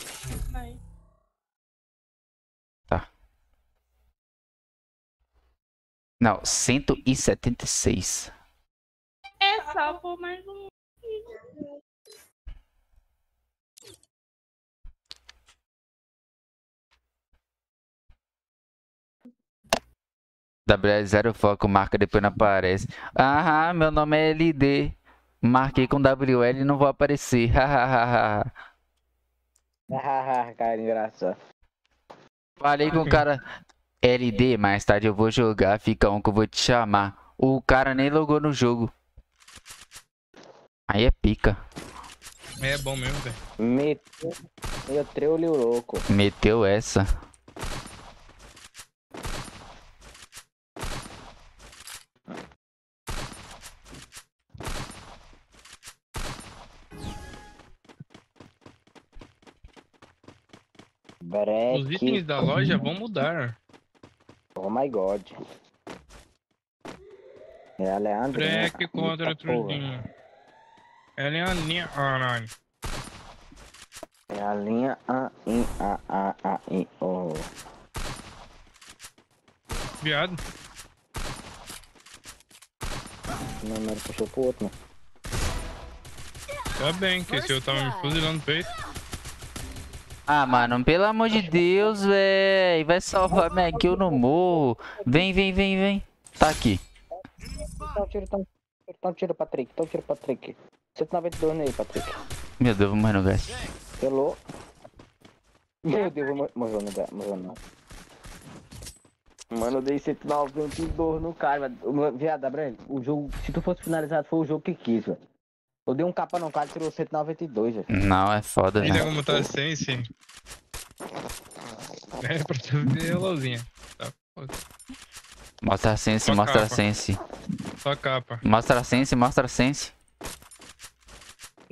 A: Tá. Não, 176.
I: É só por mais um.
A: WL zero foco, marca depois não aparece. Aham, meu nome é LD. Marquei com WL e não vou aparecer. Hahaha.
B: Hahaha, cara, engraçado.
A: Falei com o cara LD, mais tarde eu vou jogar, fica um que eu vou te chamar. O cara nem logou no jogo. Aí é pica.
D: É bom mesmo, velho.
B: Meteu, meteu o louco.
A: Meteu essa.
B: Break.
D: Os itens da loja vão mudar.
B: Oh my god. É a Leandro.
D: Break contra. Trudinho. É a linha. Ah.
B: É a linha A, I, A, A, A, I, O.
D: Viado.
B: Não, não, puxou pro outro, né?
D: Tá bem, que esse eu tava me fuzilando no peito.
A: Ah, mano, pelo amor de Deus, véi. Vai salvar minha kill no morro. Vem, vem, vem, vem. Tá aqui.
B: Tá um tiro, tá um tiro, tá um tiro, Patrick. Tá um tiro, Patrick. 192 nele, Patrick.
A: Meu Deus, mano, gás.
B: Hello. Meu Deus, eu mor- morreu, não dá, morreu não. Mano, eu dei 192 no cara, velho. O meu- Viado, Gabriel, o jogo, se tu fosse finalizado, foi o jogo que quis, velho. Eu dei um capa no cara e tirou 192, velho.
A: Não, é foda,
D: Ainda
A: velho.
D: como tá sem, sim. É pra tu ver a LOLzinha. Tá, foda.
A: Mostra a sense,
D: Só
A: mostra a
D: capa.
A: sense.
D: Só capa.
A: Mostra a sense, mostra a sense.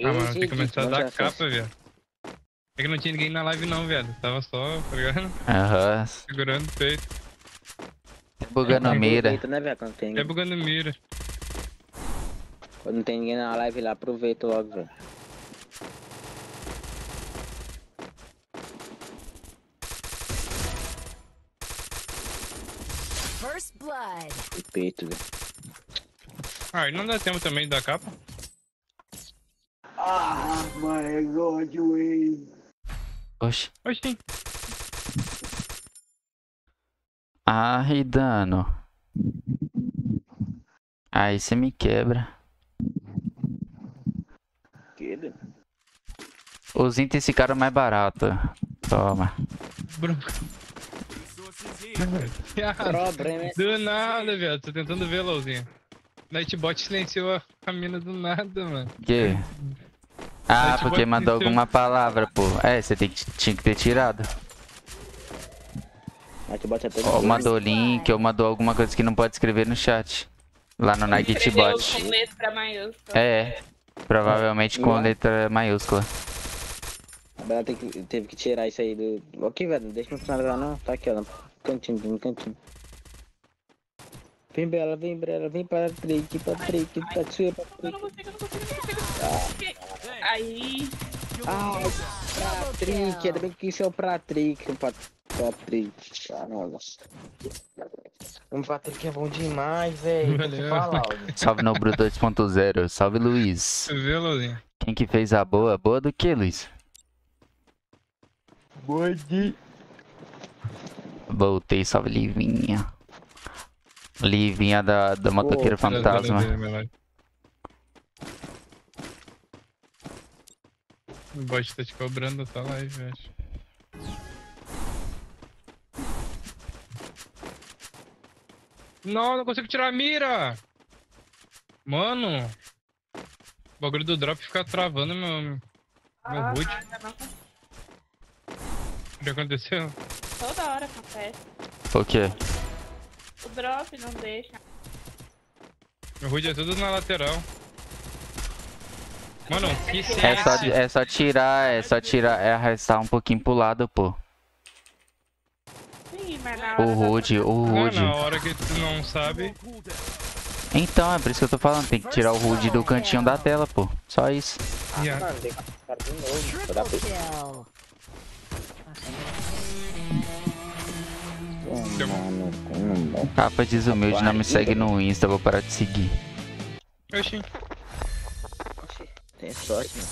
D: Ah, mano, tem que começar a dar
B: a
D: capa, viado. É que não tinha ninguém na live não, viado. Tava só, tá ligado?
A: Aham.
D: Segurando o peito.
A: Bugando a mira.
B: Aproveita, né, velho, tem,
D: É bugando mira.
B: Quando não tem ninguém na live lá, aproveita logo, velho.
H: First blood.
B: O peito, velho.
D: Ah, e não dá tempo também de dar capa?
B: Ah, my god, wey.
A: Oxi.
D: Oxi.
A: Ai, dano. Aí você me quebra.
B: Que, velho?
A: Os itens ficaram mais baratos. Toma.
D: Branco. Do nada, velho. Tô tentando ver, Lauzinha. Nightbot silenciou a- mina do nada, mano.
A: Que? Ah,
D: Nightbot
A: porque mandou
D: silenciou.
A: alguma palavra, pô. É, você tem que, tinha que ter tirado.
B: Nightbot até
A: Ou mandou link, ou mandou alguma coisa que não pode escrever no chat. Lá no Nightbot. É, provavelmente com letra maiúscula.
B: A Bela tem que- teve que tirar isso aí do. Ok, velho, não deixa eu finalizar não. Tá aqui, ó, no cantinho, no cantinho. Vem Bela, vem Bela, vem para Drake, para Drake, para sua, para Drake.
I: Aí.
B: Ai, Patrick, ainda bem que isso é o Patrick, o Pat- Patrick. Ah, nossa. O Patrick é bom demais, velho.
A: Salve no Bru 2.0. Salve Luiz.
D: Viu?
A: Quem que fez a boa? Boa do que, Luiz?
B: Boa de.
A: Voltei, salve Livinha. Livinha da, da motoqueira fantasma.
D: O bot tá te cobrando a tua live, eu acho. Não, não consigo tirar a mira! Mano! O bagulho do drop fica travando meu. Meu
I: Ah,
D: HUD.
I: ainda não acontece.
D: O que aconteceu?
I: Toda hora acontece.
A: O quê?
I: O drop não deixa.
D: Meu HUD é tudo na lateral. Mano, que
A: É só, é só tirar, é só tirar, é arrastar um pouquinho pro lado, pô.
I: Sim, mas na
A: O
I: hora da-
A: o
D: Ah,
A: HUD.
D: na hora que tu não sabe.
A: Então, é por isso que eu tô falando, tem que tirar o HUD do cantinho da tela, pô. Só isso.
D: Yeah.
B: Mano, tem que cara de novo. Mano, como
A: Capa desumilde, não me segue no Insta, vou parar de seguir.
D: Oxi.
B: Tem sorte, mano.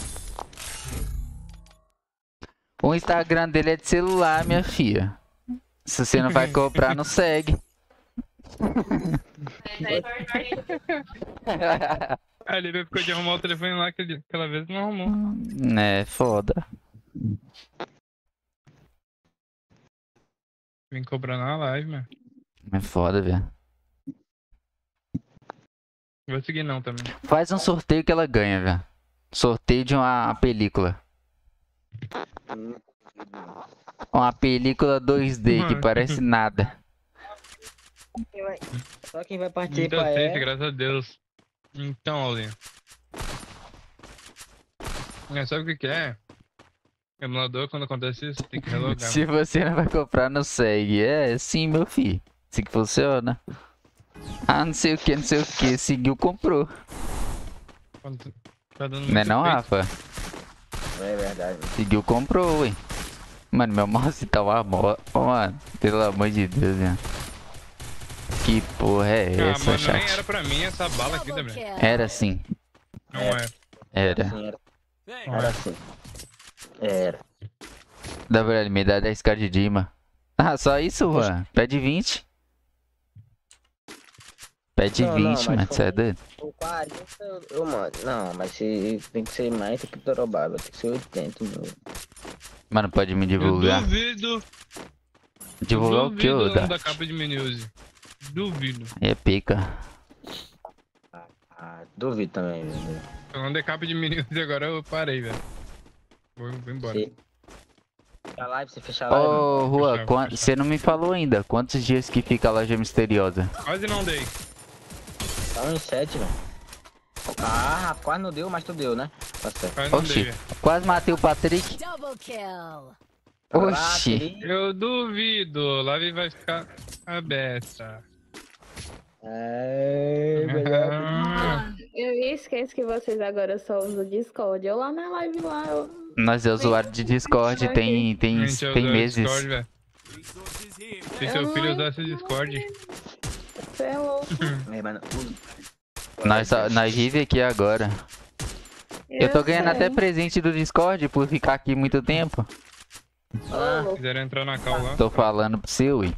A: O Instagram dele é de celular, minha filha. Se você não vai comprar, não segue.
D: Ah, ele ficou de arrumar o telefone lá aquela vez não arrumou.
A: É, foda.
D: Vem cobrar na live, mano.
A: É foda, velho.
D: Vou seguir não também.
A: Faz um sorteio que ela ganha, velho. Sorteio de uma película. Uma película 2D que
D: Mano.
A: parece nada.
B: Só quem vai
D: Muita
B: participar
D: safe,
B: é.
D: graças a Deus. Então, Aulinho. É, sabe o que que é? Emulador, quando acontece isso, tem que relogar.
A: Se você não vai comprar, não segue. É, sim, meu filho. Assim que funciona. Ah, não sei o que, não sei o que. Seguiu, comprou.
D: Quando tá dando
A: Não é não. Rafa?
B: É verdade.
A: Seguiu, comprou, ué. Mano, meu mouse tá uma moto. Mano, pelo amor de Deus, né? Que porra é
D: Ah,
A: essa,
D: mano, nem
A: chat?
D: era pra mim essa bala aqui também.
A: Era sim.
D: Não é.
A: Era.
B: Era, era
D: é.
B: assim. Era.
A: WL, me dá 10k de Dima. Ah, só isso, Juan? Pede 20. Pede
B: Não,
A: 20,
B: não, mas
A: Você é doido?
B: Com 40 eu, eu mando. Não, mas se tem que ser mais, tem que Torobaba. Tem que ser 80, meu.
A: Mano, pode me
D: Eu
A: divulgar.
D: duvido.
A: Divulgar o que,
D: duvido
A: ô,
D: não
A: Dart?
D: da capa de Miniuse. Duvido.
A: É pica.
B: Ah, duvido também, velho.
D: Falando de capa de Miniuse agora eu parei, velho. Vou, vou embora.
B: Fecha a live, você fecha a live.
A: Ô, quan-
D: fechar.
A: você não me falou ainda. Quantos dias que fica a loja misteriosa?
D: Quase não dei.
B: Tá 1 em 7, velho. Ah, rapaz, quase não deu, mas tu deu, né? Tá certo.
D: Quase
A: Oxi, matei o Patrick.
H: Double kill.
A: Oxi.
D: Eu duvido. Live vai ficar aberta.
B: É.
D: Ah,
N: Eu esqueço que vocês agora só usam Discord. Eu lá na live lá, eu...
A: Nós é usuário de Discord, tem, tem,
D: gente,
A: tem meses.
D: Discord. Se
N: Eu
D: seu
N: não
D: filho usasse o Discord.
N: Você é louco.
B: Mano,
A: Nós, só- nós vive aqui agora. Eu tô ganhando até
N: sei.
A: presente do Discord por ficar aqui muito tempo.
B: Ah,
D: Quiseram entrar na cal lá.
A: Tô falando pro seu, ui.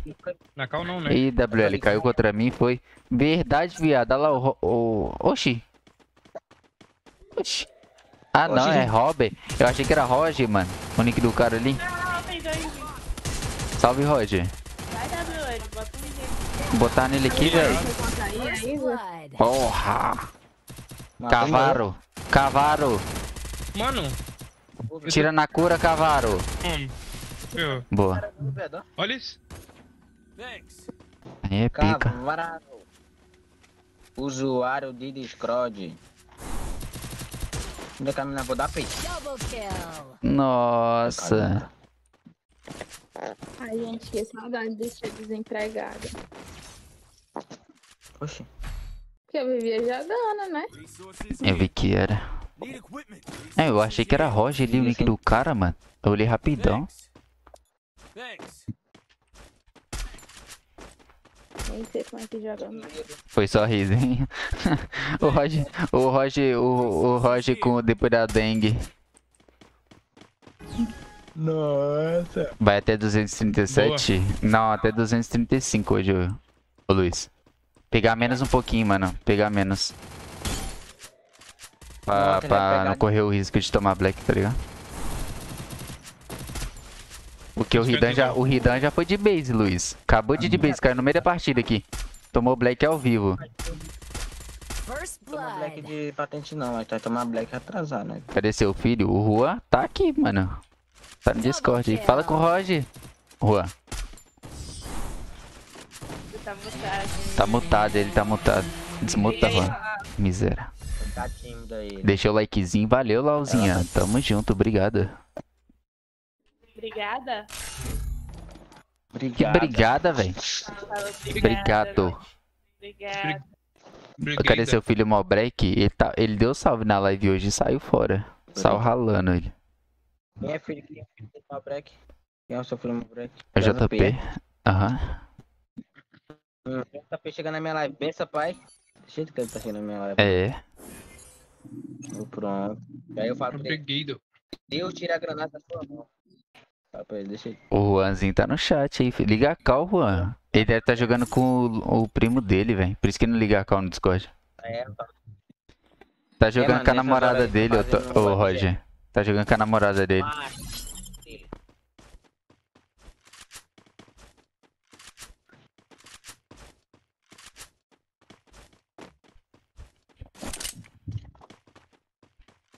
D: Na cal não, né?
A: Ih, WL, caiu contra mim, foi. Verdade, viado. Olha lá o. O... Oxi. Oxi. Ah, não, é Robert. Eu achei que era Roger, mano. O nick do cara ali. Salve, Roger. Botar nele aqui, velho. Porra! Cavaro! Cavaro!
D: Mano,
A: Tira na cura, Cavaro!
D: Eu.
A: Boa.
D: Olha isso.
A: Aí é pica.
B: Cavalo. Usuário de Discord. Onde é que a mina vou dar
H: kill.
A: Nossa.
N: Ai, gente, que saudade de ser desempregada.
B: Oxi.
N: Porque eu vivia jogando, né?
A: Eu vi que era. É, eu achei que era Roger ali o nick do cara, mano. Eu olhei rapidão.
N: Nem sei como é que joga.
A: Foi só risinho. o Roger, o Roger, o, o Roger com depois da dengue.
B: Nossa.
A: Vai até 237? Não, até 235 hoje, ô, Luiz. Pegar menos um pouquinho, mano. Pegar menos. Pra,
B: vai
A: pra
B: pegar
A: não correr o risco de tomar black, tá ligado? Porque o Ridan já, o Ridan já foi de base, Luiz. Acabou de ir de base, caiu no meio da partida aqui. Tomou black ao vivo.
B: Tomar black de patente não, mas vai tomar black atrasado, né?
A: Cadê seu filho? O Juan tá aqui, mano. Tá no Discord aí. Fala com o Roger. Juan,
I: tá mutado.
A: tá mutado, ele tá mutado. Desmuta, Juan. Miséria.
B: Tá.
A: Deixa o likezinho. Valeu, Lauzinha. Tamo junto, obrigado.
I: Obrigada.
A: Que brigada, velho.
I: Fala
A: Obrigado.
I: Obrigada.
A: Cadê seu filho Malbreak? Ele, tá, ele deu salve na live hoje e saiu fora. Saiu ralando ele.
B: Quem é filho? Quem é filho do? Quem é o seu filho do Malbreak?
A: É o JP. Aham.
B: Hum, JP chegando na minha live. Bença, pai. Deixa que ele tá chegando na minha live.
A: É.
B: Oh, Pronto. Aí eu falo pra ele. Deus tira a granada da sua mão. Fala pra ele, deixa ele.
A: O Juanzinho tá no chat aí. filho. Liga a call, Juan. Ele deve estar jogando com o, o primo dele, velho. Por isso que ele não liga a call no Discord.
B: É,
A: Tá jogando
B: mano,
A: com a namorada dele, ô, ô Roger. Tá jogando com a namorada dele.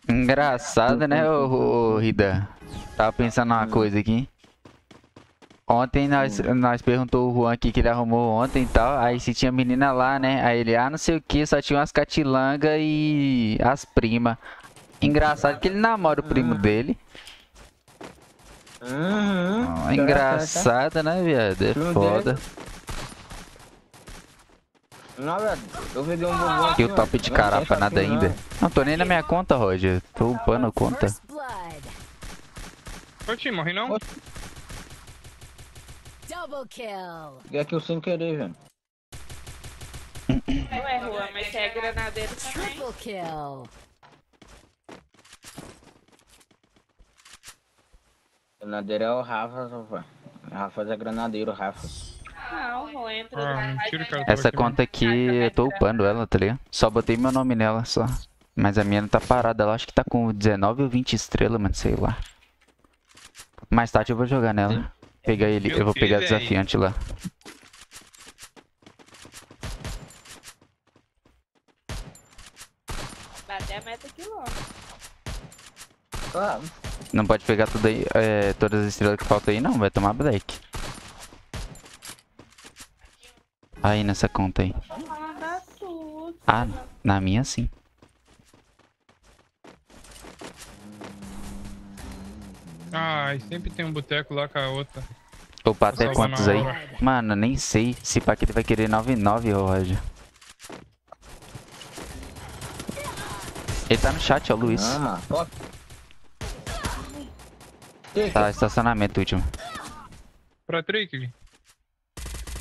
A: Engraçado, né, ô, ô Rida? Tava pensando numa coisa aqui. Ontem nós, nós perguntou o Juan aqui que ele arrumou ontem e tal. Aí se tinha menina lá, né? Aí ele, ah, não sei o que, só tinha umas catilanga e as primas. Engraçado que ele namora o primo dele.
B: Uhum.
A: Ah, Engraçado, né, viado? É foda.
B: Não. Eu vendi um bombom.
A: E
B: aqui,
A: o top de
B: Não
A: carapa nada ainda.
B: não.
A: Não tô nem na minha conta, Roger. Tô upando a conta.
D: Curti, morre não?
H: Double kill.
B: Peguei aqui o sem querer, velho.
I: Ué, Juan, mas você é granadeiro também.
H: Triple kill.
B: Granadeiro é o Rafa, Rafa. Rafa é granadeiro, Rafa.
I: Não, Juan entra
D: Ah.
A: Essa conta aqui, eu tô upando ela, tá ligado? Só botei meu nome nela, só. Mas a minha não tá parada, ela acho que tá com 19 ou 20 estrelas, mano, sei lá. Mais tarde eu vou jogar nela. Pegar ele, eu vou pegar desafiante lá.
I: Bater a meta aqui logo.
B: Claro.
A: Não pode pegar tudo aí, é, todas as estrelas que faltam aí, não, vai tomar black. Aí nessa conta aí. Ah, na minha sim.
D: Ai, sempre tem um boteco lá com a outra.
A: Opa, até quantos aí?
D: hora.
A: Mano, nem sei. Se pá que ele vai querer 99, ô Roger. Ele tá no chat, ó, Luiz.
B: Ah, mano.
A: Tá, estacionamento último.
D: Pra Trick.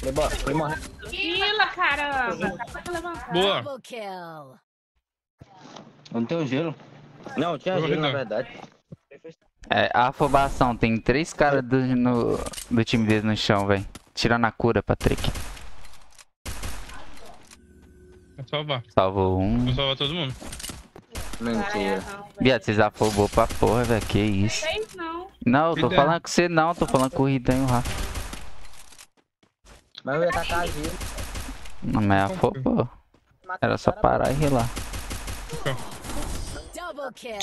B: Ele morre.
I: Fila, caramba.
D: Boa.
H: Double kill.
B: Não tem o gelo. Não, tinha
D: Boa,
B: gelo na verdade.
A: É, a afobação, tem três caras do, no, do time dele no chão, velho. Tirando a cura, Patrick.
D: Vou salvar.
A: Salvou um.
D: Vou salvar todo mundo.
B: Mentira.
A: Viado, vocês afobou pra porra, velho. Que isso.
I: Não.
A: Não, eu tô falando com você não, tô falando com o Ridan e o Rafa.
B: Mas eu ia tacar gelo.
A: Não, mas afobou. Era só parar e rilar.
H: Double kill.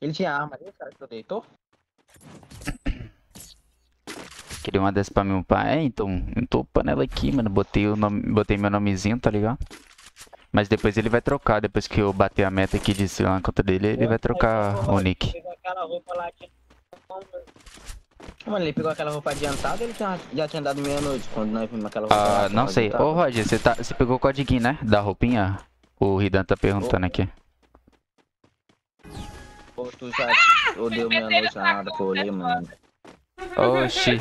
B: Ele tinha arma ali, cara, que tu deitou?
A: Queria uma dessas pra mim upar. É, então, eu tô upando ela aqui, mano. Botei, o nome, botei meu nomezinho, tá ligado? Mas depois ele vai trocar, depois que eu bater a meta aqui de ser na conta dele, ele vai trocar o nick.
B: Pegou aquela roupa lá que... Mano, ele pegou aquela roupa adiantada ou ele já tinha dado meia-noite quando nós vimos aquela roupa lá,
A: Ah, não sei.
B: adiantada?
A: Ô, Roger, você, tá, você pegou o codiguinho, né? Da roupinha? O Ridan tá perguntando aqui.
B: Ou tu já deu meia-noite na nada que eu olhei, mano.
A: Oxi,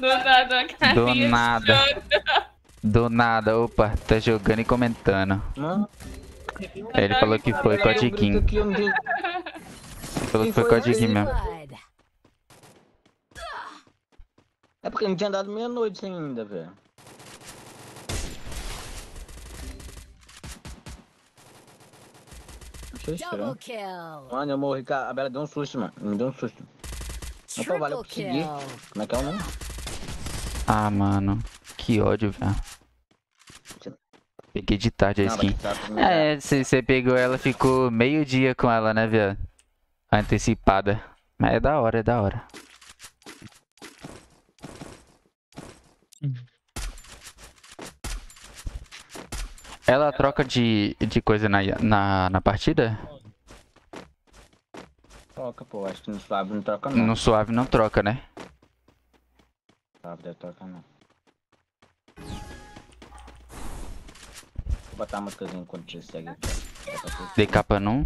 I: Do nada, uma
A: do nada. Do nada, opa, tá jogando e comentando. Ele falou que foi codiguinho.
B: não
A: Ele falou que foi codiguinho mesmo.
B: É porque não tinha dado meia-noite ainda, velho. Achei estranho. Mano, eu morri, cara. A Bela deu um susto, mano. Me deu um susto. Opa, valeu
H: Triple
B: por seguir. Como é que é o nome?
A: Ah, mano. Que ódio, velho. Peguei de tarde a skin.
B: tá.
A: É, você pegou ela, ficou meio dia com ela, né, viado? Antecipada. Mas é da hora, é da hora. Ela troca de, de coisa na, na, na partida?
B: Troca, pô. Acho que no suave não troca, não.
A: No suave não troca, né?
B: Suave deve trocar, não. Botar a músicazinha enquanto você segue aqui. ó. Bota aqui.
A: De capa num.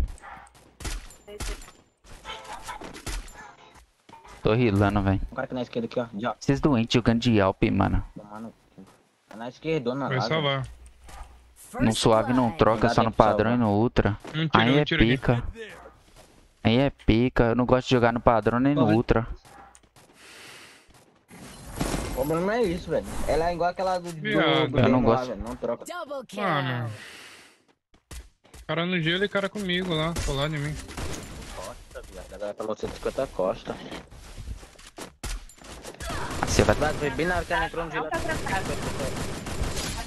A: Tô rilando, velho.
B: O cara que na esquerda aqui, ó. Já.
A: Esses doentes jogando de Alp, mano.
B: Tomar no cu. Tá na
D: Vai salvar.
A: No suave não troca, só no padrão e no ultra.
D: Um tiro,
A: Aí
D: um
A: é
D: tiro aqui.
A: pica. Aí é pica. Eu não gosto de jogar no padrão nem no
B: Corre.
A: ultra.
B: O problema é isso, velho. Ela é igual aquela do, do,
D: Viado.
B: do
A: Eu não gosto.
B: velho. Não troca.
H: Double kill.
D: Mano. Cara no gelo e cara comigo lá, colado em mim.
B: Costa, viado. A galera falou 150 costa.
A: Você vai.
B: Vai, foi bem na hora que ela entrou no gelo.
I: tá trancado.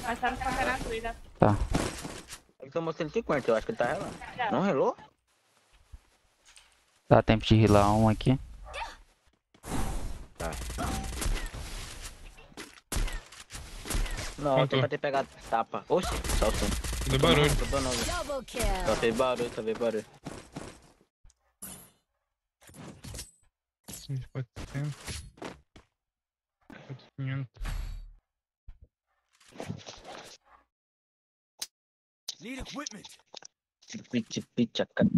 I: Tá ainda.
A: Tá.
B: Ele tomou 150, eu acho que ele tá relando. Não relou?
A: Dá tempo de rilar um aqui.
B: Não,
D: Quanto?
B: tem pra ter pegado tapa. Oxi, só o som.
D: Deu barulho.
B: Velho.
H: Double kill.
B: Só fez barulho, só fez barulho.
D: 400. 500.
G: Need equipment.
B: Pit, pit, a cara.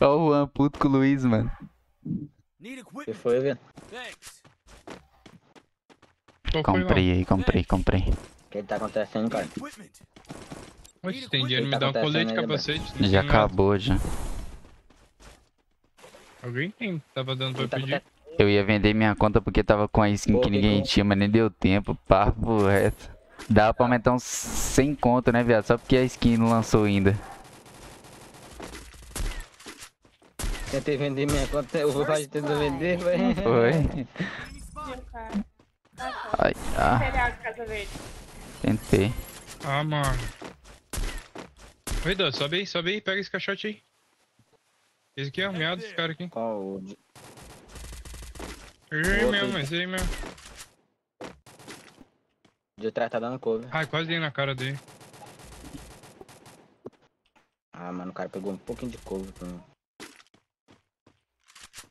A: Ó o Juan puto com o Luiz, mano.
B: Que
G: equipment.
B: foi, velho?
G: Thanks.
D: Qual?
A: Comprei aí, comprei, comprei.
B: O que tá acontecendo, cara?
D: Oxe, tem dinheiro, me
B: que tá
D: dá um colete,
B: aí,
D: capacete.
A: Já
D: nada.
A: acabou já.
D: Alguém tem, tava dando pra
B: tá
D: pedir.
A: Eu ia vender minha conta porque tava com a skin
B: Pô,
A: que ninguém tinha, mas nem deu tempo. Papo reto. Dava pra aumentar uns 100 conto, né, viado? Só porque a skin não lançou ainda.
B: Tentei vender minha conta, o Roger tentou vender, velho.
A: Foi?
I: Ah,
A: Ai, ah, tentei.
D: Ah, mano. Oi, Dan, sobe aí, sobe aí, pega esse caixote aí. Esse aqui é o meado desse cara aqui.
B: Qual o...
D: Esse aí mesmo, esse aí mesmo.
B: De trás tá dando cover.
D: Ai, quase dei na cara dele.
B: Ah, mano, o cara pegou um pouquinho de cover pra mim.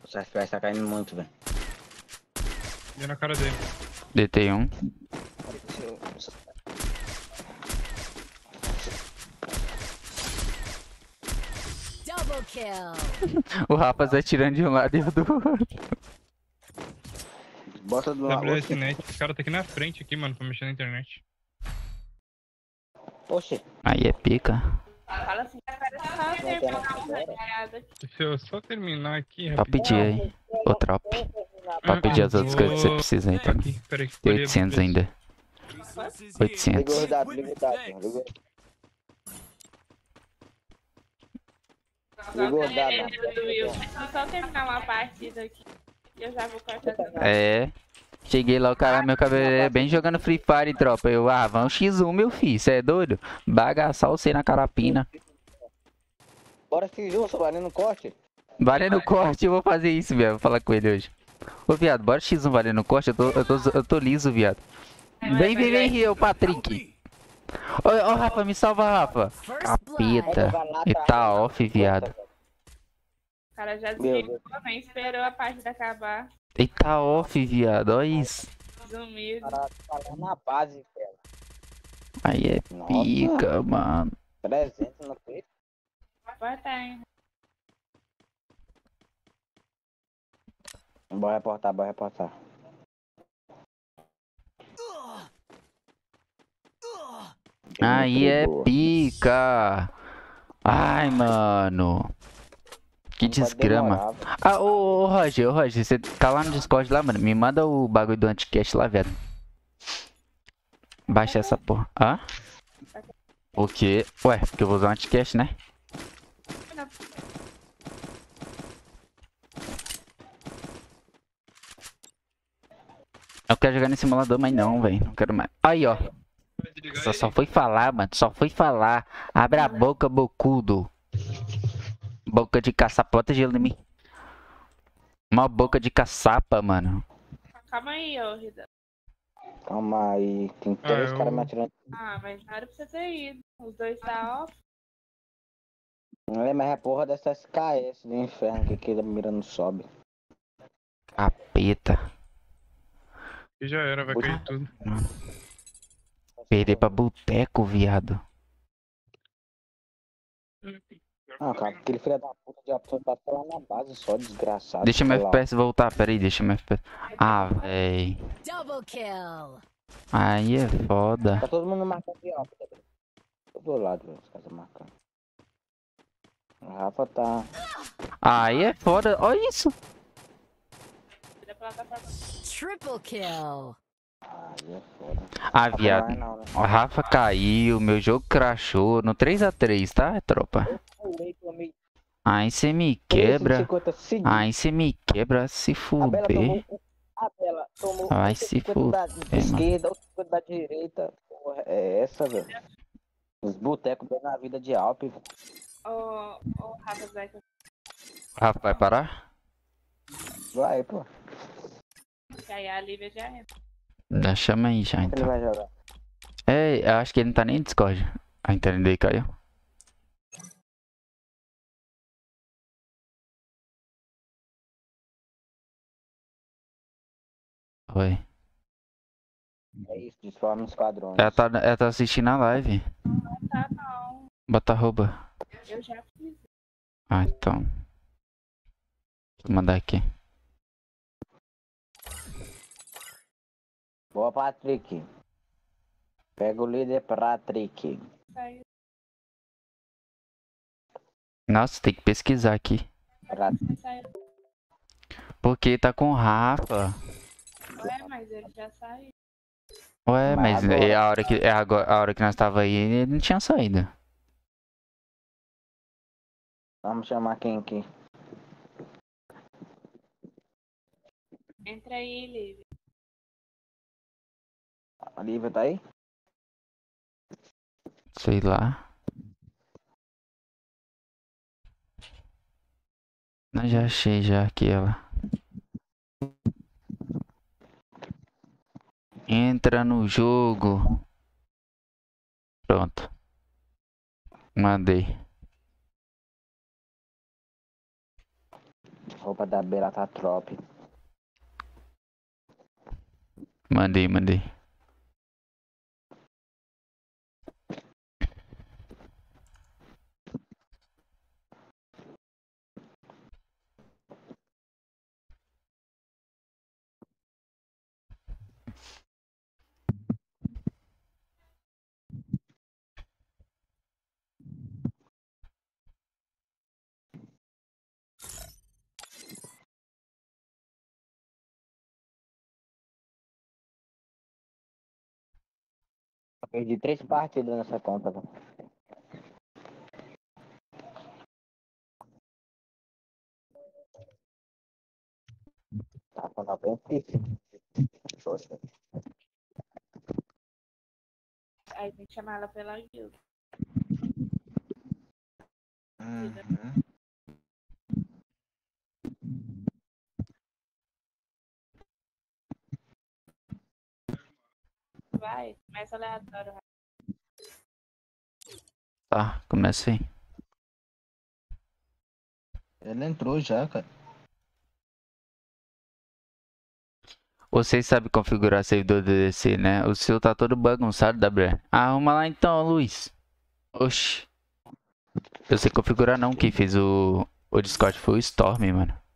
B: O FPS tá caindo muito, velho.
D: Dei na cara dele.
A: DT um.
H: Double kill.
A: O Rafa tá tirando de um lado e o do outro.
B: Bota do lado.
D: WSNet. Esse cara tá aqui na frente aqui, mano, pra mexer na internet.
B: Oxi.
A: Aí é pica.
I: Fala assim, cara, só terminar uma reada.
D: Deixa eu só terminar aqui
A: pedir aí. Ô, tropa. Pra pedir as outras coisas que você precisa aí também.
D: Aqui, peraí.
A: Tem 800 ainda.
G: Resources here.
A: 800.
B: Ligou o dado, ligou o dado. Ligou, ligou o dado.
I: Deixa eu só terminar uma partida aqui. Eu já vou cortar.
A: É. Cheguei lá, o cara, meu cabeleireiro bem jogando Free Fire, tropa. Eu, ah, vamos X1, meu filho, cê é doido? Bagaçar você na carapina.
B: Bora se junto, valendo no corte.
A: Valendo corte, eu vou fazer isso, viado. Vou falar com ele hoje. Ô, viado, bora X1 valendo corte. Eu tô, eu tô, eu tô liso, viado. Vem, vem, vem, Rio, Patrick. Ô, ô, Rafa, me salva, Rafa. Capeta. E tá off, viado.
I: O cara já desligou, nem esperou a partida acabar.
A: E tá off, viado. Olha isso.
I: Sumido.
B: Tá na base, velho.
A: Aí é pica, mano.
B: 300 no peito.
I: Vai tá indo.
B: Bora reportar, bora reportar.
A: Aí é pica. Ai, mano. Que desgrama. Ah, ô, ô Roger, ô Roger, você tá lá no Discord lá, mano. Me manda o bagulho do anticast lá, velho. Baixa essa porra. Hã? O quê? Ué, porque eu vou usar o anticast, né? Eu quero jogar nesse simulador, mas não, velho. Não quero mais. Aí, ó. Só, só foi falar, mano. Só foi falar. Abre a boca, bocudo. Boca de caçapota gelo em mim. Uma boca de caçapa, mano.
I: Calma aí, ô Rida.
B: Calma aí, tem três
D: eu-
B: caras me atirando.
I: Ah, mas não era pra você ter ido. Os dois tá off.
B: Não é, mas é porra dessa SKS do inferno que aquele mira não sobe.
A: Capeta.
D: E já era, vai cair tudo.
A: Perder pra boteco, viado.
B: Ah, cara, aquele filho da puta de opção tá lá na base só, desgraçado.
A: Deixa meu. FPS voltar, pera aí, deixa meu FPS. Ah, véi.
H: Double kill.
A: Aí é foda.
B: Tá todo mundo marcando de tá Todo lado, velho, os caras marcando. O Rafa tá.
A: Aí é foda. Olha isso.
I: Da plataforma.
H: Triple kill.
A: Ah,
B: Rafa
A: viado. O Rafa caiu, meu jogo crashou no 3x3, tá, tropa? Aí você me quebra.
B: 150 seguidos.
A: Aí você me quebra se
B: A Bela tomou.
A: fuder.
B: A Bela tomou.
A: Vai se
B: 150 da, da
A: fuder, mano.
B: esquerda, outro 50 da direita. Porra, é essa, velho. Os botecos dando a vida de Alpe.
I: Ô. Rafa,
A: vai parar?
B: Vai, pô.
I: Que aí a Lívia já entra.
A: Já chama aí já,
B: Ele
A: então.
B: vai jogar.
A: É, eu acho que ele não tá nem no Discord. A internet dele caiu. Oi.
B: É isso, desforma os quadrões.
A: Ela tá, ela tá assistindo a live.
I: Não tá, não.
A: Bota arroba.
I: Eu já fiz.
A: Ah, então. Vou mandar aqui.
B: Boa, Patrick. Pega o líder, Patrick.
I: Saiu.
A: Nossa, tem que pesquisar aqui. Porque tá com o Rafa.
I: Ué, mas ele já saiu.
A: Ué,
B: Mas
A: mas
B: agora-
A: é a hora que, é agora, a hora que nós tava aí, ele não tinha saído.
B: Vamos chamar quem aqui?
I: Entra aí, Lívia.
B: A Lívia tá aí?
A: Sei lá. Eu já achei já aqui ela. Entra no jogo. Pronto. Mandei.
B: Roupa da Bela tá trop.
A: Mandei, mandei.
B: Perdi três partidas nessa conta, velho. Tá com 95. Poxa.
I: Aí tem que chamar ela pela.
B: Uhum.
I: Vai, começa aleatório.
A: Tá, começa aí.
E: Ele entrou já, cara.
A: Vocês sabem configurar servidor DDC, né? O seu tá todo bagunçado, WR. Arruma lá então, Luiz. Oxi. Eu sei configurar não, quem fez o, o Discord foi o Storm, mano.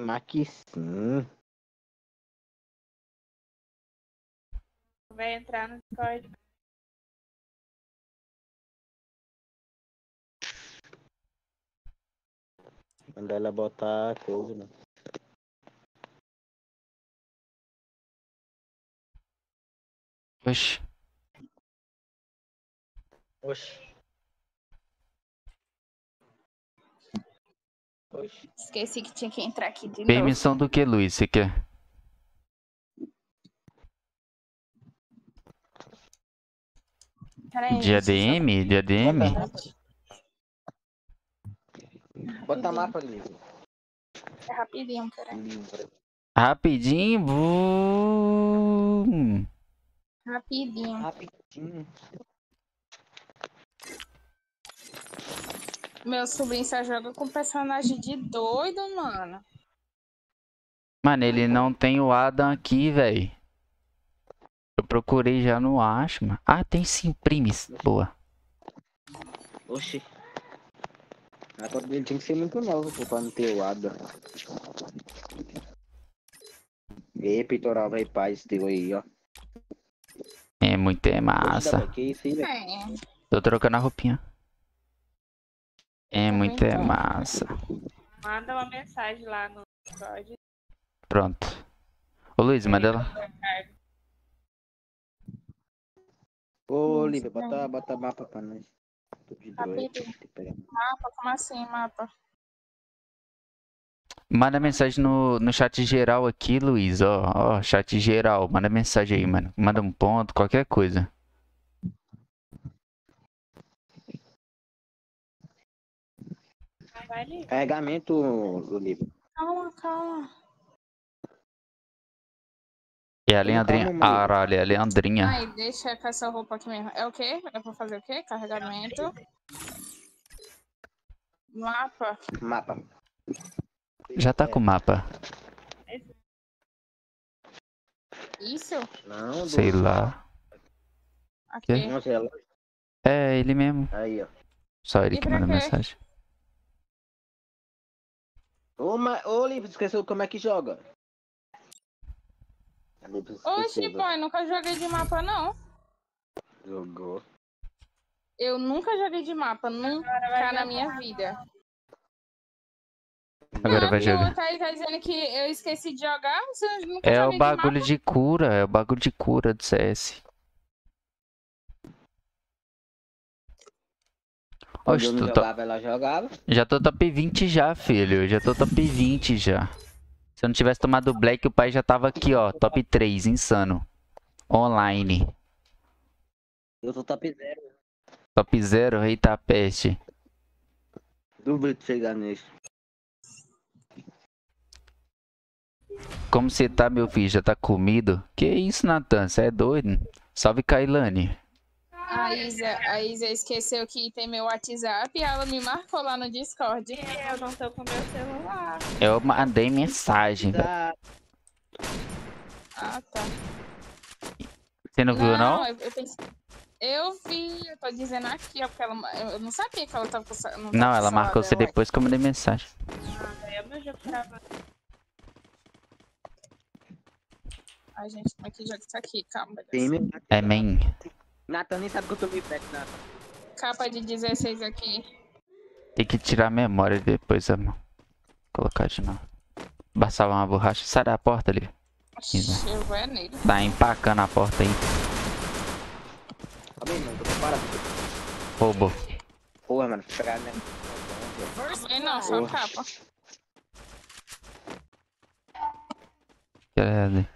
B: Mas que sim.
I: Vai entrar no Discord.
B: Manda ela botar coisa, né?
A: Oxi.
B: Oxi. Oxi.
N: Esqueci que tinha que entrar aqui de novo.
A: Permissão do que, Luiz? Você quer?
N: Peraí,
A: De ADM? De ADM?
B: Bota mapa ali.
N: É rapidinho, peraí.
A: Rapidinho. Vum.
N: Rapidinho.
B: Rapidinho.
N: Meu sobrinho só joga com personagem de doido, mano.
A: Mano, ele não tem o Adam aqui, velho. Eu procurei já não acho, mano. Ah, tem sim, primes. Boa.
B: Oxi. Agora ele tinha que ser muito novo pô, pra não ter o Ada. E peitoral vai paz teu aí, ó.
A: É muito é massa.
N: É.
A: Tô trocando a roupinha. É muito é massa.
I: Manda uma mensagem lá no Discord.
A: Pronto. Ô Luiz, manda lá.
B: Ô, Olivia, bota, bota mapa pra nós. Tô de doido.
N: Rapidinho. Mapa? Como assim, mapa?
A: Manda mensagem no, no chat geral aqui, Luiz. Ó, ó, chat geral. Manda mensagem aí, mano. Manda um ponto, qualquer coisa.
I: Vai ali.
B: Carregamento, Olivia.
N: Calma, calma.
A: É a Leandrinha. Caralho, é a Leandrinha.
N: Ai, deixa com essa roupa aqui mesmo. É o quê? É pra fazer o quê? Carregamento. Mapa.
B: Mapa.
A: Já tá com o mapa.
N: Isso?
B: Não,
A: Sei lá.
N: Aqui.
A: É ele mesmo.
B: Aí, ó.
A: Só ele
N: E
A: que manda
N: quê?
A: mensagem.
B: Ô, ma... Ô, Olivia, esqueceu como é que joga?
N: Oxi, boy, nunca joguei de mapa, não.
B: Jogou.
N: Eu nunca joguei de mapa, nunca na minha vida.
A: Agora
N: não,
A: vai
N: tu
A: jogar.
N: tá, tá dizendo que eu esqueci de jogar? Você nunca
A: É o bagulho
N: de
A: de cura. É o bagulho de cura do CS. Oxe,
B: eu não
A: tá-
B: jogava, ela jogava.
A: Já tô top 20 já, filho. Já tô top 20 já. Se eu não tivesse tomado o Black, o pai já tava aqui, ó. Top 3, insano. Online.
B: Eu tô top zero.
A: Top 0, eita peste.
B: Duvido de chegar nisso.
A: Como você tá, meu filho? Já tá comido? Que isso, Natan? Você é doido? Salve, Kailane.
N: A Isa, a Isa esqueceu que tem meu WhatsApp e ela me marcou lá no Discord.
I: Eu não tô com meu celular.
A: Eu mandei mensagem. velho.
N: Ah, tá.
A: Você não viu, não?
N: Eu, eu, pensei- eu vi, eu tô dizendo aqui, ó, porque ela, eu não sabia que ela tava com não tava
A: Não, ela marcou você depois que eu mandei mensagem.
I: Ah, é meu jogo travado.
N: Ai, gente, como é que joga isso aqui? Calma.
A: É main.
B: Nathan nem sabe que eu tô meio perto, Nathan.
N: Capa de 16 aqui.
A: Tem que tirar a memória depois, amor. Colocar de novo. Passar uma borracha. Sai da porta ali.
N: Oxi, eu vou é nele.
A: Tá empacando a porta aí.
B: Calma aí, mano, tô preparado.
A: Roubou.
B: Porra, mano, pegar, né?
N: Não, só
B: Porra.
N: capa.
A: Cadê?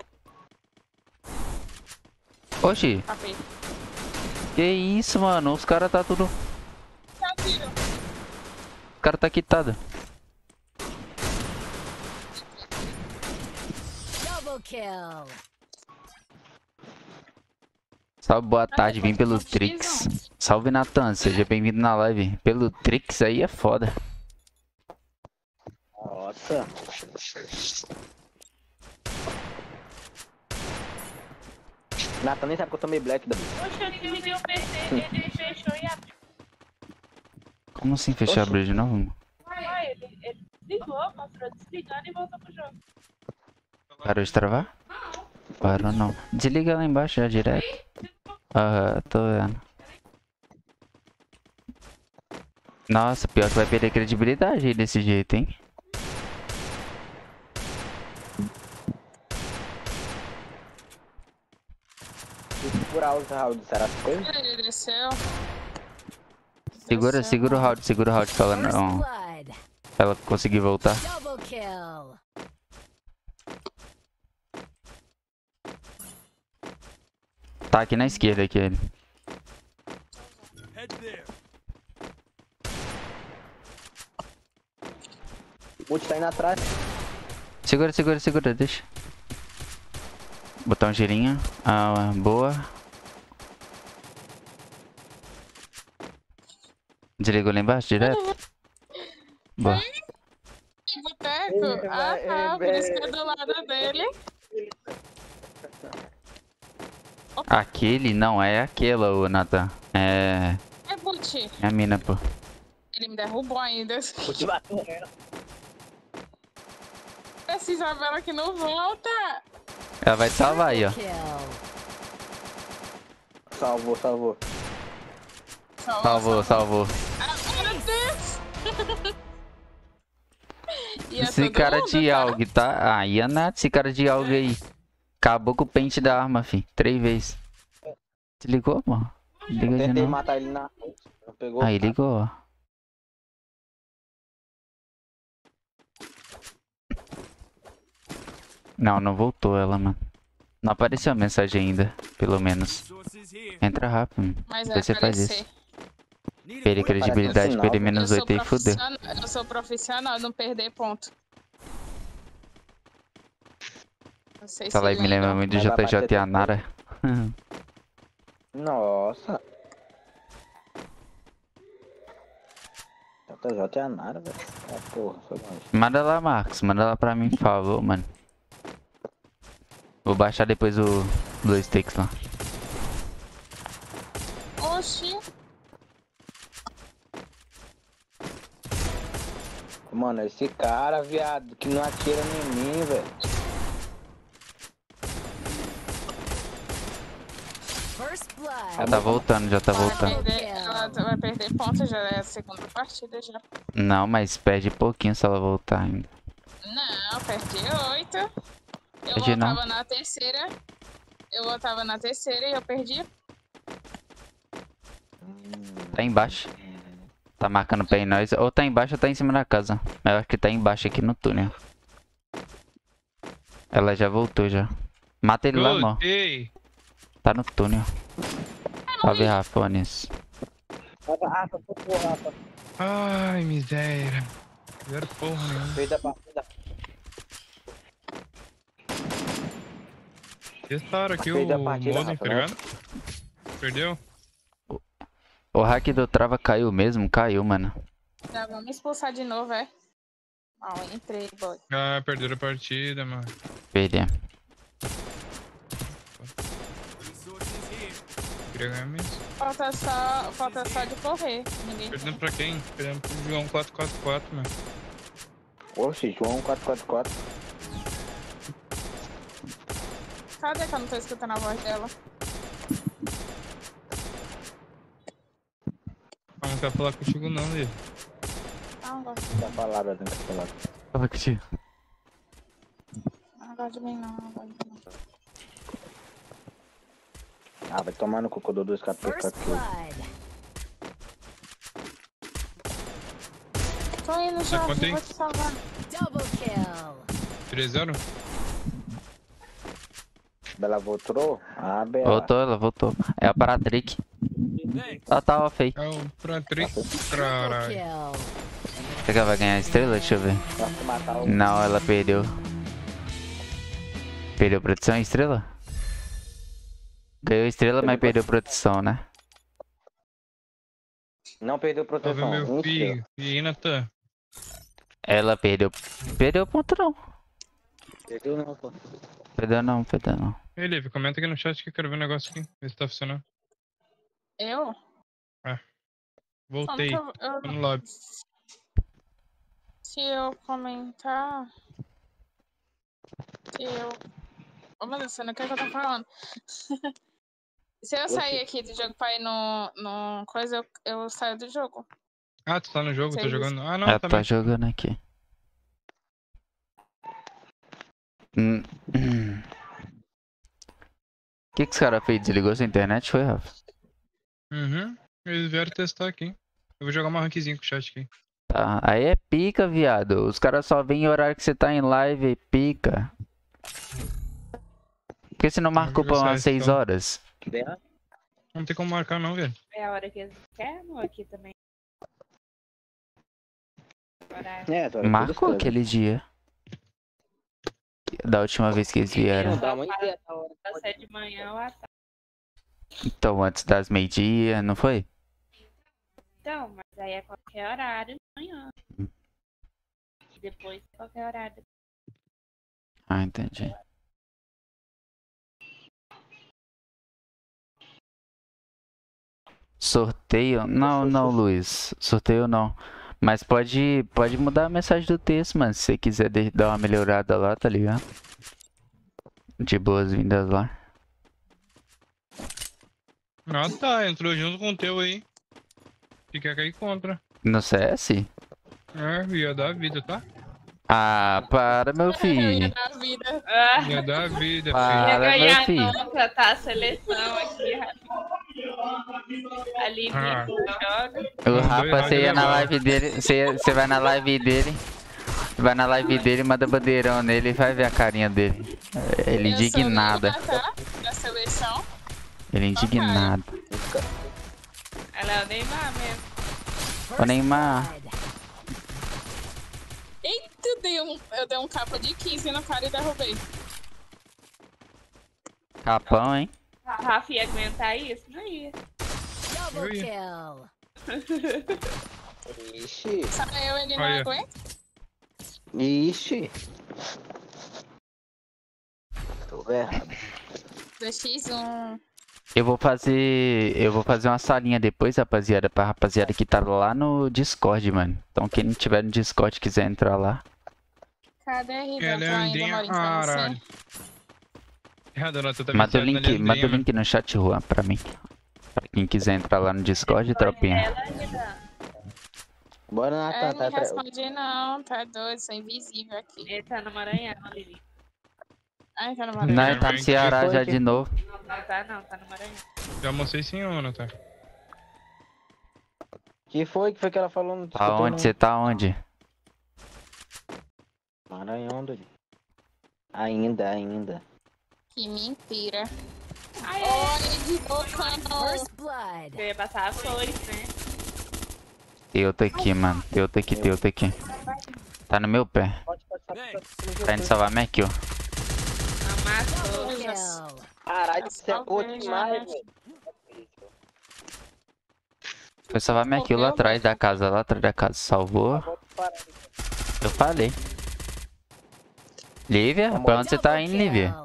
A: Oxi,
N: Capei.
A: Que isso, mano? Os caras tá tudo. Os caras tá quitado.
H: Double kill.
A: Salve, boa tarde, vim pelo Trix. Salve, Natan, seja bem-vindo na live. Pelo Trix aí é foda.
B: Nossa. Nathan nem sabe que eu tomei black da
I: Poxa, eu desliguei o PC, ele fechou e abriu.
A: Como assim fechar a bridge de novo?
I: Ué, ele, ele desligou, mostrou desligando e voltou pro jogo.
A: Parou de travar? Parou não. Desliga lá embaixo já direto. Aham, tô vendo. Nossa, pior que vai perder credibilidade aí desse jeito, hein?
B: Será que foi?
N: Ele desceu.
A: Segura, segura o round, segura o round pra ela não. Pra ela conseguir voltar. Tá aqui na esquerda aqui ele.
B: O Multi tá indo atrás.
A: Segura, segura, segura, deixa. Botar um girinho. Ah, boa. Desligou lá embaixo, direto? Boa.
N: Boteco? Ah, tá. Por isso que é do lado dele.
A: Aquele não é aquela, ô Nathan. É.
N: É boot.
A: É a mina, pô.
N: Ele me derrubou ainda.
B: Multi bateu nela.
N: Essa Isabela que não volta.
A: Ela vai te salvar aí, ó.
B: Salvou, salvou.
A: Salvou, salvou.
N: É
A: Esse cara de algo, tá? Ah, ia nada esse cara de algo aí. Acabou com o pente da arma, fi. Três vezes. Se ligou, mano? Liga de novo.
B: matar ele na. Não pegou.
A: Aí ligou, ó. Não, não voltou ela, mano. Não apareceu a mensagem ainda, pelo menos. Entra rápido.
N: Mas
A: Depois
N: vai
A: você faz isso. Perder credibilidade,
B: sinal,
A: perder menos
N: Eu sou
A: 8 aí, fudeu.
N: profissional, eu sou profissional, não perder ponto. Não sei
A: Essa
N: se
A: live me lembra muito do
B: Mas vai bater
A: JJ Nara.
B: Nossa. JJ é a Nara, velho. Ah, porra, foi longe.
A: Manda lá, Marcos. Manda lá pra mim, por favor, mano. Vou baixar depois o dois takes lá.
N: Oxi,
B: Mano, esse cara, viado, que não atira em mim, velho.
A: Já tá voltando, já tá
N: vai
A: voltando.
N: perder, ela vai perder ponto, já é a segunda partida já.
A: Não, mas perde pouquinho se ela voltar ainda.
N: Não, perdi oito. Eu
A: Perdi não.
N: voltava na terceira. Eu voltava na terceira e eu perdi.
A: Tá embaixo. Tá marcando pé em nós. Ou tá embaixo ou tá em cima da casa. Eu acho que tá embaixo aqui no túnel. Ela já voltou já. Mata ele lá, amor.
D: Voltei.
A: Tá no túnel. Salve, Rafones.
B: Rafa, porra, Rafa.
D: Ai, miséria. Zero porra.
B: Veio da partida.
D: Testaram aqui o modem,
B: Rafa,
D: tá
B: né?
D: ligado? Perdeu?
A: O hack do trava caiu mesmo? Caiu, mano.
N: Já vamos expulsar de novo, é? Ó, entrei, boy.
D: Ah, perderam a partida, mano.
A: Perdemos.
G: Resources here.
D: Queria ganhar mesmo.
N: Falta só, falta só de correr. Ninguém.
D: Perdendo pra quem? Perdendo pro João 444, mano.
B: Oxe, João 444.
N: Cadê que eu não tô escutando a voz dela?
D: Ah, não quer falar contigo não, Lê.
N: Ah, não gosto.
B: Da palavra, dentro da palavra.
A: Fala contigo.
N: Não gosto de mim, não. Não gosto de mim, não.
B: Ah, vai tomar no cocô do 2 KP
H: First blood.
N: Tô indo,
D: aí?
N: vou te salvar.
H: Double kill.
D: 3-0?
B: Bela voltou? Ah, Bela.
A: Voltou, ela voltou. É a Paratrick. Ela tá off aí.
D: É o.
H: Double
D: Caralho.
A: Será que ela vai ganhar a estrela? Deixa eu ver.
B: O...
A: Não, ela perdeu. Perdeu proteção e estrela? Ganhou estrela, mas perdeu proteção, né?
B: Não perdeu proteção.
D: meu filho. E aí, Natan?
A: Ela perdeu. Perdeu ponto não.
B: Perdeu não, pô.
A: Perdeu não, perdeu não.
D: Ei, Liv, comenta aqui no chat que eu quero ver um negócio aqui. Ver se tá funcionando.
N: Eu?
D: Voltei.
N: Como que eu- eu-
D: Tô no lobby.
N: Se eu comentar. Se eu. Ô, meu Deus, você não quer que eu tô falando? Se eu sair aqui do jogo pra ir no, no coisa, eu, eu saio do jogo.
D: Ah, tu tá no jogo, tá
N: Sei
D: jogando? Ah, não, também.
A: tá jogando aqui. Hum. O que que os caras fez? Desligou sua internet? Foi, Rafa?
D: Uhum. Eles vieram testar aqui. Eu vou jogar uma rankzinha com o chat aqui.
A: Tá. Aí é pica, viado. Os caras só vêm em horário que você tá em live e pica. Por que você não marcou pra umas
D: CS,
A: 6
D: então.
A: horas?
D: Não tem como marcar não, velho.
I: É a hora que eles querem ou aqui também?
B: É,
A: Marcou aquele dia. Da última vez que eles vieram.
I: Sete de manhã ou à tarde.
A: Então, antes das meio-dia, não foi?
I: Então, mas aí é qualquer horário de manhã. E depois qualquer horário.
A: Ah, entendi. Sorteio? Não, não, Luiz. Sorteio não. Mas pode, pode mudar a mensagem do texto, mano. Se você quiser dar uma melhorada lá, tá ligado? De boas-vindas lá.
D: Ah tá, entrou junto com o teu aí. Quer cair contra.
A: No CS?
D: É, ia dar vida, tá?
A: Ah, para, meu
N: Eu ia
A: filho.
N: dar vida.
I: Ah,
D: Ia dar vida,
A: Para,
D: filho.
I: ia
A: meu
I: ganhar
A: filho.
I: nunca, tá? A seleção aqui, Rafinha. Ali
D: Ah.
I: joga.
A: O Rafa, você ia na live dele, você, você vai na live dele, vai na live dele, manda bandeirão nele e vai ver a carinha dele. Ele
N: Eu sou
A: indignada.
N: Lina, tá? Da seleção.
A: Ele indignado.
I: Ela é o Neymar mesmo.
A: Ô Neymar,
N: Eita, eu dei um, eu dei um capa de 15 no cara e derrubei.
A: capão, hein?
I: A Rafa ia aguentar isso? Não ia.
H: Double kill.
B: Ixi.
N: Só eu ele não aguenta.
B: Ixi. Tô errado.
N: 2x1.
A: Eu vou fazer, eu vou fazer uma salinha depois, rapaziada, pra rapaziada que tá lá no Discord, mano. Então quem não tiver no Discord quiser entrar lá,
N: Cadê a Rita?
D: Ela é
N: você.
D: Não, tu tá
A: manda o link, manda o link no chat Juan pra mim. Pra quem quiser entrar lá no Discord, tropinha.
B: Bora, Natan.
N: não
B: Tá atrás.
N: responde não, tá doido, sou invisível aqui.
I: Ele tá no Maranhão, Lili.
N: Ai, tá no
A: Não,
N: Maranhão.
A: ele tá no Ceará já de novo.
I: Não, não tá não, tá no Maranhão.
D: Já almocei sim, ô, Natan.
B: Que foi? Que foi que ela falou? Não
A: Tá
B: escutei,
A: onde?
B: não.
A: Você tá onde?
B: Maranhão, doido. Ainda, ainda.
N: Que mentira.
I: Ai,
N: Olha de
H: blood.
I: eu ia passar as flores, né?
A: Tem outro aqui, mano. Tem outro aqui, tem outro aqui. Tá no meu pé. Tá indo salvar minha kill.
I: Amassou.
B: Caralho, você é boa
N: Salve,
B: demais, velho.
A: Foi salvar minha kill lá atrás da casa, lá atrás da casa. Salvou.
B: Volta para
A: Eu falei. Lívia? Pra onde você tá indo, Lívia?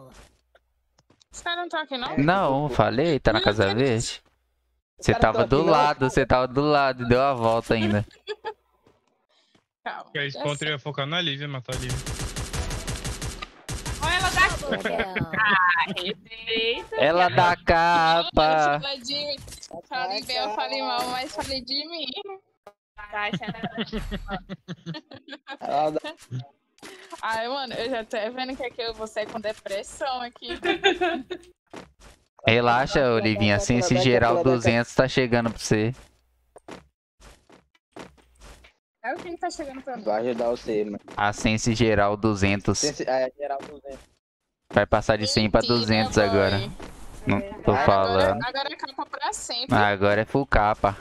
N: Caras não estão aqui, não?
A: Não, falei, tá na Casa Verde. Você tava do
B: aqui, não.
A: lado, você tava do lado, deu a volta ainda.
N: Calma.
D: E esse ponto ia focar na Lívia, matar a Lívia.
I: Olha ela daqui.
H: Double kill.
I: Respeita.
A: Ela dá capa.
N: Falei bem, eu falei mal, mas falei de mim.
I: Tá achando
B: Ela dá,
N: Ai, mano, eu já tô vendo que aqui eu vou sair com depressão aqui.
A: Relaxa, Olivinha. Assim, esse geral 200 tá chegando pra você.
N: É o que tá chegando pra mim.
B: Vai ajudar você, mano.
A: A Sense geral 200.
B: Sense- É, geral 200.
A: Vai passar de 100 pra 200 agora. Não tô falando.
N: Agora é capa pra sempre.
A: Agora é full capa.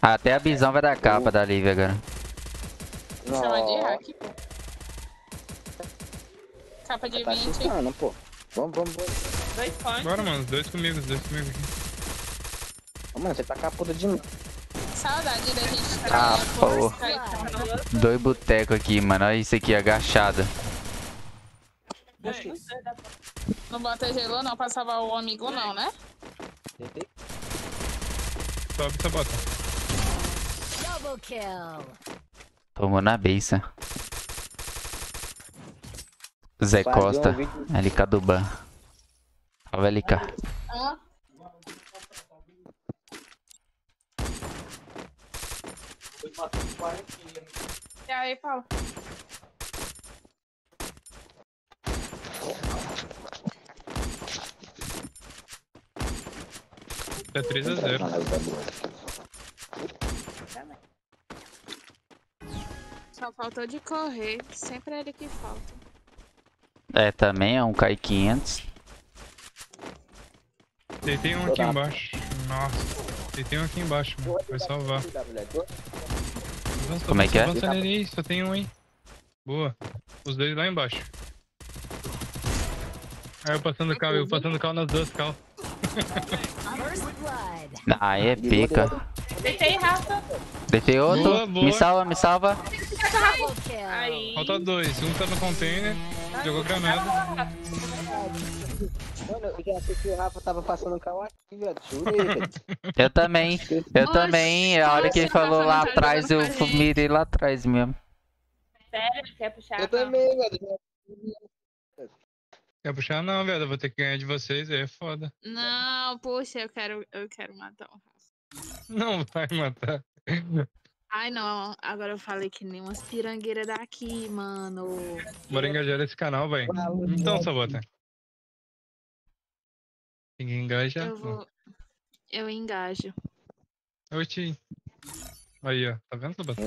A: Até a visão vai dar capa da Lívia agora.
N: Chama de hack, pô. Capa de
B: Tá
N: 20.
B: assustando, pô. Vamos, vamos, vamos.
I: Dois pontos.
D: Bora, mano. Dois comigo, dois comigo aqui.
B: Ô, Mano, você tá capuda de novo.
N: Saudade da gente
A: Ah,
N: trabalhar
A: pô.
N: por Skype.
A: Dois botecos aqui, mano. Olha isso aqui, agachada.
N: Não bota gelo não pra salvar o amigo não, né?
D: Sobe essa bota.
H: Double kill.
A: Tomou na beça. Zé
B: um
A: Costa.
B: vídeo-
A: LK do Ban. Salve LK.
N: Hã? E aí, Paulo?
D: É 3x0.
N: Só faltou de correr. Sempre é ele que falta.
A: É, também é um Kai 500.
D: Deitei um aqui embaixo. Nossa. Deitei um aqui embaixo, mano. Vai salvar. Avança,
A: Como é que é?
D: Avança nele aí, só tem um aí. Boa. Os dois lá embaixo. Aí eu passando cal, eu passando cal nas duas cal.
A: Aí é pica.
I: Deitei, Rafa.
A: Deitei outro.
D: Boa, boa.
A: Me salva, me salva.
D: Falta dois. Um tá no container, jogou granada.
B: Mano, eu já assisti o Rafa tava passando cal aqui, velho. Jurei, velho.
A: Eu também. Eu
N: Oxi,
A: também. A hora que ele falou lá
N: tá
A: atrás, eu mirei lá atrás mesmo.
I: Sério, quer puxar?
B: Eu também, velho.
D: Quer puxar? Não, velho. Eu vou ter que ganhar de vocês, aí é foda.
N: Não, poxa, eu quero, eu quero matar o Rafa.
D: Não vai matar.
N: Ai, não. Agora eu falei que nem umas pirangueiras daqui, mano.
D: Bora engajar esse canal, velho. Então, Sabota. Ninguém engaja.
N: Eu vou. Eu engajo.
D: Oxi. Aí, ó. Tá vendo, Sabota?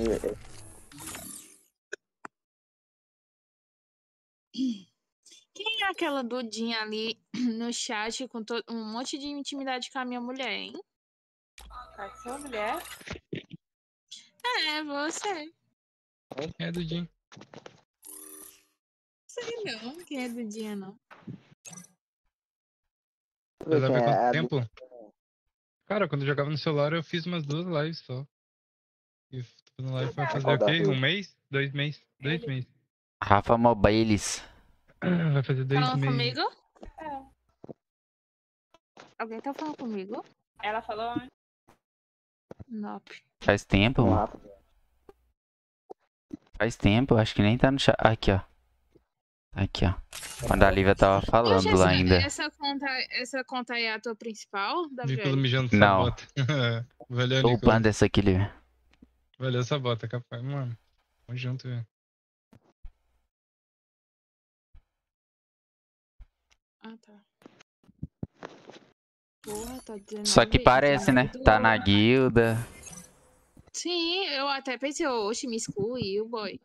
N: Quem é aquela dudinha ali no chat com to- um monte de intimidade com a minha mulher, hein?
I: Tá com sua mulher?
N: É, você.
D: É do Jim.
N: Sei não, quem é dudinha, não.
D: Você sabe há
B: É,
D: quanto tempo? Cara, quando eu jogava no celular, eu fiz umas duas lives só. E tô fazendo live vai fazer o quê? Um mês? Dois meses? Dois meses.
A: Rafa Mobiles.
D: Vai fazer dois
N: Falando
D: meses.
N: comigo?
I: É.
N: Alguém tá falando comigo?
I: Ela falou onde?
N: Nope.
A: Faz tempo, mano. Faz tempo, acho que nem tá no chat. Aqui, ó. Aqui, ó. Quando a Lívia tava falando
N: Poxa,
A: lá
N: essa,
A: ainda.
N: Essa conta, essa conta aí é a tua principal? WL?
D: mijando
A: Não.
D: Valeu,
A: Tô upando essa aqui, Lívia.
D: Valeu, Sabota, capaz. Mano, tamo junto, velho.
N: Ah, tá. Porra, tá 19
A: Só que parece, né?
N: 19
A: Tá na guilda.
N: Sim, eu até pensei, oxe, me excluiu, boy.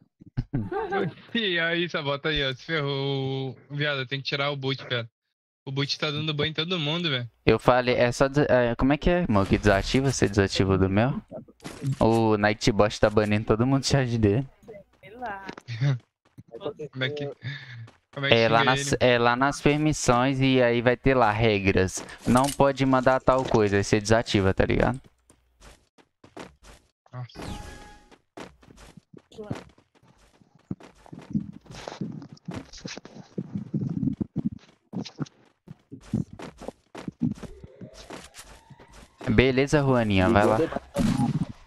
D: E aí, Sabota aí, ó. Se ferrou. Viado, tem que tirar o boot, velho. O boot tá dando banho em todo mundo, velho.
A: Eu falei, é só. des- é, como é que é, irmão? Que desativa? Você desativa o do meu? O Nightbot tá banindo todo mundo do chat dele.
I: Sei lá.
D: Como é que. É
A: lá, nas, é lá nas permissões e aí vai ter lá regras. Não pode mandar tal coisa, aí você desativa, tá ligado?
D: Nossa.
A: Beleza, Juaninha, vai lá.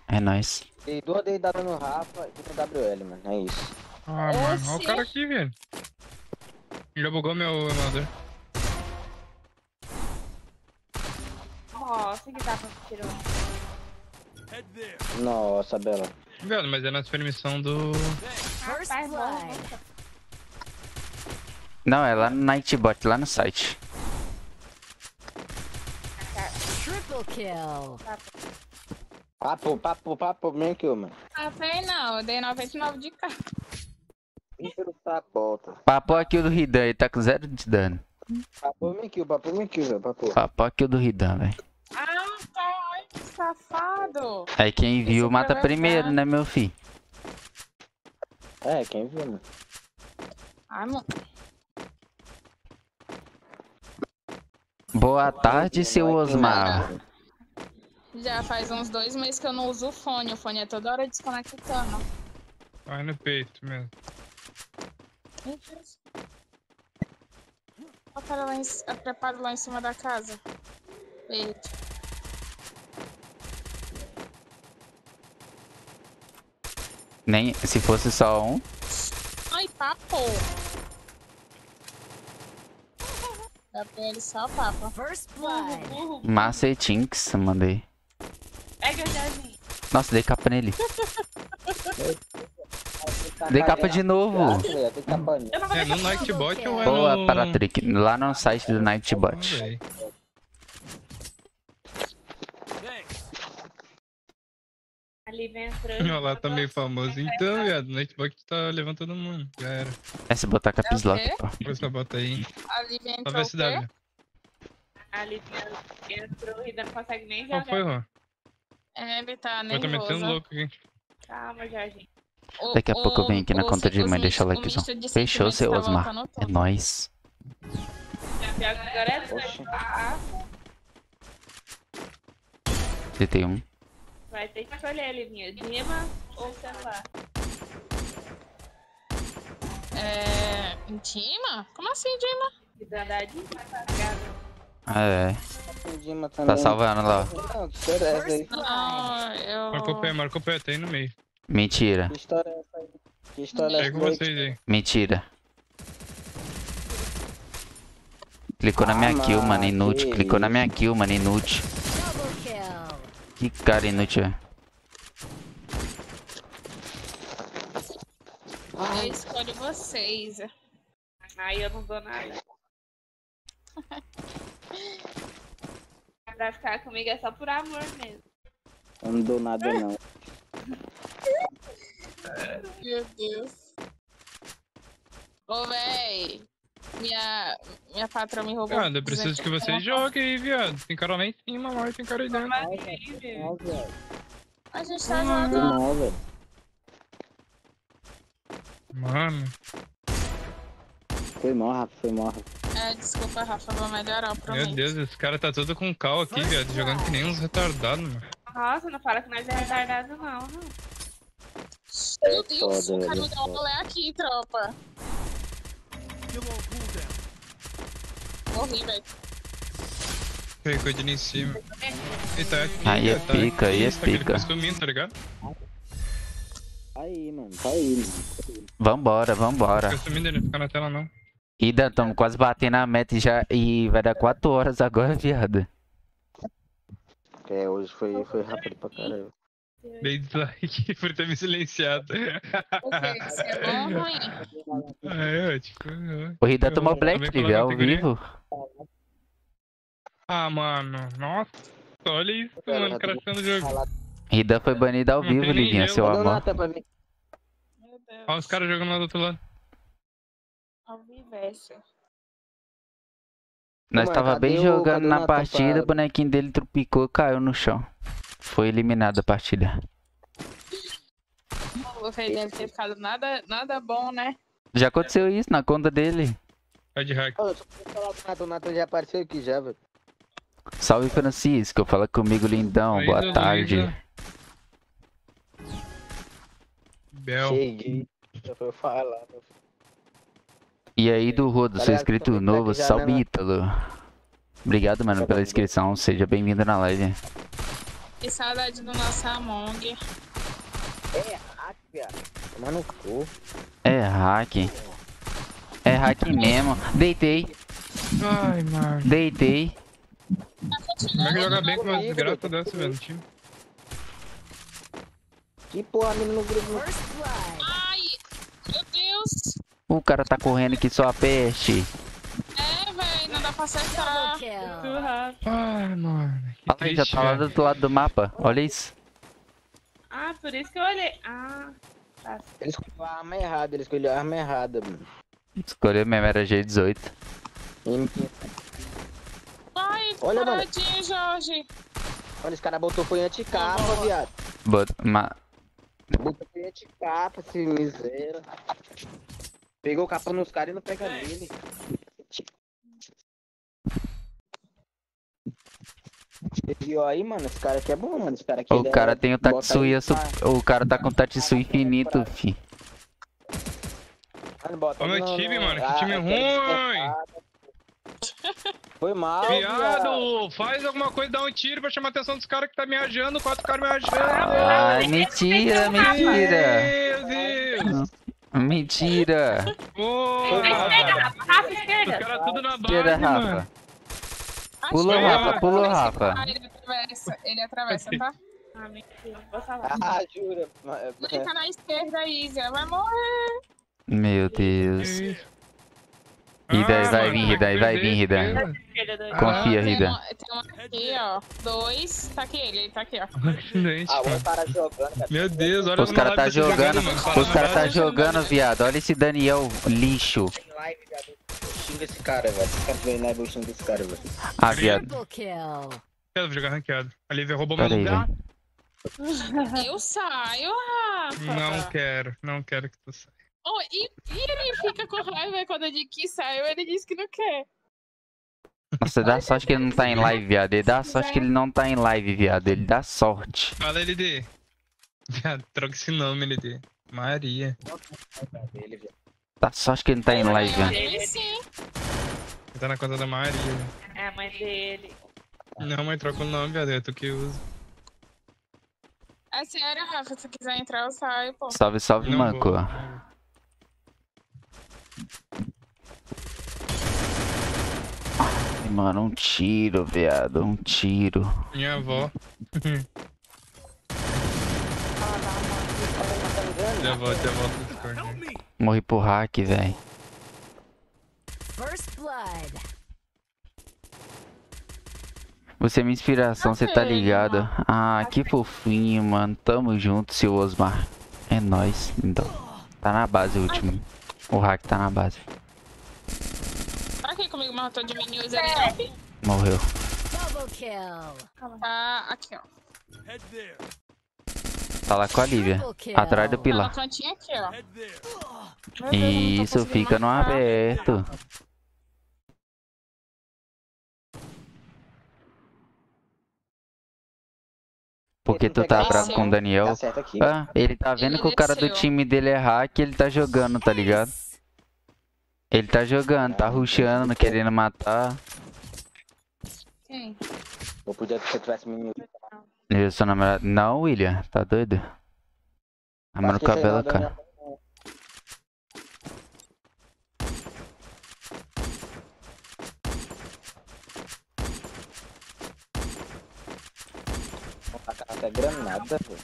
A: É nóis.
B: Dei duas deidadas no Rafa e no WL, mano. É isso.
D: Ah, mano, olha o cara aqui, velho. Já bugou meu emulador.
I: Nossa, que tava tirou.
B: Nossa, Bela.
D: Velho, mas é nas permissão do.
I: Rapaz.
A: Não, é lá no Nightbot, lá no site.
H: Triple kill.
B: Papo, papo, papo, mesmo que.
N: Ah, sei não, eu dei 99 de carro.
B: Ímpero tá bota.
A: Papo aqui do Ridan, ele tá com zero de dano.
B: Papo, me kill, papo, me kill, velho, papo.
A: Papo aqui do Ridan, velho.
N: Ah, tá, ai, que safado.
A: Aí quem viu mata primeiro, né, meu filho?
B: É, quem viu, mano.
N: Ai, mano.
A: Boa tarde, seu Osmar.
N: Já faz uns dois meses que eu não uso o fone. O fone é toda hora desconectando.
D: Vai no peito mesmo.
N: Meu Deus. Olha o cara lá em, é preparo lá em cima da casa. Eita.
A: Nem se fosse só um.
N: Ai, papo. Dá pra ele só papo.
H: First blood.
A: Macetinks, mandei.
I: Pega o Jazinho.
A: Nossa, dei capa nele. Dei capa de novo.
I: Não vou
D: É no Nightbot ou é
A: Boa,
D: no...
A: Paratrick. Lá no site do Nightbot.
D: Véi.
I: A Lívia entrou.
D: Olha lá, tá meio famoso. Então, viado, Nightbot tá levando todo mundo. Já era.
A: É se botar caps
N: É o
A: lock, pô.
D: Depois só bota aí.
N: A Lívia
D: Só
N: entrou
D: vê
N: o
D: se dá.
I: A Lívia entrou e não consegue nem
D: Qual
I: jogar.
D: foi, Juan?
N: É, Ele tá
D: Eu tô metendo
N: nervoso.
D: louco aqui.
I: Calma, Jorginho.
N: O-
A: Daqui a pouco eu venho aqui na
N: o-
A: conta de mãe deixar o likezão. Fechou, seu
N: tá
A: Osmar.
N: voltando
A: É nóis. Deitei um.
I: vai ter que escolher, Livinha. Dima ou celular?
N: É. Intima? Como assim, Dima?
A: Ah, é.
B: Dima
A: Tá
B: também.
A: salvando lá.
B: Não,
N: eu.
D: Marcou o pé, marcou o pé, tá aí no meio.
A: Mentira.
B: Que história é essa aí? Que história é
D: É
B: essa
D: vocês aí.
A: Mentira. Clicou na minha
B: Ah,
A: kill, mano,
B: mano,
A: inútil. Clicou na minha kill, mano, inútil. Que cara inútil é.
N: Eu escolho vocês.
I: Aí eu não dou nada. pra ficar comigo é só por amor mesmo.
B: Eu não dou nada, não.
N: Meu Deus. Ô, véi. Minha, minha patroa me roubou.
D: Cara, eu preciso que vocês joguem aí, viado. Tem cara lá em cima, mas tem cara aí dentro.
N: A gente tá jogando.
D: Mano,
B: Foi mal, Rafa, foi mal, Rafa.
N: É, desculpa, Rafa, vou melhorar, eu
D: meu
N: prometo.
D: Deus, esse cara tá todo com cal aqui, viado. Jogando que nem uns retardados, mano.
I: Nossa, não fala que nós é retardado, não. não.
N: Meu Deus, o um rolê aqui, tropa. Morri, velho.
D: Com ele em cima. Ele tá aqui,
A: Aí é
D: tá
A: pica, aí é
D: aquele
A: pica.
D: tá ligado?
B: Tá aí, mano. Tá aí, mano.
A: Vambora, vambora.
D: Fica sumindo, ele não fica na tela, não.
A: Ida, tamo quase batendo a meta e já. E vai dar 4 horas agora, viado.
B: É, hoje foi, foi rápido pra caralho.
D: Dei dislike por ter me silenciado.
N: Isso é bom ou ruim?
D: É, tipo. é.
A: O Rida tomou Black Trivia
D: coloco
A: ao vivo.
D: Ah, mano. Nossa. Olha isso, mano. Crashando o jogo.
A: Rida foi banido ao
D: Não
A: vivo, Livinha, seu amor.
D: Olha os caras jogando lá do outro lado.
N: Ao viverso.
A: Nós
B: Mano,
A: tava
B: cadê
A: bem
B: o-
A: jogando
B: cadê o
A: na partida,
B: pra-
A: o bonequinho dele tropicou e caiu no chão. Foi eliminado a partida.
N: Rei deve ter ficado nada, nada bom, né?
A: Já aconteceu isso na conta dele.
D: Tá de hack.
B: Ô, falar do o Nathan já apareceu aqui já, velho.
A: Salve Francisco, fala comigo lindão,
D: Aí,
A: boa
D: Luísa.
A: tarde.
D: Bel.
B: Cheguei. Já foi falar. meu filho.
A: E aí do Rodo, seu inscrito
B: tá
A: novo, salve
B: né,
A: Ítalo. Obrigado, mano,
B: Tá
A: pela inscrição, seja bem-vindo na live.
N: Que saudade do nosso Among.
B: É hack, viado. Toma no cu.
A: É hack. É hack mesmo. Deitei,
D: Ai, mano.
A: deitei.
D: Como é que joga bem com uma desgraça dessa, velho? no time?
B: Que porra, menino no grupo.
H: First blood.
N: Ai!
A: O cara tá correndo aqui só a peste.
N: É, velho, não dá pra acertar.
I: Muito rápido.
D: Ai, mano. Que
A: Olha aí, já
D: triste,
A: tá lá do outro lado do mapa. Olha isso.
I: Ah, por isso que eu olhei. Ah, tá.
B: Ele escolheu a arma errada, ele escolheu a arma errada, mano.
A: Escolheu mesmo, era G18.
N: Ai,
B: Olha, mano.
N: paradinho, Jorge.
B: Olha, esse cara botou foi anticapa, viado.
A: Bot- ma-
B: Botou foi anticapa, esse miséria. Pegou o capa nos caras e não pega nele. Viu aí, mano? Esse cara aqui é bom, mano. Esse cara aqui
A: O
B: ele
A: cara
B: é-
A: tem o Tatsui, su- o cara tá com o Tatsui infinito, fi.
B: Mano, bota
D: meu
B: no-
D: time,
B: no-
D: mano. Que
B: ah,
D: time
B: aquela
D: ruim.
B: Foi mal, viado.
D: Viado, faz alguma coisa, dá um tiro pra chamar a atenção dos caras que tá me rajando. Quatro caras me rajando.
A: Ai, mentira, mentira.
D: Meu Deus.
A: Mentira.
D: Porra.
I: Rafa, esquerda.
D: Os caras tudo na base, mano.
A: Rafa. Pulou, Rafa, pulou, Rafa.
N: Ah, ele atravessa, ele atravessa, tá?
I: Ah, mentira. Vou salvar.
B: Ah, jura. É,
N: Fica na esquerda, Isa. Vai morrer.
A: Meu Deus.
D: Ah,
A: Rida, vai
D: mano,
A: vir, Rida, vai vir, Rida.
I: Esquerda do-
A: Confia,
N: Ah,
A: Rida.
N: Tem um aqui, ó. Dois. Tá aqui ele, ele tá aqui, ó.
D: Acidente,
B: Ah, o
D: mano.
B: cara jogando, cara.
D: Meu Deus, olha
A: Os caras tá
D: desse
A: jogando, os caras tá jogando, viado. Olha esse Daniel lixo.
B: Tem live, viado. Xinga esse cara, velho. Esse cara vem live, eu xingo esse cara, velho.
A: Ah, viado.
D: Eu vou jogar ranqueado. A Lívia roubou meu lugar.
N: Eu saio, Rafa.
D: Não quero, não quero que tu saia.
N: Oh, e, e ele fica com raiva quando eu digo que saiu, ele diz que não quer.
A: Nossa, dá sorte que ele não tá em live, viado. Ele dá sorte que ele não tá em live, viado. Ele dá sorte.
D: Fala, LD. Viado, troca esse nome, LD. Maria.
A: Dá sorte que ele não tá em live, viado.
N: Ele sim.
D: Ele tá na conta da Maria.
I: É a mãe dele.
D: Não, mas troca o nome, viado. É tu que usa.
N: É sério, Rafa, se quiser entrar, eu saio, pô.
A: Salve, salve,
D: Não
A: manco.
D: vou.
A: Ai, Mano, um tiro, viado. Um tiro.
D: Minha avó. Já volto, já volto Discord. né?
A: Morri por hack, velho.
H: First blood.
A: Você é minha inspiração, você tá ligado? Ah, que fofinho, mano. Tamo junto, seu Osmar. É nóis, então. Tá na base o último. O hack tá na base.
N: Tá aqui comigo, mas eu tô diminuindo ali.
A: Morreu.
H: Double kill.
N: Tá aqui, ó.
A: Tá lá com a Lívia. Atrás do
N: Tá
A: pilar.
N: cantinho aqui, ó.
A: Isso, fica no aberto. Porque tu tá bravo com o Daniel.
B: Tá.
A: Ah, ele tá vendo
N: Ele
A: que o cara do time dele é hack, ele tá jogando, tá ligado? Ele tá jogando, tá rushando, querendo matar.
N: Quem?
B: Eu podia se eu tivesse menino.
A: Eu sou namorado. Não, William, tá doido? A Bela, cara.
B: Até granada, velho.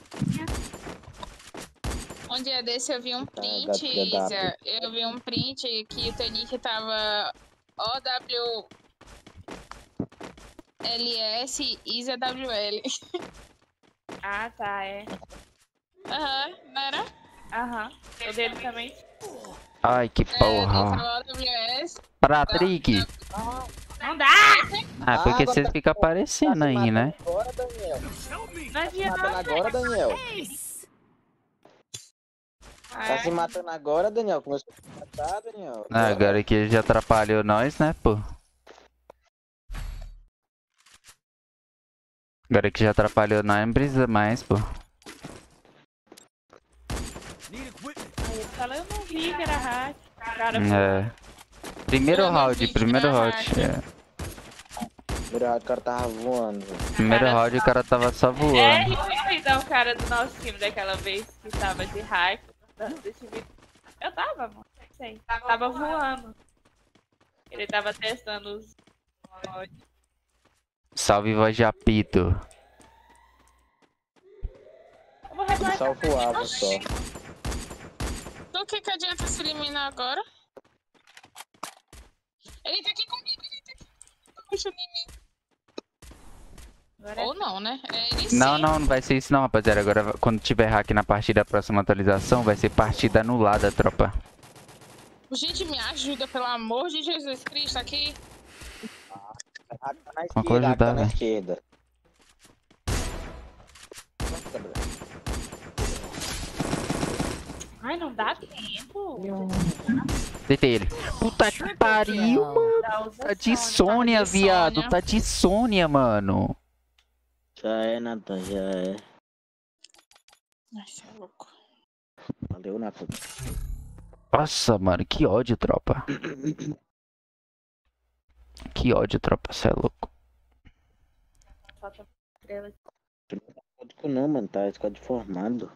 N: Um dia desse eu vi um print,
B: filha da
N: Isa. Eu vi um print que o Tonic tava OW LS Isa WL.
I: Ah, tá, é.
N: Aham, não era?
I: Aham. O dele também.
A: Ai, que
N: É, ele
A: porra.
N: tava OWS.
A: Patrick!
I: Não dá!
A: Ah, porque
B: Ah,
A: você
B: tá-
A: fica aparecendo aí, né?
B: Agora, Daniel.
I: Não adianta.
B: Matando agora, Daniel. Tá se matando agora, Daniel. Começou a se matar, Daniel.
A: Ah, agora que ele já atrapalhou nós, né, pô? Agora que já atrapalhou nós, não precisa mais, pô.
I: Aí ele fala, eu não vi que era hack. Cara,
A: É. Primeiro
N: Eu
A: round, primeiro round. é.
B: Primeiro round o cara tava voando, velho.
A: Primeiro round o cara tava só
I: É,
A: voando.
I: e então o cara do nosso time daquela vez que tava de hack. Vídeo. Eu tava, mano. Sei. Tava voando. Ele tava testando os.
A: Salve voz de apito.
I: Eu vou.
B: Só voava só.
N: Tu o que, que adianta se eliminar agora? Ele tá aqui comigo, ele tá aqui. Puxa em mim. Ou não, né? É ele sim.
A: Não, não, não vai ser isso não, rapaziada. Agora, quando tiver hack na partida, a próxima atualização, vai ser partida anulada, tropa.
N: Gente, me ajuda, pelo amor de Jesus Cristo, aqui.
B: Tá na
A: Uma coisa
B: esquerda, tá na
A: velho.
B: esquerda.
I: Ai, não dá tempo.
A: Deitei ele. Puta que pariu, mano. Tá de Sônia, viado. Tá de Sônia, mano.
B: Já é, Natan, já é.
N: Ai, você é louco.
B: Valeu, Natan.
A: Nossa, mano, que ódio, tropa. Que ódio, tropa, cê é louco.
I: Falta estrela.
B: Código não, mano, tá esquadro formado.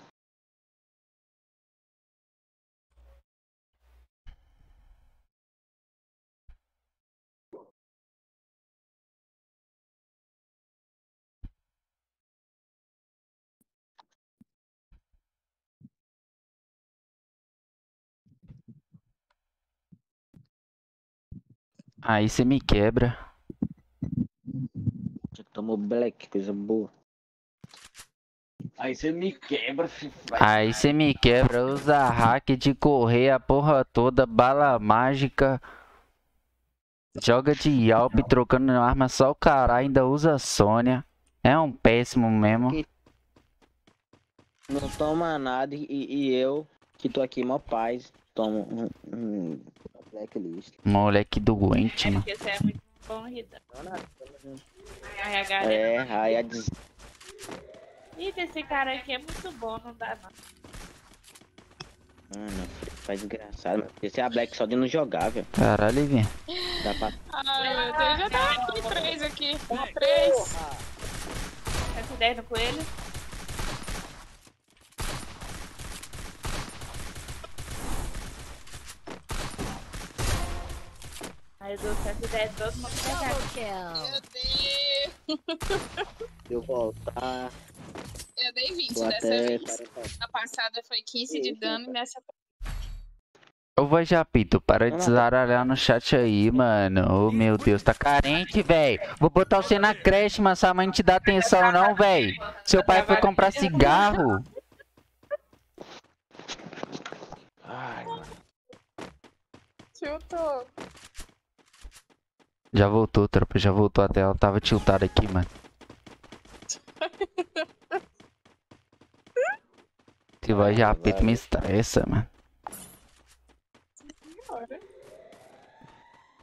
A: Aí você me quebra.
B: Tomou black, coisa boa. Aí você me quebra, filho.
A: Aí você me quebra, usa hack de correr a porra toda, bala mágica. Joga de Alp trocando arma só o caralho, ainda usa Sônia. É um péssimo mesmo.
B: Não toma nada e, e eu, que tô aqui mó paz, tomo um, um blacklist.
A: Moleque doente, mano.
I: Porque você é muito bom, Rita. Ai, a galera.
B: É, aí a des...
I: Ih, esse cara aqui é muito bom, não dá não.
B: Mano, faz desgraçado. mano. Esse é a Black só de não jogar, velho.
A: Caralho, Vinha.
B: Dá pra...
N: Ai, meu Deus, já tá aqui três aqui. Três.
I: Essa ideia no coelho. Eu todo mundo pegar.
B: Eu voltar.
N: Eu dei 20
B: Vou
N: dessa vez.
B: 40.
N: Na passada foi 15 de dano e nessa
A: Ô, voz de apito, para de zaralhar no chat aí, mano. Ô, meu Deus, tá carente, velho. Vou botar você na creche, mas sua mãe não te dá atenção não, velho. Seu pai foi comprar cigarro.
B: Ai, mano.
N: tiltou.
A: Já voltou, tropa, já voltou até. Ela tava tiltada aqui, mano. Esse voz de apito me estressa, mano.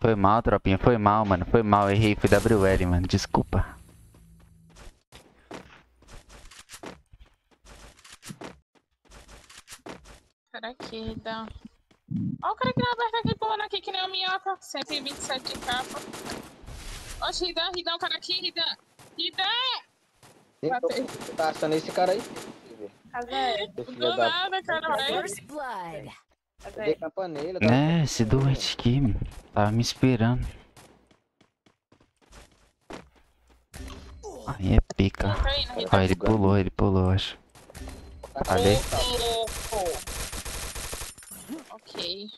A: Foi mal, tropinha, foi mal, mano. Foi mal, errei, foi WL, mano. Desculpa.
N: Cara aqui, dá. Ó o cara que não aberta aqui, pulando aqui, que nem o minhoca. 127 de capa. Oxe, Ridan, Ridan, o cara aqui, Ridan. Ridan!
B: Você tá achando esse cara aí? Filho
N: Do
B: da
N: nada, cara, velho.
H: First blood.
B: Dei capa nele, tá?
A: É, esse doente aqui. Tava me esperando. Aí é pica.
N: Ridan?
A: Ó, ele pulou, ele pulou, acho. Falei.
N: Ok.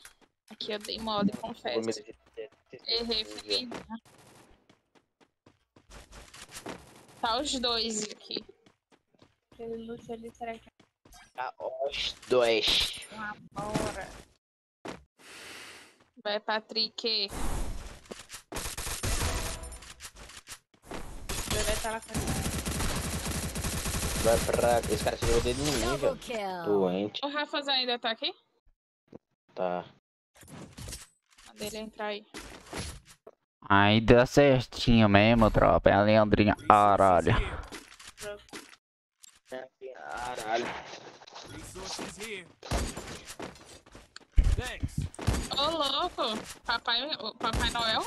N: Aqui eu dei mole, confesso. Errei, fui. Tá os dois aqui.
I: Aquele Lúcio ali, será que
B: Tá, Os dois.
I: uma bora?
N: Vai, Patrick.
I: Deve estar lá com ele.
B: Vai pra... Esse cara tirou o dedo em mim, velho. Doente.
N: O Rafa ainda tá aqui?
B: Tá.
N: Manda ele entrar aí.
A: Aí deu certinho mesmo, tropa. É a Leandrinha. Caralho.
B: Caralho.
N: Ô, louco! Papai, Papai Noel?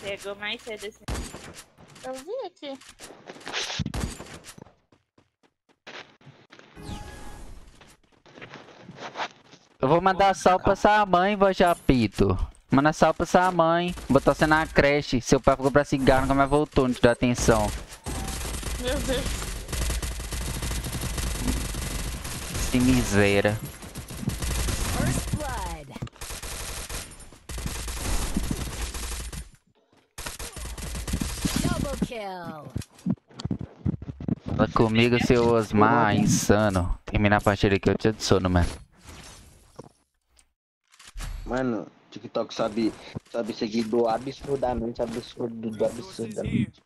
I: Chegou mais cedo esse.
N: Eu vi aqui.
A: Eu vou mandar sal pra sua mãe, voz de apito. Manda sal pra sua mãe. Botar você na creche. Seu pai foi comprar cigarro, nunca mais voltou, não te dá atenção.
N: Meu Deus.
A: Que miséria. Fala comigo, seu Osmar, insano. Terminar a partida aqui, eu te adiciono, mano.
B: Mano, TikTok sabe, sabe seguir do absurdamente absurdo do absurdamente.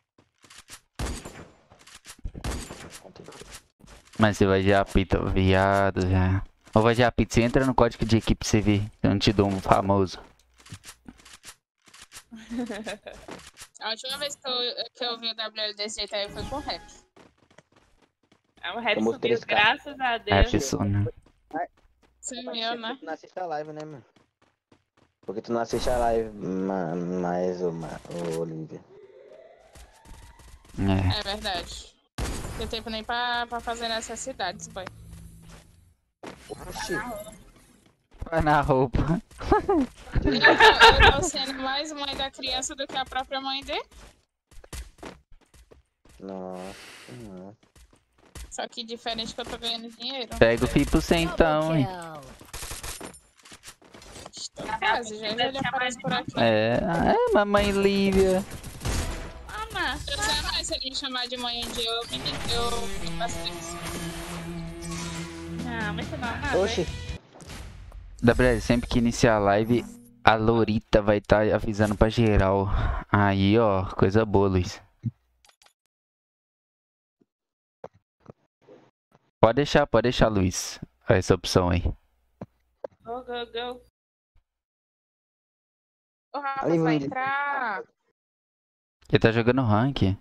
A: Mas você vai de apito, viado, já. Ou vai de apito, você entra no código de equipe você vê. Eu não te dou um famoso.
N: A última vez que eu, que eu vi o WL desse jeito aí foi com o rap.
I: É, o rap subiu,
B: 3K.
I: graças a Deus.
A: né?
N: Você viu, né?
B: Tu não assiste a live, né, mano? Porque tu não assiste a live ma- mais, ô, ma- ô, Olivia.
A: É.
N: É verdade. Não tem tempo nem pra, pra fazer necessidades, boy.
B: Oxi.
A: Vai na roupa.
N: Eu, tô- eu tô sendo mais mãe da criança do que a própria mãe dele.
B: Nossa, não.
N: Só que diferente que eu tô ganhando dinheiro.
A: Pega o fio pro centão, hein?
N: Estou quase, já já ele aparece por aqui.
A: É, é, mamãe Lívia.
N: Ama, eu jamais se ele me chamar de mãe um dia, eu me eu faço isso.
I: Não, mas você não ama,
B: Oxi.
A: WL, sempre que iniciar a live, a Lorita vai estar avisando pra geral. Aí, ó, coisa boa, Luiz. Pode deixar, pode deixar, Luiz. Essa opção aí.
I: Go, go, go.
N: O Rafa
B: Ali,
N: vai entrar.
A: Ele tá jogando rank.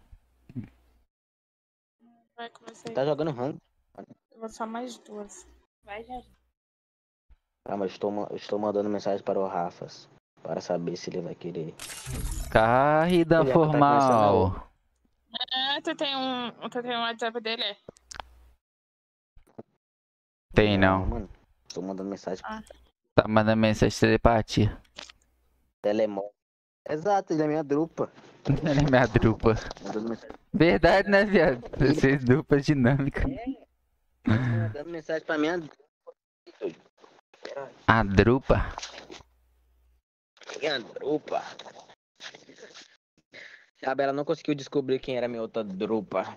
N: Vai começar
B: Tá jogando rank.
N: Eu vou só mais duas.
I: Vai, já.
B: Ah, mas estou, estou mandando mensagem para o Rafas. Para saber se ele vai querer.
A: Carrida
B: Ele tá
A: formal.
N: É, tu tem um. Tu tem um WhatsApp dele? é?
A: Tem não.
B: Mano, estou mandando mensagem
N: Ah.
A: Tá mandando mensagem telepatia.
B: Telemon. Exato, ele é minha drupa.
A: Ele é minha drupa. Verdade, né, viado? Vocês dupla dinâmica.
B: mandando mensagem pra minha drupa.
A: A drupa.
B: Minha drupa. A Bela não conseguiu descobrir quem era minha outra drupa.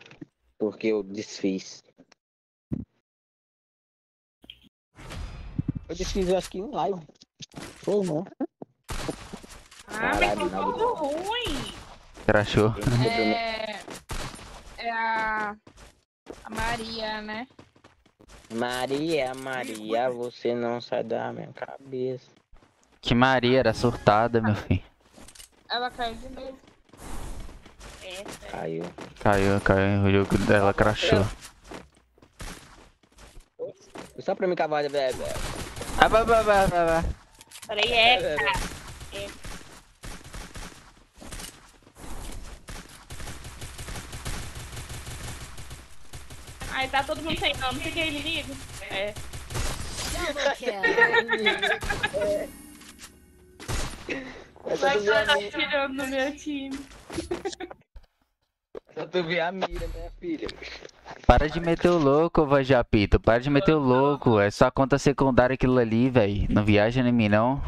B: Porque eu desfiz. Eu desfiz, eu acho que em live. Ou não.
I: Ah,
B: Caralho,
I: microfone ruim.
A: Crachou.
N: É. É a. A Maria, né?
B: Maria, Maria, você não sai da minha cabeça.
A: Que Maria era surtada, meu filho.
N: Ela caiu de novo.
B: Caiu.
A: Caiu, caiu. O jogo dela crachou.
B: Só pra me cavar, velho.
A: Ah, bah, bah, bah, bah.
I: Falei, é, cara. É. Ai, tá todo mundo sem nome. Você que é inimigo? É.
H: Double kill.
B: Essa
I: Vai estar
B: mira,
I: tirando no meu time.
B: essa tu vê a mira, minha filha.
A: Para de meter o louco, Vajapito. Para de meter o louco. É só conta secundária aquilo ali, velho. Não viaja em mim, não.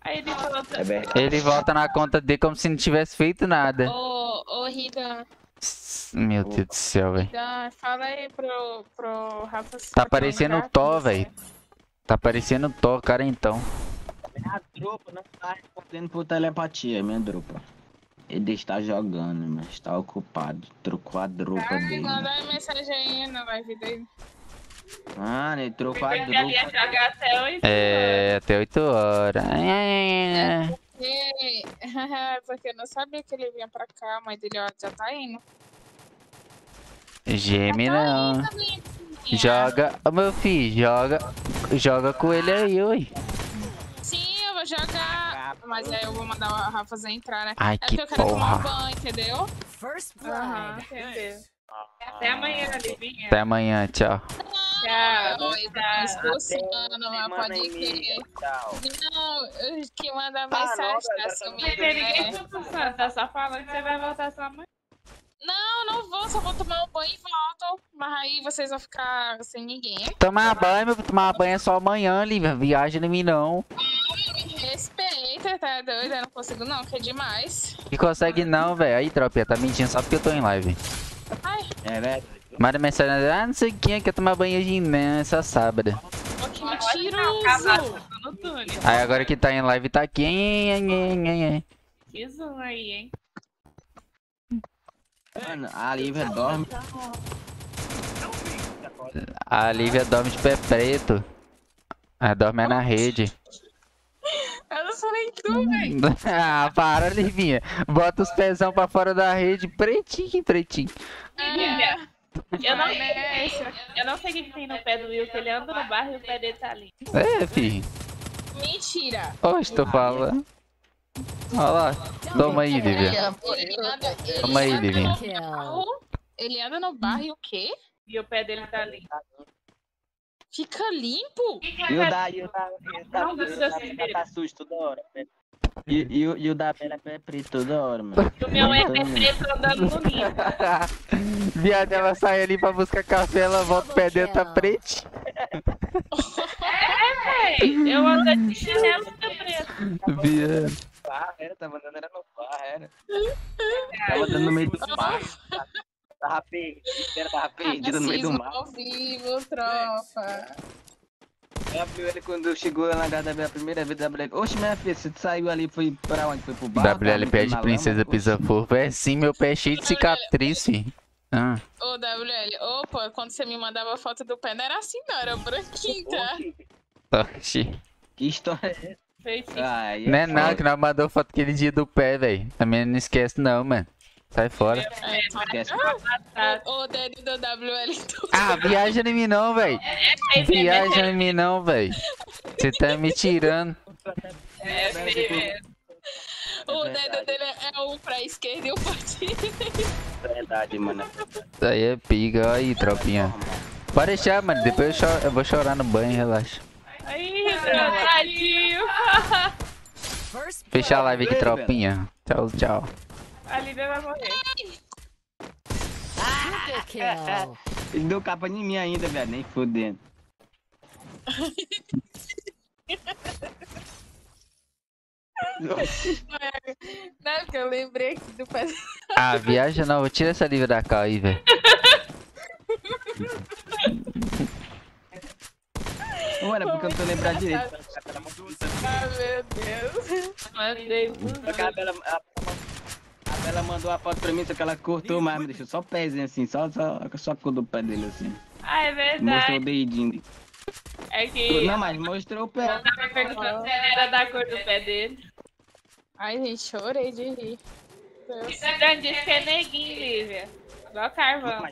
I: Aí ele volta.
B: É.
A: Ele volta na conta dele como se não tivesse feito nada.
N: Ô, ô, Rita,
A: Meu Deus do céu, velho.
N: Fala aí pro, pro Rafa.
A: Tá parecendo o Thor, velho. Tá parecendo o Thor, cara, então.
B: Minha drupa não tá respondendo por telepatia, minha drupa. Ele está jogando, mas está ocupado. Trocou a drupa
N: Ai,
B: dele.
N: manda aí mensagem aí na live dele.
B: Mano, ele trocou a
I: Porque ele ia jogar até 8
A: É, até 8 horas. É,
N: Ei, Porque eu não sabia que ele vinha pra cá, a mãe dele ó, já tá indo.
A: Geme não.
N: tá.
A: Joga, Ô, meu filho, joga. Joga com ele aí, oi.
N: Sim, eu vou jogar. Mas aí eu vou mandar o Rafa entrar, né?
A: Ai,
N: é
A: que
N: porque eu quero tomar
A: porra.
N: banho, entendeu?
H: First
I: Aham,
H: blood.
I: entendeu. Até amanhã, Livinha.
A: Até amanhã, tchau.
I: Tchau. Tchau.
N: expulsando, pode crer. Não, eu que manda
B: não,
N: mensagem, tá sumido,
I: Mas ninguém
N: né?
I: tá tá só falando que você vai voltar sua mãe.
N: Não, Não, vou, só vou tomar um banho e volto. Mas aí vocês vão ficar sem ninguém.
A: Tomar banho, meu, tomar banho é só amanhã, Lívia. Viagem em mim não.
N: Me respeita, tá doido? Eu não consigo não, que é demais.
A: Que consegue não, velho. Aí, tropinha, tá mentindo só porque eu tô em live.
N: Ai,
B: É verdade.
A: Manda mensagem, ah, não sei quem quer tomar banho hoje não, essa sábado.
N: que mentiroso.
I: tô no túnel.
A: Aí agora que tá em live tá aqui, hein, hein, hein, hein, hein.
I: Que zoom aí, hein?
B: Mano, a Lívia dorme.
A: A Lívia dorme de pé preto. Ela dorme é na rede.
N: Eu não sou nem tu, velho.
A: ah, para, Livinha. Bota os pezão pra fora da rede, pretinho, pretinho.
I: Lívia, eu não, eu não sei o que tem no pé do Will, que ele anda no barro e o pé dele tá ali.
A: É, fi.
N: Mentira.
A: Oxe, tô falando. Olha lá. Toma aí, Livinha.
N: Ele anda, ele
A: Toma aí,
N: anda
A: Livinha.
N: Ele anda no barro e o quê?
I: E o pé dele tá ali.
N: Fica limpo?
B: E o da, e o da, e o da,
I: Não,
B: e o
I: Deus,
B: da,
I: Deus,
B: e o da tá sujo toda hora. E, e, o- e o da Bela é pé preto toda hora, mano.
I: E o meu é pé preto andando no ninho.
A: Viado, ela sai ali pra buscar café, ela volta o pé dentro, tá preto.
I: É, véi, eu ando de chinelo e pé preto.
A: Viado.
B: Ah, era, tava andando, era no bar, era. Tava andando no meio do mar. Tava perdido, era, tava perdido no meio do mar.
N: ao vivo, tropa.
B: Ela viu ele quando chegou lá na Bela a primeira vez, da Bela. Oxe, minha filha, você saiu ali, foi pra onde? Foi pro bar?
A: WL pede
B: na
A: princesa
B: lama?
A: pisa fofo. É sim, meu pé é cheio de cicatriz, fi. Ah,
N: Ô, WL, opa, quando você me mandava foto do pé, não era assim, não, era branquinho, tá?
A: oxi.
B: Que história é essa?
I: Feitinho.
B: Ai,
A: Não é não, que nós mandou foto aquele dia do pé, velho. Também não esquece não, mano. Sai fora.
N: É, o, o dedo do WL do
A: Ah, viaja em mim não, velho. Viaja em mim não, velho. Você tá me tirando.
I: É mesmo.
N: O dedo dele é um pra esquerda e um pra direita.
B: Verdade, mano.
A: Isso aí é. Olha aí, tropinha. Pode deixar, mano. Depois eu, eu vou chorar no banho, relaxa.
I: Aí, tadinho.
A: Fechar a live aqui, tropinha. Tchau, tchau.
I: A Lívia vai morrer.
H: Kill.
B: Ele deu capa em mim ainda, velho. Nem fudendo.
N: Não, porque eu lembrei aqui do pé.
A: Ah, viaja não. Tira essa livre da cá aí, velho.
B: Mano, é porque eu tô lembrando direito.
N: Ah, meu Deus.
I: Mandei.
B: Que a Bela, a, a Bela mandou a foto pra mim, só que ela cortou mais, me deixou só o pezinho assim, só, só, só a cor do pé dele assim.
I: Ah, é
B: Mostrou o
I: verdade.
B: dedinho.
I: É que.
B: Não, mas mostrou o pé.
I: Eu tava perguntando se era da cor do pé dele.
N: Ai, gente, chorei de rir. Deus.
I: O Cidane disse que é neguinho, Lívia. Igual carvão.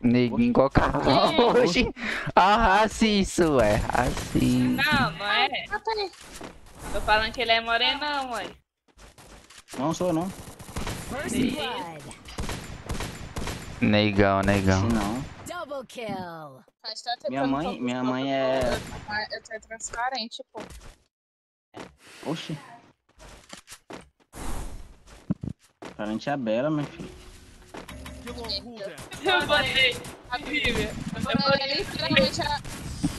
A: Neguinho igual carvão hoje. Ah, isso, é. Raci.
I: Não, não é.
N: Peraí.
I: Tô falando que ele é morenão, mãe.
B: Não sou, não.
A: Negão, negão.
B: Não.
H: Double kill.
N: Tempo
B: Minha mãe, minha mãe é.
N: Eu tô transparente, pô.
B: Oxi. Parente a Bela, meu filho.
I: Eu botei a Lívia. Eu
N: É literalmente a.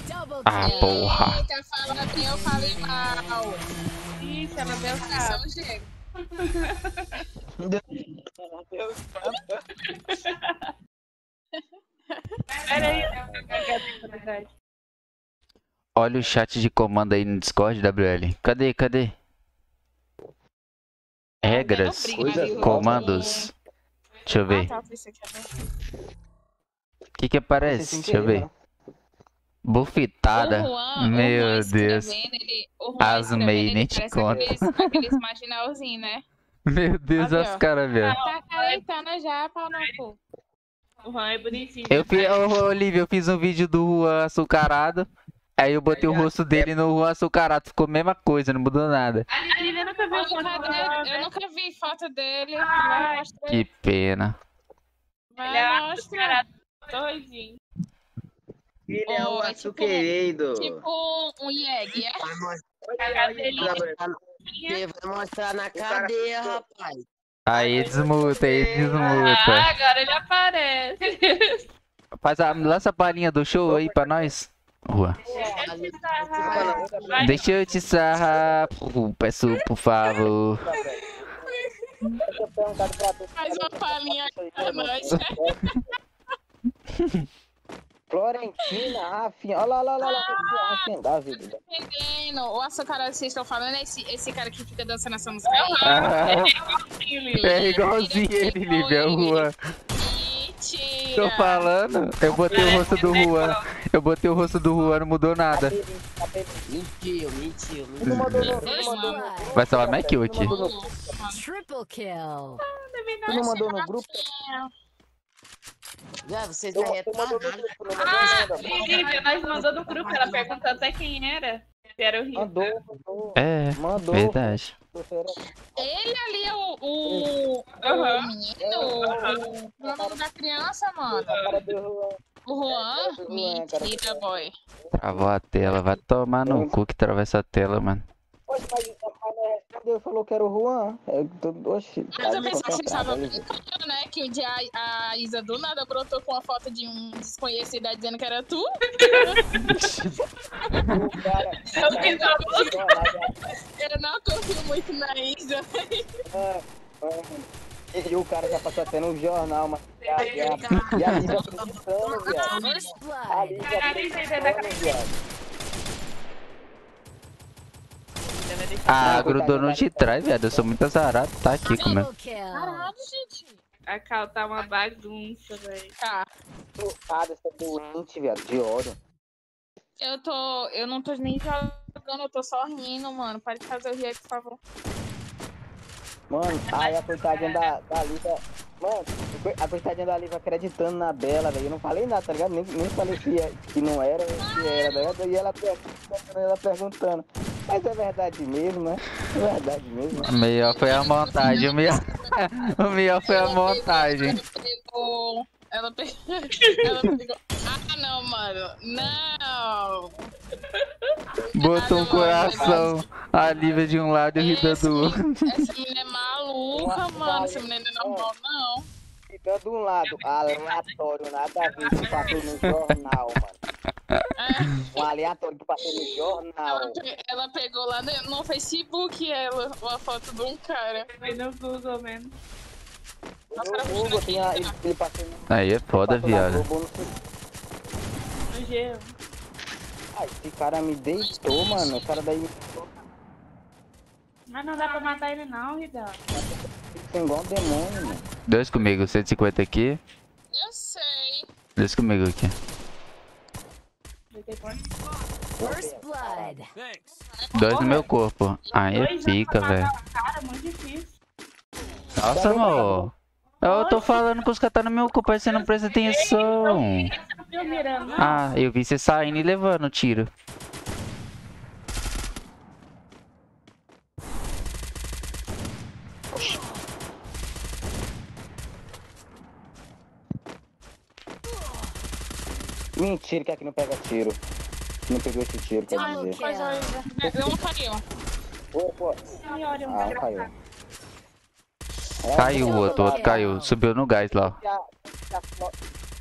H: Double
A: Ah, porra.
N: Eita, falando bem, eu falei mal.
I: Isso, ela deu
N: Isso é
I: cabo.
N: um gênio.
I: Pera aí, cadê a oportunidade?
A: Olha o chat de comando aí no Discord, WL. Cadê, cadê? Regras, comandos. Deixa eu
N: Ah,
A: ver.
N: tá, quer ver?
A: O que que aparece? Deixa eu ver.
N: Juan,
A: Meu
N: o Juan
A: Deus.
N: ele, o Juan
A: Asmei,
N: escrevendo,
A: nem te conto.
N: Aqueles, aqueles marginalzinhos, né?
A: Meu Deus, as caras, velho.
N: Tá caretando já, pau no cu.
I: O Juan é bonitinho.
A: Eu fiz, ô, Olivia, eu fiz um vídeo do Juan açucarado. Aí eu botei o rosto dele no açucarado. Ficou a mesma coisa, não mudou nada.
I: A Lívia nunca viu
N: Olha,
I: foto? Juan,
N: Eu
I: né?
N: nunca vi foto dele.
I: Ai,
N: mostrar.
A: Que pena.
I: Ele é
N: Vai mostrar.
I: doidinho.
B: Ele
N: é o
B: açuqueiro.
N: Tipo um Yeg, é?
C: Você vai mostrar na cadeia, rapaz.
A: Aí desmuta, aí
I: Ah,
A: desmuta.
I: agora ele aparece.
A: Faz a, lança a palhinha do show aí pra nós. Rua. Deixa eu te sarrar, peço por favor.
N: Faz uma palhinha pra nós.
B: Florentina, Rafinha. Olha lá, olha lá, olha lá. Rafinha, Davi.
N: Entendendo? O açúcar que vocês estão falando é esse, esse cara que fica dançando essa música. aí?
A: Ah, é igualzinho ele, Lívia, é o Juan.
N: Mentira.
A: Tô falando, eu botei o rosto do Juan. Eu botei o rosto do Juan, não mudou nada.
C: Mentiu, mentiu,
N: Dois,
B: não mandou
N: mano.
B: no,
A: Vai salvar minha kill aqui.
H: Triple kill.
B: tu não mandou no grupo?
C: Véi, vocês não é
B: tu mandou no
C: retardados.
B: grupo, não mandou
I: Ah. Lívia, nós mandou no grupo, ela perguntou até quem era. Se era o Rio.
B: Mandou, mandou.
A: É,
B: Mandou.
A: verdade.
N: Ele ali é o. O, o menino, o, o nome da criança, mano. O Juan? Mentira, boy.
A: Travou a tela, vai tomar no cu que trava essa tela, mano.
B: Oxe, mas o respondeu, falou que era o Juan. Eu tô, oxe,
N: Mas eu
B: tá
N: pensava que vocês estavam
B: desconcentrado,
N: brincando, né? Que um dia a, Isa do nada brotou com a foto de um desconhecido aí dizendo que era tu.
B: O cara,
I: Eu fiz a música.
N: Eu não confio muito na Isa.
B: Ah, ah. E o cara já passou até no jornal, mas. E a, e a, a Lívia acreditando, viado. A
H: blood.
B: Lívia acreditando, viado.
A: Ah, grudou no de trás, viado. Eu sou muito azarado, tá aqui
H: kill.
N: Caralho, gente.
I: A Cal tá uma bagunça, velho.
N: Tá.
B: Surtada, essa doente, viado, de ódio.
N: Eu tô. Eu não tô nem jogando, eu tô só rindo, mano. Para de fazer o react, por favor.
B: Mano, aí a coitadinha da, da Lívia. Mano, a coitadinha da Lívia acreditando na Bela, velho. Eu não falei nada, tá ligado? Nem, nem falei é- que não era, se era, tá ligado? E ela ela perguntando. Mas é verdade mesmo, né? É verdade mesmo.
A: O melhor foi a montagem, o melhor, o melhor foi a montagem.
N: Ela pegou. Ela pegou. Ah, não, mano. Não!
A: Botou um coração, a Lívia de um lado e o Rita do outro.
N: Essa menina é maluca, mano. Essa menina não é normal, não.
B: Fica de um lado, aleatório, nada a ver passou no jornal, mano. Um aleatório que passou no jornal.
N: Ela, pe- ela pegou lá no, no Facebook ela, uma foto de um cara.
I: Foi no Google mesmo.
B: No Google tem a, ele, ele passou no,
A: Aí é foda, viado.
B: No-. Ai, esse cara me deitou, mano. O cara daí me deitou.
I: Mas não dá pra matar ele não, Ridão.
B: Fica igual um demônio, mano.
A: Dois comigo, 150 aqui.
N: Eu sei.
A: Dois comigo aqui.
H: First blood.
A: Dois no meu corpo. Aí é
I: Dois
A: pica, velho. Nossa, amor. Eu tô falando que os caras tá no meu corpo, aí você não presta atenção. Ah, eu vi você saindo e levando o tiro.
B: Mentira que aqui não pega tiro. Não pegou esse tiro, quer
N: Ai,
B: dizer.
N: coisa. Deu um caiu.
B: Opa, ah, caiu.
A: Caiu o outro, o outro caiu. Subiu no gás lá. ó.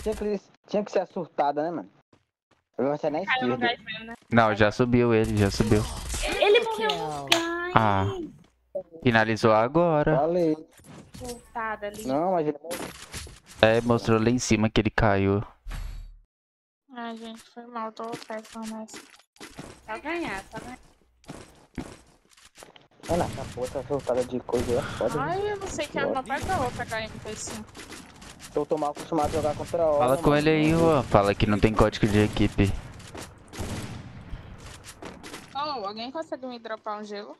B: Tinha que, tinha que ser surtada, né, mano? Eu ser na
I: Caiu no
B: esquerda.
I: gás mesmo, né?
A: Não, já subiu ele, já subiu.
I: Ele morreu no gás.
A: Ah, finalizou agora.
B: Falei.
I: Voltada ali.
B: Não, mas ele morreu.
A: É, mostrou lá em cima que ele caiu.
N: Ai, gente, foi mal. Tô péssima nessa.
I: Só ganhar, só ganhar.
B: Mano, essa porra, essa surtada de coisa é foda. né?
N: Ai, eu não sei que arma vai pra outra HM5.
B: Eu tô mal acostumado a jogar contra a
A: Fala com ele aí, Juan. Fala que não tem código de equipe.
N: Oh, alguém consegue me dropar um gelo?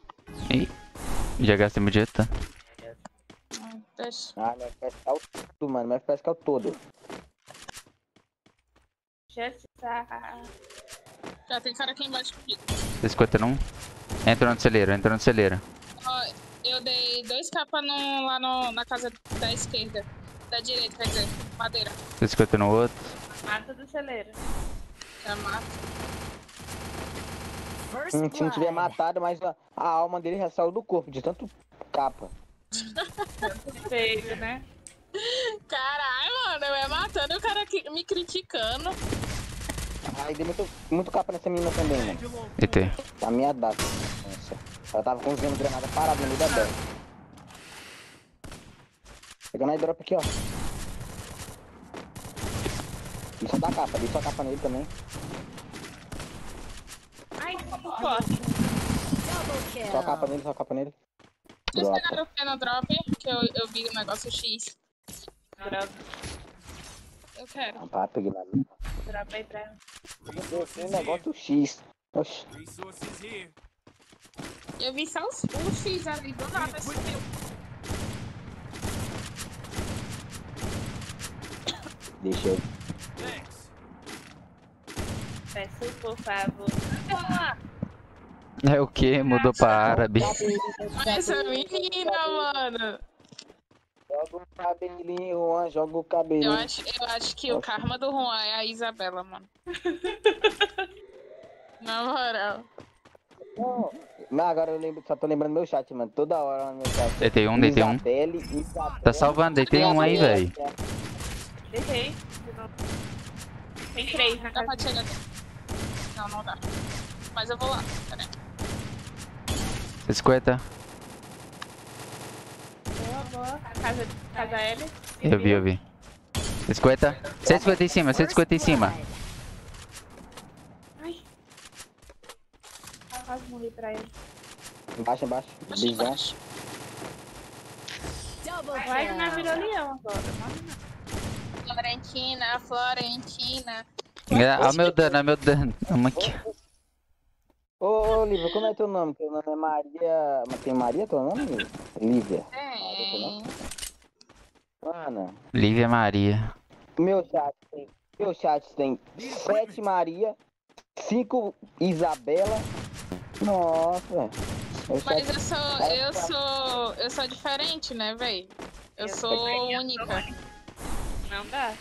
A: Ih, já gastei meu dinheiro, tá?
B: Ah, meu FPS caiu tudo, mano. Meu FPS caiu todo.
N: Já tem cara aqui embaixo comigo.
A: 51. Entra no celeiro, entra no celeiro.
N: Ó, eu dei dois capas no, lá no, na casa da esquerda. Da direita, quer dizer, madeira.
A: 50 no outro.
I: Mata do celeiro.
N: Já mata.
B: Hum, se não tiver matado, mas a, a alma dele já saiu do corpo, de tanto capa.
I: Feio, né?
N: Caralho, mano, eu ia matando e o cara aqui me criticando.
B: Aí dei muito, muito capa nessa menina também, mano.
A: ET.
B: A minha data. Nossa. Ela tava com usando granada parada no meio da bela. Pegando a drop aqui, ó. E só dá capa, dei só capa nele também.
I: Ai, que
B: Só capa nele, só capa nele.
N: Vocês pegaram o que no drop? Que eu, eu vi o negócio X. Eu quero.
B: Tá, peguei na minha.
I: aí pra ela.
B: Um negócio X. Oxi.
G: Resources here.
N: Eu vi só os, os X ali do nada. sumiu.
B: Deixa eu.
I: Peço por favor. Lá.
A: É o que? Mudou pra árabe.
N: Essa menina, mano.
B: Joga o cabelinho, Juan, joga o cabelo.
N: Eu acho, eu acho que o karma do Juan é a Isabela, mano. Na moral.
B: Não, agora eu lembro, só tô lembrando meu chat, mano. Toda hora no meu chat.
A: DT1, DT1.
B: Isabelle, Isabelle.
A: Tá salvando, DT1 aí, velho.
I: Deixei. Tem três na
N: Dá pra chegar aqui. Não, não dá. Mas eu vou lá. Pera aí.
A: 50.
I: Boa. Casa, casa L.
A: Eu vi, eu vi. 50. 150 em cima, 150 em cima.
I: Ai. Ah, Quase morri pra ele.
B: Embaixo, embaixo.
N: Baixo,
B: Bisão.
N: baixo.
H: Double
I: O Wagner virou leão agora. Mano,
N: Florentina, Florentina.
A: Olha o meu dano, olha o meu dano. Vamos aqui.
B: Ô, ô, Lívia, como é teu nome? Teu nome é Maria. Mas tem Maria teu nome? Lívia.
N: Tem.
B: Mano,
A: Lívia Maria.
B: meu chat tem. Meu chat tem sete Maria, cinco Isabela. Nossa,
N: Mas
B: chat-
N: eu sou, eu sou, eu sou diferente, né, véi? Eu sou única.
I: não dá.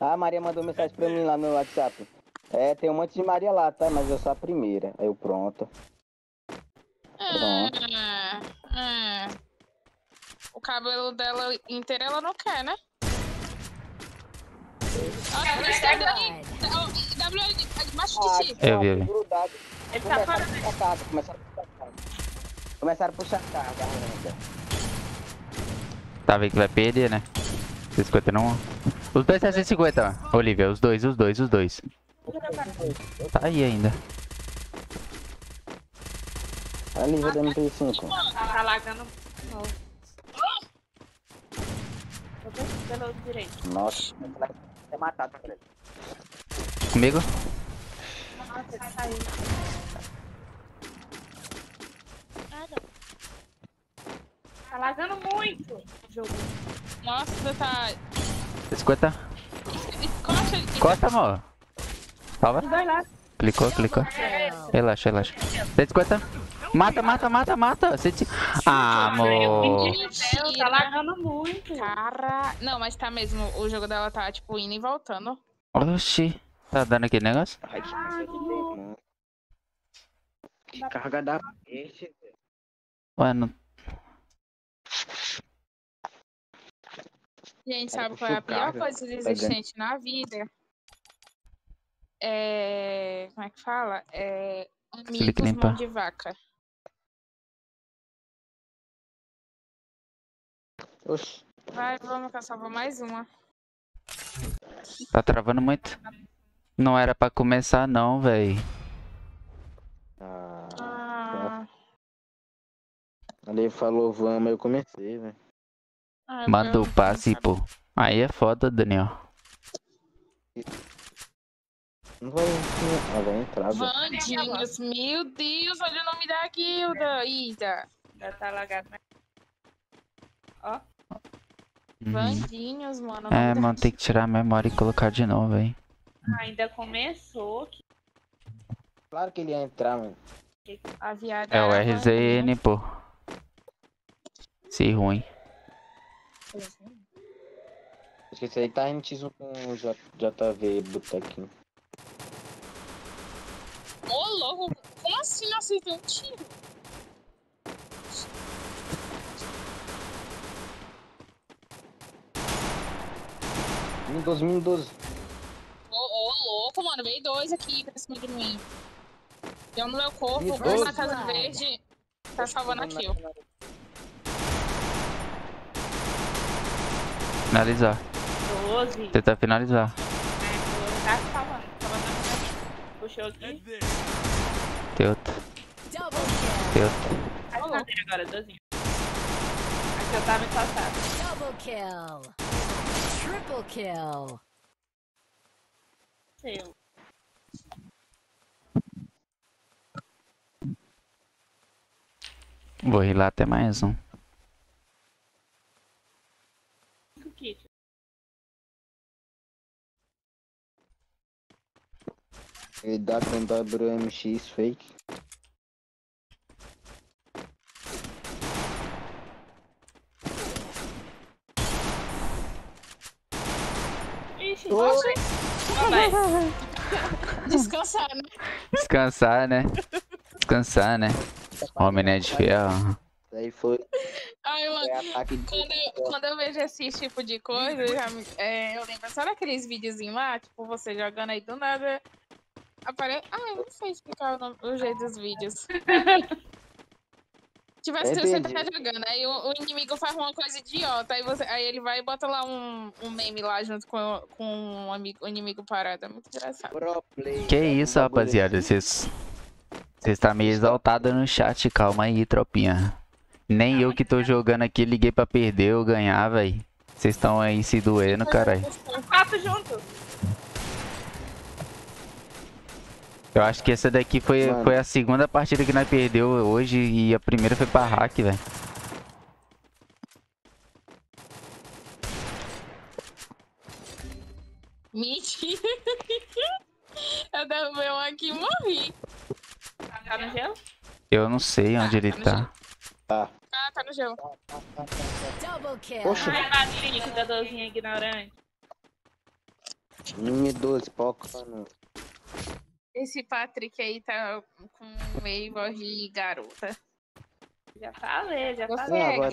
B: Ah, a Maria mandou mensagem pra mim lá no WhatsApp. É, tem um monte de Maria lá, tá? Mas eu sou a primeira. Aí eu pronto. Pronto.
N: É, é. O cabelo dela inteiro ela não quer, né? Olha, eles estão aí. WL, embaixo de ti.
A: Eu vi, eu vi.
I: Ele tá fora
B: Começaram a puxar carga, começaram a puxar carga. Começaram a puxar carga ainda.
A: Tá vendo que vai perder, né? 150 não. Os dois tá 150, ó. Olivia, os dois, os dois, os dois. Tá aí ainda.
B: A Lívia da MP5.
I: Tá lagando novo. Vou pelo outro direito.
B: Nossa, ser matado, tá, velho.
A: Comigo?
I: Nossa, ele. Ah, não. Tá lagando muito o jogo.
N: Nossa, tá.
A: 150.
N: Costa ele.
A: Costa, amor. Salva. Clicou, clicou. Relaxa, relaxa. 150. Mata, mata, mata, mata. 150. Ah, amor.
I: Meu Deus, tá lagando muito.
N: Cara. Não, mas tá mesmo. O jogo dela tá, tipo, indo e voltando.
A: Oxi. Tá dando aquele negócio?
B: Ai, que carga da peixe.
A: Ué, não.
N: Gente, sabe qual é a pior coisa existente na vida? É. Como é que fala? É. Amigos mão de vaca.
B: Oxi.
N: Vai, vamos que eu salvo mais uma.
A: Tá travando muito. Não era pra começar, não, véi.
B: Ah,
N: Ah,
B: ali falou vamos, eu comecei, velho.
N: ah,
A: Manda o passe, pô. Aí é foda, Daniel.
B: Não vai entrar. Ah, vai entrar.
N: Vandinhos, meu Deus, olha o nome da guilda, Ida.
I: Já tá lagado, né? Ó.
A: Uhum.
N: Vandinhos, mano.
A: É,
N: nome da-
A: mano, tem que tirar a memória e colocar de novo, hein.
I: Ainda começou. Que...
B: Claro que ele ia entrar, mano.
N: A viada
A: É o RZN, pô. Se ruim.
B: Esse aí tá em X1 com o JV Botequinho.
N: Ô, louco, como assim não acertei um tiro?
B: Mil doze, mil doze.
N: Ô, ô, louco, mano, veio dois aqui pra cima de mim. Deu no meu corpo,
B: me
N: na casa verde. Tá salvando aqui, ó.
A: Finalizar.
I: 12.
A: Tentar finalizar.
I: Puxou aqui.
A: Tem outro.
H: Double
A: Tem outro.
I: Aqui na dele agora, 12. Aqui eu tava encostado.
H: Double kill. Triple kill.
I: Seu.
A: Vou rilar até mais um.
I: Cinco kits.
B: EWMX fake.
I: Ixi,
B: Oi.
I: vai.
N: Descansar, né?
A: Descansar, né? Descansar, né? Homem né de ferro.
B: Daí foi.
N: Ai, mano,
B: foi de.
N: quando eu, quando eu vejo esse tipo de coisa, eu, já me- é, eu lembro, sabe aqueles videozinhos lá? Tipo, você jogando aí do nada. Aparece. Ah, eu não sei explicar o, nome, o jeito dos vídeos. Tipo assim, você tá jogando, aí o, o inimigo faz uma coisa idiota, aí, você, aí ele vai e bota lá um, um meme lá junto com, com um amigo, o inimigo parado. É muito engraçado.
A: Que isso, rapaziada? Vocês. Vocês tá meio exaltado no chat, calma aí, tropinha. Nem eu que tô jogando aqui liguei pra perder ou ganhar, véi. Vocês estão aí se doendo, caralho.
I: Quatro juntos.
A: Eu acho que essa daqui foi,
B: Mano.
A: foi a segunda partida que nós perdeu hoje e a primeira foi pra hack, velho.
N: Mentira! Eu derrubei um aqui e morri.
I: Tá no gelo?
A: Eu não sei onde ele tá.
B: Tá.
N: Ah, tá no gelo.
H: Double kill.
B: Poxa.
I: Ai, tá dozinha ignorante.
B: Mini 12, pocando.
N: Esse Patrick aí tá com meio voz de garota.
I: Já falei, já
N: Você
I: falei.
N: é
B: agora?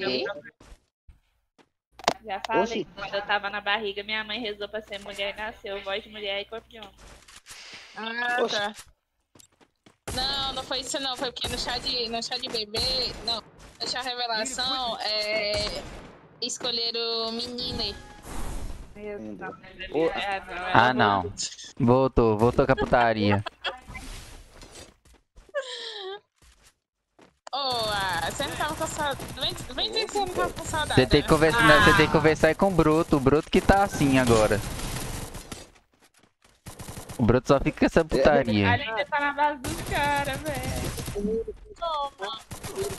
I: Já falei.
B: Oxi.
I: Quando eu tava na barriga, minha mãe rezou pra ser mulher e nasceu. Voz de mulher e corpo de homem.
N: Ah,
B: Oxe.
N: tá. Não, não foi isso não. Foi porque no chá de, no chá de bebê... Não, no chá revelação, é... Escolheram menina.
I: É, ela
A: Ah, não. Voltou, voltou com a putaria.
N: Ah, você não tava com saudade. Vem, dizer que você não tava com saudade.
A: Você tem que conversar, não, você tem que conversar aí com o Broto. O Broto que tá assim agora. O Broto só fica com essa putaria.
I: gente tá na base dos caras, velho.
N: Toma.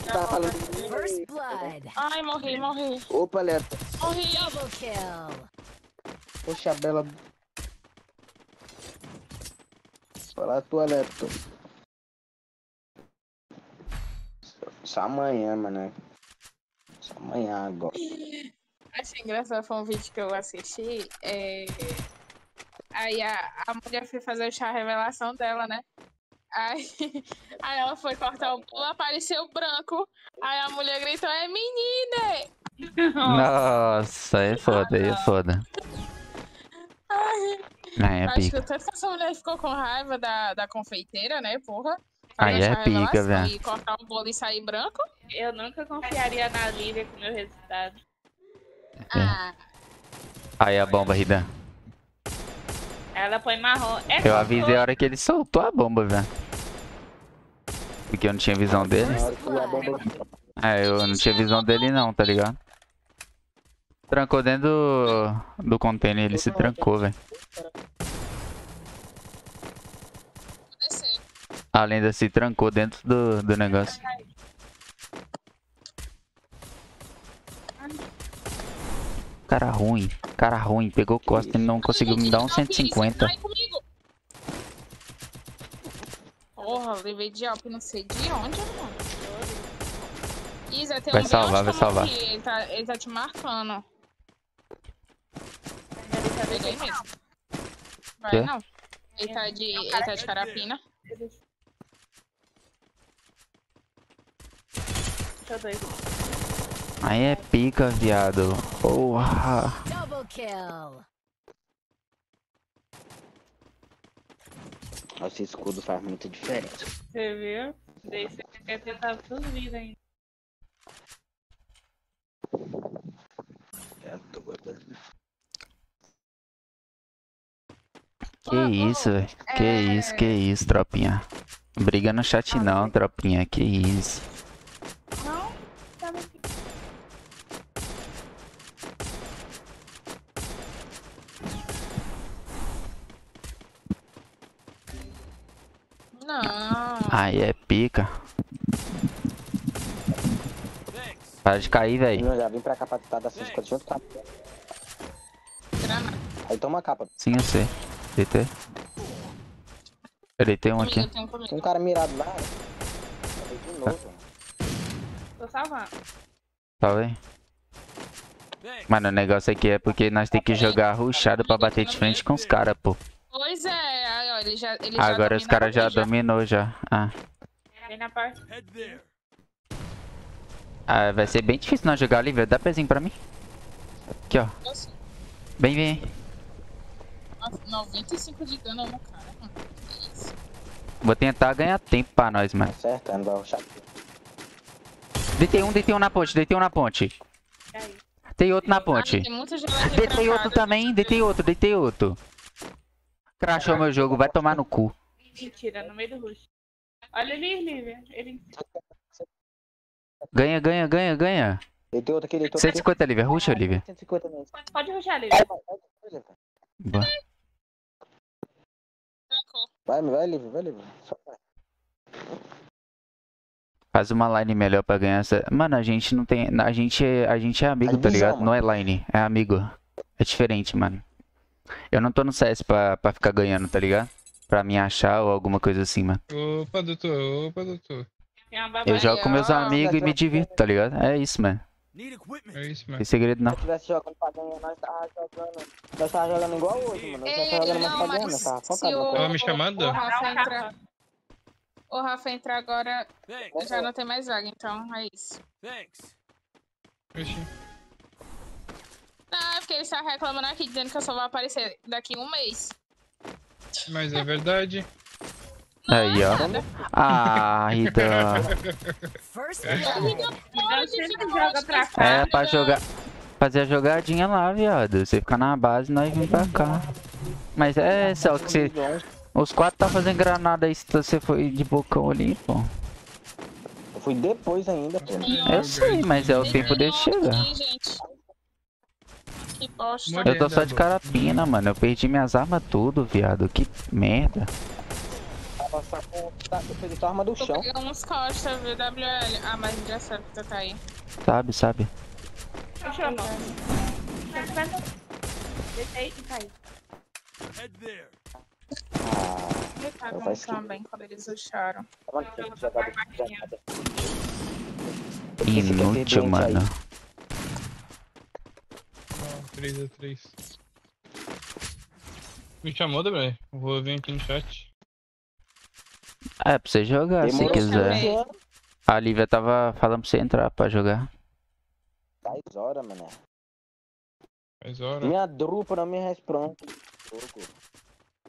B: Tá falando.
H: First blood.
N: Ai, morri, morri.
B: Opa, Leto.
N: Morri.
H: Double kill.
B: Poxa, bela. Fala a tua, Leto. Só amanhã, mano. Só amanhã agora.
N: Achei engraçado, foi um vídeo que eu assisti. É... Aí a, a mulher foi fazer o chá revelação dela, né? Aí, aí ela foi cortar o pulo, apareceu branco. Aí a mulher gritou, é menina!
A: Nossa, é foda, é foda.
N: Ai,
A: Aí é
N: acho que
A: pica.
N: o tanto que essa mulher ficou com raiva da, da confeiteira, né, porra?
A: Aí é pica, velho.
N: E cortar o bolo e sair branco?
I: Eu nunca confiaria na Lívia com o meu resultado.
N: Ah,
A: Aí a bomba, Ridan.
I: Ela põe marrom. É
A: Eu avisei a hora que ele soltou a bomba, velho. Porque eu não tinha visão dele.
B: Que.
A: É, eu não tinha visão dele não, tá ligado? Trancou dentro do, do container, ele se trancou, velho. A lenda se trancou dentro do, do negócio. Cara ruim, cara ruim, pegou costa e não conseguiu me dar um 150.
N: Vai comigo. Porra, levei de alp não sei de onde, mano. Isa, tem
A: Vai
N: um
A: salvar, vai
N: Deus
A: salvar.
N: Ele tá, ele tá te marcando. Peguei tá mesmo. Vai
A: é?
N: não. Ele tá de, ele tá de carapina.
A: Aí é pica, viado. Porra.
H: Double kill.
B: Nossa, esse escudo faz muito diferente.
I: Você viu? Dei 70 tava tá tudo vida ainda.
B: É, tô guardando. Né?
A: Que isso, velho. Que isso, que isso, tropinha. Briga no chat não, tropinha. Que isso.
I: Não, tava aqui.
N: Não.
A: Aí é pica. Para de cair, velho.
B: Eu já vim pra cá pra tentar dar 150 junto, tá?
N: Granada.
B: Aí toma a capa.
A: Sim, eu sei. Deitei. Eu deitei um aqui.
N: Tem um
B: um cara mirado lá. De novo.
I: Tô salvando.
A: Tá vendo? Mano, o negócio aqui é porque nós tem que jogar rushado pra bater de frente com os caras, pô.
N: Pois é, aí, ó, ele já. Ele já
A: Agora os caras já dominou já. Ah. Ah, vai ser bem difícil nós jogar ali, velho. Dá pezinho pra mim. Aqui, ó. Bem, vem.
N: Nossa, 95 de dano no cara. mano. Que isso?
A: Vou tentar ganhar tempo pra nós, mano.
B: Certo, não vai ruxar.
A: Deitei um, deitei um na ponte, deitei um na ponte. Tem outro na ponte. Deitei outro também, deitei outro, deitei outro. Crashou meu jogo, vai tomar no cu.
I: Mentira, no meio do rush. Olha ali, Lívia. Ele...
A: Ganha, ganha, ganha, ganha.
B: Deitei outro aqui, deitei outro aqui.
A: 150 Lívia, ruxa, Lívia.
B: 150 mesmo.
I: Pode rushar, Lívia.
A: Boa.
B: Vai, vai, Livre, vai, Livre. Só vai.
A: Faz uma line melhor pra ganhar essa. Mano, a gente não tem. A gente é, a gente é amigo,
B: É
A: tá ligado?
B: visão,
A: Não é line, é amigo. É diferente, mano. Eu não tô no CS pra, pra ficar ganhando, tá ligado? Pra me achar ou alguma coisa assim, mano.
D: Opa, doutor, opa, doutor.
A: Eu jogo com meus amigos e me divirto, tá ligado? É isso, mano.
G: Need equipment.
D: É isso, mano.
A: tem segredo não.
B: Se eu tivesse jogando pra ganhar, nós tava jogando. Nós tava jogando igual hoje, mano. Nós tava jogando mais
N: não,
B: pra ganhar,
N: mas
B: nós tava
N: se
B: focado.
N: o,
B: na
D: Tava me chamando?
N: o Rafa
I: capa.
N: O Rafa entrar agora,
G: Thanks.
N: já não tem mais vaga, então é isso.
G: Thanks.
D: Oxi.
N: Não, é porque ele está reclamando aqui, dizendo que eu só vou aparecer daqui um mês.
D: Mas é verdade.
A: Aí, ó. Ah, Rita.
I: Pra cá.
A: É pra jogar. Fazer a jogadinha lá, viado. Você ficar na base, nós vem pra cá. Mas é só que você. Os quatro tá fazendo granada aí, se você foi de bocão ali, pô.
B: Eu fui depois ainda, pô.
A: Eu sei, mas é o tempo de chegar. Eu tô só de carapina, mano. Eu perdi minhas armas tudo, viado. Que merda.
B: Só com. tá- Eu peguei só a arma do
N: Tô
B: chão.
N: pegando uns costas, VWL. Ah, mas já sabe que tu tá aí.
A: Sabe, sabe?
I: Fechou, não. Deitei e caí.
G: Head there.
B: Ah,
N: Eu também quando eles acharam.
B: tava aqui, jogado.
A: Inútil, mano.
D: 3x3. Me chamou, Debré? Vou vir aqui no chat.
A: É, pra você jogar, se
B: Demorou
A: quiser.
B: seis horas.
A: A Lívia tava falando pra você entrar pra jogar.
B: 10 horas, mano.
D: Faz hora.
B: Minha drupa não me responde. Pouco.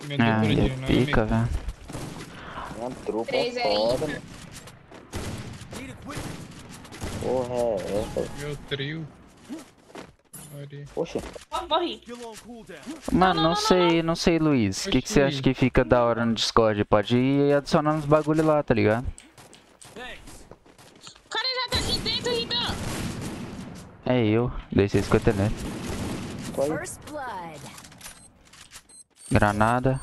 D: Minha
A: Ah, é
D: nome.
A: pica, velho.
B: Minha drupa é foda, mano. Porra, é essa?
D: Meu trio.
B: Poxa.
I: Morri.
A: Mano, não sei, não sei, Luiz. O que, que você acha que fica da hora no Discord? Pode ir adicionando os bagulho lá, tá ligado?
N: O cara já tá aqui dentro, Ridan.
A: É eu. Dei 650
H: né? É?
A: Granada.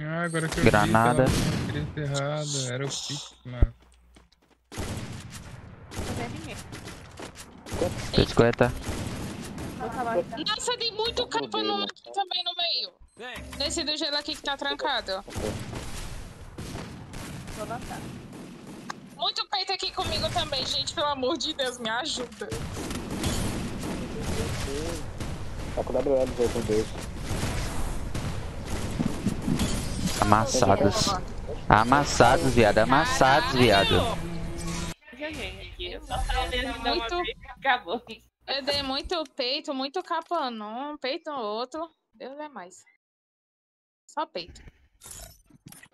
D: Ah, agora que eu
A: Granada.
D: Vi, errado. Era o pique, mano.
I: 50.
N: Nossa, tem muito capa no, aqui também no meio. Nesse do gelo aqui que tá trancado.
I: Vou lançar.
N: Muito peito aqui comigo também, gente. Pelo amor de Deus, me ajuda.
B: Tá com o WL, com dois.
A: Amassados. Amassados, viado. Amassados, viado.
N: Muito-. Eu dei muito peito, muito capa num, peito no outro. Deus é mais. Só peito.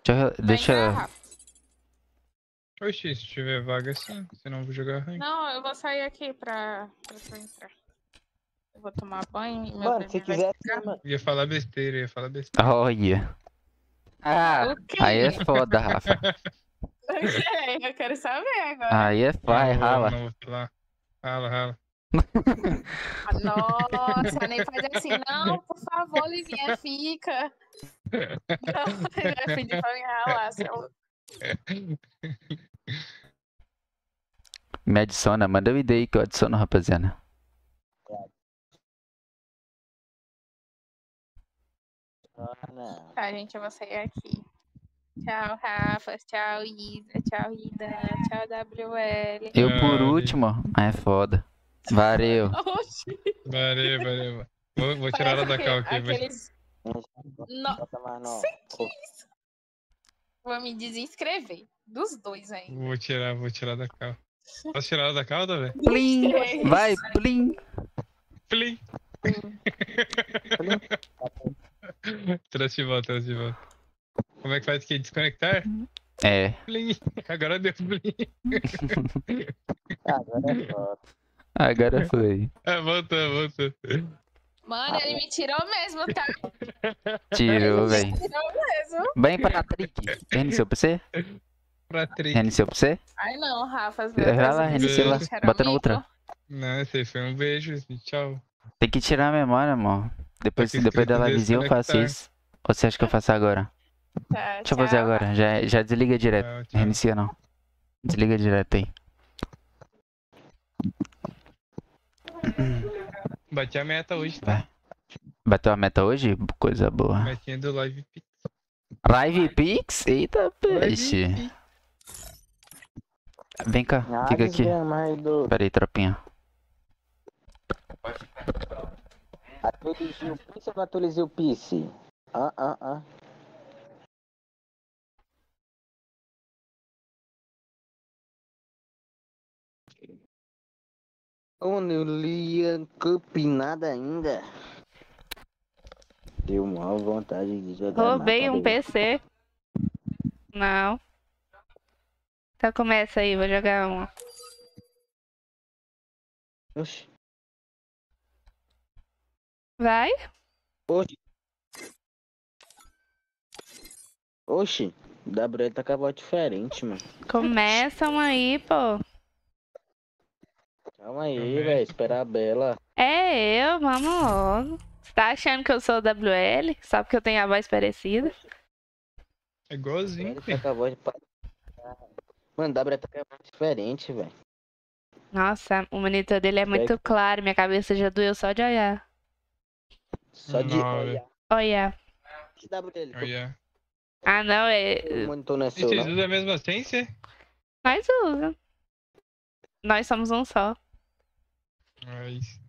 A: Deixa Deixa.
D: Oxi, se tiver vaga sim, senão eu vou jogar rank.
N: Não, eu vou sair aqui pra, pra tu entrar. Eu vou tomar banho e meu
B: Mano, se quiser,
N: ficar.
B: mano.
D: Ia falar besteira, ia falar besteira.
A: Olha. Ah,
N: O quê?
A: aí é foda, Rafa.
N: Eu quero saber agora.
A: Aí é
D: vou-
A: rala.
D: Não. Rala, rala.
N: Nossa, nem faz assim, não, por favor, Livinha, fica. Não, vai pedir pra me ralar, seu...
A: Me adiciona, manda o ID aí que eu adiciono, rapaziada.
N: Tá, gente, eu vou sair aqui. Tchau, Rafa. Tchau, Isa. Tchau, Ida. Tchau, WL.
A: Eu por último. Ah, é foda. Valeu.
N: Oxi.
D: Valeu, valeu. Vou, vou tirar ela da cal aqui. Vou...
N: Aqueles... Sei que isso. Vou me desinscrever. Dos dois aí.
D: Vou tirar, vou tirar da cal. Posso tirar ela da calda, velho?
A: Plim. Vai, plim.
D: Plim. Trouxe de volta, trouxe de volta. Como é que faz aqui? Desconectar?
A: É.
D: Plim. Agora deu plim.
B: Agora é foda.
A: Agora foi.
D: Ah, voltou, voltou.
N: Mano, ele me tirou mesmo, tá?
A: Tirou, velho.
N: Tirou mesmo.
A: Bem pra trick. Reiniciou pra você?
D: Pra tri.
A: Reiniciou pra você?
N: Ai, não, Rafa.
A: Vai lá, reinicia lá. Bota no ultra.
D: Não, esse aí foi um beijo. Tchau.
A: Tem que tirar a memória, amor. Depois,
D: Tá
A: depois da livezinha eu faço isso. Ou você acha que eu faço agora?
N: Tá,
A: Deixa eu fazer agora. Já, já desliga direto.
D: Tchau, tchau.
A: Reinicia não. Desliga direto aí.
D: Bati a meta hoje, tá?
A: Vai. Bateu a meta hoje? Coisa boa.
D: Metinha do Live Pix.
A: Live Pix? Eita, peixe. Vem cá,
B: Ah,
A: fica aqui.
B: do...
A: Pera aí, tropinha.
B: Atualizei o Pice ou não atualizei o Pice? Ah, ah, ah. Ô, Lian Cup nada ainda. Deu uma vontade de jogar.
I: Roubei um. PC. Não. Então começa aí, vou jogar um.
B: Oxi.
I: Vai?
B: Oxi. Oxi. Tá com a voz diferente, mano.
I: Começam aí, pô.
B: Calma aí, velho. Esperar a Bela.
I: É eu, vamos logo. Você tá achando que eu sou o WL? Só porque eu tenho a voz parecida?
D: É igualzinho,
B: Ele tá voz. Mano, com a voz diferente, velho.
I: Nossa, o monitor dele é muito claro, minha cabeça já doeu só de olhar.
B: Só de
D: Não,
B: olhar.
I: Olha.
B: Que WL?
D: Olha.
I: Ah, não,
B: O
I: é.
B: monitor não é seu,
D: vocês
B: não?
D: usam a mesma ciência?
I: Nós usamos. Nós somos um só.
D: Mas...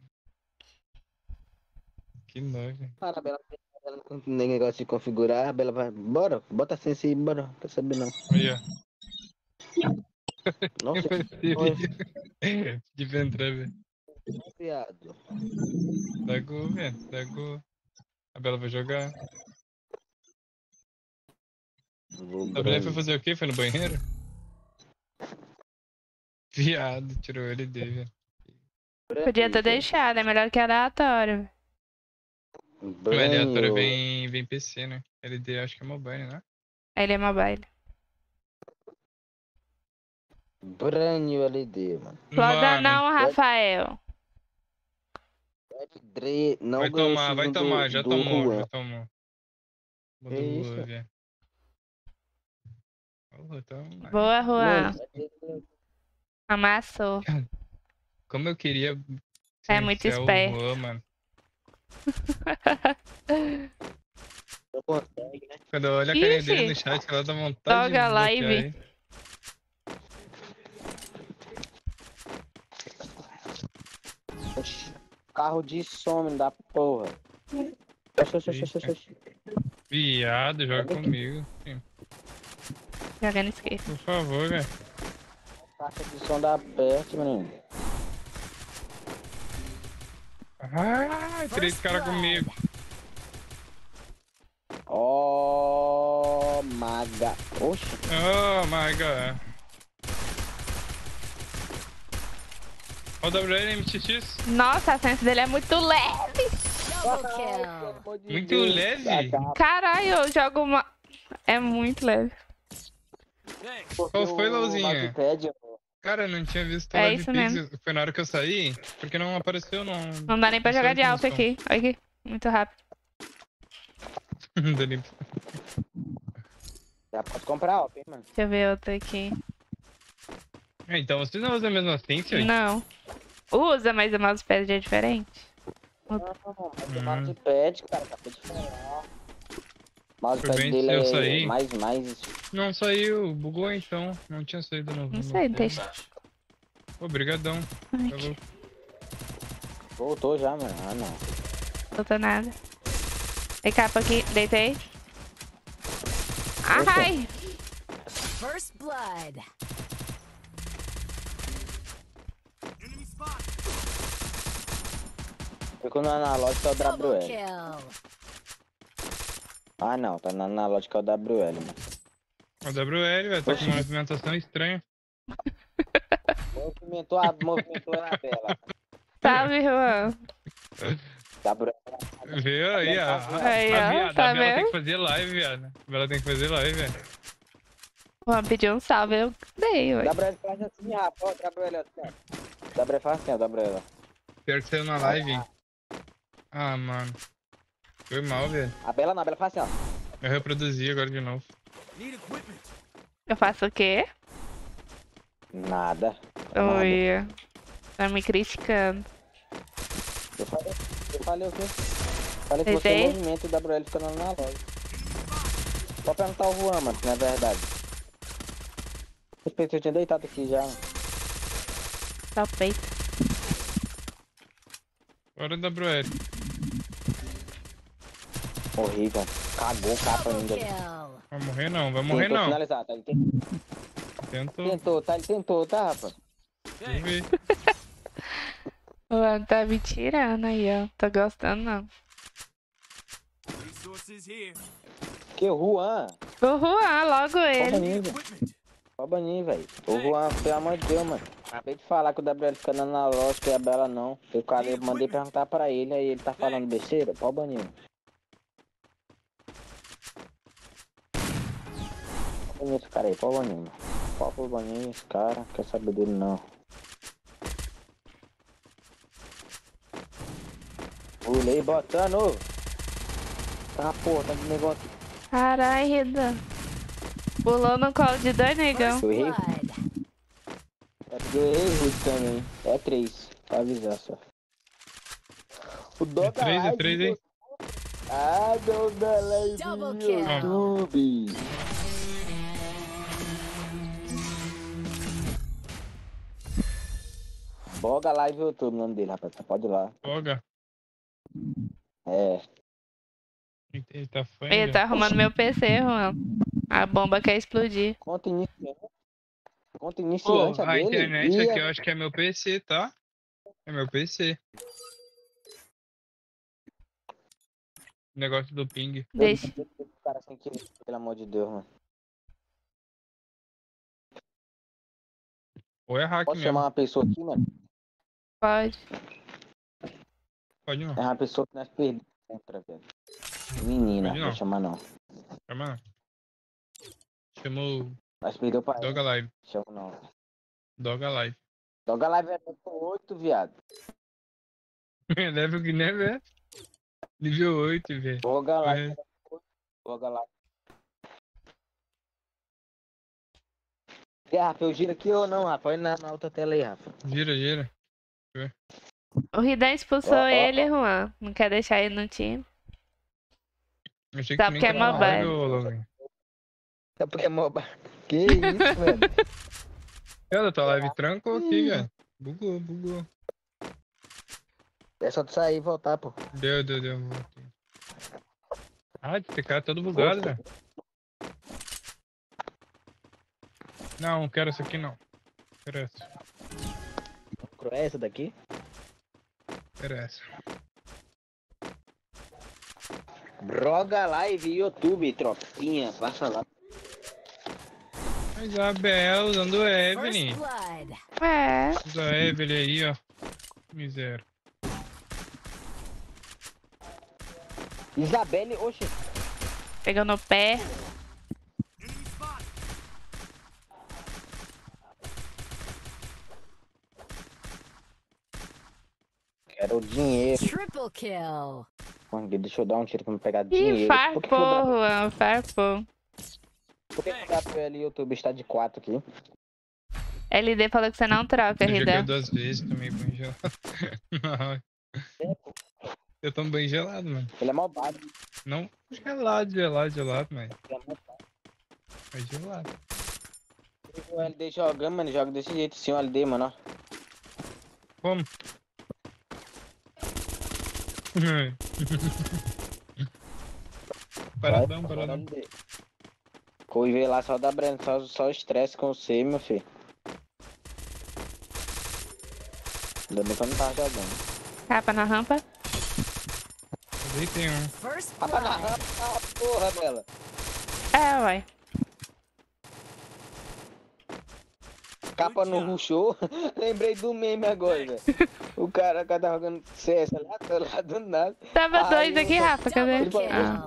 D: Que nojo.
B: Para, Bela. Ela não tem negócio de configurar. A Bela vai. Bora, bota a sense aí, bora. Quer saber não.
D: Olha.
B: Nossa,
D: De entrar, velho.
B: viado.
D: Gol, velho. Gol. A Bela vai jogar. A Bela foi fazer o quê? Foi no banheiro? Viado, tirou ele dele, velho.
I: Podia ter deixado, é melhor que aleatório.
D: O aleatório vem, vem PC, né? LD acho que é mobile, né?
I: Ele é mobile.
B: Branho LD, mano.
D: Mano,
I: não, Rafael.
B: Dre... Não
D: Vai tomar, vai tomar, já tomou,
B: Juan.
D: já tomou. Então,
I: Boa, Juan.
B: Mano,
I: Amassou.
D: Como eu queria
I: É muito esperto.
D: Juan, mano.
B: não consegue, né?
D: Quando eu olho a carinha dele no chat, ela dá vontade
I: Toga
D: de
I: live.
B: Carro de some da porra.
D: Viado, joga comigo. sim.
I: Jogando esquerda.
D: Por favor, velho.
B: Caixa de som da peste, menino.
D: Ai, três caras comigo.
B: Ó, H. Oxi.
D: Oh my god. Olha o WL MTX.
O: Nossa, a sense dele é muito leve.
D: Muito leve.
O: Caralho, eu jogo uma. É muito leve.
D: Qual foi,
B: o
D: Lauzinha?
B: mousepad,
D: Cara, eu não tinha visto
O: É isso
D: Pix.
O: mesmo.
D: Foi na hora que eu saí, porque não apareceu não.
O: Não dá nem pra jogar de
D: notificação.
O: aqui. Olha aqui. Muito rápido.
D: Não dá nem-
B: Já pode comprar, ó, mano.
O: Deixa eu ver outra aqui.
D: Ah, Então vocês não usam a mesma sense,
O: Não. Usa, mas o mousepad é diferente.
B: Não, não, mas o
D: Hum.
B: mousepad, cara, acabou de falar. O mousepad
D: bem
B: dele
D: eu
B: é
D: sair.
B: mais, mais...
D: Não saiu, bugou então. Não tinha saído.
O: Não
D: no
O: sei, não tem.
D: Obrigadão.
O: Ai.
B: Voltou já, mano. Ah, não.
O: Não tô nada. Tem capa aqui. Deitei. Ai!
H: First blood.
B: Ficou no analógico é o
H: Double
B: WL.
H: kill.
B: Ah, não. Tá no analógico é o WL, mano.
D: O WL, velho, tá com uma movimentação estranha.
B: Movimentou a, movimentou a tela.
O: Salve, Juan.
B: WL.
D: Viu aí, a, a,
O: Aí,
D: a,
O: ó,
D: viada,
O: tá
D: a Bela tem que fazer live, viado. A Bela tem que fazer live, velho.
O: Juan pediu um salve, eu dei, ué.
B: WL faz assim, rapaz. Ó, WL assim, ó. WL faz assim, ó, WL.
D: Pior que saiu na live. Ah, mano. Foi mal, velho.
B: A Bela não, a Bela faz assim, ó.
D: Eu reproduzi agora de novo.
O: Eu faço o quê?
B: Nada.
O: Oi. Tá me criticando.
B: Eu falei, eu falei o quê? Falei que você
O: Deitei?
B: movimenta e o WL fica no analógico. Pode perguntar o Juan, mano, não é verdade. Eu pensei que eu tinha deitado aqui já. mano.
O: Tá o peito.
D: Bora WL.
B: Horrível. Cagou o capa ainda.
D: Vai morrer não, vai morrer
B: Tentou
D: não.
B: finalizar, tá? Ele tem-
D: Tentou.
B: tentou, tá? Ele tentou, tá, rapaz?
D: Vamos ver.
O: O Juan tá me tirando aí, ó. Tô gostando, não.
G: Resources here.
B: Que o Juan.
O: O Juan, logo
B: Pode
O: ele.
B: banir, velho. Pode banir, velho. O Juan, pelo amor de Deus, mano. Acabei de falar que o WL fica no analógico e a Bela não. Eu, cara, eu mandei perguntar pra ele, aí ele tá falando besteira. Pode banir. Banir esse cara aí, pode banir, mano. Pode banir esse cara, quer saber dele não. Pulei botando. Tá, porra, tá de negócio.
O: Carai, Rida. Pulou no colo de dois negão.
B: Eu errei, é porque eu errei muito também. É três, pra avisar só. O
D: É
B: Doga
D: três, é três, hein?
B: Ah, Doga Live
H: Double
B: no
H: kill.
B: YouTube. Boga Live YouTube, o nome dele, rapaz. Você pode ir lá.
D: Joga.
B: É.
D: Ele tá fã.
O: Ele tá arrumando meu PC, Juan. A bomba quer explodir.
B: Conta iniciante. Conta
D: Pô,
B: iniciante,
D: a
B: a dele.
D: internet
B: e
D: aqui
B: a-
D: eu acho que é meu PC, tá? É meu PC. Negócio do ping.
O: Deixa.
B: Cara sem querer, pelo amor de Deus, mano.
D: Ou é hack
B: Posso
D: mesmo.
B: chamar uma pessoa aqui, mano?
O: Pode.
D: Pode não.
B: É uma pessoa que nós perdemos contra, velho. Menina,
D: Pode
B: não
D: não.
B: vou chamar não.
D: Chama não. Chamou
B: Nós perdeu pra.
D: Doga Live.
B: Chama não.
D: Doga Live.
B: Doga Live é com 8, viado.
D: Level Guiné, velho. Nível 8, velho.
B: Doga Live.
D: É.
B: Doga Live. E, Rafa, eu giro aqui ou não, Rafa? Olha na, na outra tela aí, Rafa.
D: Gira, gira.
O: O Ridan expulsou
B: ó,
O: ele, Juan. Não quer deixar ele no time.
D: Achei
O: Só porque é mobile.
D: Logan.
B: É porque é mobile. Que isso, velho?
D: Cara, tua live trancou aqui, velho. Bugou, bugou.
B: É só tu sair e voltar, pô.
D: Deu, deu, deu. voltei. Ah, esse cara é todo bugado, velho. Não, não quero essa aqui não. Quero essa.
B: É essa daqui?
D: Quero essa.
B: Droga Live YouTube, tropinha. Passa lá.
D: Isabel usando o Evelyn.
I: É.
D: Usa a Evelyn aí, ó. Miséria.
B: Isabelle, oxe.
I: Pegou no pé.
B: Quero o dinheiro.
H: Triple kill.
B: Mano, Deixa eu dar um tiro pra me pegar
I: Ih,
B: dinheiro. Por que, que o
I: farpou, Juan, farpou.
B: por que que o WL YouTube está de 4 aqui?
I: LD falou que você não troca,
D: Eu joguei duas vezes, tomei banho gelado. Não. Eu tomo banho gelado, mano.
B: Ele é malvado.
D: Não gelado, gelado, gelado, mas
B: Ele é malvado.
D: é gelado.
B: O LD jogando, mano, joga desse jeito sim, o LD, mano, ó.
D: Como? paradão,
B: Vai,
D: paradão.
B: Coivei lá só da Brenda, só, só estresse com você, meu filho. Ainda bem que eu não tava jogando.
I: Capa na rampa.
D: Aí tem um.
B: Tapa na rampa, porra, Bela.
I: É, uai.
B: Capa no rushou. Lembrei do meme agora, velho. O cara, o cara tava jogando CS lá, tá lá do nada.
I: Tava
B: Aí
I: dois aqui, Rafa, cadê?
B: Ele falou,
I: Ah.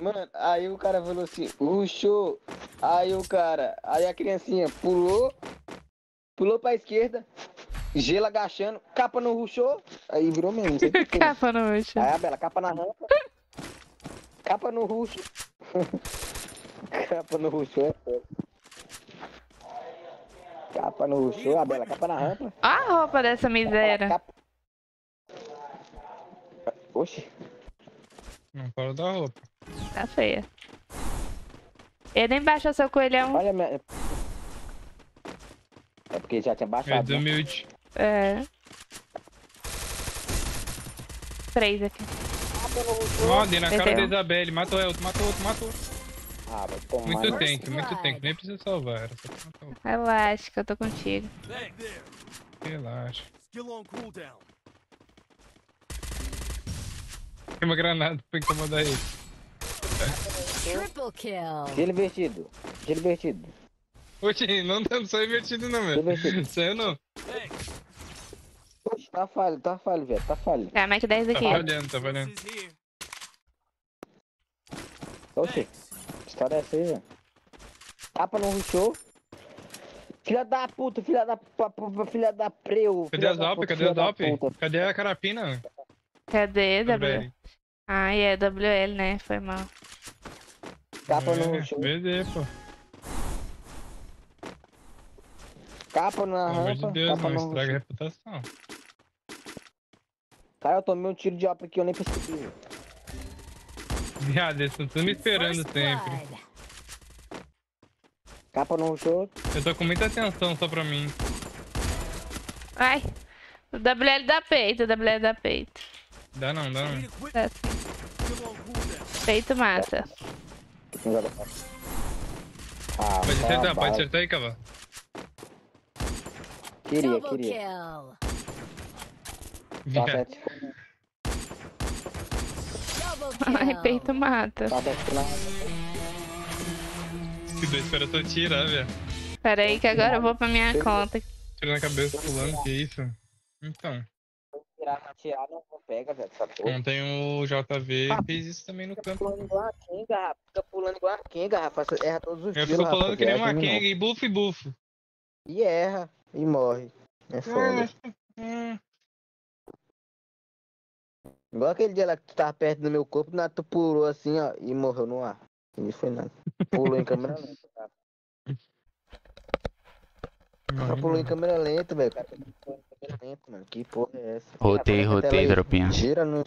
B: Mano, aí o cara falou assim, rushou. Aí o cara, aí a criancinha pulou, pulou pra esquerda, gelo agachando, capa no rushou, aí virou quê.
I: Capa no roxo.
B: Aí a Bela, capa na rampa, capa no ruxo. capa no ruxo, é foda. Capa no ruxo, a Bela, capa na rampa.
I: Ó a roupa dessa miséria.
B: Capa... Oxi,
D: Não fala da roupa.
I: Tá feia. Ele nem baixou seu coelhão.
B: olha minha... É porque já tinha
D: É
B: baixado, né?
D: humilde.
I: É. Três aqui.
D: Ó, dei na cara
I: Perdeu.
D: da Isabelle. Matou ela, matou outro, matou outro.
B: Tomar
D: Muito tanque, muito tanque. Nem precisa salvar, era só pra matar outro.
I: Relaxa que eu tô contigo.
D: Relaxa. Tem uma granada pra incomodar ele.
H: Triple kill.
B: Gelo invertido. Gelo invertido.
D: Oxi, não, não sou invertido não, velho. Saiu não.
B: Oxe, tá falho, tá falho, velho. Tá falho.
I: Tá, Mac 10
D: Tá
I: aqui.
D: falhando, tá falhando.
G: This
B: história é essa aí, velho? Tapa no rushou. Filha da puta, filha da pa- filha da preu.
D: Cadê Alp?
B: puta,
D: Cadê Alp?
B: puta.
D: Cadê a carapina?
I: Cadê, W? Ai, é WL, né? Foi mal.
B: Capa no
D: É,
B: rushou.
D: BD, pô.
B: Capa na
D: Pelo amor
B: rampa.
D: de Deus,
B: capa
D: não estraga a reputação.
B: Cara, eu tomei um tiro de Alp aqui, eu nem percebi.
D: Viado, eles estão tudo me esperando sempre.
B: Capa no rushou.
D: Eu tô com muita atenção só pra mim.
I: Ai. O WL dá peito, o WL dá peito.
D: Dá não, dá não.
I: Dá. Peito mata.
B: Não. Ah,
D: Pode acertar, pode acertar aí, Cavalo.
B: Queria, queria.
D: Viado.
I: Ai, peito mata.
D: Que dois espera tu atirar, velho.
I: Pera aí que agora eu vou pra minha conta.
D: Tira na cabeça pulando, que isso? Então,
B: Tirar, não não pega, velho.
D: Ontem o JV fez isso também no
B: Fica
D: campo.
B: pulando igual a Kenga, rapaz. Fica pulando igual a Kenga, rapaz. Erra todos os
D: Eu
B: tiros,
D: fico
B: rapaz,
D: falando que nem uma
B: viagem não.
D: Kenga e bufo e bufo.
B: E erra. E morre. É foda.
D: Hum,
B: Igual aquele dia lá que tu tava perto do meu corpo, nada, tu pulou assim, ó, e morreu no ar. Não foi nada. Pulou em câmera lenta, cara pulou em câmera lenta, velho. O cara pulou em câmera lenta, mano. Que porra é essa?
A: Rotei, rotei, dropinha.
B: Gira no.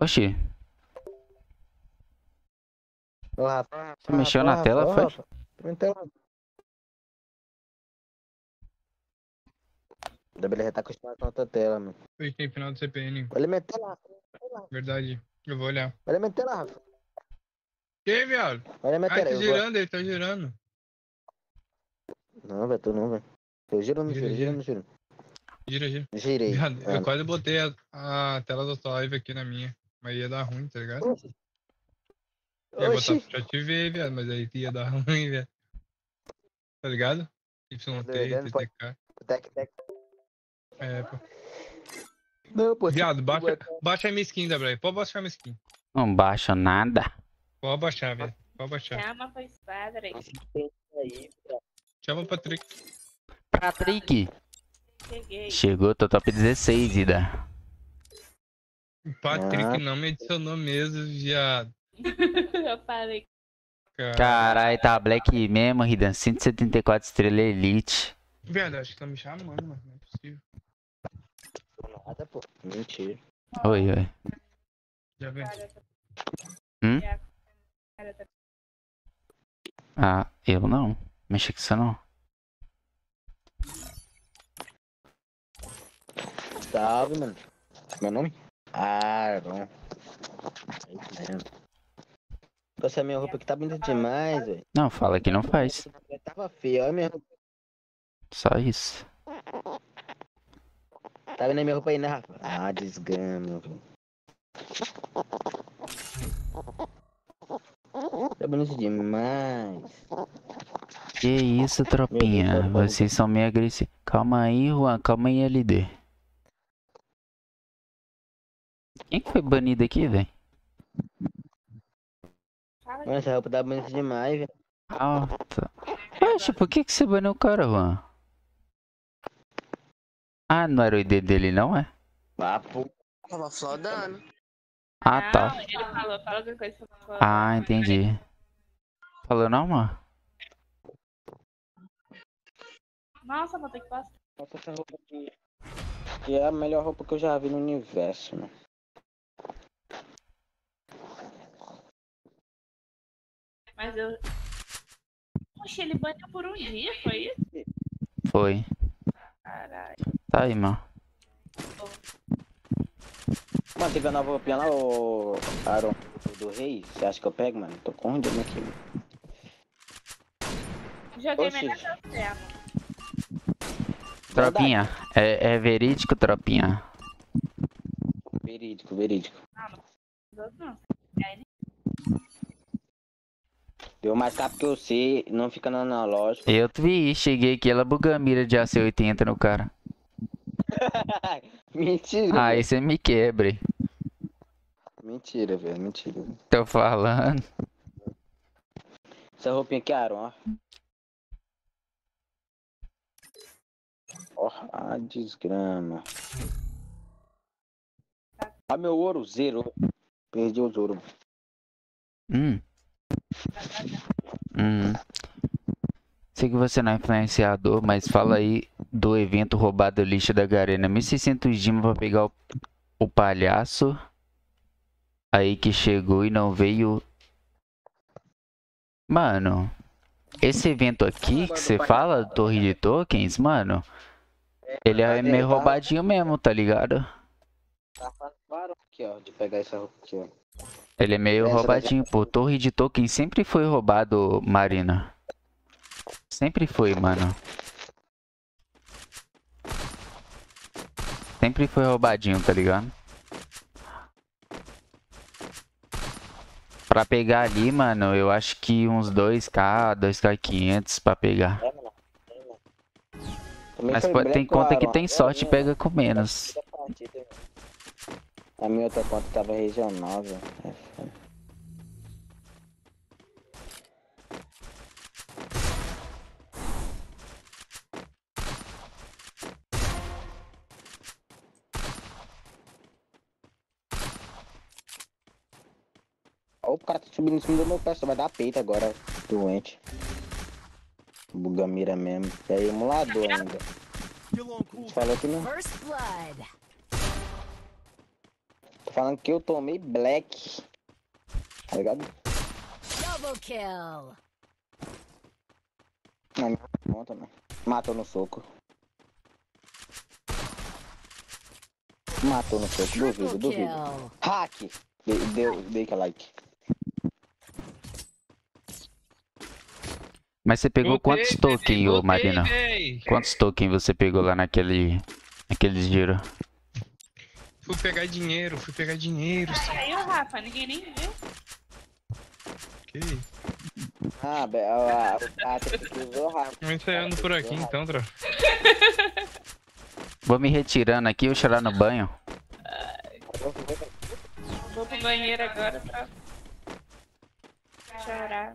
A: Oxi,
B: Ô, Rafa,
A: Você mexeu na tela,
B: Rafa,
A: foi?
B: Rafa. Então. Da beleza tá acostumado com a outra tela, mano.
D: Hoje tem final do CPN.
B: Vai meter lá,
D: Verdade. Eu vou olhar.
B: vai meter lá, Rafa.
D: Que, viado?
B: Vai meter
D: Ai,
B: lá.
D: tá
B: vou-
D: girando, ele tá girando.
B: Não, velho, tu não, velho. Eu giro ou não giro? Giro ou não giro?
D: Gira, gira.
B: Girei.
D: Viado, eu quase botei a, a tela da sua live aqui na minha. Mas ia dar ruim, tá ligado? Ia botar
B: Oxi.
D: pra ver, viado, mas aí ia dar ruim, velho. tá ligado? YT,
B: Doidando, pode-
D: TTK.
B: Tec, tec.
D: É, pô.
B: Não, pô.
D: Viado, baixa, baixa a minha skin, Gabriel. Pode baixar a minha skin.
A: Não baixa nada.
D: Pode baixar, velho. Pode baixar.
I: Chama pra espada, aí.
B: Aí,
D: Chama o Patrick.
A: Patrick.
I: Cheguei.
A: Chegou, tô top 16, Ida.
D: O Patrick
B: Ah.
D: não me adicionou mesmo, viado.
I: Eu falei.
D: Cara.
A: Caralho, tá black mesmo, Ridan. 174 estrela elite.
D: Viado, acho que tá me chamando, mano. Não é possível.
B: Nada, pô. Mentira.
A: Oi, oi.
D: Já vem.
A: Hum?
I: Tá-
A: Ah, eu não. Mexe com isso não.
B: Salve, mano. Meu nome? Aaron. Essa minha roupa aqui tá bonita demais, velho.
A: Não, fala que não faz.
B: Tava feio, olha minha roupa.
A: Só isso.
B: Tá vendo a minha roupa aí, né, Rafa? Ah, desgama, velho. Tá bonito demais.
A: Que isso, tropinha. Vocês são meio agressivos. Calma aí, Juan. Calma aí, LD. Quem que foi banido aqui, velho?
B: Mano, essa roupa tá bonita demais, velho.
A: Alta. Poxa, por que que você baniu o cara, Juan? Ah, não era o ID dele, não é?
B: Papo.
C: Tava flodando.
A: Ah, tá.
I: Não, ele falou, fala alguma coisa o
A: Ah, entendi. Falou não, mano?
I: Nossa, vou ter que passar.
B: Nossa, essa roupa aqui. Que é a melhor roupa que eu já vi no universo, mano.
I: Mas eu. Poxa, ele baniu por um dia, foi isso?
A: Foi.
I: Caralho.
A: Tá aí, mano.
B: Mano, teve a nova roupinha lá, o Aaron do Rei. Você acha que eu pego, mano? Tô com um aqui, mano.
I: Joguei
B: Oxi.
I: melhor você, amor.
A: Tropinha. É, é verídico, tropinha.
B: Verídico, verídico.
I: Não, não. Aí,
B: Deu mais capa que eu sei, não fica no analógico.
A: Eu vi, cheguei aqui, ela bugou a mira de AC80 no cara.
B: Mentira.
A: Aí você me quebra. hein?
B: Mentira, velho, mentira.
A: Tô falando.
B: Essa roupinha aqui, Aaron, ó. Ó, a desgrama. Ah, meu ouro zero. Perdi os ouro.
A: Hum. Hum. Sei que você não é influenciador, mas fala aí do evento roubado lixo da Garena. 1600 dimas pra pegar o, o palhaço. Aí que chegou e não veio. Mano, esse evento aqui que você fala, Torre de Tokens, mano, ele é meio roubadinho mesmo, tá ligado?
B: Fácil aqui, ó, de pegar essa roupa aqui, ó.
A: Ele é meio roubadinho, pô. Torre de Tokens sempre foi roubado, Marina. Sempre foi, mano. Sempre foi roubadinho, tá ligado? Pra pegar ali, mano, eu acho que uns 2k, 2k500 pra pegar. Mas pode- tem conta que tem sorte e pega com menos.
B: A minha outra conta tava regional, velho. É foda. O cara tá subindo em cima do meu pé, só vai dar peito agora, doente. Bugamira mesmo. Aí, emulador ainda. Falou que não. Tô falando que eu tomei black. Tá ligado?
H: Double kill.
B: Não, não conta, mano. Matou no soco. Matou no soco, duvido, duvido. Hack! Dei, deu, dei que like.
A: Mas você pegou
D: Voltei,
A: quantos tokens, ô Marina?
D: véi.
A: Quantos tokens você pegou lá naquele. naquele giro?
D: Fui pegar dinheiro, fui pegar dinheiro.
I: Aí o Rafa, ninguém nem viu.
D: Que isso?
B: Ah, be- a, a, o.
D: Vamos ensaiando por aqui então, tropa.
A: Vou me retirando aqui, vou chorar no banho.
I: Vou pro banheiro agora pra chorar.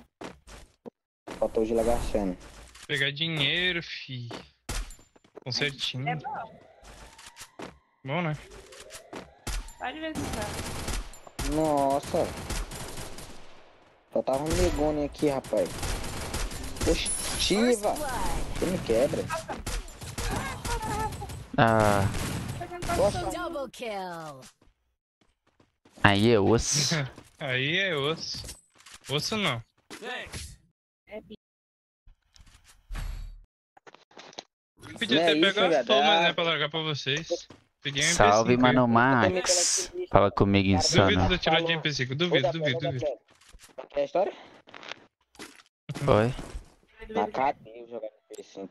B: Faltou o Gil agachando.
D: Pegar dinheiro, fi. Concertinho.
I: É bom.
D: Bom, né?
I: Só de vez em quando.
B: Nossa. Só tava um negone aqui, rapaz. Poxa, Tiva. Você me quebra.
A: Ah,
H: Double kill.
A: aí é osso.
D: Aí é osso. Osso não.
I: É bi-
D: Podia
B: Não
D: ter
B: é isso,
D: pego as tomas, né, pra largar pra vocês. Peguei um
A: Salve,
D: MP5.
A: mano Max. Fala comigo
D: Duvido
A: insano.
D: de eu tirar de MP5. Duvido, duvido, duvido.
B: Quer a história?
A: Oi?
B: Na cadeia jogar no PS5.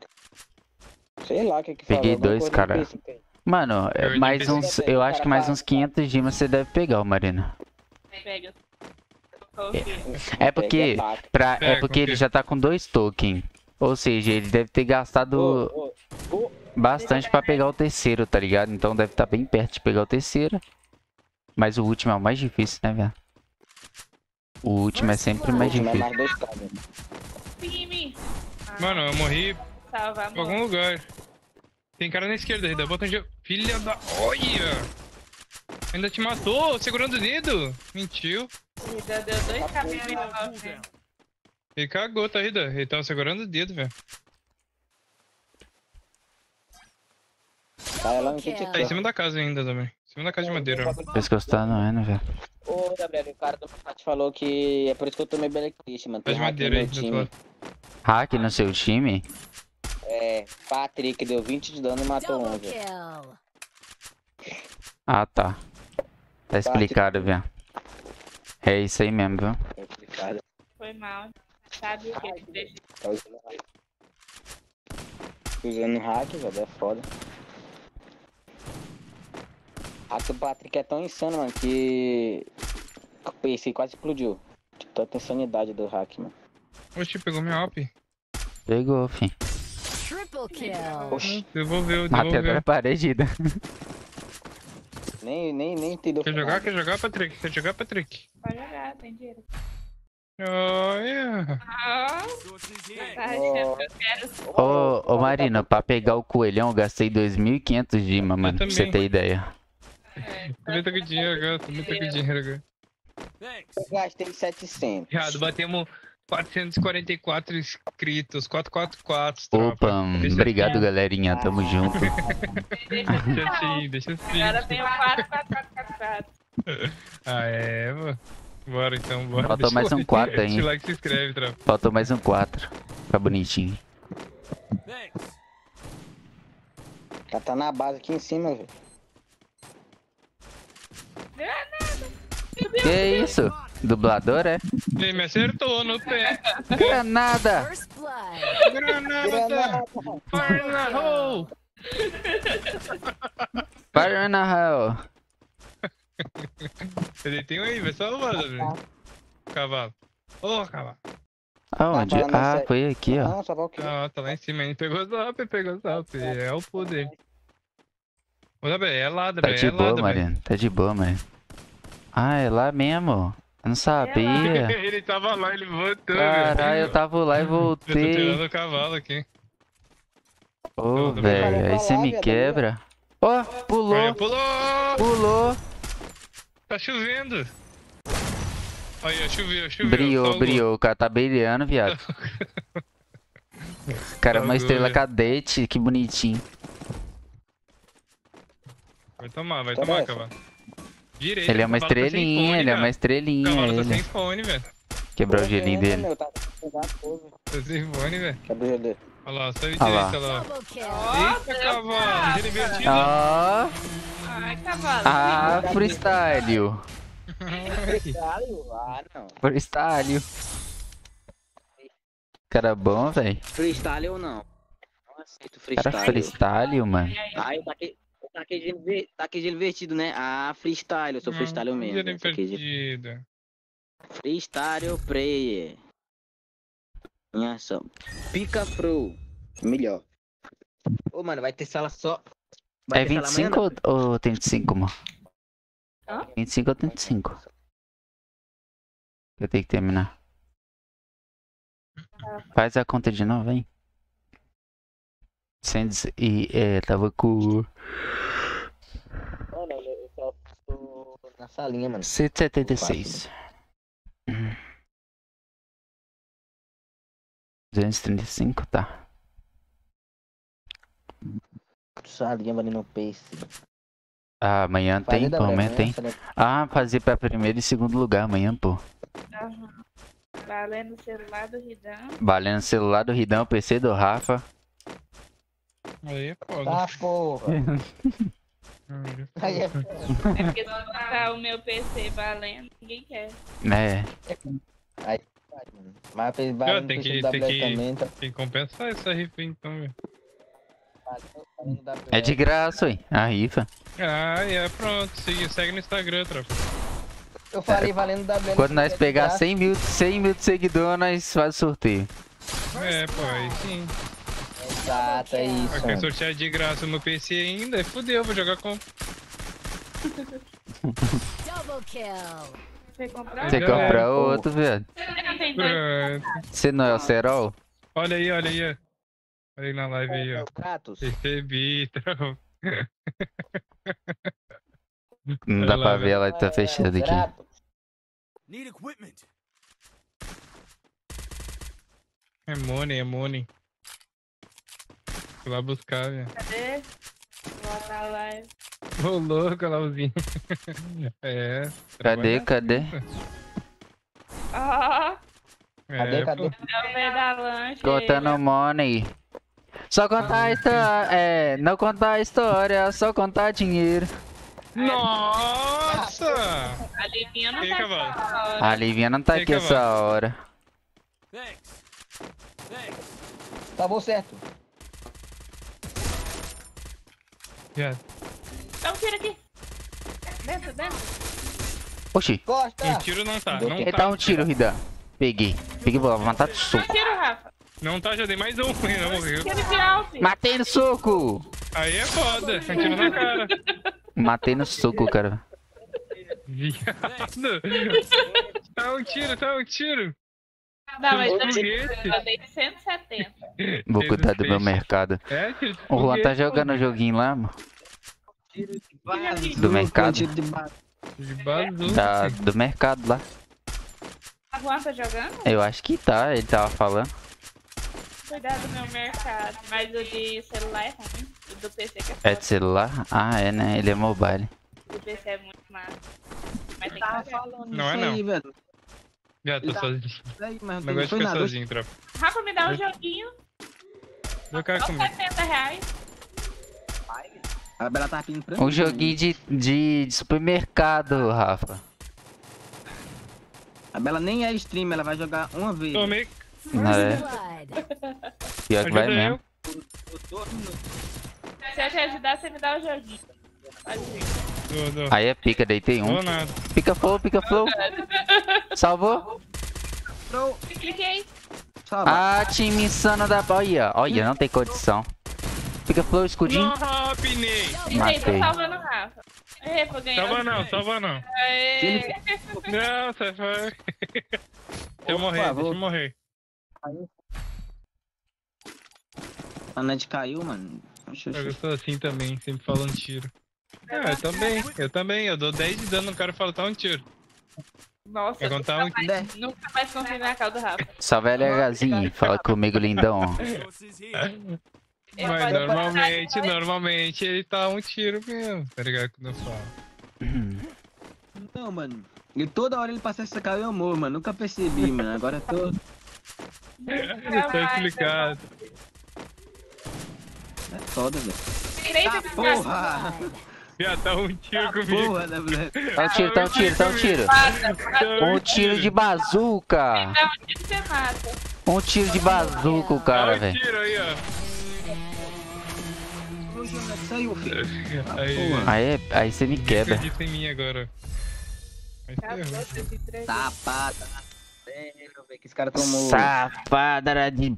B: Sei lá o que que
A: Peguei
B: falou,
A: dois, cara.
B: no PS5 aí.
A: Mano, é
D: Eu
A: mais uns. Eu acho que mais uns 500 dimas você deve pegar, Marina.
I: Pega. Confia.
A: É porque. Pra, é porque ele já tá com dois tokens. Ou seja, ele deve ter gastado
B: Ô, ô, ô,
A: bastante pra pegar o terceiro, tá ligado? Então deve estar bem perto de pegar o terceiro. Mas o último é o mais difícil, né, velho? O último é sempre o mais
B: é
A: difícil.
I: Pime.
D: Mano, eu morri
I: Salva,
D: em algum lugar. Tem cara na esquerda ainda. Bota onde eu... Filha da... Olha! Ainda te matou, segurando o dedo. Mentiu.
I: Rida deu dois você.
D: Ele cagou, tá, Rida? Ele tava segurando o dedo, velho.
B: Tá lá no
H: Kill.
D: Tá em cima da casa ainda também. Em cima da casa de madeira, ó.
A: O pescoço tá doendo, velho.
B: Ô, Gabriel, o cara do chat falou que é por isso que eu tomei Belly Christ, mano.
D: Tá
B: Tem
D: de
B: hack no
D: madeira aí,
B: time.
A: Hack no seu time?
B: É, Patrick deu 20 de dano e matou um,
H: Double
B: velho.
H: kill.
A: Ah, tá. Tá explicado, velho. É isso aí mesmo, viu?
B: Complicado.
I: Foi mal. Sabe o que que deixa?
B: Tá usando hack. Usando hack, velho, é foda. Hack do Patrick é tão insano, mano, que o PC quase explodiu. De tanta insanidade do hack, mano.
D: Oxi, pegou minha op.
A: Pegou, fim.
H: Triple kill.
B: Oxi,
D: Devolveu,
A: Até agora é
D: devolveu.
A: paredida.
B: nem, nem, nem entendeu.
D: Quer jogar? Quer jogar, Patrick? Quer jogar, Patrick?
I: Pode jogar, tem dinheiro. Ah, que eu quero.
A: Ô, ô Marina, pra pegar o coelhão eu gastei 2.500 dima, mano. Pra você ter ideia.
D: Também tô com dinheiro agora, também tô com dinheiro agora.
B: Eu gastei 700.
D: Errado, batemos 444 inscritos, 444, tropa.
A: Opa,
D: Deixa
A: obrigado,
D: assim,
A: galerinha. Tamo junto.
D: Deixa assim, deixa assim.
I: Agora tem o 4, 4, 4, 4, 4.
D: Ah, é, mano. Bora então, bora.
A: Faltou
D: Deixa
A: mais um
D: like-
A: quatro
D: Deixa
A: aí.
D: o like se inscreve, tropa.
A: Faltou mais um 4. Fica bonitinho.
B: Já tá na base aqui em cima, velho.
A: Que isso? Dublador, é?
D: Ele me acertou no pé.
A: Granada!
H: First blood.
D: Granada! Fire na hole!
A: Fire in the hell!
D: Ele tem um aí, vai salvar, velho. Cavalo. Ô, cavalo.
A: Aonde? Ah,
B: sério.
A: foi aqui, ó.
B: Só quê?
D: Ah, tá lá em cima. Ele pegou o zap, pegou o zap. É o poder. Ô, velho, é lá,
A: Tá
D: velho.
A: de
D: É
A: boa,
D: lá.
A: Mariana. Tá de boa, Mariana. Ah, é lá mesmo? Eu não sabia.
D: Ele tava lá, ele voltou,
A: Caralho, eu tava lá e
D: Eu tô
A: voltei.
D: tirando o cavalo aqui.
A: Ô,
D: Cara,
A: velho, aí você
B: lá,
A: me quebra. Ó,
D: Aí,
A: pulou,
D: pulou!
A: pulou.
D: Tá chovendo. Aí, ó, choveu, choveu.
A: Briou,
D: salvou.
A: briou. O cara tá brilhando, viado. Cara, uma estrela cadete, que bonitinho.
D: Vai tomar, vai
B: Cadê
D: tomar,
B: essa?
D: cavalo. Direito.
A: Ele é uma
D: o tá
A: estrelinha,
D: fone,
A: ele é uma
D: O
A: estrelinha,
D: cavalo tá sem fone, velho.
A: Quebrar o gelinho dele.
B: meu, tá
D: Tá sem fone, velho.
B: Quebra o gelo
D: Olha lá, só de
A: Olha lá.
D: direita
H: kill.
D: Eita, cavalo. Invertido.
A: Ó,
I: Ai, cavalo.
A: ah, freestyle.
B: Ah, não.
A: Freestyle. Cara bom, velho.
B: Freestyle ou não? Não aceito
A: Cara
B: freestyle.
A: freestyle, mano.
B: Ah, eu taquei, eu taquei gelo inver- taquei gelo invertido, né? Ah, freestyle, eu sou freestyle mesmo. Gelo-
D: invertido.
B: Freestyle player. Em ação. Pica pro. Melhor. Ô, mano, vai ter sala só. Vai
A: É
B: ter sala amanhã,
A: 25 ou, ou 35, mano?
I: Hã?
A: 25 ou 35? Eu tenho que terminar. Faz a conta de novo, hein? 100 e é, tava com
B: não, eu só tô na salinha, mano.
A: 176. Hum. 235, tá.
B: Salinha valendo no pace.
A: Ah, amanhã
B: Fazer
A: tem,
B: da
A: pelo
B: manhã,
A: menos tem. Ah, fazer pra primeiro e segundo lugar amanhã, pô.
I: Aham. Valendo o celular do Ridão.
A: Valendo celular do Ridão, PC do Rafa.
D: Aí é foda.
B: Tá, porra. Aí é
I: É porque se botar o meu PC valendo, ninguém quer.
A: É.
B: Aí, mano. Mas fez
D: Ó,
B: valendo
D: tem que, tem que,
B: também, tá?
D: tem que compensar essa rifa então, velho.
A: É de graça, ué. A rifa.
D: Ah, é, pronto. Segue, segue no Instagram, tropa.
B: Eu falei valendo da WL.
A: Quando nós pegar 100 mil, 100 mil de seguidor, nós faz sorteio.
D: É, pô, aí sim.
B: Exato, é isso.
D: Pra quem sortear de graça no PC ainda, fudeu, vou jogar com.
H: Double kill.
I: Você comprou?
A: Você compra
D: é, pô.
A: outro, velho.
I: Você não?
D: Pronto.
A: Você não é o Serol?
D: Olha aí, olha aí, ó. Olha aí na live aí, ó.
B: Kratos.
D: Recebi, tropa.
A: Não dá
D: lá,
A: pra ver, ela tá fechada aqui.
G: Need equipment.
D: É money, é money. Fui lá buscar, velho.
I: Cadê? Vou botar a live.
D: Ô, louco, Lauzinho. é.
A: Cadê, cadê?
I: Ó,
B: Cadê,
D: É,
B: cadê?
I: é lanche.
A: Contando money. Só contar a história. É, não contar a história, só contar dinheiro.
D: Nossa!
I: A Livinha não tá
D: cavalo?
I: fora.
A: A Livinha não tá aqui essa hora.
G: Thanks. Thanks.
B: Travou certo.
D: Já.
I: Dá um tiro aqui. Dentro, dentro.
A: Oxi,
B: Costa.
D: Um tiro não tá, não
A: ele
D: tá.
A: dá um tiro, Ridan. Peguei. Peguei, vou matar de
I: Dá um
A: soco.
I: tiro, Rafa.
D: Não tá, já dei mais um, não morreu.
I: Tiro de alto.
A: Matei no soco!
D: Aí é foda, um tiro na cara.
A: Matei no soco, cara.
D: Viado. Tá um tiro, tá um tiro.
I: Não, mas
D: Tiro
I: eu
D: de
I: dei,
D: foguete.
I: eu dei 170.
A: Vou cuidar do meu mercado.
D: É,
A: O Juan tá jogando o joguinho lá, mano. Do mercado? Da, do mercado lá.
I: A Juan tá jogando?
A: Eu acho que tá, ele tava falando.
I: Cuidado do meu mercado. Mas o de celular é ruim. O do PC que é
A: É de celular? Ah, é, né? Ele é mobile.
I: O PC é muito massa. Mas tem que
D: Não é
B: isso
D: não.
B: aí, velho.
D: Já tô
B: tá-
D: sozinho.
B: Mas
D: Não gosto de
B: foi
D: ficar
B: nada.
D: sozinho, tropa.
I: Rafa, me dá um joguinho.
D: Ficar
I: Só
D: comigo.
I: 70 reais.
B: A Bela tá pedindo pra
A: Um joguinho de, de, de supermercado, Rafa.
B: A Bela nem é stream, ela vai jogar uma vez.
D: Tomei.
A: Não é? Pior que vai mesmo.
I: Se eu te ajudar, você me dá o joguinho.
D: Dou, dou.
A: Aí é pica, deitei um.
D: Dou nada.
A: Pica flow, pica flow. Salvou?
I: Cliquei.
B: Salva.
A: Ah, time insano da. Olha, olha, não tem condição. Pica flow, escudinho.
D: Não, pinei.
I: Aí, tô
A: Matei.
I: salvando o Rafa. Vou ganhar.
D: Salva não,
I: dois.
D: salva não.
I: Aê.
D: Não, sai fora. Deixa eu morrer, deixa eu morrer.
B: A net caiu, mano.
D: Eu sou assim também, sempre falando tiro. Ah, eu também, eu também. Eu dou 10 de dano no cara e falo, tá um tiro.
I: Nossa,
D: Vai contar um
I: nunca mais, nunca mais confio na cara do Rafa.
A: Salve LHzinho, fala comigo, lindão.
I: Eu
D: Mas normalmente, normalmente ele tá um tiro mesmo, tá ligado? Quando eu falo.
B: Não, mano. E toda hora ele passa essa caiu eu morro, mano. Nunca percebi, mano. Agora eu tô.
D: Tá explicado.
B: É foda, velho.
I: De
B: porra!
D: Já tá um tiro comigo.
B: Porra, né?
A: Tá um tiro, tá um tiro, tá um tiro. Um tiro de bazuca.
I: Dá um tiro que você mata.
A: Um tiro de bazuca o cara,
D: um
A: velho.
D: tiro aí, ó.
B: Saiu, filho.
D: Aí.
A: Aí, você me quebra.
D: acredita em mim agora.
I: De
B: vi que esse cara tomou.
A: Safada era de.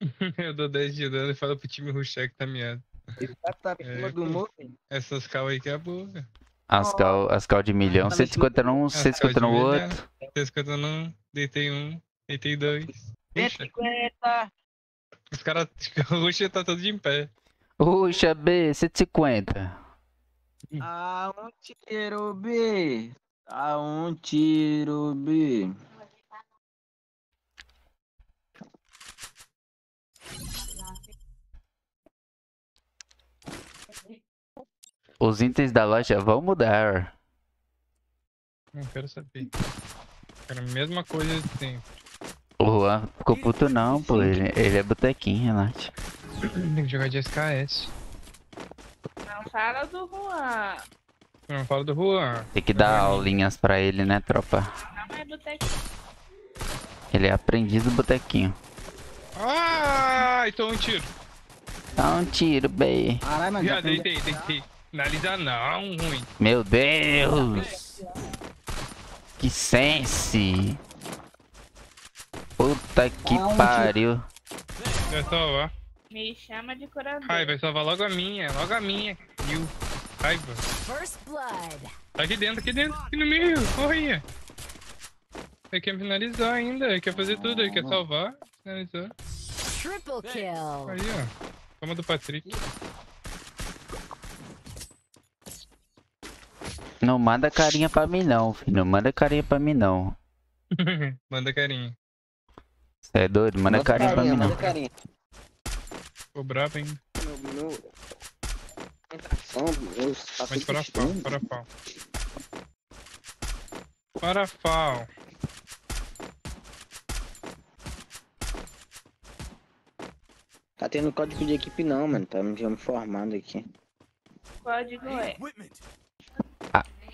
D: Eu dou 10 de dano e falo pro time rushar que tá miado.
B: Tá cima
D: É,
B: do.
D: Essas cal aí que é boa, velho.
A: As cal, as cal de milhão,
B: tá
A: 150 num,
D: As cal
A: 150
D: de
A: no outro.
D: 150 num, deitei um, deitei dois. Ruxa.
B: 150.
D: Os caras, o Ruxa tá todo de em pé.
A: Puxa, B, 150.
B: A um tiro, B. A um tiro, B.
A: Os itens da loja vão mudar.
D: Não quero saber. Quero a mesma coisa de sempre.
A: O Juan ficou puto não, pô. Ele, ele é botequinho, relaxa.
D: Tem que jogar de SKS.
I: Não fala do Juan.
D: Não fala do Juan.
A: Tem que dar aulinhas pra ele, né, tropa?
I: Não é botequinho.
A: Ele é aprendiz do botequinho.
D: Ai, tô um tiro.
A: Dá um tiro, B.
B: Caralho, mas já
D: deitei, deitei. Finaliza não, ruim.
A: Meu Deus! Que sense! Puta que
B: um
A: pariu.
D: Vai salvar.
I: Me chama de curador.
D: Ai, vai salvar logo a minha, logo a minha. Raiva.
H: First blood.
D: Tá aqui dentro, aqui dentro, aqui no meio. Corria. Ele quer finalizar ainda, ele quer fazer tudo, ele quer salvar, finalizar.
H: Triple kill.
D: Aí, ó. Toma do Patrick.
A: Não manda carinha pra mim não, filho. Não manda carinha pra mim não.
D: Manda carinho.
A: Cê é doido? Manda carinha pra mim não.
B: Manda carinha.
D: Ficou brabo ainda.
B: Meu, meu... Tá
D: Mas para pau, para pau. Para pau.
B: Tá tendo código de equipe não, mano. Tá me já me formando aqui.
I: Código é.
G: Equipment.
I: Dia 2, 7.
B: Dois.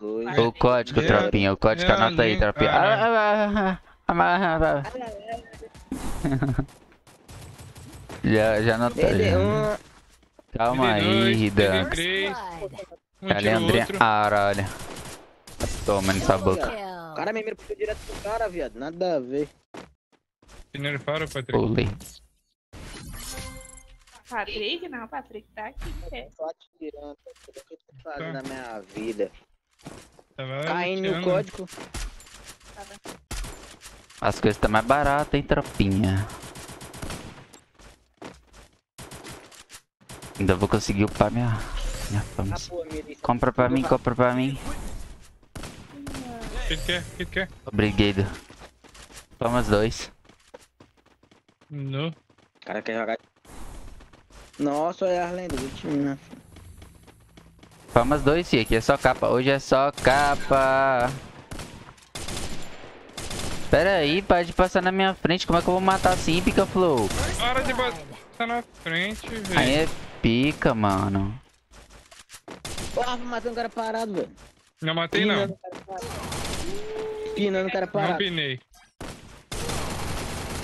A: O código,
D: É,
A: tropinha. O código,
D: é,
A: anota aí, tropinha.
D: Ah,
A: Ah, ah, ah, ah, ah, ah. Já, já já.
B: um...
A: Calma aí.
D: Um
A: Cadê André? Caralho. Toma nessa boca.
B: O cara me mira puxou direto pro cara, viado. Nada a ver.
D: Para, Patrick.
A: Pulei.
I: Patrick? Não, Patrick tá aqui. É.
B: Tô atirando. O que eu tô fazendo na minha vida?
D: Tava
B: Caindo no
D: tirando.
B: código.
A: As coisas tá mais baratas, hein, tropinha. Ainda vou conseguir upar minha, minha fama.
B: Ah.
A: Compra pra mim, compra pra mim.
D: O que que quer? O que que quer?
A: Obrigado. Toma os dois.
D: No.
B: O cara quer jogar. Nossa, olha as lendas do time, né?
A: Dois, filho. Aqui é só capa. Hoje é só capa. Pera aí, para de passar na minha frente. Como é que eu vou matar assim, Pica Flow?
D: Para de botar na frente, velho.
A: Aí é pica, mano.
B: Ó, Rafa matando o cara parado, velho.
D: Não matei não.
B: Pinando o cara parado.
D: Não pinei.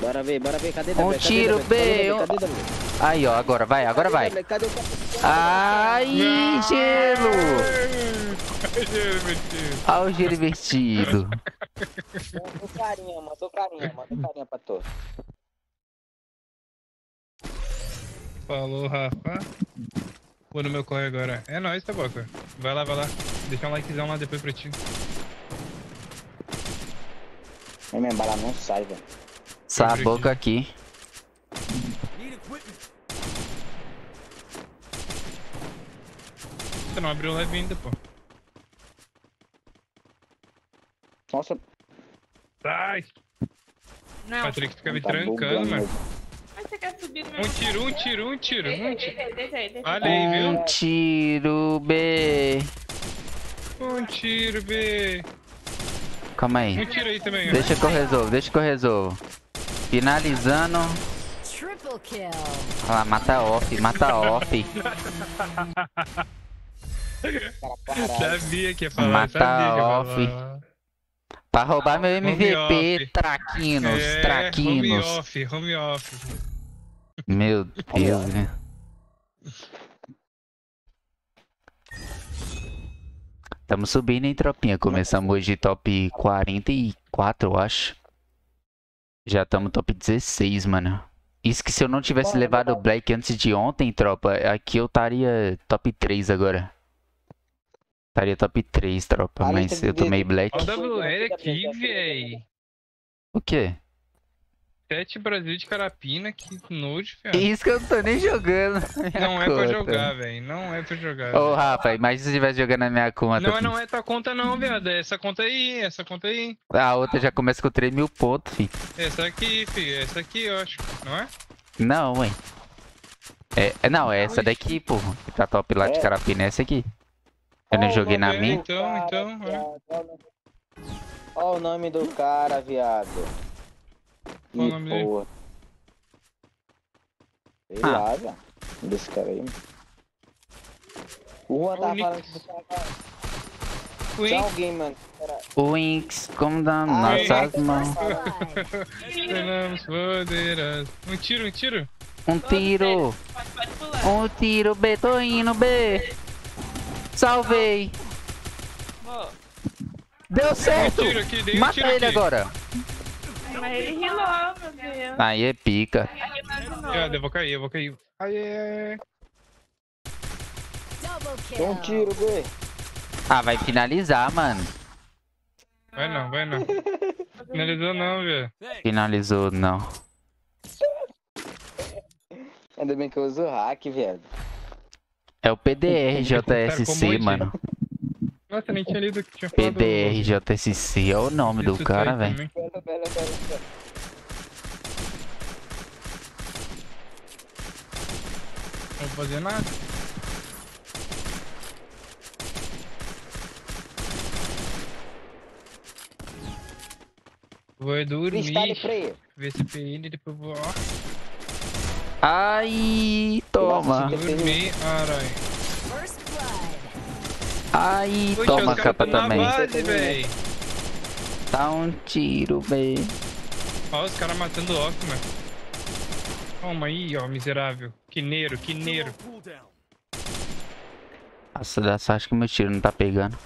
B: Bora ver, bora ver. Cadê
A: Um tiro? B? Aí, ó. Agora vai, agora vai. Ai, gelo! Olha o gelo invertido.
B: Matou carinha, matou carinha, matou carinha pra tu.
D: Falou, Rafa. Vou no meu corre agora. É nóis, tá, Boca? Vai lá, vai lá. Deixa um likezão lá depois pra ti.
B: Ai, minha bala não sai, velho.
A: Essa boca aqui.
G: Need equipment.
D: Você não abriu live ainda, pô.
B: Nossa,
D: Sai!
I: Não.
D: Patrick fica me
B: tá
D: trancando,
B: bugando,
D: mano.
I: Mas você quer subir no meu
D: Um tiro, um tiro, um tiro,
I: Deixa
D: um
I: aí,
D: tiro.
I: deixa aí, deixa aí, deixa aí.
D: Olha aí, viu?
A: Um tiro, B.
D: Um tiro, B.
A: Calma aí.
D: Um tiro aí também, ó.
A: Deixa que eu resolvo, deixa que eu resolvo. Finalizando. Olha lá, mata off, mata off.
D: Sabia que ia falar,
A: Mata
D: sabia que ia
A: off.
D: falar.
A: Pra roubar meu
D: Home
A: MVP, traquinos,
D: É, home
A: traquinos.
D: off, home off.
A: Meu Deus, né? Tamo subindo, hein, tropinha? Começamos hoje top 44, eu acho. Já estamos top 16, mano. Isso que se eu não tivesse levado o Black antes de ontem, tropa, aqui eu estaria top 3 agora. Estaria top 3, tropa, mas eu tomei Black.
D: Olha o WL aqui, véi.
A: O quê?
D: Sete Brasil de Carapina, que nojo,
A: Que
D: velho.
A: Isso que eu não tô nem jogando. na minha
D: Não é pra jogar, velho. Não é pra jogar.
A: Ô. Rafa, imagina se você estivesse jogando na minha conta.
D: Não, não é tua conta não, viado. É essa conta aí, essa conta aí.
A: A outra já começa com 3 mil pontos, fi.
D: Essa aqui, filho. Essa aqui, eu acho. Não é?
A: Não, ué. É, é- não, é essa daqui, pô. Que tá top lá de
B: É.
A: carapina, é essa aqui. Eu não joguei na
D: É,
A: minha.
D: então, então. é.
B: Olha o nome do cara, viado.
D: Qual o
B: Ih,
D: nome dele?
B: porra. Sei
A: Ah.
B: lá, velho. Desse cara aí. O Juan tava
D: Nick.
B: falando que você tava... Tinha alguém, mano. Era...
A: Winx, como dá
B: Ah,
A: nossas
B: Winx.
A: mãos.
D: Poderosas. Um tiro, um tiro.
A: Um tiro.
I: Pode, pode pular.
A: Um tiro, B, tô indo, B. Salvei. Deu certo.
D: tiro aqui, dei um
A: Mata
D: tiro
A: ele
D: aqui.
A: agora.
I: Mas ele rilou, meu Deus.
A: Aí é pica.
I: Tá.
D: Viado, eu vou cair, eu vou cair. Ai, ai, ai.
H: Double
B: Deu um tiro, B.
A: Ah, vai finalizar, mano.
D: Vai não, vai não. Finalizou não, velho.
A: Finalizou, não.
B: Ainda bem que eu uso hack, viado.
A: É o PDR JSC, mano.
D: Nossa, nem tinha lido que tinha falado.
A: PDR JSC é o nome do cara, velho.
D: também.
B: Bela, bela, bela, bela.
D: Não vou fazer nada. Vou dormir, ver se PN, depois vou
A: Ai, toma.
D: dormir, caralho.
A: Ai,
D: Poxa,
A: toma
D: caras
A: capa também.
D: base, véi.
A: Dá um tiro, bem.
D: Ó, os caras matando o off, mano. Toma aí, ó, miserável. Quineiro, quineiro.
A: Nossa, dá sorte que meu tiro não tá pegando.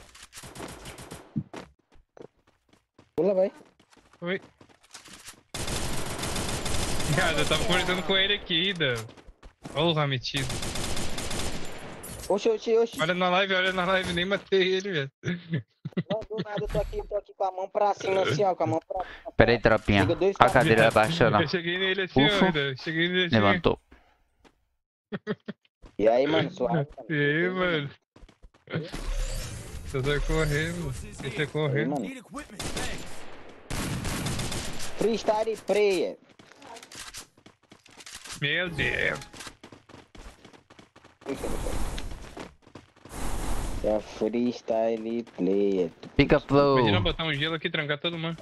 B: Pula, vai.
D: Oi. Cara, eu tava conversando com ele aqui, da. Porra, metido.
B: Oxi, oxi, oxi.
D: Olha na live, olha na live, nem matei ele, velho.
B: Não, do nada eu tô aqui, tô aqui com a mão pra cima, assim, ó. Com a mão pra cima.
A: Pera aí, tropinha. A cadeira abaixou, não.
D: Eu cheguei nele assim,
A: Ufa.
D: ó, ainda. Cheguei nele assim. ó.
A: Levantou.
B: E aí, mano, suave.
D: E aí, mano? Você vai correr, mano. Deixa eu correr.
B: mano. Freestyle prayer.
D: Meu Deus.
B: É a freestyle player.
A: Fica flow.
D: Imagina botar um gelo aqui e trancar todo mundo.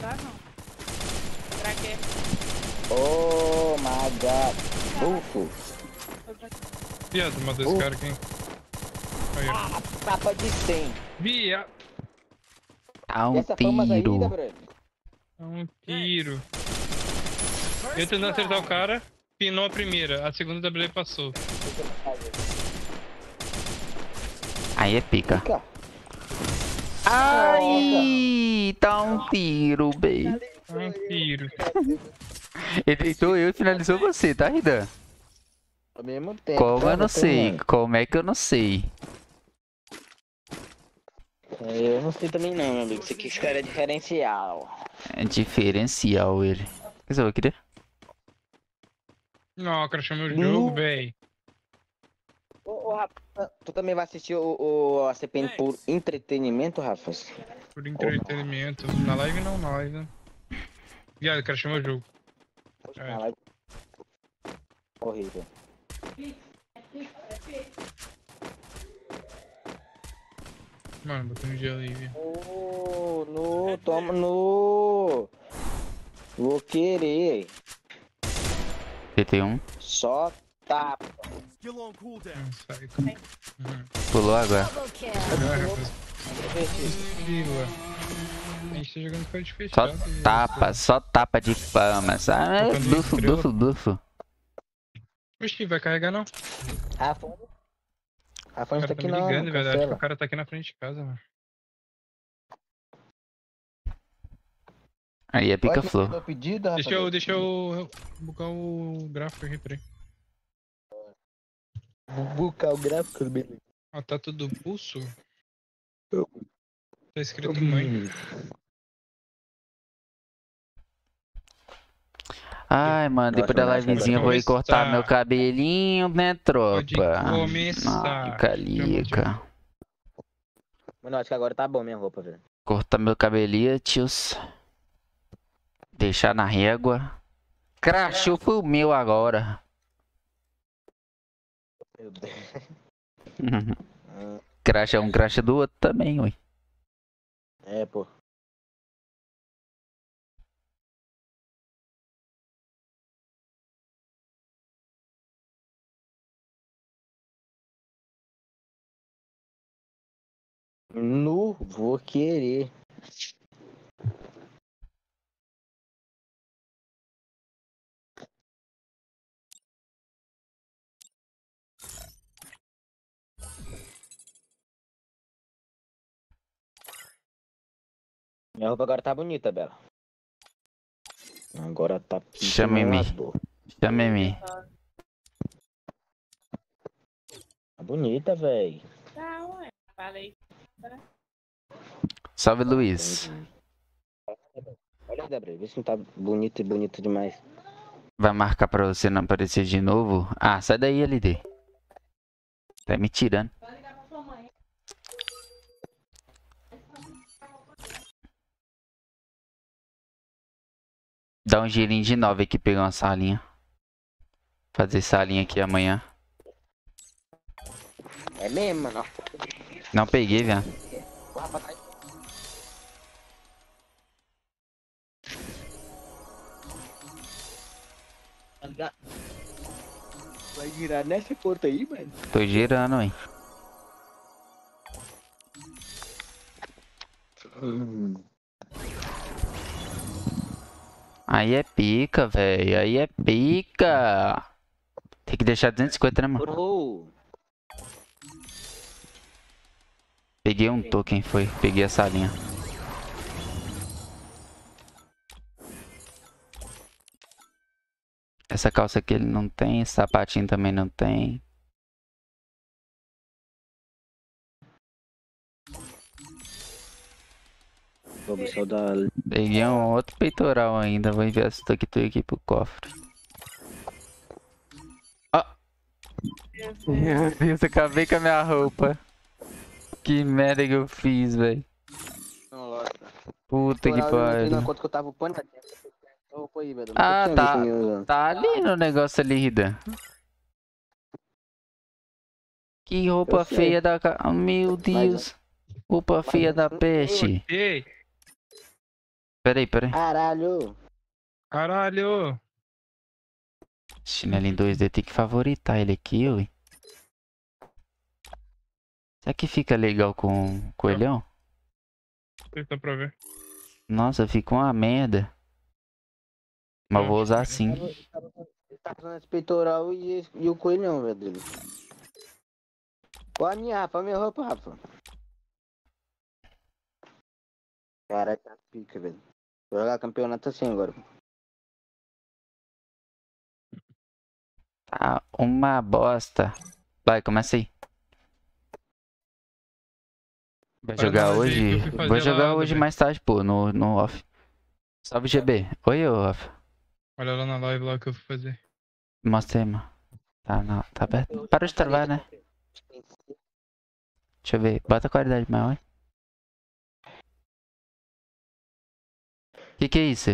I: Tá não. Pra quê?
B: Oh my god. Bufo.
D: Viado, matou esse cara aqui. Aí, ó.
B: Ah, tapa de 100.
D: Viado.
A: Dá um tiro.
D: Dá Um tiro. Eu tentando acertar o cara, pinou a primeira. A segunda WD passou.
A: Aí é pica.
B: Fica.
A: Ai, dá um tiro, bem.
D: Um tiro.
A: Ele deitou eu e finalizou você, tá, Ridan?
B: Ao mesmo tempo.
A: Como
B: tá,
A: eu não sei? Como é que eu não sei?
B: Eu não sei também não, meu amigo. Isso aqui, esse cara é diferencial.
A: É diferencial ele. O que você vai querer?
D: Não, o cara chamou o
B: Nu.
D: jogo, véi.
B: Ô, ô, Rafa, tu também vai assistir o, o a CPN por entretenimento, Rafa?
D: Por entretenimento. Na live não, na live não. Viado, o cara chamou o jogo.
B: Poxa, na live. Horrível.
D: Mano, botei um gelo aí, viu.
B: No, no, toma no. Vou querer.
A: PT1.
B: Só tapa.
A: Pulou agora.
D: Ah. A gente tá jogando código
A: Só
D: fechado.
A: tapa, só tapa de fama, Bufo,
D: estrela.
A: bufo, bufo.
D: Oxi, vai carregar não.
B: Rafa. Rafa
D: O
B: não tá
D: tá
B: aqui não.
D: ligando, velho. Acho que o cara tá aqui na frente de casa, mano.
A: Aí é pica-flor.
D: Deixa eu, deixa eu buscar o gráfico aqui, peraí.
B: Vou buscar o gráfico, beleza.
D: Ah, tá tudo pulso? Tá escrito mãe.
A: Ai, mano, depois da livezinha eu vou ir
D: começar.
A: cortar meu cabelinho, né,
D: Pode
A: tropa?
D: começar.
A: Ah, calica.
B: Mano, acho que agora tá bom minha roupa, velho.
A: Cortar meu cabelinho, tios. Deixar na régua. Crachou foi o meu agora.
B: Meu Deus.
A: Crash é um crash do outro também, ui.
B: É, pô. Nu, vou querer. Minha roupa agora tá bonita, Bela. Agora tá
A: Chama em mim.
B: pistolador.
A: Chama em mim.
B: Tá bonita, véi.
I: Tá, ué. Falei.
A: Salve, Luiz.
B: Olha, Débora, vê se não tá bonito e bonito demais.
A: Vai marcar pra você não aparecer de novo? Ah, sai daí, LD. Tá me tirando. Dá um girinho de nove aqui, pegar uma salinha. Fazer salinha aqui amanhã.
B: É mesmo, mano.
A: Não peguei, velho.
B: Vai girar nessa porta aí, mano.
A: Tô girando, hein. Aí é pica, velho. Aí é pica. Tem que deixar 250, né, mano?
B: Bro.
A: Peguei um token, foi. Peguei a salinha. Essa calça aqui ele não tem, sapatinho também não tem.
B: Vou só dar.
A: Peguei um outro peitoral ainda, vou enviar esse toque aqui pro cofre. Ah! Meu Deus, acabei com a minha roupa. Que merda que eu fiz, velho. Puta que
B: Na
A: pariu.
B: eu.
A: Ah, tá. Tá ali no negócio ali, Ridan. Que roupa
B: Eu
A: feia da. ca- Meu Deus. Roupa feia da peste.
D: Ei,
A: Peraí, peraí.
B: Caralho.
D: caralho!
A: Chinelo em 2D tem que favoritar ele aqui, ui. Será que fica legal com o coelhão?
D: Deixa pra ver.
A: Nossa, fica uma merda. Mas vou usar assim.
B: Ele tá usando esse peitoral e, e o coelhão, velho. Olha a minha, Rafa, a minha roupa, Rafa. Caralho, tá pica, velho. Vou jogar campeonato assim agora.
A: Tá uma bosta. Vai, começa aí. Vai
D: Para
A: jogar
D: nós
A: hoje? Vou jogar
D: lá,
A: hoje
D: Gabriel.
A: mais tarde, pô, no, no off. Salve, GB. Oi, ô, Rafa.
D: Olha lá na live lá que eu fui fazer.
A: Mostra aí, mano. Tá, não, tá aberto. Parou de travar, né? Deixa eu ver. Bota a qualidade maior. Que que é isso?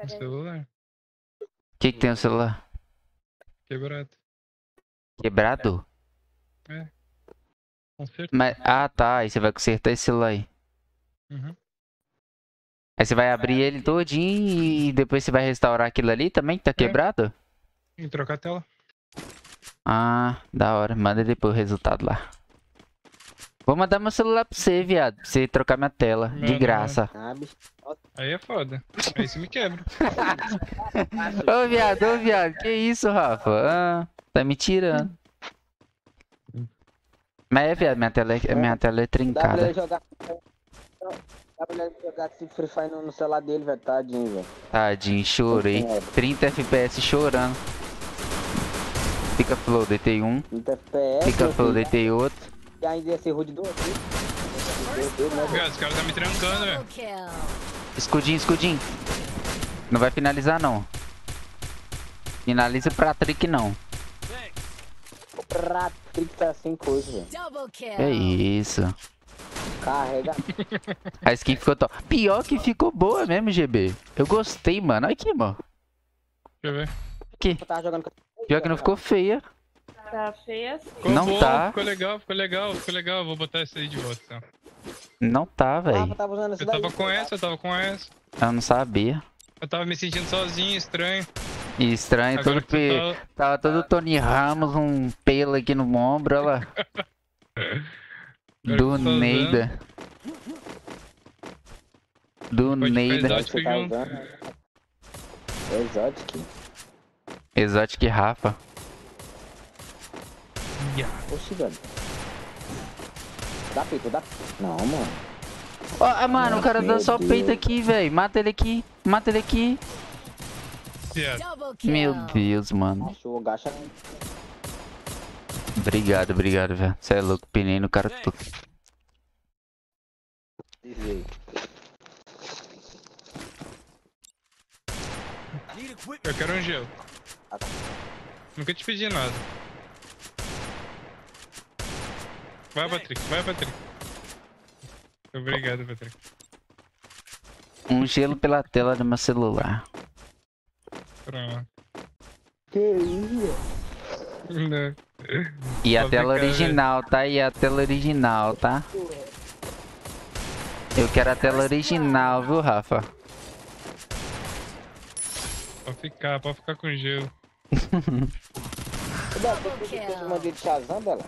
D: No celular.
A: Que que tem no celular?
D: Quebrado.
A: Quebrado?
D: É. Conserto.
A: Mas, ah, tá. Aí você vai consertar esse celular aí.
D: Uhum.
A: Aí você vai abrir ele todinho e depois você vai restaurar aquilo ali também que tá quebrado?
D: E trocar a tela.
A: Ah, da hora. Manda depois o resultado lá. Vou mandar meu celular pra você, viado. Pra você trocar minha tela. De
D: Manda,
A: graça.
D: Aí é foda. Aí você me quebra.
A: Ô, viado, ô, viado. Que isso, Rafa? Ah, tá me tirando. Mas é, viado, minha tela é, minha tela é
B: Dá pra
A: trincada.
B: ele jogar. Dá pra ele jogar esse Free Fire no, celular dele, velho. Tadinho, velho.
A: Tadinho, chorei. 30 FPS chorando. Fica flow, deitei um.
B: 30 FPS.
A: Fica flow, deitei outro.
B: Ainda ia ser rude do outro.
D: Viado, os caras tá me trancando, velho.
A: Escudinho, escudinho. Não vai finalizar, não. Finaliza pra trick, não.
B: O Patrick tá sem coisa, velho.
A: É isso.
B: Carrega.
A: A skin ficou top. Pior que ficou boa mesmo, GB. Eu gostei, mano. Olha aqui, mano.
D: Deixa eu ver.
A: Aqui. Pior que não ficou feia.
I: Tá feia assim.
D: Ficou
A: Não
D: bom,
A: tá.
D: Ficou legal, ficou legal, ficou legal. Vou botar essa aí de volta, então.
A: Não tá, velho.
B: tava usando essa
D: Eu
B: daí.
D: tava com essa, eu tava com essa.
A: Eu não sabia.
D: Eu tava me sentindo sozinho, estranho.
A: E estranho,
D: Agora
A: todo pe...
D: tá-
A: Tava todo Tony Ramos, um pelo aqui no ombro, olha lá. Do
D: tá.
A: Neida. Do Neida.
B: Você tá usando. Exotic.
A: Exotic Rafa.
B: Oxi, velho. Dá peito, dá. Não, mano.
A: Ó, ah, mano, o cara
B: Meu
A: dá só
B: Deus.
A: peito aqui, velho. Mata ele aqui. Mata ele aqui.
H: Kill.
A: Meu Deus, mano.
B: Achou, gacha.
A: Obrigado, obrigado, velho. Você é louco, pinei no cara todo.
B: Dizer.
D: Eu quero um gelo. Nunca te pedi nada. Vai, Patrick, vai, Patrick. Obrigado, Patrick.
A: Um gelo pela tela do meu celular.
D: Pronto.
B: Que isso?
D: Não.
A: E a
D: Só
A: tela original, tá? E a tela original, tá? Eu quero a tela original, viu, Rafa?
D: Pode ficar, pode ficar com gelo.
B: Ô, Bela, tem um te mandei de Shazam, Bela?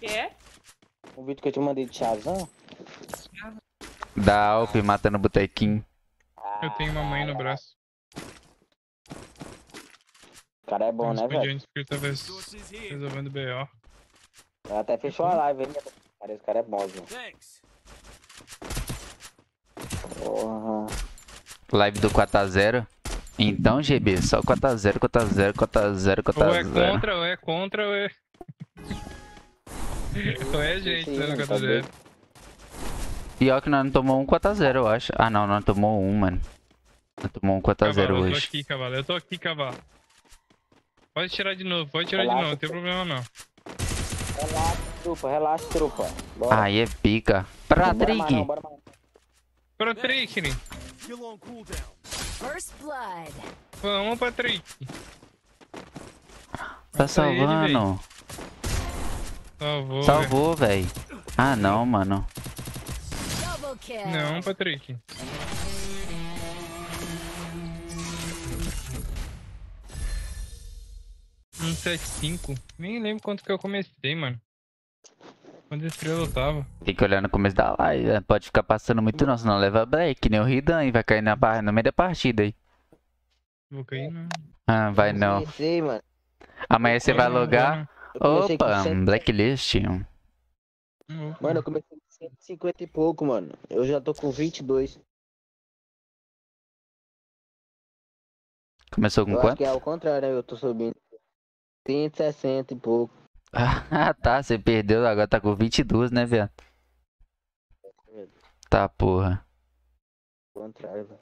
I: Quê?
B: Um vídeo que eu te mandei de Shazam?
A: Da Alp matando o botequim.
D: Eu tenho uma mãe no braço.
B: O cara é bom, né, velho?
D: expediente que ele tava res- resolvendo BO.
B: Ela até fechou a live, hein? Cara, esse cara é bom, viu? Porra.
A: Live do 4x0. Então, GB, só 4x0, 4x0, 4x0,
D: Ou é
A: 4x0.
D: contra, ou é contra, ou é. ou é gente, né, no
B: tá
D: 4x0.
A: Pior que nós não tomou um 4x0, eu acho. Ah, não, nós tomou um, mano. Nós tomou um 4x0
D: Cavalo, eu tô
A: hoje.
D: aqui, cavalo. Eu tô aqui, cavalo. Pode tirar de novo, pode tirar de
B: Relaxa,
D: novo, não tem problema não.
B: Relaxa, trupa, relaxa, trupa. Bora.
A: Aí é pica. Pra
G: cooldown.
H: First blood.
D: vamos, Patrick.
A: Tá
D: Mata ele, véi.
A: salvando.
D: Salvou.
A: Salvou, velho. Ah, não, mano.
D: Não, Patrick. Um sete cinco. Nem lembro quanto que eu comecei, mano. Quantas estrelas eu tava.
A: Tem que olhar no começo da live. né? Pode ficar passando muito não, senão leva que nem o Ridan e vai cair na barra no meio da partida aí.
D: Vou cair não.
A: Ah, vai não.
B: Mano.
A: Amanhã você vai
D: Não,
A: logar.
B: Com
A: Opa,
B: 100
A: blacklist.
D: vou.
B: Mano, eu comecei com 150 e pouco, mano. Eu já tô com 22.
A: Começou com
B: eu acho
A: quanto?
B: que é ao contrário, né? Eu tô subindo. 160 e pouco.
A: Ah, tá, você perdeu, agora tá com 22, né, viado? Tá, porra.
B: Ao contrário, velho.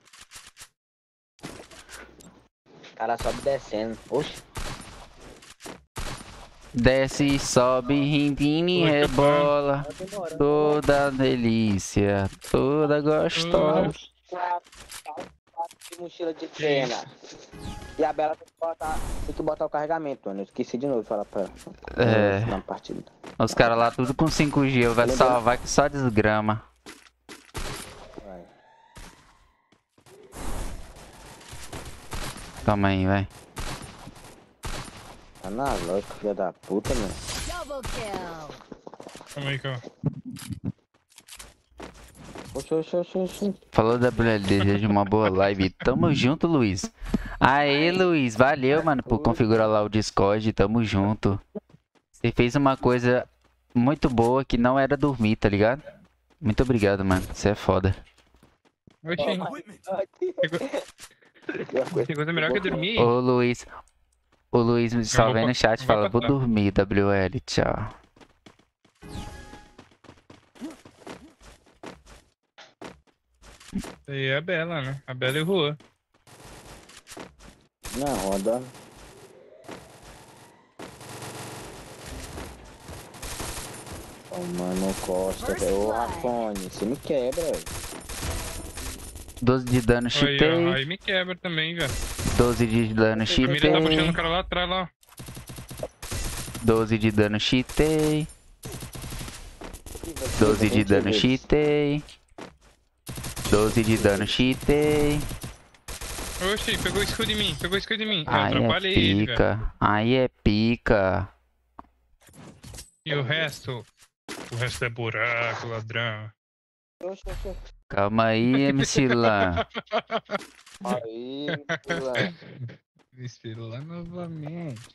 B: O cara sobe descendo. Oxe.
A: Desce, sobe, rimpine,
D: Oi,
A: rebola. Toda delícia, toda gostosa.
B: De mochila de pena. E a Bela tem que botar, tem que botar o carregamento, mano. Eu esqueci de novo de falar pra ela.
A: É.
B: Na partida.
A: Os caras lá tudo com 5G, vai salvar que só desgrama.
B: Vai.
A: Calma aí, vai.
B: Tá na lógica, filha da puta, mano.
H: Double kill.
D: Calma aí, calma.
B: Oxi, oxi, oxi, oxi.
A: Falou WL, desejo uma boa live. Tamo junto, Luiz. Aê, Luiz. Valeu, mano, por configurar lá o Discord. Tamo junto. Você fez uma coisa muito boa que não era dormir, tá ligado? Muito obrigado, mano. Você é foda.
D: Oxi. Tem coisa melhor que dormir?
A: Ô, Luiz. O Luiz me salva aí no chat e fala, vou dormir, WL. Tchau.
D: Aí é a Bela, né? A Bela e o Juan.
B: Na roda. Ô, mano, Costa, velho. Ô, Rafone, você me quebra, velho.
A: 12 de dano,
D: Aí, ó,
A: chipei.
D: aí me quebra também, velho.
A: 12 de dano,
D: A família tá puxando o cara lá atrás, lá.
A: 12 de dano, chitei. 12 de dano, chitei. 12 de dano, chitei.
D: Oxi, pegou o escudo em mim, pegou o escudo em mim. Eu
A: Aí é
D: atrapalhei ele, velho.
A: pica. Aí é pica.
D: E o resto? O resto é buraco, ladrão.
A: Calma aí, MC Lan.
B: Aí.
D: Me lá novamente.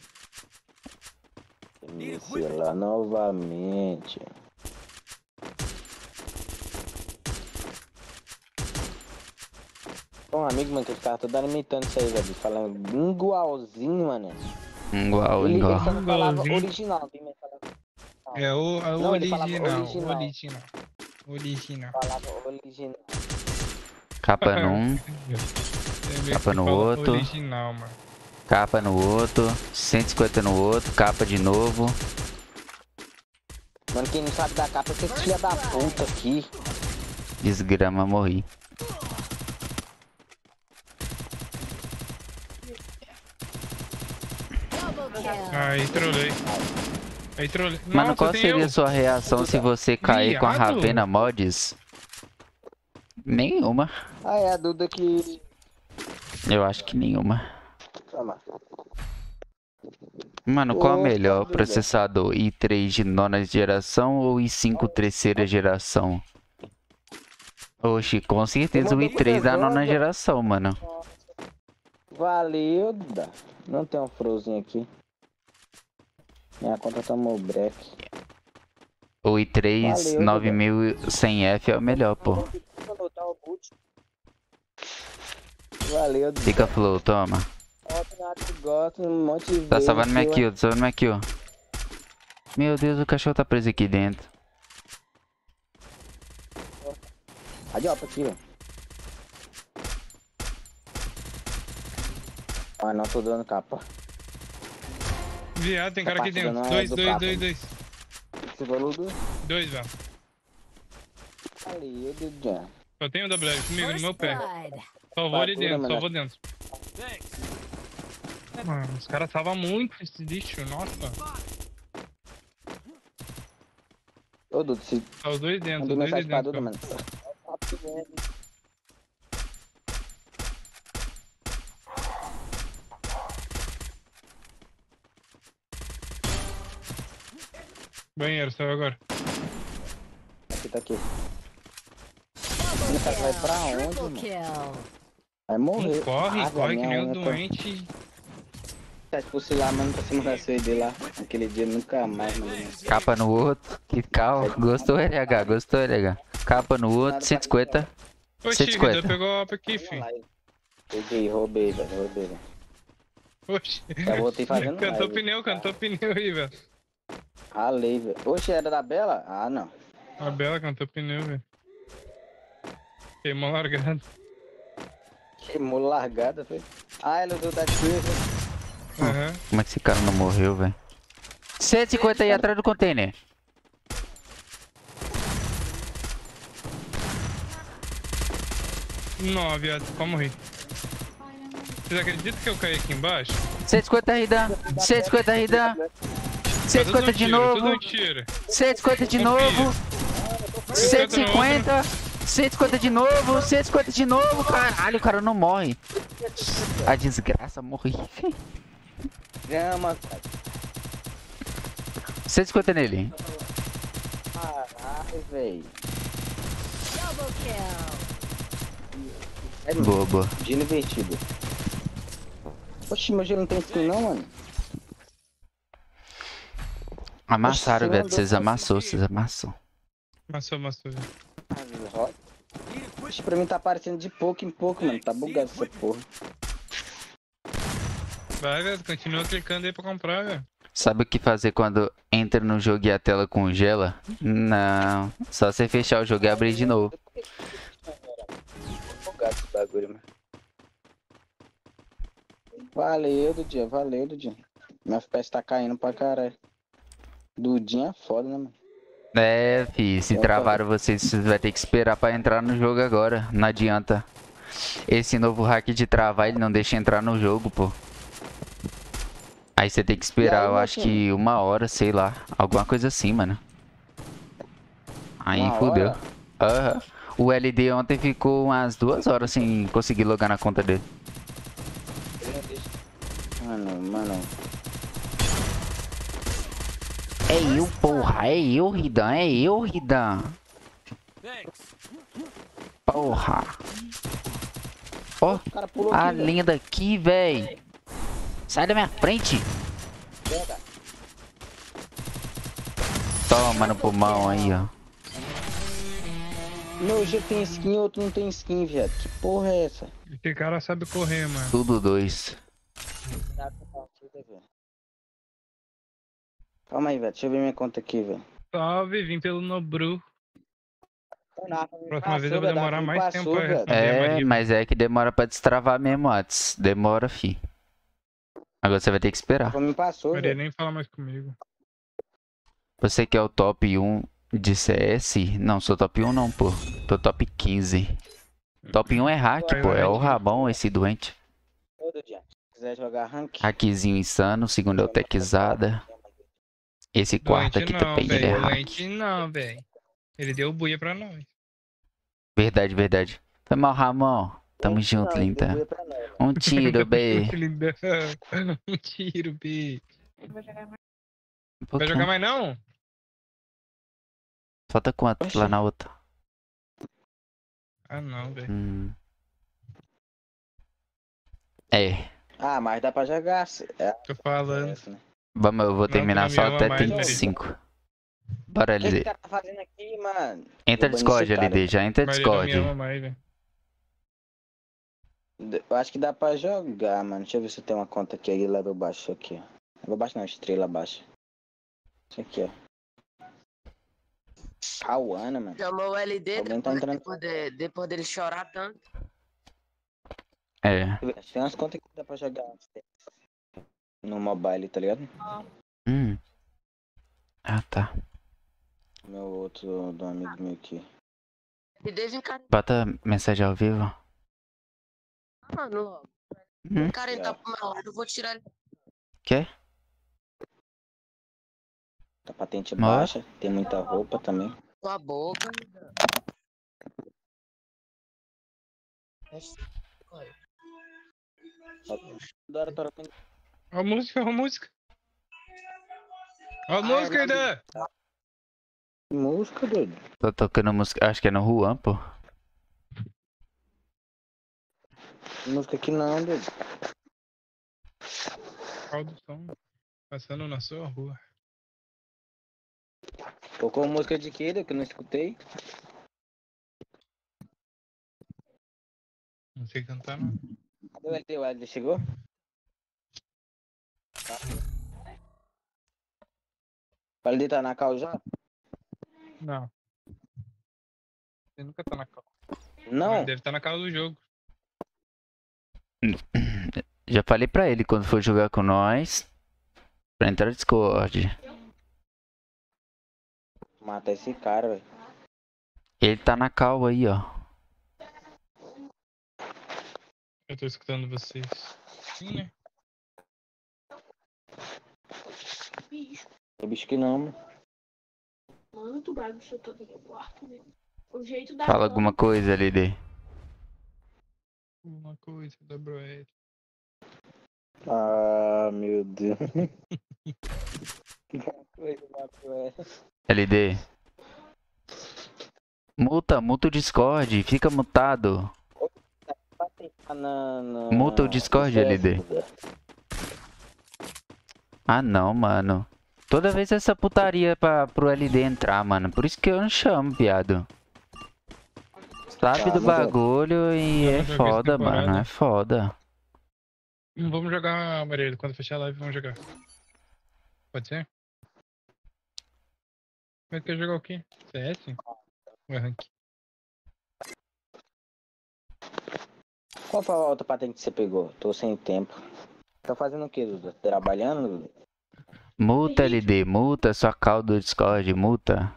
B: Inicia lá novamente. Um amigo, mano, que ficava toda imitando isso aí, velho. Falando igualzinho, mano.
A: Igual,
B: Ele, ele
A: igual.
B: só não falava
D: Igualzinho.
B: original, tem mais falava,
D: É o, é o
B: Não, ele
D: original,
B: original.
D: original. Original.
B: falava original.
A: Capa num,
D: Você vê
A: Capa no outro.
D: Original, mano.
A: capa no outro, 150 no outro, capa de novo.
B: Mano, quem não sabe da capa é esse filho da puta aqui.
A: Desgrama, morri.
D: Aí trolei. Aí trolei.
A: Mano,
D: Nossa,
A: qual seria a sua reação se você cair com a. Ravena Mods? Nenhuma.
B: Ah, é a Duda que.
A: Eu acho que nenhuma.
B: Toma.
A: Mano, qual é o melhor processador? i3 de nona geração ou i5 terceira geração? Oxi, com certeza o i3 da nona geração, mano.
B: Valeu, Duda. Não tem um frozinho aqui. Minha conta tomou break.
A: O i3
B: Valeu,
A: 9100F é o melhor, pô.
B: Valeu, Duda.
A: Fica flow, toma.
B: Gosto um monte de
A: Tá salvando minha kill, tá salvando minha kill. Meu Deus, o cachorro tá preso aqui dentro.
B: Adiota aqui, ó. Ah, não tô dando capa.
D: Viado, tem cara aqui dentro.
B: é
D: Dois,
B: do
D: dois, dois,
B: hein?
D: dois.
B: Você falou do.
D: Dois, velho.
B: Valeu, Duda.
D: Só tem o WL comigo no meu pé.
H: Blood.
D: Salvou ali dentro,
B: mano.
D: salvou dentro. Mano, os caras salvam muito esse lixo, nossa.
B: Ô, Duda, se
D: Tá os dois dentro, os dois
B: pra
D: dentro. Cara.
B: mano.
D: Banheiro, saiu agora.
B: Aqui, tá aqui. Esse cara vai pra onde, mano? Vai morrer.
D: Não corre,
B: Ah,
D: corre que nem um
B: unha tá-
D: doente.
B: Se fosse lá, mano, pra cima da CD lá. Naquele dia nunca mais, mano.
A: Capa no outro. Que cal. Gostou, LH? Gostou, LH? Capa no outro, 150.
D: Oxi, Vida,
A: 150.
D: pegou a AWP aqui, fi.
B: Peguei, roubei, velho, roubei, velho.
D: Oxi.
B: Já voltei fazendo
D: Cantou
B: live.
D: pneu, cantou pneu aí, velho.
B: Ralei, velho. Oxe, era da Bela? Ah, não.
D: A Bela cantou pneu, velho. Queimou largado.
B: Queimou largada, foi. Ah, ela usou da velho.
D: Aham.
A: Como é que esse cara não morreu, velho? 150 aí atrás do container.
D: Não, viado, quase morri. Vocês acreditam que eu caí aqui embaixo?
A: 150 Ridan. 150 Ridan.
D: Tá
A: 150 de novo.
D: um tiro.
A: 150 de novo. 150. 150 de novo. 150 de novo. Caralho, o cara não morre. A desgraça, morri.
B: Grama, cara.
A: 150 nele.
B: Caralho, velho.
H: Double kill.
B: É, mano.
A: Boa, boa.
B: Gelo invertido. Oxi, meu gelo não tem skin não, mano.
A: Amassaram, velho. Vocês amassou, vocês amassou.
D: Amassou, amassou. velho.
B: Oxi, pra mim tá aparecendo de pouco em pouco, mano. Tá bugado essa porra.
D: Vai, velho, continua clicando aí pra comprar, velho.
A: Sabe o que fazer quando entra no jogo e a tela congela? Não. Só você fechar o jogo e abrir de novo.
B: Bugado esse bagulho, mano. Valeu, Dudinha, valeu, Dudinha. Meu FPS tá caindo pra caralho. Dudinha é foda, né, mano?
A: É, fi, se travaram vocês, vocês vai ter que esperar pra entrar no jogo agora. Não adianta. Esse novo hack de travar, ele não deixa entrar no jogo, pô. Aí você tem que esperar, eu acho que uma hora, sei lá. Alguma coisa assim, mano. Aí
B: Uma
A: fudeu. Aham. O LD ontem ficou umas duas horas sem conseguir logar na conta dele.
B: Mano, mano.
A: É eu, porra, é eu, Ridan, é eu, Ridan. Porra. Ó,
B: pulou
A: a
B: aqui, velho.
A: linha daqui, véi. Sai da minha frente. Toma no pulmão aí, ó.
B: Meu G tem skin, outro não tem skin, viado. Que porra é essa?
D: Esse cara sabe correr, mano.
A: Tudo dois.
B: Calma aí, velho. Deixa eu ver minha conta aqui, velho.
D: Salve, vim pelo Nobru. Próxima vez eu vou demorar mais
B: passou,
D: tempo pra
B: velho.
D: responder
A: É, mas é que demora pra destravar mesmo antes. Demora, fi. Agora você vai ter que esperar.
B: Me passou,
D: Maria
B: velho.
D: nem fala mais comigo.
A: Você que é o top 1 de CS? Não, sou top 1 não, pô. Tô top 15. Top 1 é hack, pô. É o Rabão esse doente.
B: Ô, Dudinha, Se quiser jogar rank,
A: Hackzinho insano, segundo é o Techzada. Esse quarto aqui
D: não,
A: também, ele é
D: velho.
A: hack.
D: Doente não, velho. Ele deu buia pra nós.
A: Verdade, verdade. Foi mal, Ramon. Tamo junto, linda. Um tiro, B.
D: Um tiro, B.
I: Não vou jogar mais.
A: Um
D: Vai jogar mais não?
A: Falta quanto lá na outra?
D: Ah, não, velho.
A: Hum. É.
B: Ah, mas dá pra jogar. É,
D: Tô falando.
A: Vamos, eu vou
D: Não,
A: terminar
D: tu
A: só
D: não me
A: até
D: ama mais,
A: 35. Bora,
B: O que
A: LD.
B: tá fazendo aqui, mano?
A: Entra
B: Vou
A: Discord, LD. Já entra
D: não
A: Discord.
D: ama mais.
B: Eu acho que dá pra jogar, mano. Deixa eu ver se tem uma conta aqui aí, level baixo aqui, ó. Level baixo não, estrela baixa. Isso aqui, ó. Cauana, mano.
C: Chamou o LD
B: Alguém tá
C: depois,
B: entrando.
C: depois, de- depois dele chorar tanto.
A: É.
B: Tem umas contas que dá pra jogar no mobile, tá ligado?
A: Hum. Ah, tá.
B: Meu outro do amigo meu aqui.
C: Vem cá,
A: Bota mensagem ao vivo.
C: mano. logo.
A: Hum.
C: O cara entrar pro meu lado, eu vou tirar ele.
A: Quer?
B: Tá patente
A: Ó.
B: baixa, tem muita roupa também.
C: com a boca.
B: Da hora trocando.
D: A música, a música. Ó a
B: Ah,
D: música, ainda.
B: Música, doido.
A: Tô tocando música. Acho que é no Juan, pô.
B: Música aqui não, doido.
D: Qual do som? Passando na sua rua.
B: Tocou música de quê, doido, que eu não escutei?
D: Não sei cantar, não.
B: Cadê o LD? O LD chegou? Tá. O LD tá na cal já?
D: Não. Você nunca tá na cal.
B: Não.
D: Mas Deve estar na cal do jogo.
A: Já falei pra ele quando for jogar com nós. Pra entrar no Discord.
B: Mata esse cara, velho.
A: Ele tá na cal aí, ó.
D: Eu tô escutando vocês. Sim, né?
M: Bicho,
B: O bicho que não, mano.
M: mano, tu bagunçou todo meu quarto, né? O jeito da
A: Fala alguma coisa, LD.
D: Uma coisa da Broed.
B: Ah, meu Deus.
A: LD. Muta, muta o Discord, fica mutado. Muta o Discord, LD. Ah não, mano. Toda vez essa putaria pra, pro LD entrar, mano. Por isso que eu não chamo, viado. Sabe
D: Tá,
A: do bagulho e
D: Eu
A: é foda, mano. É foda.
D: Vamos jogar, Maria. Quando fechar a live, vamos jogar. Pode ser? Mas quer jogar o quê? CS? Ou é rank?
B: Qual foi a outra patente que você pegou? Tô sem tempo. Tá fazendo o que, Duda? Trabalhando, Duda?
A: Multa, LD, multa sua call do Discord, multa.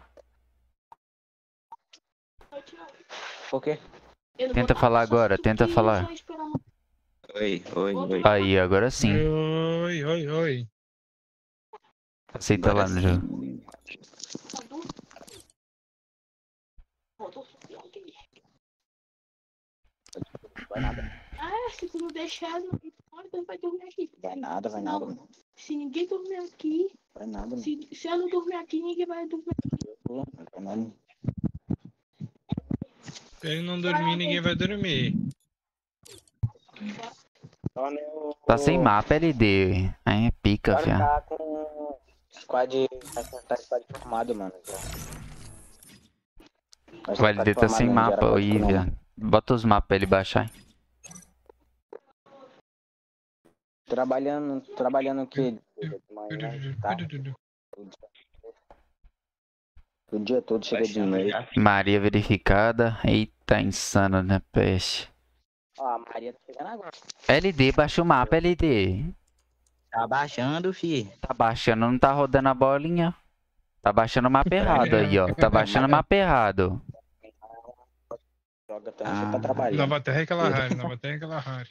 B: Por quê?
A: Tenta falar agora, tenta falar.
B: Oi, oi, oi.
A: Aí, agora sim.
D: Oi, oi, oi.
A: Aceita lá no jogo.
B: Vai nada.
M: Ah, se tu não deixar, não importa, vai dormir aqui.
B: Vai nada, vai nada.
M: Se ninguém dormir aqui,
B: Vai nada,
M: se, se eu não dormir aqui, ninguém vai dormir aqui.
B: vai nada.
D: Se ele não dormir, ninguém vai dormir.
A: Tá sem mapa, LD. Aí é pica, fia.
B: tá com squad. Tá, squad formado, mano.
A: O LD tá sem mapa aí. Bota os mapas pra ele baixar.
B: Trabalhando, trabalhando o que? De manhã, tarde, O dia todo chega de noite.
A: Maria verificada. Eita, insano, né, peste.
B: Ó, a Maria tá chegando agora.
A: LD, baixa o mapa, LD.
E: Tá baixando, fi.
A: Tá baixando, não tá rodando a bolinha. Tá baixando o mapa errado aí, ó. Tá baixando o mapa errado.
B: Joga também, você tá trabalhando.
D: Nova Terra é aquela rara, Nova Terra é aquela rara.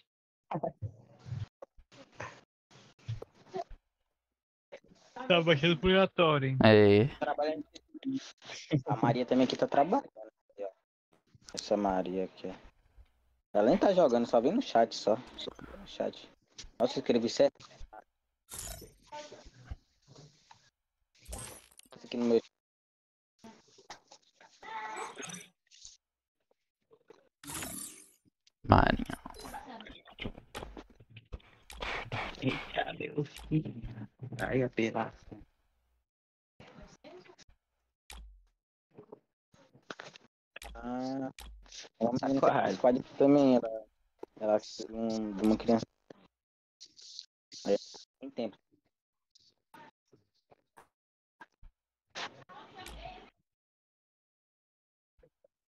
D: Tá baixando pro aleatório, hein?
A: É.
B: Trabalhando. A Maria também aqui tá trabalhando. Essa Maria aqui, ó. Ela nem tá jogando, só vem no chat só. No chat. Nossa, escrevi certo. Aqui no meu.
A: Marinha.
E: Eita, meu filho. Ai, apelação.
B: Ah, ela tá squad também, ela. Ela um, de uma criança. Aí, tem tempo.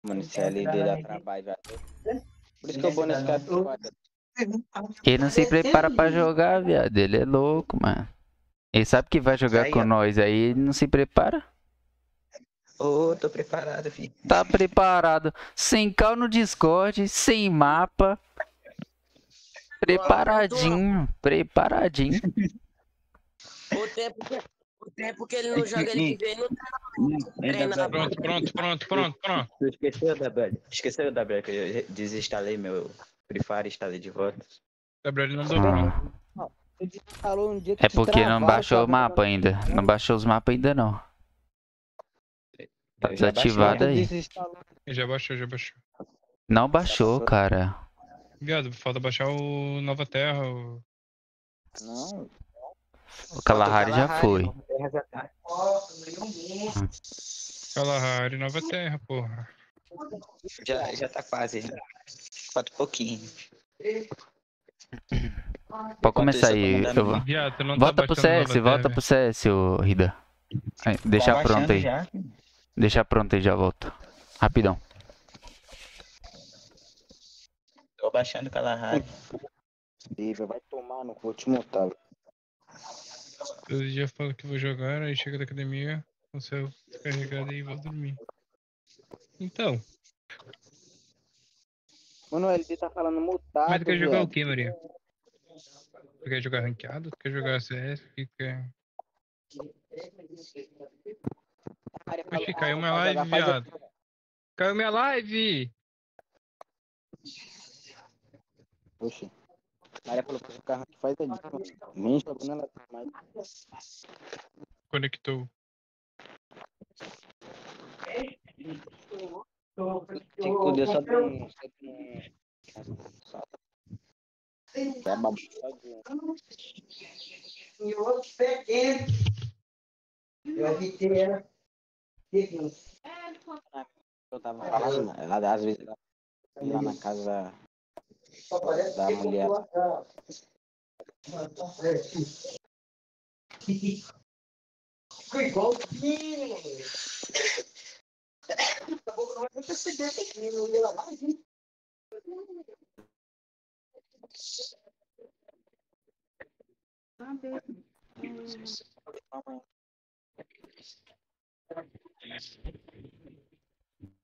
B: Mano, esse LD dá trabalho, velho. Por isso que eu vou nesse cara.
A: Ele não se prepara pra jogar, viado. Ele é louco, mano. Ele sabe que vai jogar
E: Aí,
A: com
E: ó.
A: nós aí, ele não se prepara.
E: Ô, tô preparado, fi.
A: Tá preparado. Sem cal no Discord, sem mapa. Preparadinho, preparadinho.
C: O tempo que, o tempo que ele não joga, ele vive aí no treina na
D: Pronto, pronto, pronto, pronto,
E: esqueceu, WL? Esqueceu, WL, que eu desinstalei meu Free Fire e instalei de volta.
D: Gabriel não deu não.
B: Um dia que
A: É porque não baixou o mapa ainda. Não baixou os mapas ainda não. Tá desativado
E: baixei.
A: aí.
D: Já baixou, já baixou.
A: Não baixou, cara.
D: Viado, falta baixar o Nova Terra. O...
B: Não,
A: O Kalahari já foi.
D: Kalahari, Nova Terra, porra.
E: Já, já tá quase. Falta um pouquinho.
A: Pode começar aí.
E: eu
A: vou-
D: Viado, não
A: Volta
D: tá
A: pro CS, volta
D: Terra,
A: pro CS, ô Rida. Aí, Deixa
E: Tá
A: pronto aí.
E: já.
A: Deixa pronto aí, já volto. Rapidão.
E: Tô baixando o Kalahari.
B: Lívia, vai tomar no vou te
D: dia eu falo que vou jogar, aí chega da academia, o céu descarregado e vou dormir. Então,
B: Mano, o LD tá falando mutado.
D: mas tu quer jogar o
B: viado.
D: que, Maria? Tu quer jogar ranqueado? Tu quer jogar CS? O que tu quer? Oxi, caiu minha live,
B: a-
D: viado. Caiu minha live!
B: Oxi. Maria falou pra jogar rank, faz ali. Nem jogando ela mais.
D: Conectou.
B: Cinco dias só tem. Só tem. Só. É babado.
P: E o outro pequeno. Eu evitei ela.
B: Eu tava falando, ela às vezes lá na casa da mulher.
P: Ficou a pouco não vai perceber que ele não ia lá mais. hein?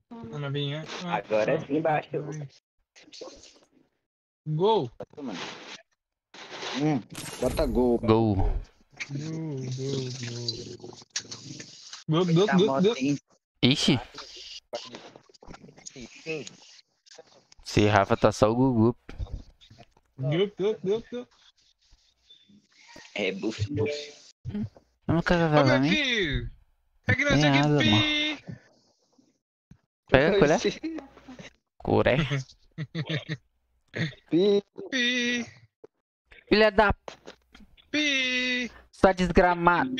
D: Ana Vinha.
E: Agora sim, baixo.
D: Gol!
B: Hum, bota gol.
A: Gol.
D: Gol, gol, gol. Gol, gol, gol, gol.
A: Ixi. Se Rafa tá só o Gugu.
D: Gol, gol, gol.
E: É, buff, buff.
A: Eu nunca vi
D: Ô,
A: vazar,
D: meu
A: hein?
D: É que não sei que pi!
A: Pega a colher. Curé.
B: Pi.
D: Pi!
A: Filha da.
D: Pi!
A: Sua desgramado.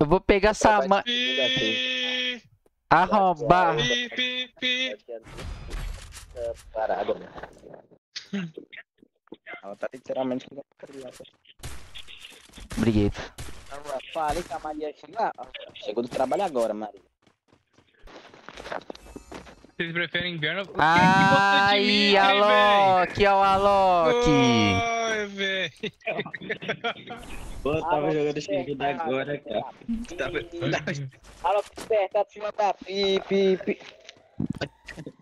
A: Eu vou pegar essa mãe. Arrombar.
B: Parada, mano. Ela tá literalmente com a criança.
A: Briguei.
B: Falei que a Maria chega. Chegou do trabalho agora, Maria.
D: Vocês preferem inverno?
A: Ai, Alok, ó o Alok.
D: Ai, velho.
E: Pô, eu tava jogando chegando agora, cara. Tava, tava...
B: Alô, despertar de cima da pi, pi, pi.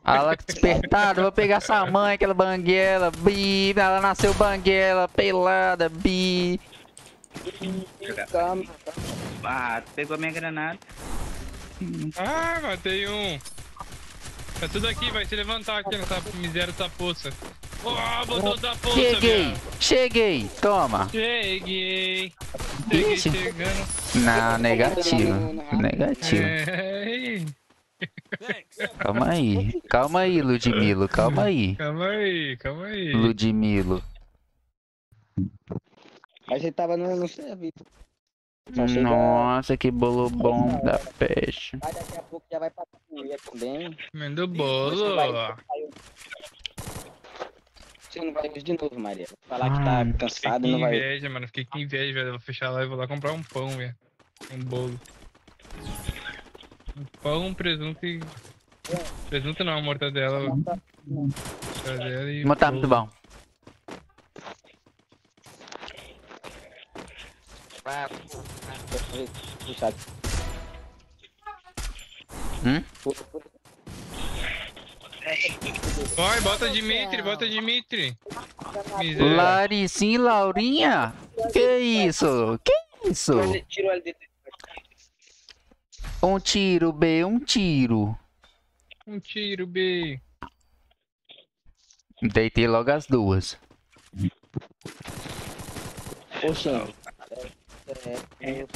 A: Alok despertado, vou pegar essa mãe, aquela banguela, bi, ela nasceu banguela, pelada, bi.
E: Ah, tu pegou a minha granada.
D: Ah, matei um. Tá tudo aqui, vai se levantar aqui nessa miséria dessa poça. Oh, botou da poça,
A: Cheguei,
D: velho.
A: cheguei, toma.
D: Cheguei. Cheguei
A: Ixi.
D: chegando.
A: Não, negativo, negativo.
D: É,
A: Calma aí, calma aí, Ludmilo, calma aí.
D: calma aí, calma aí.
A: Ludmilo.
B: Mas ele tava no, no serviço. Chega-
A: Nossa, que bolo bom da peixe.
B: Mas daqui a pouco já vai pra comer também.
D: Manda o
B: Você
D: bolo.
B: Você não vai hoje de novo, Maria. Falar que tá
D: Fiquei
B: cansado
D: com
B: e não vai.
D: inveja, mano. Fiquei com inveja, velho. Eu Vou fechar lá e vou lá comprar um pão, velho. Um bolo. Um pão, um presunto e. Presunto não, mortadela. Mortadela e.
A: Mas tá muito bom. Hum?
D: Vai, bota Dimitri, bota Dimitri. Miséria.
A: Laricinha e Laurinha? Que isso? Que isso? Um tiro, B, um tiro.
D: Um tiro, B.
A: Deitei logo as duas.
B: Oxente. É, é, eu.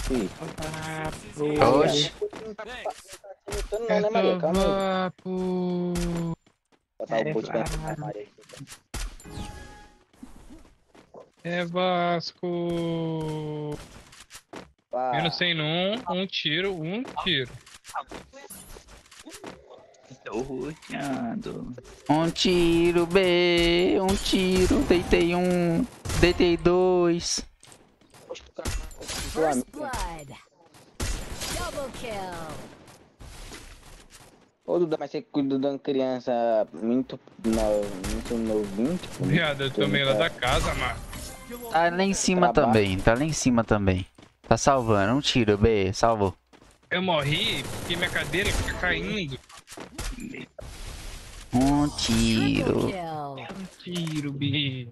B: Não, né, Maria? Calma aí.
D: Vapo.
B: Botar o post pra Maria aqui.
D: É Vasco.
B: Pá.
D: Menos 100 num, um tiro, um tiro.
E: Tô ruxando.
A: Um tiro, B, um tiro. Deitei um. Deitei dois.
H: First blood. Double kill.
B: Ô, Duda, mas você cuida de uma criança muito, no, muito novinho, tipo...
D: Viado, eu tomei lá da casa, mano.
A: Tá lá em cima
B: Trabalho.
A: também. Tá lá em cima também. Tá salvando. Um tiro, B, salvou.
D: Eu morri porque minha cadeira fica caindo.
A: Um tiro.
H: Kill.
D: Um tiro, B.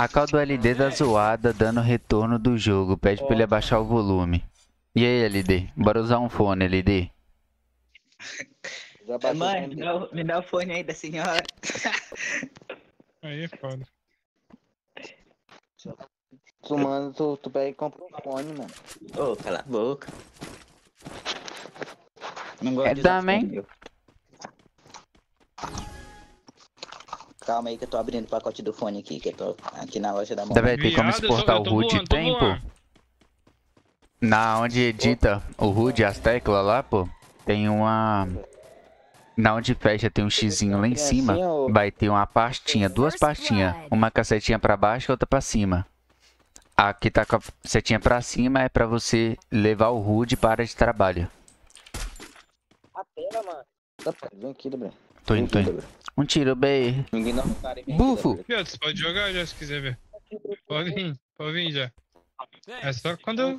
A: A call do LD da zoada dando retorno do jogo. Pede pra ele abaixar o volume. E aí, LD? Bora usar um fone, LD.
B: Já
E: Mãe, me dá, o- me dá o fone aí da senhora.
D: Aí é foda.
B: Tu manda, tu, tu pega e compra um fone, mano.
E: Ô, cala a boca.
Q: Não gosto
A: É
Q: de
A: também.
Q: Calma aí que eu tô abrindo o pacote do fone aqui, que eu tô aqui na loja da mão.
A: Você vai ter como exportar o HUD tem, pô? Na onde edita o e as teclas lá, pô, tem uma... Na onde fecha tem um xizinho lá em cima, vai ter uma pastinha, duas pastinhas. Uma cacetinha pra baixo e outra pra cima. A que tá com a setinha pra cima é pra você levar o HUD para a área de trabalho.
B: A tela, mano. Tá, Vem aqui, Gabriel.
A: Tô indo, tô indo. Um tiro,
B: mim.
A: Bufo!
D: Viado, você pode jogar já se quiser ver. Pode vir, pode vir já. É só quando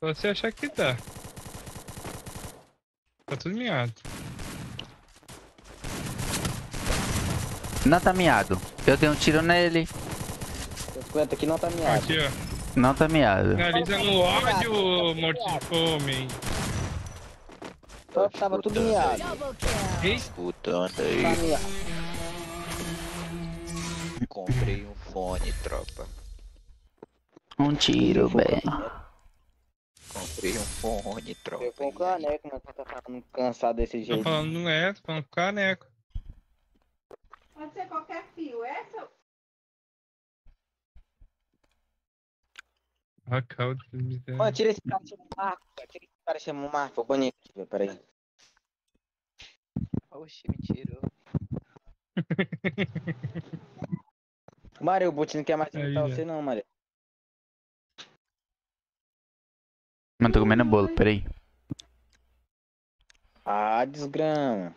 D: você achar que dá. Tá tudo miado.
A: Não tá miado. Eu dei um tiro nele.
B: 50 aqui não tá miado.
D: Aqui, ó.
A: Não tá miado.
D: Finaliza no ódio, morte de fome.
B: Só tava tudo miado.
Q: Escutando
B: Tá
Q: aí.
B: miado.
Q: Comprei um fone, tropa.
A: Um tiro, bem.
Q: Comprei um fone, tropa.
B: Eu com o caneco, mas tá falando cansado desse
D: Tô
B: jeito.
D: falando não é, tô falando caneco.
M: Pode ser qualquer fio. Essa
D: miséria.
B: Mano, tira esse cara, chama o Marco. cara. Tira esse cara, o Marco. Vou banir aqui, velho. Pera aí.
Q: Oxi, me tirou.
B: Mário, o Botinho não quer mais imitar você não, Mário.
A: Mano, tô comendo bolo, peraí.
B: Ah, desgrama.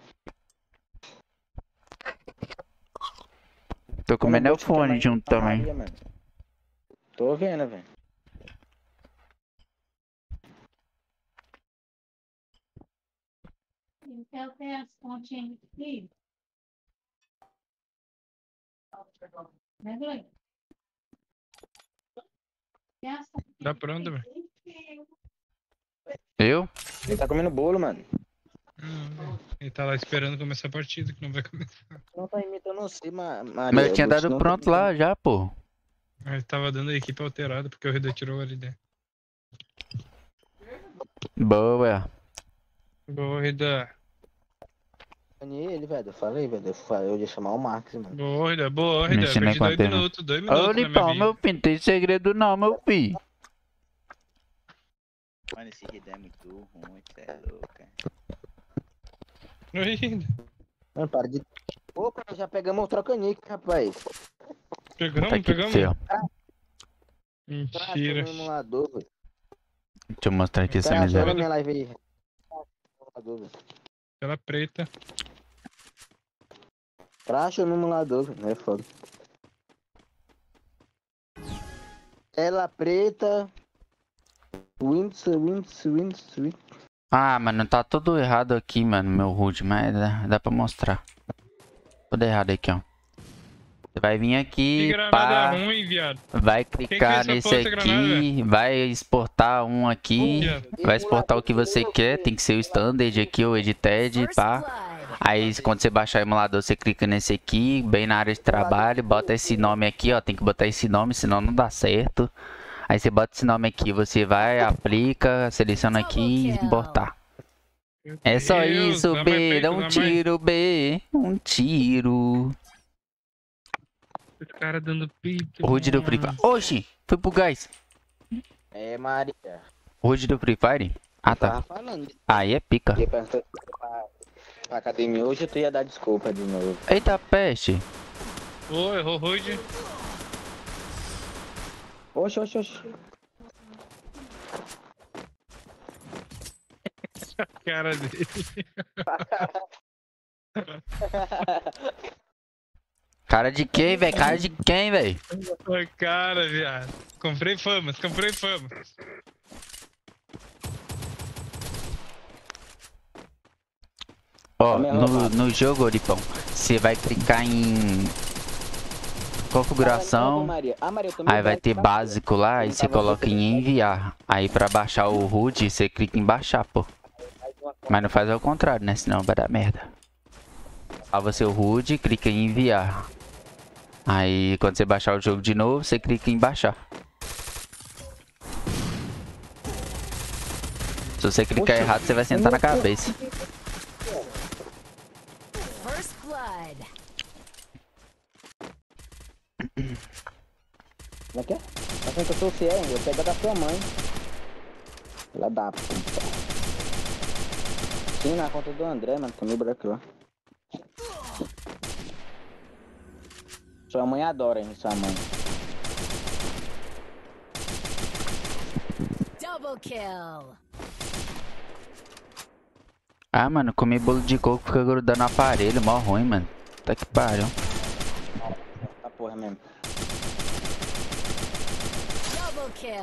A: Tô comendo o fone junto também.
B: Maria. Tô vendo, velho.
M: Então tem as pontinhas de fio. Né, as
D: Tá pronto, velho.
A: Eu?
B: Ele tá comendo bolo, mano.
D: Hum, Ele tá lá esperando começar a partida, que não vai começar.
B: Não tá imitando você, Ma Maria.
A: Mas eu tinha
B: o
A: dado
B: Botinho
A: pronto
B: tá
A: lá já, pô.
D: Ele tava dando a equipe alterada, porque o Reda tirou a ideia.
A: Boa.
D: Boa, Reda.
B: Imitando ele, velho. Eu falei, velho. Eu, falei, eu ia chamar o Marcos, mano.
D: Boa, Reda.
A: Mexendo
D: Perdi dois minutos, dois minutos
A: Ô,
D: minha
A: Lipão, meu filho, tem segredo não, meu filho.
Q: Mano, esse Rida é muito ruim, cê é louca.
D: Oi, Reda.
B: Mano, para de. Opa, já pegamos o trocanique, rapaz.
D: Pegamos,
A: Tá pra
D: pegamos.
B: Traça
D: Mentira.
B: no emulador, velho.
A: Deixa eu mostrar aqui essa miséria.
B: minha live aí. Emulador, velho.
D: Tela preta.
B: Tracha no emulador, velho. É foda. Tela preta. Windows, Windows, Windows, Windows.
A: Ah, mano, tá tudo errado aqui, mano, meu HUD, mas dá, dá pra mostrar. Tudo errado aqui, ó. Você vai vir
D: Que
A: aqui, pá,
D: ruim, viado.
A: vai clicar
D: fez essa
A: nesse
D: porra dessa granada,
A: aqui, vai exportar um aqui, vai exportar o que você quer, tem que ser o standard aqui, o edited, pá. Aí quando você baixar o emulador, você clica nesse aqui, bem na área de trabalho, bota esse nome aqui, ó, tem que botar esse nome, senão não dá certo. Aí você bota esse nome aqui, você vai, aplica, seleciona aqui e exportar. É só isso, B, dá um tiro, B, um tiro.
D: Esse cara dando pito.
A: Rude do Free Fire. Oxi, foi pro gás.
B: É, Maria.
A: O Rude do Free Fire? Ah, tá. Aí é pica.
B: Pra, academia hoje, tu ia dar desculpa de novo.
A: Eita peste.
D: Ô, errou Rude.
B: Oxe, oxe, oxe.
D: A cara dele.
A: Cara de quem, velho? Cara de quem, velho?
D: Cara, viado. Comprei famas, comprei famas.
A: Ó, no, no jogo, Oripão, você vai clicar em configuração.
B: Ah, também
A: Aí vai ter básico lá e você coloca em enviar. Aí pra baixar o HUD, você clica em baixar, pô. Mas não faz ao contrário, né? Senão vai dar merda. Salva seu HUD, clica em enviar. Aí quando você baixar o jogo de novo, você clica em baixar. Se você clicar errado, você vai sentar na cabeça.
H: First blood.
B: Como é que é? Tá achando que eu sou o CR? Eu pego a da sua mãe. Ela dá puta. Sim, na conta do André, mano. Tomei branco lá. Sua mãe adora, hein, sua mãe.
H: Double kill.
A: Ah, mano, comer bolo de coco fica grudando no aparelho, mó ruim, mano. Tá que pariu.
B: Porra mesmo.
H: Double kill.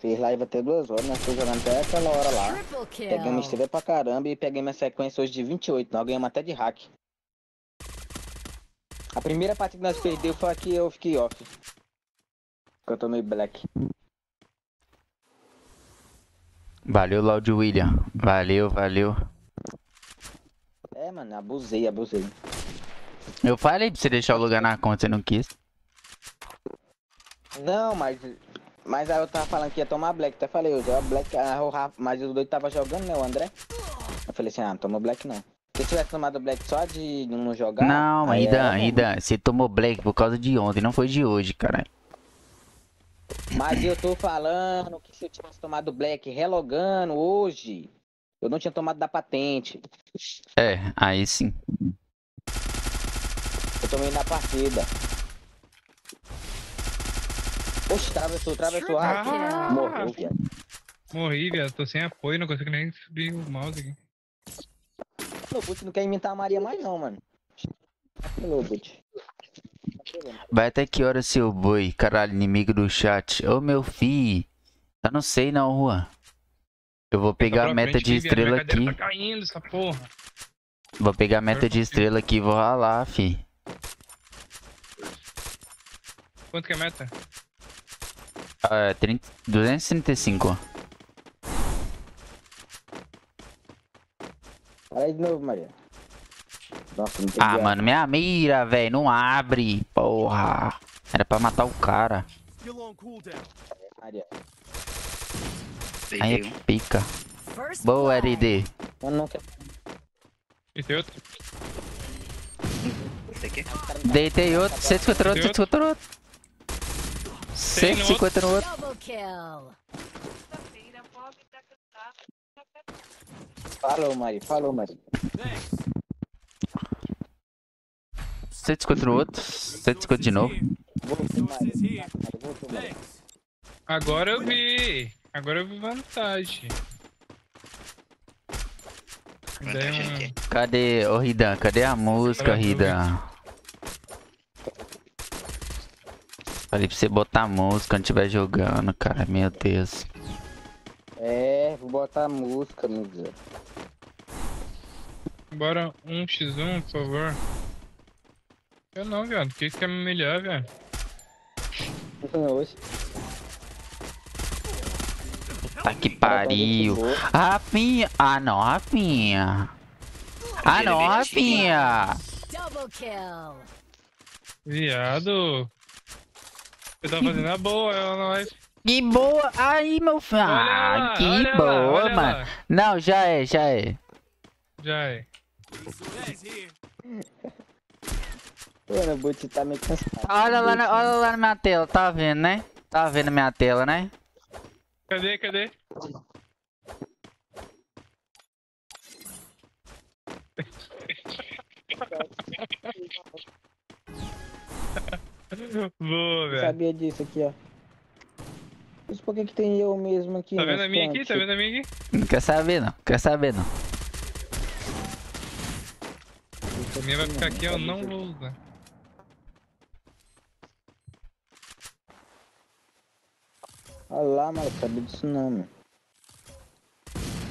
B: Fez live até duas horas, nós fomos jogando até aquela hora lá.
H: Kill.
B: Pegamos estrela pra caramba e peguei minha sequência hoje de 28. Nós ganhamos até de hack. A primeira partida que nós perdemos foi a que eu fiquei off. Que eu tomei black.
A: Valeu, Loud William. Valeu, valeu.
B: É, mano, abusei, abusei.
A: Eu falei pra você deixar o lugar na conta, você não quis.
B: Não, mas. Mas aí eu tava falando que ia tomar black. Até falei, eu já black, ah, o Rafa, mas o doido tava jogando, né, o André? Eu falei assim, ah, não toma black não. Se eu tivesse tomado black só de não jogar.
A: Não,
B: bom.
A: Ridan, você tomou black por causa de ontem, não foi de hoje, caralho.
B: Mas eu tô falando que se eu tivesse tomado black relogando hoje, eu não tinha tomado da patente.
A: É, aí sim.
B: Eu tomei na partida. Oxe, atravessou, atravessou. Ah, morreu, viado.
D: Morri, viado. Tô sem apoio, não consigo nem subir o mouse aqui.
B: Butch não quer imitar a Maria mais não, mano. Butch.
A: Vai até que hora, seu boi? Caralho, inimigo do chat. Ô, meu fi. Eu não sei não, Juan. Eu vou pegar
D: Tá
A: a
D: pra
A: meta de estrela aqui.
D: Tá caindo essa porra.
A: Vou pegar a meta de estrela aqui e vou ralar, fi.
D: Quanto que é a meta?
A: Ah, 30, 235.
B: Fala aí de novo, Maria. Nossa, não tem
A: Ah, mano, minha mira, velho. Não abre, porra. Era pra matar o cara.
B: Maria.
A: Aí é pica. Boa. RD.
B: Eu não quero.
D: E tem outro?
A: Deitei outro. 150 outro, 150 outro. 150 no outro.
B: Falou, Maria. Falou, Maria.
A: 150 no outro. 150 de novo.
D: Agora eu vi. Agora eu vi vantagem.
A: Cadê, ô Ridan? Cadê a música. Ridan? Falei pra você botar a música quando estiver jogando, cara. Meu Deus.
B: É, vou botar a música, meu Deus.
D: Bora um x1, por favor. Eu não, viado. O que que é melhor, velho?
B: Hoje.
A: Tá que pariu. Rafinha. Ah, não, Rafinha. Ah, não, Rafinha.
H: Double kill.
D: Viado. Você tá fazendo a boa, ela não vai.
A: Que boa. Aí, meu filho. Ah,
D: lá,
A: que
D: olha lá,
A: boa,
D: olha
A: mano.
D: lá.
A: Não, já é, já é.
D: Já é.
B: Mano, o Butch tá meio cansado.
A: Olha lá, na, olha lá na minha tela, tá vendo, né? Tá vendo minha tela, né?
D: Cadê, cadê? Boa, velho.
B: sabia disso aqui, ó. Mas por que que tem eu mesmo aqui?
D: Tá vendo
B: nos
D: a minha aqui? Tá vendo a minha aqui?
A: Não quer saber, não. Quer saber, não.
D: A minha vai ficar aqui, eu não vou usar.
B: Olha lá, mano, sabia disso não, mano.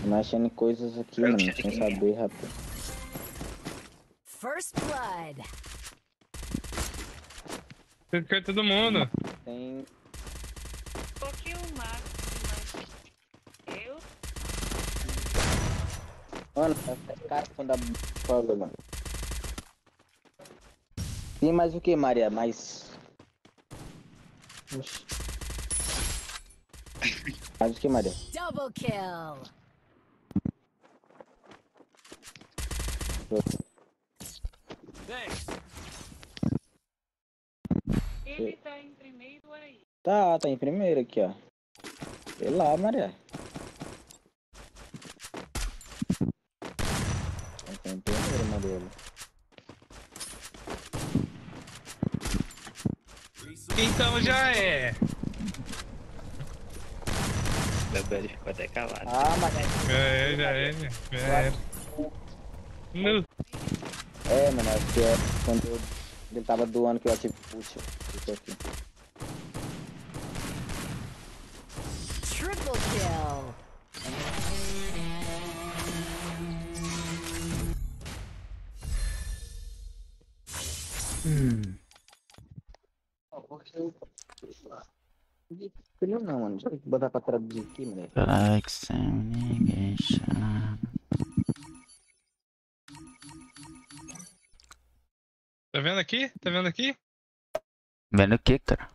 B: Tô coisas aqui, mano, sem saber, rapaz.
H: First blood.
D: Você quer todo mundo.
B: Tem.
I: Um pouquinho mais, mas eu
B: Mano, essa cara quando a fala, mano. Tem mais o que, Maria? Mais. Oxi. Mais do que Maria.
H: Double kill.
G: Thanks.
I: Ele tá em primeiro aí.
B: Tá, tá em primeiro aqui, ó. Sei lá, Maria. Tá em primeiro, Mariela.
D: Então já é.
E: Bebel ficou até calado.
B: Ah, Maria.
D: Já é, já é, já é.
B: É, mano, acho que é quando eu- ele tava doando que eu ativei put. Isso aqui.
H: Triple kill.
A: Hum.
B: Não, mano. Deixa eu botar pra traduzir aqui, moleque.
A: Examination.
D: Tá vendo aqui? Tá vendo aqui?
A: Vendo o que, cara?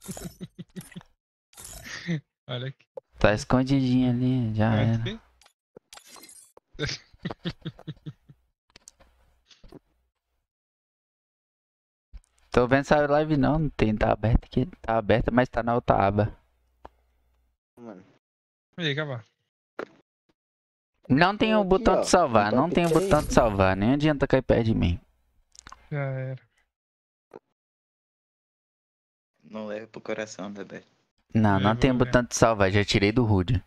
D: Olha aqui.
A: Tá escondidinho ali, já era.
D: Aqui.
A: Tô vendo essa live não, não tem, tá aberta aqui. Tá aberta, mas tá na outra aba.
B: Mano.
D: E aí, acabar.
A: Não tem o
B: Aqui,
A: botão
B: ó,
A: de salvar,
B: no
A: não tem o botão de salvar, nem adianta cair perto de mim.
D: Já era.
E: Não leva pro coração, Bebel.
A: Não, não
D: Eu
A: tem o
D: vou ver.
A: botão de salvar, já tirei do Rude.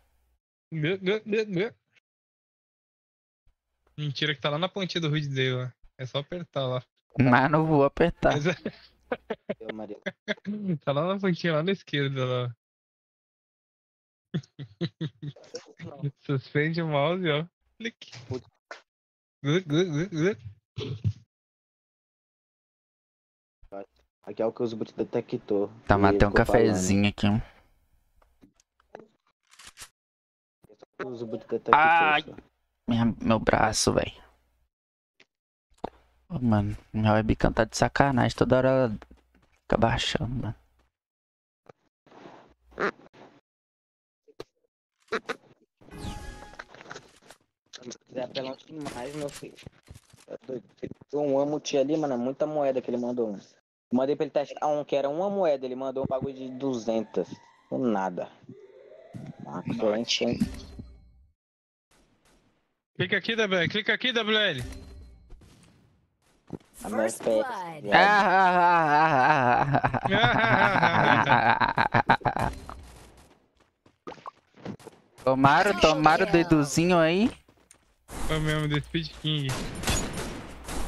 D: Mentira que tá lá na pontinha do HUD dele lá. É só apertar lá.
A: Mas não vou apertar.
D: Mas é-
B: Eu, Maria.
D: tá lá na pontinha, lá na esquerda lá. Suspende o mouse, ó. Clique. Gu, gu, gu, gu.
B: Aqui é o que os boot detector.
A: Tá,
B: que
A: matei um
B: ficou falando.
A: cafezinho aqui. ó.
B: Os boot detector.
A: Ai. Minha- meu braço, velho. Ô, mano, minha webcam tá de sacanagem. Toda hora ela fica baixando, mano.
B: É apelão demais, meu filho. Tá. Eu amo o tio ali, mano. é Muita moeda que ele mandou. mano. Mandei pra ele testar um que era uma moeda. Ele mandou um bagulho de 200. Com nada. Ah, corrente, hein?
D: Clica aqui, WL. Clica aqui, WL.
H: First blood.
A: Tomaram, tomaram o deduzinho aí.
D: É o mesmo do Speed King.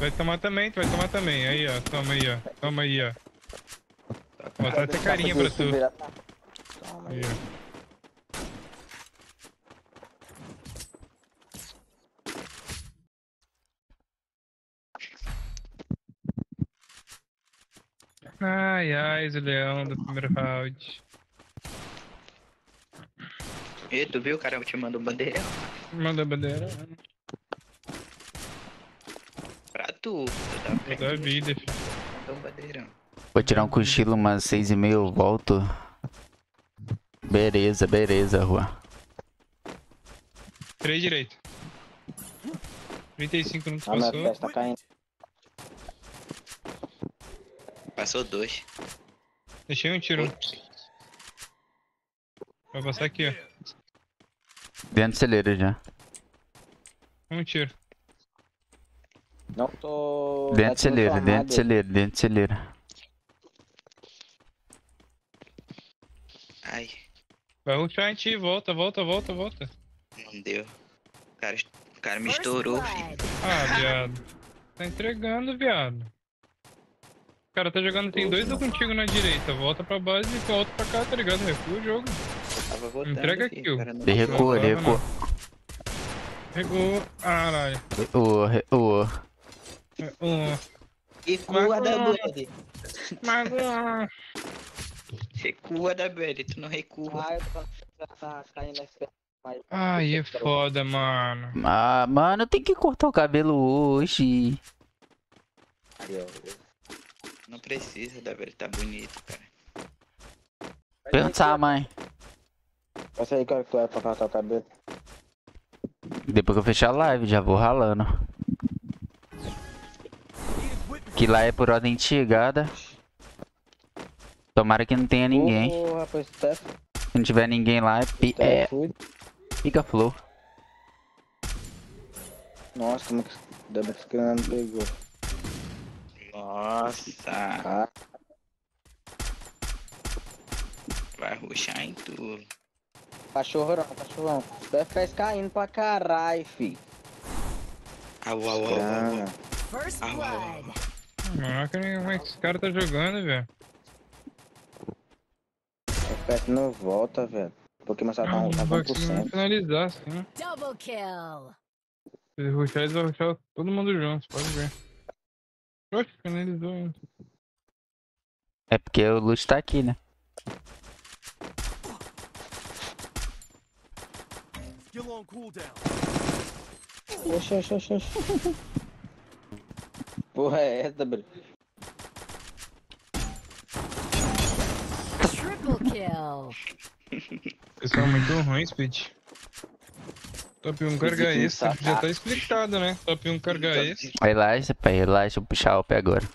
D: Vai tomar também, tu vai tomar também. Aí, ó. Toma aí, ó. Toma aí, ó. Vou mostrar essa carinha pra tu.
B: Toma
D: Aí, ó. Ai, ai, o leão do primeiro round.
E: E tu viu, cara? Eu te mando um bandeirão.
D: Manda a bandeira.
E: Tu. Perdido.
D: vida, filho.
E: Bandeirão.
A: Vou tirar um cochilo umas seis e meia, eu volto. Beleza, beleza, rua.
D: Três direito. 35 não te
B: Ah, meu
D: passou.
B: Tá caindo.
E: Passou dois.
D: Deixei um tiro. Vai passar aqui, ó.
A: Dentro do celeiro já.
D: Um tiro.
B: Não tô.
A: Dentro do
B: tá
A: celeiro, dentro do
B: tomado.
A: celeiro, dentro do celeiro.
E: Ai,
D: Vai rushar em ti, volta, volta, volta, volta.
E: não deu. O cara, o cara me
H: First
E: estourou, filho.
D: Ah, viado. Tá entregando, viado. O cara tá jogando, tem dois do contigo na direita. Volta pra base e volta pra cá, tá ligado? Recua o jogo.
E: Tava voltando,
D: Entrega
E: filho.
D: kill.
E: O cara não
A: Ele recua, ele recua.
D: Recuou. Caralho.
A: Ô.
D: Um.
E: Recua da.
D: Magoa.
E: Recua da BL, tu não recua.
B: Ah, eu tô caindo
D: Ai, é foda, mano.
A: Ah, mano, tem que cortar o cabelo hoje.
E: Não precisa da BL, tá bonito, cara.
A: Pergunta a mãe.
B: Passa aí, cara, que tu vai pra cortar o cabelo.
A: Depois que eu fechar a live, já vou ralando. Que lá é por ordem de chegada. Tomara que não tenha ninguém.
B: Ô, rapaz, tá
A: Se não tiver ninguém lá, é, pi é
B: fui.
A: pica flor.
B: Nossa, como que. Ainda que não pegou.
Q: Nossa. Vai ruxar em tudo.
B: Cachorrão, cachorrão. Deve ficar caindo pra caralho, fi.
Q: Au, au, au, au.
H: First
Q: au, au, au.
H: blood.
D: Né? como é que esse cara tá jogando, velho?
B: O FPS não volta, velho. Porque mais tá
D: Não
B: tá
D: vai
B: 1%.
D: finalizar, assim.
H: Double kill.
D: Se ele ruxar, eles vão ruxar todo mundo junto, pode ver. Oxe, finalizou ainda.
A: É porque o Lute tá aqui, né?
B: Oxe, oxe, oxe, oxe. Porra é essa, bro?
H: Triple kill.
D: São muito ruins, Speed. Top 1 carga extra,
B: tá-
D: já tá explicado, né? Top 1 carga extra.
A: Relaxa, pai, relaxa, vou puxar a OP agora.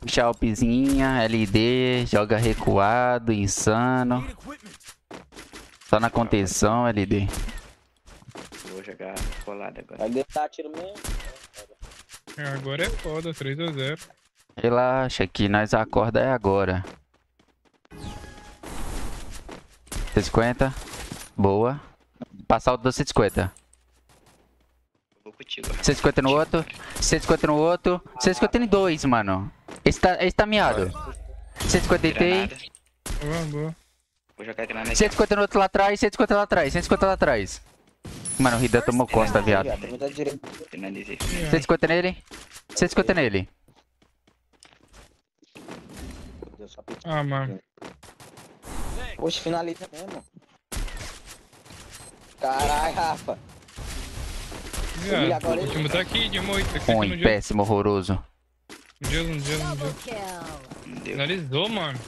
A: Puxar a OPzinha, LD, joga recuado, insano. Só na contenção, LD.
Q: Vou jogar colada agora.
B: Vai dar tiro mesmo.
D: É, Agora é foda, 3x0.
A: Relaxa que nós acorda é agora. 150. Boa. Passar o do 150.
Q: Vou contigo.
A: 150 no outro. 150 no outro. 150 em dois, mano. Esse tá, esse tá miado. 150 deitei.
Q: Granada.
D: Boa, boa.
Q: Vou jogar granada aqui.
A: 150 no outro lá atrás. 150 lá atrás. 150 lá atrás. Mano, o Rida tomou costa, viado.
B: Viado, tem muita direita.
Q: Finalizei.
A: 150 nele. 150 nele.
D: Ah, mano.
B: Oxe, finaliza mesmo. Caralho, Rafa.
D: Viado,
B: agora
D: o time tá aqui de moita. Aqui no
A: Ruim, péssimo, horroroso.
D: no gelo, no gelo,
H: Double
D: gelo. Finalizou, mano.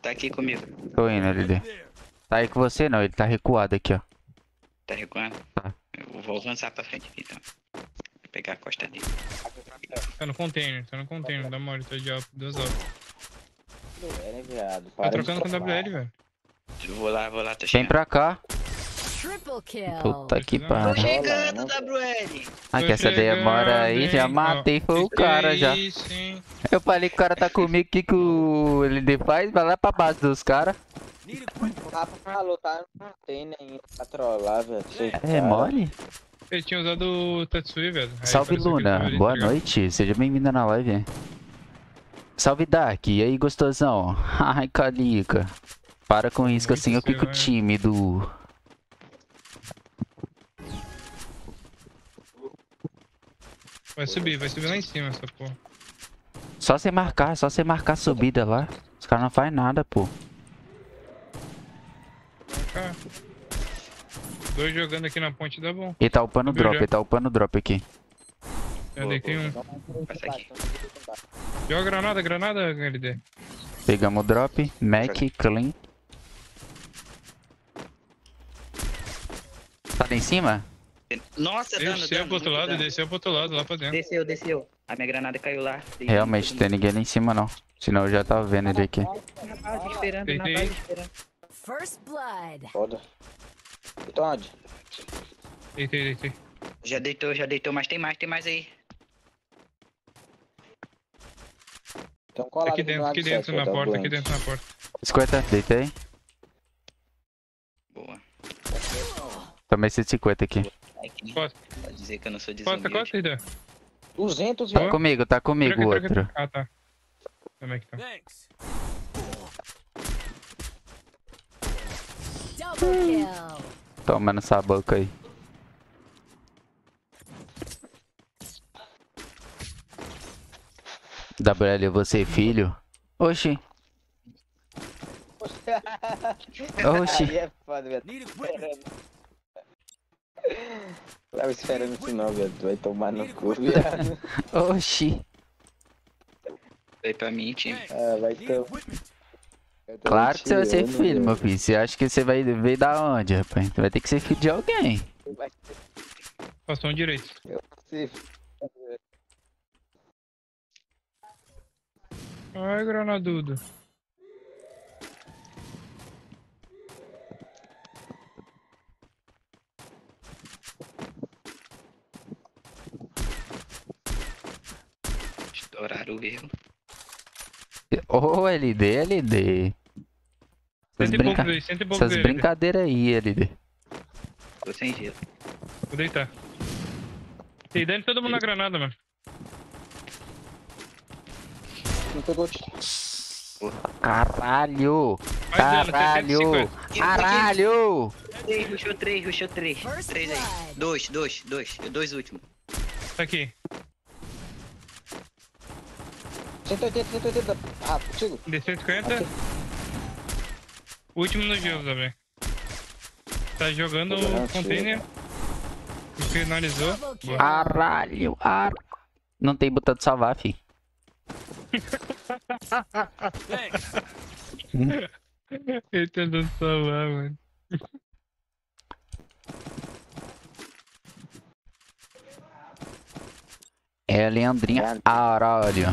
Q: Tá aqui comigo.
A: Tô indo, LD. Tá aí com você não, ele tá recuado aqui, ó.
Q: Tá recuando?
A: Tá.
Q: Eu vou avançar pra frente aqui, então. Vou pegar a costa dele.
D: Tá no container, tá no container, dá mole, tá de alto, duas altas.
B: É, né, viado?
D: Tá trocando com
B: trollar.
D: WL, velho.
Q: Eu vou lá, vou lá, tá
A: Vem
Q: chegando.
A: pra cá.
H: Triple kill.
A: Puta que
D: Tô
A: pariu.
Q: Chegando, WL!
A: Ah,
D: Tô
A: que essa demora aí,
D: chegando,
A: já matei, foi o cara já. Eu falei que o cara tá comigo, o que que o LD faz? Vai lá pra base dos caras.
B: Rafa falou, tá? Não tem nem pra trollar, velho.
A: É mole?
D: Ele tinha usado o Tatsui, velho. Aí
A: Salve Luna, boa noite, seja bem-vinda na live. Salve Dark, e aí gostosão? Ai, Calica. Para com isso que assim eu fico tímido.
D: Vai subir, vai subir lá em cima essa porra.
A: Só você marcar, só você marcar a subida lá. Os caras não fazem nada, pô.
D: Dois jogando aqui na ponte dá bom.
A: Ele tá upando o
D: Subiu
A: drop,
D: já.
A: ele tá upando o drop aqui.
D: Já deitei um.
Q: Aqui.
D: Joga granada, granada, LD.
A: Pegamos o drop, Mac, clean. Tá lá em cima?
Q: Nossa, dano,
D: Desceu
Q: dano.
D: pro outro lado,
Q: dano.
D: desceu pro outro lado, lá pra dentro.
Q: Desceu, desceu. A minha granada caiu lá.
A: Realmente, tem ninguém lá em cima não. Senão eu já tava vendo ele aqui.
Q: Na base esperando, na base esperando.
H: First blood.
B: Foda. Então onde?
D: Deitei, deitei.
Q: Já deitou, já deitou, mas tem mais, tem mais aí.
B: Então cola
D: Aqui dentro, aqui dentro na porta, aqui dentro na porta.
A: 50, deitei.
Q: Boa.
A: Tomei 150 aqui.
Q: Aqui.
D: Costa,
Q: Pode dizer que eu não sou desumilde.
D: costa, Rida.
B: 200,
A: Tá comigo, tá comigo o outro.
D: troca. Ah, tá. Como é que tá?
G: Thanks.
H: Double kill.
A: Toma nessa boca aí. WL, você filho? Oxi. Oxi.
B: Aí é foda, velho.
G: Need equipment.
B: Tava esperando isso não. Tu vai tomar no cu, viado.
A: Oxi.
Q: Foi pra mim, time.
B: Ah, vai
G: equipment.
A: Claro que você vai ser filho, meu
B: velho.
A: filho. Você acha que você vai ver da onde, rapaz? Você vai ter que ser filho de alguém.
D: Passou um direito. Ai, granadudo.
Q: Estouraram o erro.
A: Ô, LD, LD. Essas,
D: e
A: brinca...
D: e
A: Essas
D: aí, LD.
A: brincadeiras aí, LD.
Q: Tô sem gelo.
D: Vou deitar. Tem dentro todo mundo na granada, mano.
B: Não pegou.
A: Caralho!
D: Mais dano,
A: Caralho!
D: 750.
A: Caralho!
Q: Três, rushou três, rushou três. Três aí. Dois, dois, dois. Dois últimos.
D: Tá aqui.
B: 180, 180. Ah, contigo.
D: D150. Último no gelo, também. Tá jogando o container. Finalizou.
A: Caralho! Ar... Não tem botão de salvar, fi.
D: Ele tentando salvar, mano.
A: É Leandrinha Aralho.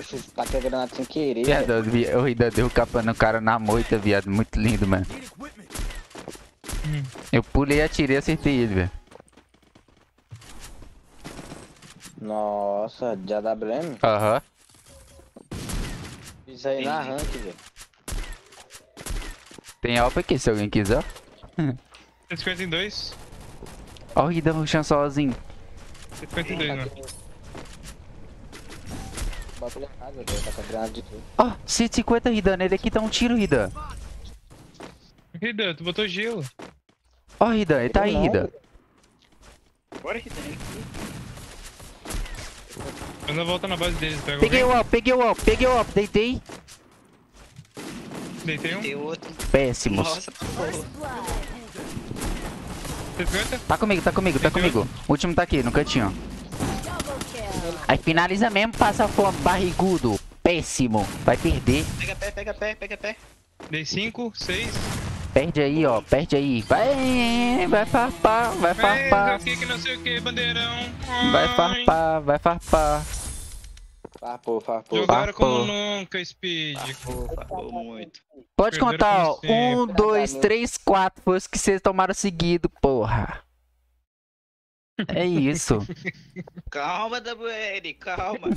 B: Poxa, você tá a granada sem querer.
A: Viado, eu vi- eu ainda deu capa no cara na moita, viado. Muito lindo, mano. Eu pulei, atirei e acertei ele, velho.
B: Nossa, de AWM?
A: Aham.
B: Isso aí na rank, velho.
A: Tem alfa aqui, se alguém quiser.
D: 152.
A: Ó o Rida rushando sozinho.
D: 152, mano.
B: Ele errado, velho. Tá com a granada de tudo.
A: Ó, 150 Rida, nele aqui tá um tiro, Rida.
D: Rida, tu botou gelo.
A: Ó, Rida, ele tá aí, Rida.
Q: Bora, Ritan.
D: Dando a volta na base deles, pega
A: Peguei o alvo, peguei o alvo, peguei o alvo, deitei.
D: Deitei um.
Q: Tem outro.
A: Péssimos.
Q: Nossa, porra.
D: 150.
A: Tá comigo, tá comigo, tá comigo. O último tá aqui, no cantinho. Aí finaliza mesmo, passa fome, barrigudo. Péssimo. Vai perder.
Q: Pega pé, pega pé, pega pé.
D: Dei 5, 6.
A: Perde aí, ó. Perde aí. Vai, vai farpar, vai farpar.
D: O que que não sei o que, bandeirão.
A: Vai
D: Ai.
A: farpar, vai farpar.
B: Farpou, farpou.
D: Jogaram como
A: Farpou.
D: nunca, Speed.
Q: Farpou muito.
A: Pode
D: Perderam
A: contar, ó. Um, dois, três, quatro. Foi os que vocês tomaram seguido, porra. É isso.
Q: Calma, WL, calma.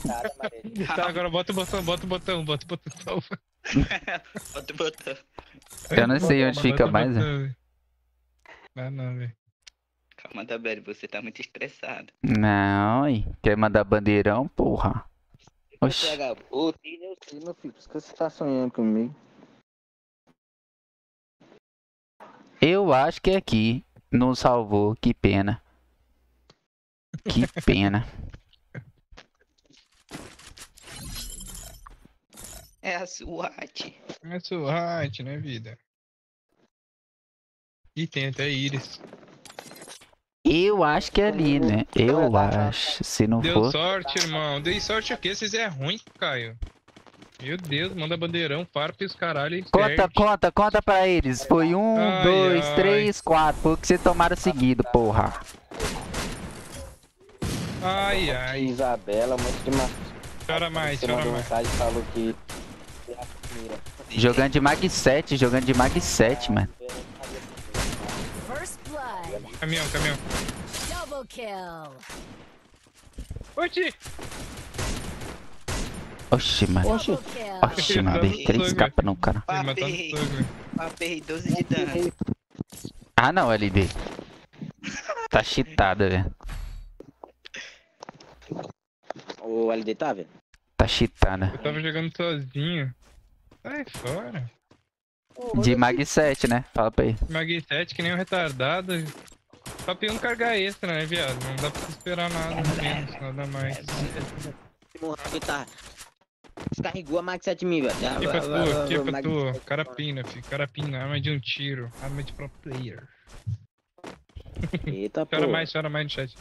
D: Tá, agora bota o botão, bota o botão, bota o botão. salva.
Q: Bota o botão.
A: Eu não sei onde fica
D: o
A: mais.
D: botão,
A: né?
D: Ah, não, velho.
Q: Calma, WL, você tá muito estressado.
A: Não, hein? Quer mandar bandeirão, porra. Oxi.
B: Ô, eu sei, meu filho. Por que você tá sonhando comigo.
A: Eu acho que é aqui. Não salvou. Que pena. Que pena.
Q: É a SWAT.
D: É SWAT, né, vida? Ih, tem até íris.
A: Eu acho que é ali, né? Eu acho. Se não
D: Deu
A: for.
D: sorte, irmão. Dei sorte o quê? Vocês é ruim, Caio. Meu Deus, manda bandeirão, farpa e os caralho. e
A: Conta,
D: perde.
A: conta, conta pra eles. Foi um,
D: Ai,
A: dois,
D: ai.
A: três, quatro. Foi o que vocês tomaram seguido, porra.
D: Ai, ai.
B: Isabela, muito demais.
D: Chora mais,
B: Você
D: chora mais.
B: mensagem falou que.
A: Jogando de Mag 7, jogando de Mag 7, mano.
D: Caminhão, caminhão.
H: Double kill.
D: Oxi!
A: Oxi, mano.
H: Kill.
A: Oxi, mano. Dei três capas no cara.
Q: Papei. Papei 12 de dano.
A: Ah, não, LD. Tá cheatada, velho.
B: O LD tá, velho?
A: Tá cheatada.
D: Eu tava jogando sozinho. Sai fora.
A: De Mag 7, né? Fala pra ele.
D: Mag 7 que nem um retardado. Só tem um carga extra, né, viado? Não dá pra esperar nada menos, nada mais.
B: Morreu, tá. Descarregou a Max 7000, velho.
D: Que pra tu, que pra tu. Carapina, filho. Carapina, arma de um tiro. Arma de pro player.
B: Eita,
D: Chora
B: pô.
D: mais, chora mais no chat.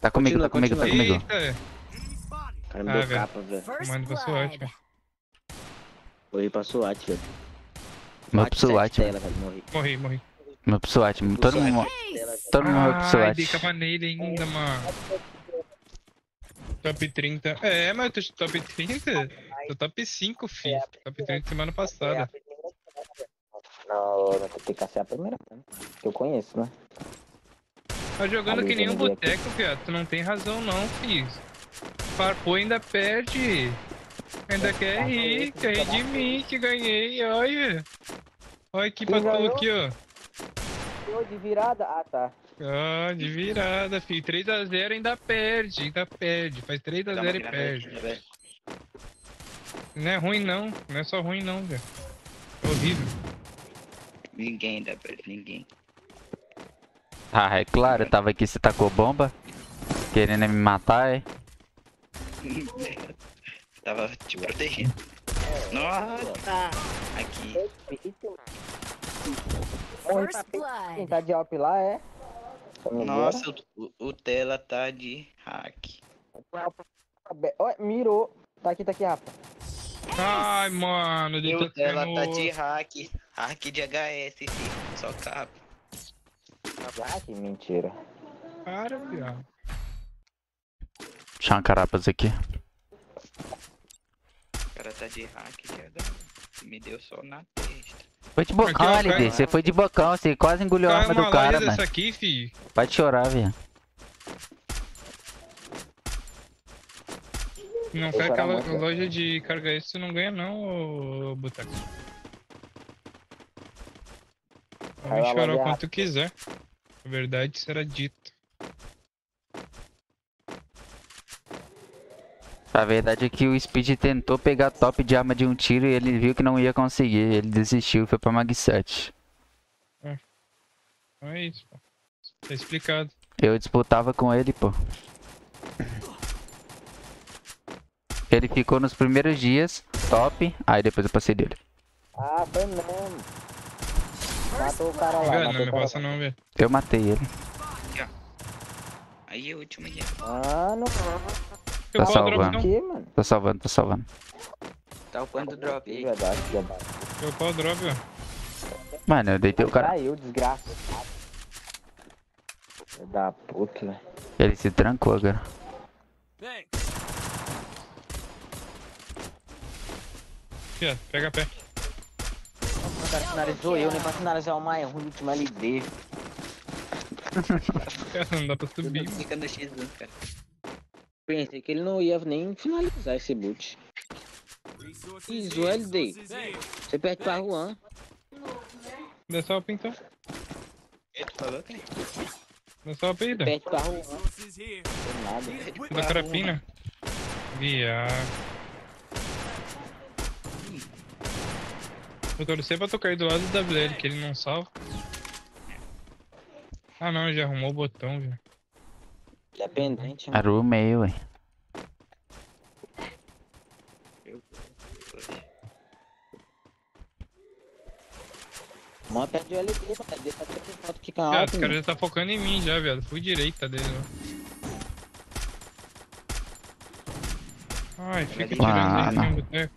A: Tá comigo, tá comigo, tá comigo.
D: Eita,
B: cara me deu
D: velho.
B: capa, velho.
D: Manda pra SWAT, velho.
B: Corri pra SWAT, velho.
A: Meu pro SWAT.
B: Morri.
D: Morri.
A: Meu pro SWAT. Todo mundo, mo- todo mundo morreu pro
D: Ai,
A: SWAT.
D: dei capa nele ainda, mano. Top 30. É, mas eu tô top 30? Tô top 5, fi. Top 30 semana passada.
B: Não, não tem que caçar a primeira, né? Que eu conheço, né?
D: Tá jogando que nem um
B: aqui.
D: boteco, viado. Tu não tem razão não, filho. Farpou ainda perde. Ainda quer rir, quer rir de mim que ganhei, olha. Olha que
B: Quem
D: patou
B: ganhou?
D: aqui, ó.
B: Tô de virada? Ah, tá.
D: Ah, de virada, filho. 3x0 ainda perde, ainda perde. Faz 3x0 e perde. Não é ruim não, não é só ruim não, velho. É horrível.
Q: Ninguém dá pra ninguém.
A: Ah, é claro, eu tava aqui, você tacou bomba. Querendo me matar, é?
Q: Tava te protegendo. Nossa! Aqui.
B: Morri pra quem tá de alp lá, é?
Q: Nossa, o, o tela tá de hack.
B: Olha, mirou. Tá aqui, tá aqui, Rafa.
D: Ai, mano, tá
Q: tela tá de hack. Hack de HS, filho. Só capa.
B: Ah, que mentira.
D: Para, viado.
A: Deixa uma carapas aqui.
Q: O cara tá de hack. Me deu só na testa.
A: Foi de bocão,
D: ó,
A: LD.
D: cara.
A: Você foi de bocão, você quase engoliu a arma do cara, mano.
D: dessa aqui, fi.
A: Vai te chorar, velho.
D: Não
A: choro
D: aquela
A: muito,
D: loja de carga extra, você não ganha não, ô Boteco.
B: Aí
D: Pode chorar o
B: vai
D: quanto quiser. A verdade será dita.
A: A verdade é que o Speed tentou pegar top de arma de um tiro e ele viu que não ia conseguir. Ele desistiu e foi pra Mag 7.
D: Então é isso, pô. Tá explicado.
A: Eu disputava com ele, pô. Ele ficou nos primeiros dias top, aí depois eu passei dele.
B: Ah, foi mesmo. Matou o cara lá. Matou
D: não me
B: o
D: passa não, velho.
A: Eu matei ele.
Q: Aí é o último aqui.
B: Mano.
A: Tá
D: qual drop,
A: salvando.
B: Aqui, mano.
A: Tô salvando, tô salvando.
Q: Tá o quanto drop aí?
B: Verdade, verdade.
D: Eu qual drop, ó.
A: Mano, eu deitei o cara.
B: Caiu, desgraça. Filho Da puta, velho.
A: Ele se trancou agora.
D: Aqui, ó. Pega a pé.
B: O cara finalizou eu, nem pra finalizar o mais ruim, o último LD.
D: Cara, não dá pra subir.
Q: Fica no X1, cara.
B: Pensei que ele não ia nem finalizar esse boot. Isso, LD. Você perde pra Juan.
D: Dá só up então.
Q: Tu falou que?
D: Dá só aí, Dan.
B: Perde pra Juan. Tem nada.
D: Da carapina. Viado. Eu torcer pra tu cair do lado do WL, que ele não salva. Ah não, já arrumou o botão, velho.
B: Independente.
A: Era o meio, ué.
B: Mó perde o LD, mano. LD tá tendo foto que alto.
D: os caras já tá focando em mim já, viado. Fui direita dele, ó. Ai, fica tirando
A: Ah,
D: aí,
A: não.
D: né, boteco.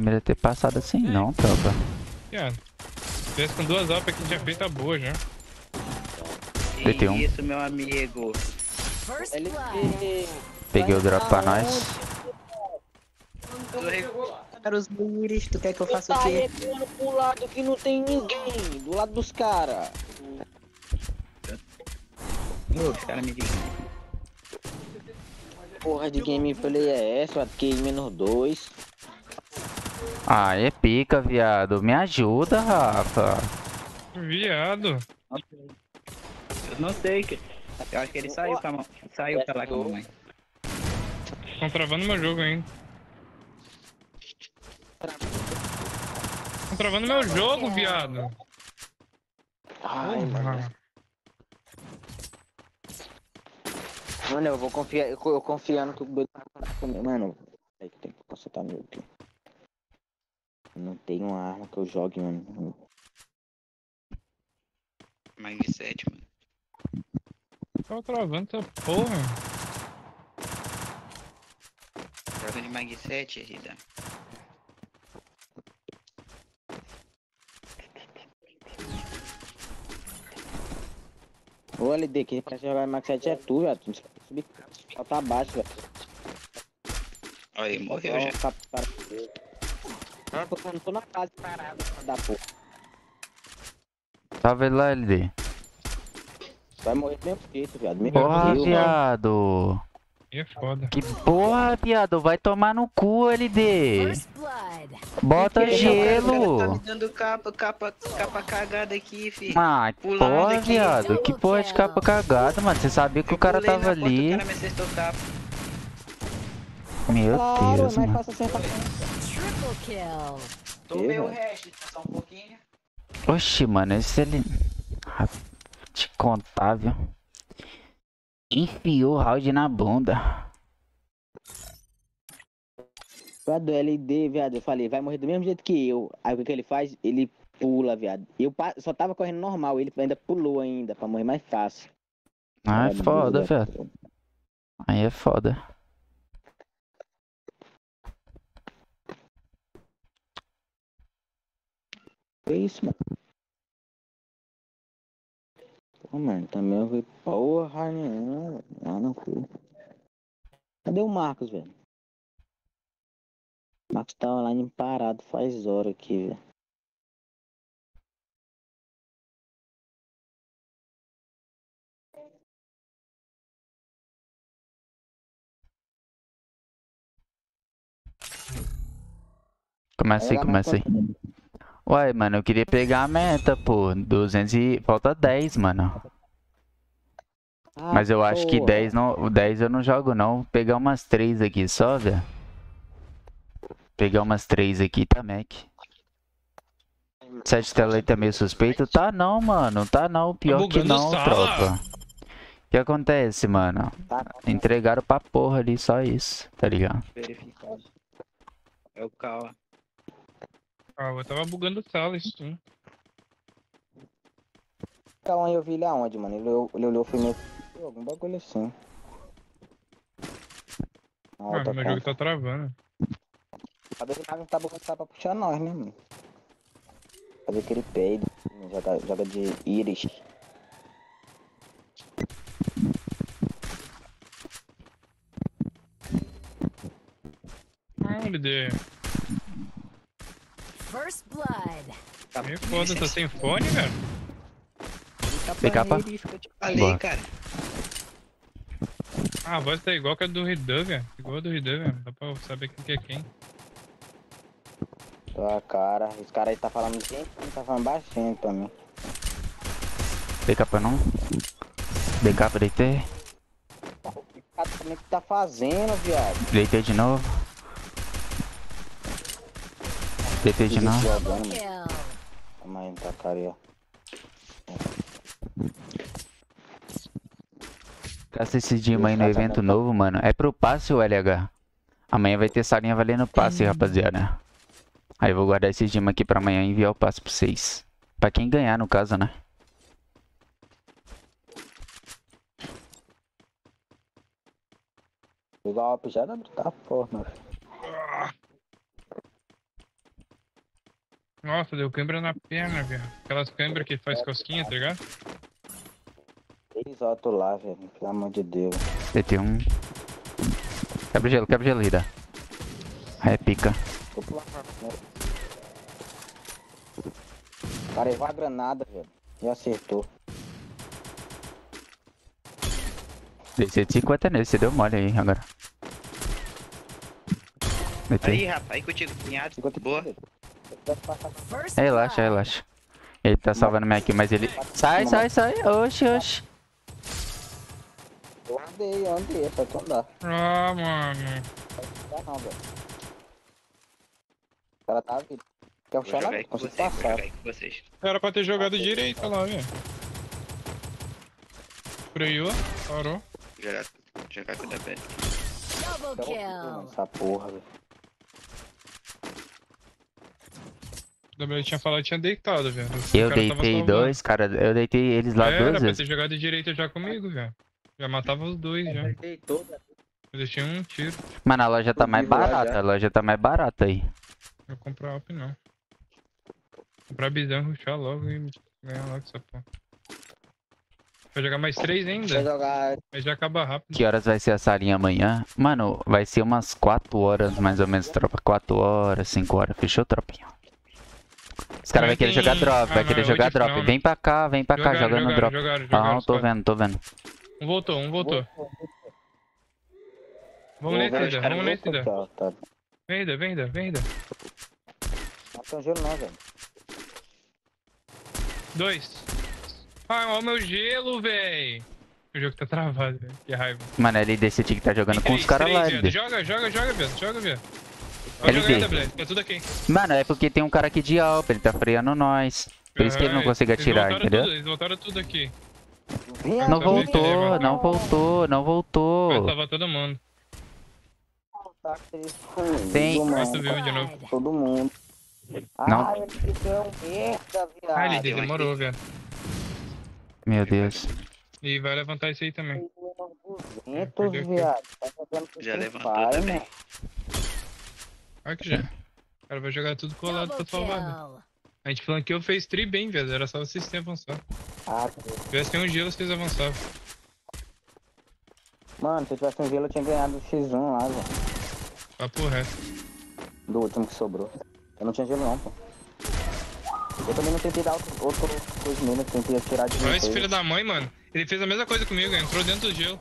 A: Não é melhor ter passado assim, não, tropa.
D: Viado. Se tivesse com duas alpas aqui, tinha feito a boa já.
A: Deitei um.
Q: Isso, meu amigo.
A: Peguei o drop pra nós.
Q: Tu recupera os muros, tu quer que eu faça
B: Tá
Q: o quê?
B: recuando pro lado que não tem ninguém. Do lado dos caras.
Q: Os caras me ligam.
B: Porra de gameplay é essa? QI menos 2.
A: Ah, é pica, viado. Me ajuda, Rafa.
D: Viado.
Q: Eu não sei, que... eu acho que ele saiu pra, mão... saiu pra lá com a mamãe.
D: Estão travando meu jogo ainda. Estão travando meu jogo, viado.
B: Ai, mano. Mano, eu vou confiar. Eu, eu confiando que o tá. Mano, é que tem que consultar meu aqui. Não tem uma arma que eu jogue, mano.
Q: Mag 7, mano.
D: Tava travando essa porra.
Q: de Mag 7, Rida.
B: Ô LD, quem parece jogar Max 7 é tu, velho. Tu subir falta abaixo, velho.
Q: Ele morreu já.
B: Ah, tô, tô na parado da porra.
A: Tá vendo lá, LD?
B: Vai morrer do mesmo jeito, viado. Me
A: Porra, viado.
D: É foda.
A: Que porra, viado. Vai tomar no cu, LD. Bota gelo.
Q: Tá me dando capa, capa, capa cagada aqui, fi.
A: Ah, que
Q: Pulando
A: porra,
Q: aqui.
A: viado. Que porra de capa cagada, mano. Você sabia que o cara tava
Q: porta,
A: ali.
Q: O cara me.
A: Meu
B: Claro,
A: Deus,
B: mas
A: mano.
H: Triple kill.
Q: Tomei o resto, só um pouquinho.
A: Oxi, mano. Esse ele. Te contar, viu? Enfiou o round na bunda.
B: Viado, LD, viado, eu falei, vai morrer do mesmo jeito que eu. Aí o que, que ele faz? Ele pula, viado. Eu só tava correndo normal, ele ainda pulou ainda, pra morrer mais fácil.
A: Ah, é foda,
B: viado.
A: velho. Aí é foda.
B: Que isso, mano? Pô, mano, também eu vi porra nenhuma. Ah, não fui. Cadê o Marcos, velho? O Marcos tá online parado faz hora aqui, velho.
A: Começa aí, começa aí. Uai, mano, eu queria pegar a meta, pô. 200 e... Falta 10, mano.
B: Ah,
A: Mas eu acho que
B: porra.
A: 10 não, o 10 eu não jogo não. Vou pegar umas 3 aqui só, velho. Pegar umas 3 aqui, tá, Mac? 7 tela aí tá meio suspeito? Tá não, mano. Tá não. Pior que não,
D: sala.
A: tropa. O que acontece, mano? Entregaram pra porra ali, só isso, tá ligado?
Q: Verificado. É o Kawa.
D: Ah, eu tava bugando sala, isso sim.
B: Calma aí, eu vi ele aonde, mano? Ele, olhou- ele olhou, foi meu. Algum bagulho assim. Outra
D: meu
B: conta.
D: jogo tá travando.
B: Cadê que não tá bugando tá pra puxar nós, né, mano? Fazer aquele peido. Joga, joga de íris.
D: Ah, LD.
H: First blood.
Q: Tá
D: Meio foda, tá sem fone, velho?
Q: Isso que eu te falei,
A: Bora.
Q: cara.
D: Ah, a voz tá igual que a do Ridan, velho. Igual a do Ridan, velho. Dá pra saber quem que é quem.
B: Tua cara. Esse cara aí tá falando bem, tá falando baixinho pra mim.
A: Dei capa não? Capa, deitei.
B: O também que tá fazendo, viado.
A: Deitei de novo. Deitei de
H: kill.
B: Calma aí, tá cara aí, ó.
A: Gasta esse Dima aí no evento novo, mano. É pro passe ou LH? Amanhã vai ter salinha valendo passe, rapaziada. Aí eu vou guardar esse Dima aqui pra amanhã e enviar o passe pra vocês. Pra quem ganhar, no caso, né?
B: Igual a já dá tá porra, meu filho.
D: Nossa, deu câimbra na perna, velho. Aquelas câimbras que faz cosquinha, tá ligado?
B: Três autos lá, velho. Pelo amor de Deus.
A: Deitei um. Quebra gelo, quebra gelo, Ida. Aí é pica.
B: Vou pular? O cara levou a granada, velho. E acertou.
A: Dei 150 nele, você deu mole aí agora.
Q: Aí,
A: Deitei.
Q: rapaz, aí contigo, cunhado. Boa.
H: First
A: Relaxa, relaxa. Ele tá salvando minha aqui, mas ele. Sai, sai, sai. Oxi, oxi.
B: Eu andei, eu andei, é só tu andar.
D: Ah, mano.
B: Não não, velho. O cara tá vindo. Quer puxar
Q: aí com
B: Consigo passar.
Q: jogar aí com vocês.
D: Era pra ter jogado direito lá, velho. Freou, parou.
Q: Vou jogar, jogar com o da Beth.
H: Double kill.
B: Essa porra, velho.
D: O WL tinha falado tinha deitado, velho. O
A: Eu deitei dois, cara. Eu deitei eles lá
D: Era
A: duas
D: pra
A: vezes.
D: ter jogado direito já comigo, velho. Já matava os dois já.
B: Deitou, velho.
D: Eu deixei um tiro.
A: Mano, a loja tá mais barata, a loja tá mais barata aí.
D: Não vou comprar op não. Comprar bisão, ruxar logo e ganhar logo essa porra. Vai jogar mais três
B: Vai
D: ainda?
B: jogar.
D: Mas já acaba rápido.
A: Que horas vai ser a salinha amanhã? Mano, vai ser umas 4 horas mais ou menos, tropa. 4 horas, 5 horas. Fechou, tropinha? Os caras vão querer
D: tem-
A: jogar drop,
D: Ah,
A: vai
D: não,
A: querer
D: é
A: jogar drop. Vem pra cá, vem pra cá,
D: Jogaram,
A: joga no
D: jogaram,
A: drop.
D: jogaram,
A: Ah,
D: jogaram,
A: eu tô vendo, tô vendo.
D: Um voltou, um voltou. Vamos nesse, Ida. Vamos nesse, Ida.
B: cortar, tá.
D: Vem, Ida, vem, Ida, vem, Ida.
B: Não tem gelo não, velho.
D: Dois. Ah, ó o meu gelo, véi. O jogo tá travado, velho. Que raiva.
A: Mano, a LD você tinha que tá jogando com os caras lá.
D: Joga, joga, joga, viado. Joga, viado.
A: LD.
D: Tá tudo aqui.
A: Mano, é porque tem um cara aqui de Alpa, ele tá freando nós. Por isso que ele não
D: Aham,
A: consegue atirar, entendeu?
D: Tudo, eles voltaram tudo aqui.
A: Não voltou,
D: vez,
A: não voltou, não
D: Vai
A: voltou.
D: salvar todo mundo.
A: Tem.
D: Vai subir de novo.
B: Todo mundo.
A: Não.
B: Ah, ele é um merda, viado.
D: Ah, ele demorou, velho.
A: Meu Deus.
D: E vai levantar isso aí também.
B: 200, viado. Tá
Q: Já levantou também.
B: Né?
D: Olha que já. O cara vai jogar tudo colado pra salvar, velho.
H: kill.
D: A gente flanqueou, fez tri bem, velho. Era só vocês terem avançado.
B: Ah,
D: Se tivesse um gelo, vocês avançavam.
B: mano, se eu tivesse um gelo, eu tinha ganhado o X1 lá, velho.
D: Papo reto.
B: Do último que sobrou. Eu não tinha gelo não, pô. Eu também não tentei dar outro, outro coisa nele, eu tentei atirar de
D: Olha esse filho da mãe, mano. Ele fez a mesma coisa comigo, entrou dentro do gelo.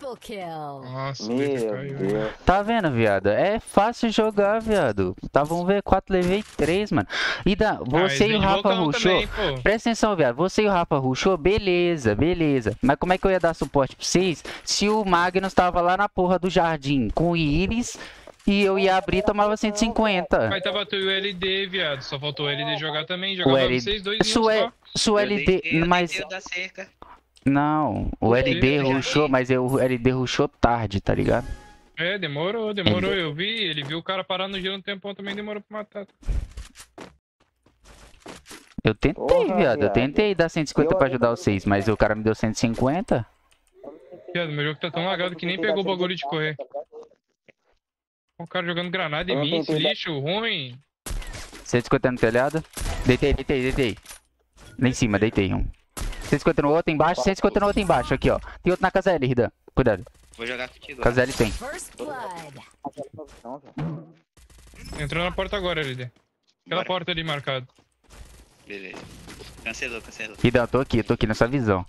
H: Triple kill.
D: Nossa,
B: Meu
D: ele caiu.
B: Deus.
A: Tá vendo, viado? É fácil jogar, viado. Tava um V4, levei 3, mano. E da, você
D: Ah,
A: e o Rafa rushou.
D: também.
A: Presta atenção, viado. Você e o Rafa rushou, beleza, beleza. Mas como é que eu ia dar suporte pra vocês se o Magnus tava lá na porra do jardim com o Iris e eu ia abrir e tomava 150?
D: Mas tava tu e o LD, viado. Só faltou o LD jogar também.
A: O
D: Jogava
A: LD.
D: vocês dois
A: o se o LD. Mas. Não, o LD
D: Sim.
A: rushou, mas eu- o LD rushou tarde, tá ligado?
D: É, demorou, demorou. Eu vi, ele viu o cara parar no gelo um tempão, também demorou pra matar.
A: Eu tentei,
B: Porra,
A: viado. Eu tentei dar 150
B: Eu
A: pra ajudar vocês, mas o cara me deu 150.
D: Viado, meu jogo tá tão lagado que nem pegou o bagulho de correr. O cara jogando granada em mim, esse lixo ruim.
A: 150 no telhado. Deitei, deitei, deitei. Lá em cima, deitei um. 150 no outro embaixo, 150 no outro embaixo, aqui ó. Tem outro na casa L, Ridan. Cuidado.
Q: Vou jogar contigo.
A: Casa L tem.
D: Entrou na porta agora, LD. Aquela
Q: Bora.
D: porta ali marcada.
Q: Beleza. Cancelou, cancelou.
A: Ridan, tô aqui, tô aqui nessa visão.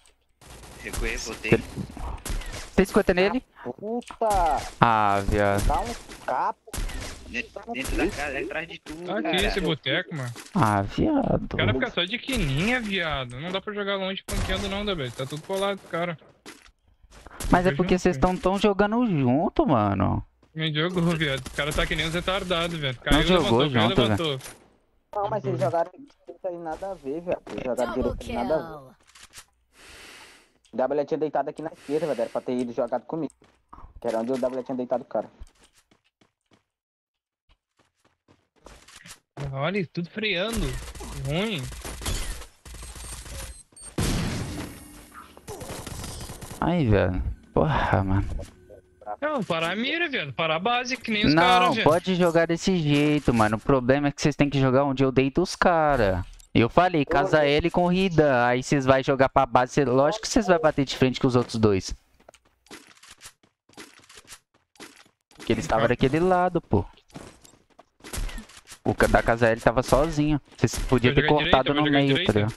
Q: Recuei, voltei.
A: 150 nele.
B: Puta,
A: Ah, viado.
B: dá um capo.
Q: Dentro, dentro da casa, é atrás de tudo.
D: Tá aqui esse boteco, mano.
A: Ah, viado.
D: O cara fica só de quininha, viado. Não dá pra jogar longe flanqueando não, da velho. Tá tudo colado, cara.
A: Mas é
D: Fica
A: porque vocês estão tão jogando junto, mano.
D: Me jogou, viado. O cara tá que nem um retardado, velho. Caiu,
A: Não jogou
D: levantou, caiu,
A: junto,
D: levantou.
B: Não, mas eles jogaram direito aí nada a ver, velho. Eles jogaram direito nada a ver.
H: Kill.
B: W tinha deitado aqui na esquerda, velho. Era pra ter ido jogado comigo. Que era onde o W tinha deitado o cara.
D: Olha, tudo freando. Ruim.
A: Aí, velho. Porra, mano.
D: Não, parar a mira, viado. Parar a base, que nem os
A: Não,
D: caras, viado.
A: pode jogar desse jeito, mano. O problema é que vocês têm que jogar onde eu deito os cara. Eu falei, casa ele com Ridan. Aí vocês vão jogar pra base. cê- Lógico que vocês vão bater de frente com os outros dois. Porque eles estavam daquele lado, pô. O da casa L tava sozinho. Vocês podiam
D: Vai
A: ter cortado
D: direita? Vai
A: no meio, tá ligado?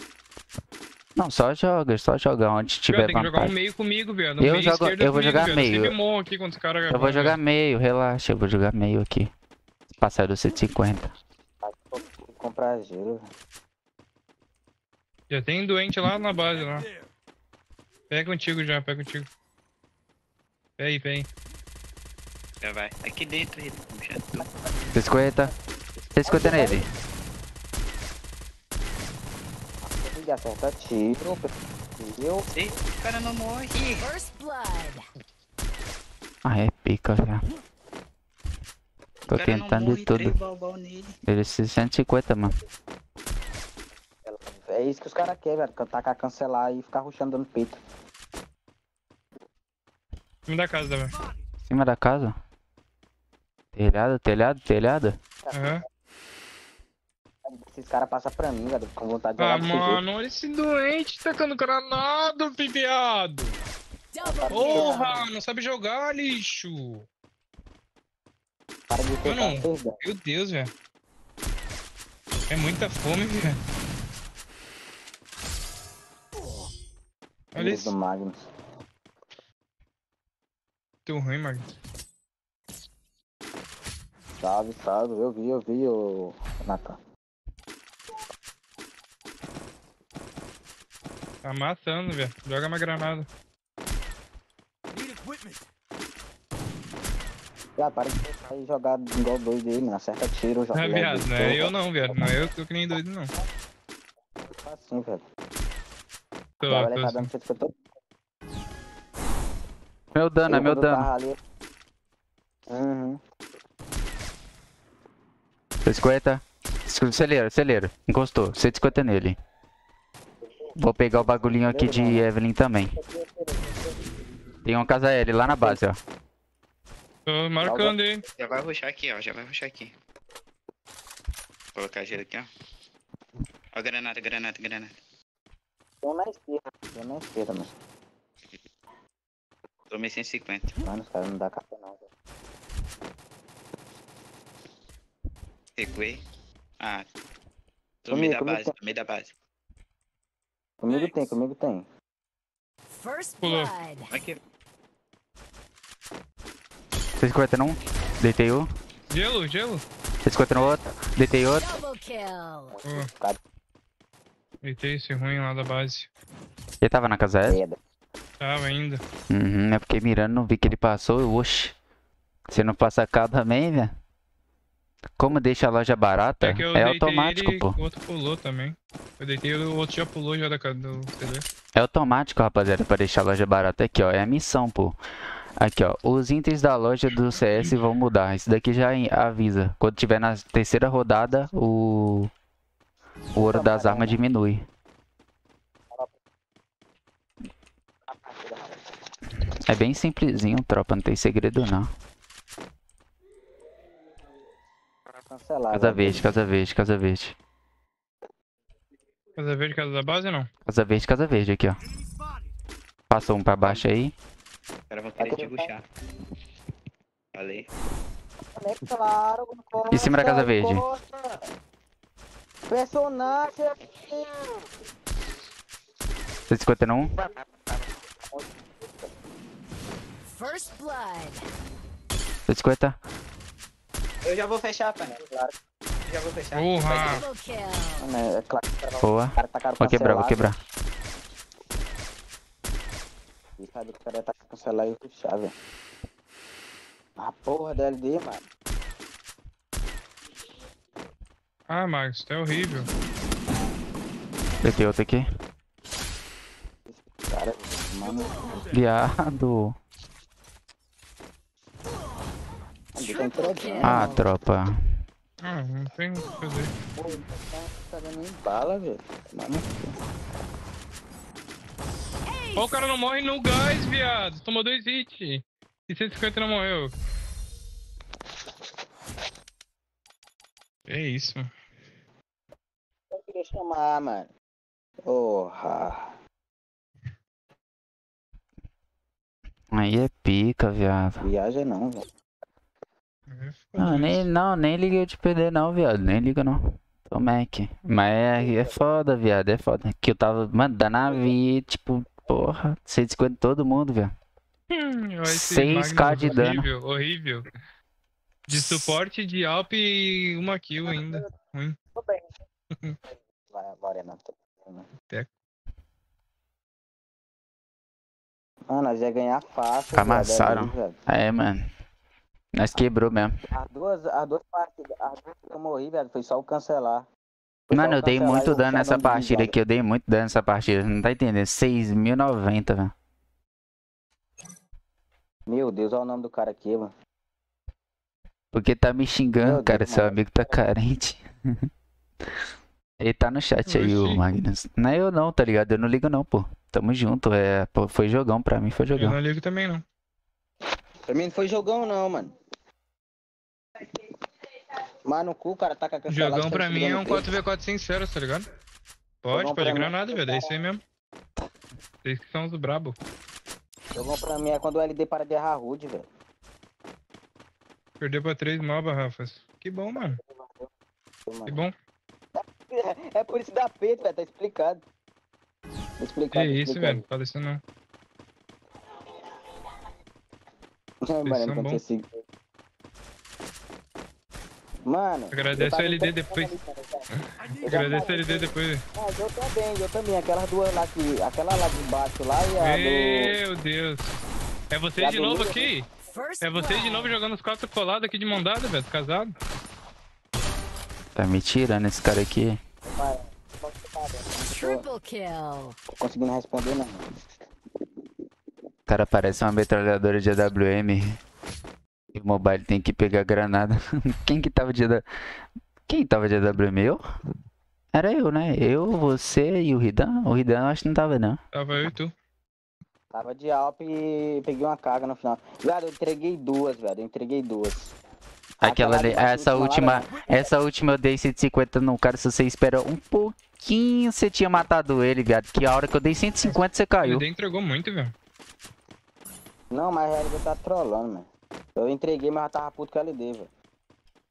A: Não, só joga, só joga onde tiver
D: Viado, tem que jogar um
A: vantagem.
D: meio comigo, viado.
A: Eu jogo- eu vou
D: comigo,
A: jogar meio.
D: Eu morro aqui caras
A: Eu vou jogar meio, relaxa, eu vou jogar meio aqui. Passar do 150.
B: Vou comprar gelo, velho.
D: Já tem doente lá na base, lá. Pega contigo já, pega contigo. Pega aí, pega aí.
Q: Já vai. Aqui dentro, tudo.
A: 150. 150 nele.
B: Ele acerta tiro, eu
Q: Ei, o cara não morre.
H: First blood.
A: Ah, é pica, velho. Tô tentando de tudo. Ele 150, mano.
B: É isso que os caras querem, velho. Tacar cancelar e ficar ruxando dando peito.
D: Me dá casa, velho.
A: Em cima da casa. Telhado, telhado, telhado.
D: Aham.
B: Esses caras passam pra mim, velho. Com vontade de
D: Ah, mano, olha esse doente tacando granada, viado. Porra, não sabe jogar, lixo.
B: Para de
D: Mano, meu Deus, velho. É muita fome, velho. Olha isso.
B: do Magnus.
D: Teu ruim, Marcos.
B: Salve, salve. Eu vi, eu vi, o Natan.
D: Tá amassando, velho. Joga uma granada.
B: Já, para de tentar ir jogar igual doido aí, mano. Acerta tiro, joga logo.
D: viado, não é eu não, viado. Não é eu que tô que nem doido, não.
B: Tá assim, velho.
D: Tô, tô...
A: Meu dano, é
B: Eu,
A: meu dano.
B: Uhum.
A: 150. Acelera, acelera. Encostou. 150 nele. Vou pegar o bagulhinho aqui de Evelyn também. Tem uma casa L lá na base, ó.
D: Tô marcando, hein.
Q: Já vai ruxar aqui, ó. Já vai ruxar aqui. Vou colocar gelo aqui, ó. Ó, granada, granada, granada.
B: Tem um na esquerda. Tem um na esquerda, mano.
Q: Tomei 150.
B: Mano, os caras não dá café não, velho.
Q: Recuei. Ah. Meio da base, meio da base.
B: Comigo tem, comigo tem.
H: First blood.
Q: Aqui.
A: 150 num. Deitei um.
D: Gelo, gelo.
A: 150 no outro. Deitei outro.
H: Double kill.
D: Ó. Deitei esse ruim lá da base.
A: Ele tava na casa L?
D: Tava ainda.
A: Uhum, eu fiquei mirando, não vi que ele passou. Eu, oxi. Você não passa cá também, velho? Como deixa a loja barata?
D: É que eu
A: É
D: deitei
A: automático,
D: ele,
A: pô.
D: o outro pulou também. Eu deitei, o outro já pulou já da casa do CD.
A: É automático, rapaziada, pra deixar a loja barata aqui, ó. É a missão, pô. Aqui, ó. Os itens da loja do CS vão mudar. Isso daqui já avisa. Quando tiver na terceira rodada, o. O ouro das armas diminui. É bem simplesinho, tropa. Não tem segredo, não.
B: Cancelar.
A: Casa verde, casa verde, casa verde.
D: Casa verde, casa da base não?
A: Casa verde, casa verde aqui, ó. Passou um pra baixo aí.
Q: Os caras vão querer te ruxar. Falei.
B: Claro,
A: Em cima da casa verde.
B: Personagem.
A: 150 num.
H: First blood.
A: 150.
K: Eu já vou fechar, pai. Claro. Já vou fechar.
B: É, é claro. era-
A: Boa.
B: o cara
A: Vou quebrar, vou quebrar.
B: E sabe que o cara tá cancelar e puxar, velho. A porra da LD, mano.
D: Ah, Marcos, tá horrível.
A: Deitei outro aqui.
B: Cara, mano.
A: Viado.
B: Tá.
A: Ah, tropa.
D: Ah, não tem o que fazer.
B: Pô, ele tá dando nem bala, velho. Mano,
D: Ó, o cara não morre no gás, viado. Tomou dois hits. E 150 não morreu. É isso.
B: eu queria chamar, mano. Porra.
A: Aí é pica, viado.
B: Viagem não, velho.
A: Não, nem, não, nem liga eu te perder não, viado. Nem liga não. Tô Mac. Mas é, é foda, viado. É foda. Que eu tava, mano, da nave, tipo, porra, 150 todo mundo, viado.
D: Hum, vai ser
A: 6k
D: Magnus
A: de dano.
D: Horrível, horrível. De suporte de Alp e uma kill ainda. Ruim.
B: Tô bem. Vai agora, né?
D: Teco.
B: Mano, nós ia ganhar fácil. viado,
A: Amassaram.
B: velho.
A: É, mano. Nós quebrou mesmo.
B: As duas, as duas partidas, as duas que eu morri, velho, foi só o cancelar. Foi
A: Mano, eu dei muito dano nessa partida aqui. Eu dei muito dano nessa partida. Não tá entendendo? 6.090, velho.
B: Meu Deus, olha o nome do cara aqui, mano.
A: Porque tá me xingando,
B: Meu
A: cara.
B: Deus,
A: Seu
B: mano.
A: amigo tá carente. Ele tá no chat aí, o. Magnus. Não é eu não, tá ligado? Eu não ligo não, pô. Tamo junto. É, pô, foi jogão pra mim, foi
D: Eu
A: jogão.
D: não ligo também não.
B: Pra mim não foi jogão não, mano. Mas no cu, cara tá com a cancelada.
D: Jogão
B: tá
D: pra mim é um
B: segurando
D: 4v4 sincero, tá ligado? Pode,
B: Jogão
D: pode
B: mim-
D: granada, velho. É isso aí mesmo. Vocês que são os brabo.
B: Jogão pra mim é quando o LD para de errar rude, velho.
D: Perdeu pra 3 moba, Rafas. Que bom, mano. Que bom.
B: É por isso da peito, velho, tá explicado. Explicado.
D: isso,
B: explicado.
D: velho. Fala isso não.
B: Mano, quando
D: bons.
B: você se- Mano.
D: Agradece
B: eu tava
D: o LD depois.
B: ali, cara. Eu já
D: Agradece o
B: falei,
D: LD depois.
B: Mas eu também, eu também. Aquelas duas lá que. Aquela lá de baixo lá e a do.
D: Meu Deus. É vocês
B: a
D: de
B: do
D: novo aqui? É vocês de novo jogando os quatro colados aqui de mão dada, velho, casado?
A: Tá me tirando esse cara aqui.
B: Vai,
H: Triple kill.
B: Tô conseguindo responder, não.
A: O cara parece uma metralhadora de AWM. E o mobile tem que pegar granada. Quem que tava de AWM? Quem tava de AWM? Eu? Era eu, né? Eu, você e o Ridan. O Ridan eu acho que não tava, não.
D: Tava eu e tu.
B: Tava de Alp e peguei uma carga no final. Velho, eu entreguei duas, velho. Eu entreguei duas.
A: Aquela ali, essa última, essa última eu dei 150 no cara. Se você espera um pouquinho, você tinha matado ele, viado. Que a hora que eu dei 150, você caiu.
D: Ele entregou muito, velho.
B: Não, mas a LD tá trolando, mano. Eu entreguei, mas já tava puto com a LD, velho.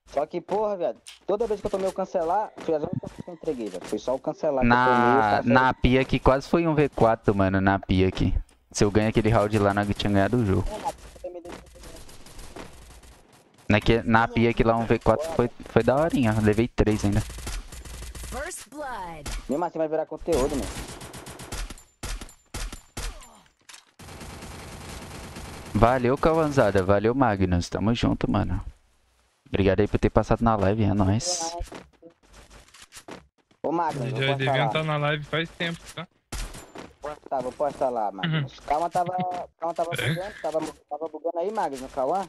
B: Só que, porra, velho, toda vez que eu tomei o cancelar, foi as únicas que eu entreguei, velho. Foi só o cancelar que eu tomei.
A: Na,
B: caras
A: na pia aqui quase foi um V4, mano. Na pia aqui. Se eu ganho aquele round lá, nós tinha ganhado o jogo. Naque, na pia aqui lá um V4 foi, foi da horinha. Levei 3 ainda.
H: First blood.
B: Mesmo assim vai virar conteúdo, mano.
A: Valeu, Cavanzada. Valeu, Magnus. Tamo junto, mano. Obrigado aí por ter passado na live. É nóis.
B: Ô, Magnus,
D: já deviam estar na live faz tempo, tá?
B: Tá, vou postar lá, Magnus. Calma tava, calma tava bugando, tava, tava bugando aí, Magnus, Cauã?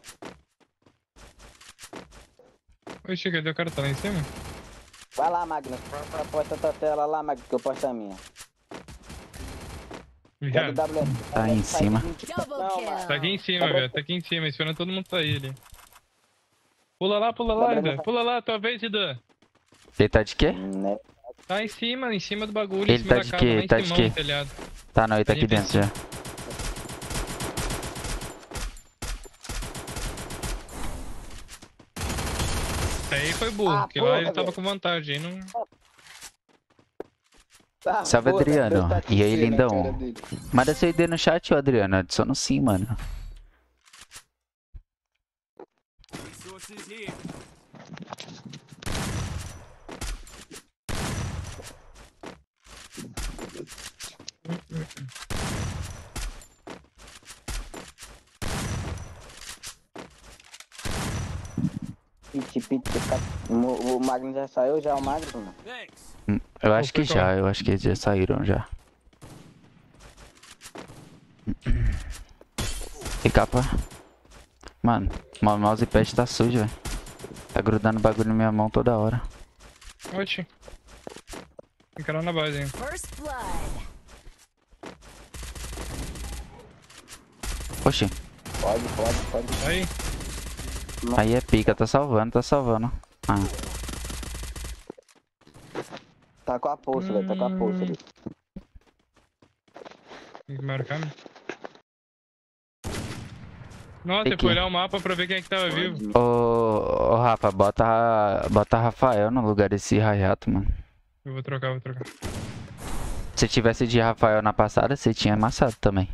D: Oxe, cadê o cara? Tá lá em cima?
B: Vai lá, Magnus, posta- posta tua tela lá, Magnus, que eu posto a minha.
D: Já.
A: Tá em cima.
H: Kill.
D: Tá aqui em cima, velho. Tá aqui em cima, esperando todo mundo sair ali. Pula lá, pula lá, Ridan. Pula lá, tua vez, Ridan.
A: Ele tá de quê?
B: Né?
D: Tá em cima, em cima do bagulho, em
A: Ele
D: cima
A: tá
D: da
A: de
D: casa, lá em
A: Tá de
D: cima, telhado.
A: Tá, não, ele tá
D: Tá
A: aqui
D: em
A: dentro já.
D: Aí foi burro,
B: Ah,
D: porque lá
B: porra,
D: ele tava
B: velho.
D: com vantagem, aí não...
B: Ah,
A: Salve,
B: porra,
A: Adriano.
B: tá
A: E aí,
B: né,
A: lindão? Manda seu ID no chat, ô Adriano. Adiciona sim, mano.
G: Resources here.
B: Pit, pit, o, o Magnus já saiu, já o Magnus, mano?
G: Thanks.
A: Hum, Eu acho que já, eu acho que eles já saíram já. E capa. Mano, meu mousepad tá sujo, velho. Tá grudando bagulho na minha mão toda hora.
D: Oxi. Fica lá na base, hein.
H: First blood.
A: Oxi,
B: Pode, pode, pode.
D: Aí,
A: aí é pica, tá salvando, tá salvando. Ah,
B: Tá com a pulsa, velho, tá com a pulsa ali.
D: tem que marcar. né? Nossa,
A: Tem
D: eu
A: que-
D: fui olhar o mapa pra ver quem é que tava vivo.
A: ô, ô Rafa, bota, bota Rafael no lugar desse Rayato, mano.
D: Eu vou trocar, vou trocar.
A: Se tivesse de Rafael na passada, você tinha amassado também.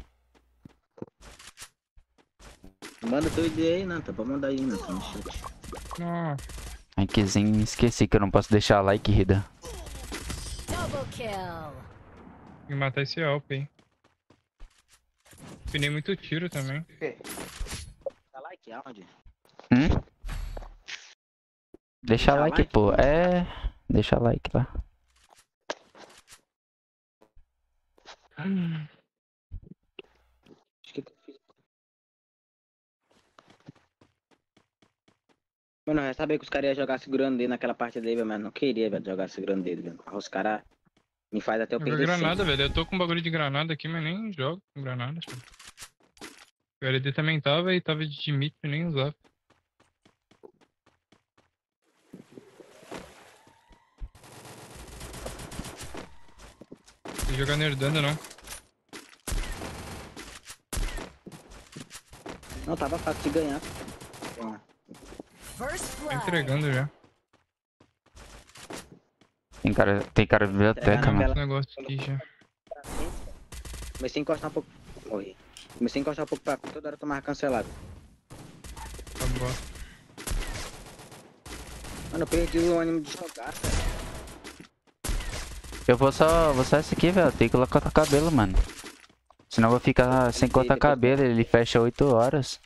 B: Manda teu ID aí, não, tá pra mandar aí, não, tá no chat.
A: Likezinho, esqueci que eu não posso deixar like, Rida.
H: Double kill.
D: Tem que matar esse Alp, hein. Pinei muito tiro também.
B: Tá like aonde?
A: Hum? Deixa
B: Deixa
A: like,
B: like?
A: pô. É. Deixa like lá.
B: Acho que eu fiz. Mano, eu sabia que os caras iam jogar segurando dele naquela parte dele, mas não queria, velho, jogar segurando dele, velho. Os caras me faz até
D: Joga
B: perder
D: granada, velho. Eu tô com um bagulho de granada aqui, mas nem jogo com granada. O LD também tava e tava de Dimitri nem usava. Não jogar nerdando não.
B: Não, tava fácil de ganhar.
D: Tô entregando já.
A: Tem cara, tem cara de biblioteca, mano.
D: negócio aqui já.
B: Comecei a encostar um pouco. Morri. Comecei a encostar um pouco pra toda hora eu tomava cancelado.
D: Tá bom.
B: Mano, eu perdi o ânimo de jogar, cara.
A: Eu vou só, vou só esse aqui, velho. Tem que colocar cabelo, mano. Senão eu vou ficar sem cortar cabelo. Ele fecha 8 horas.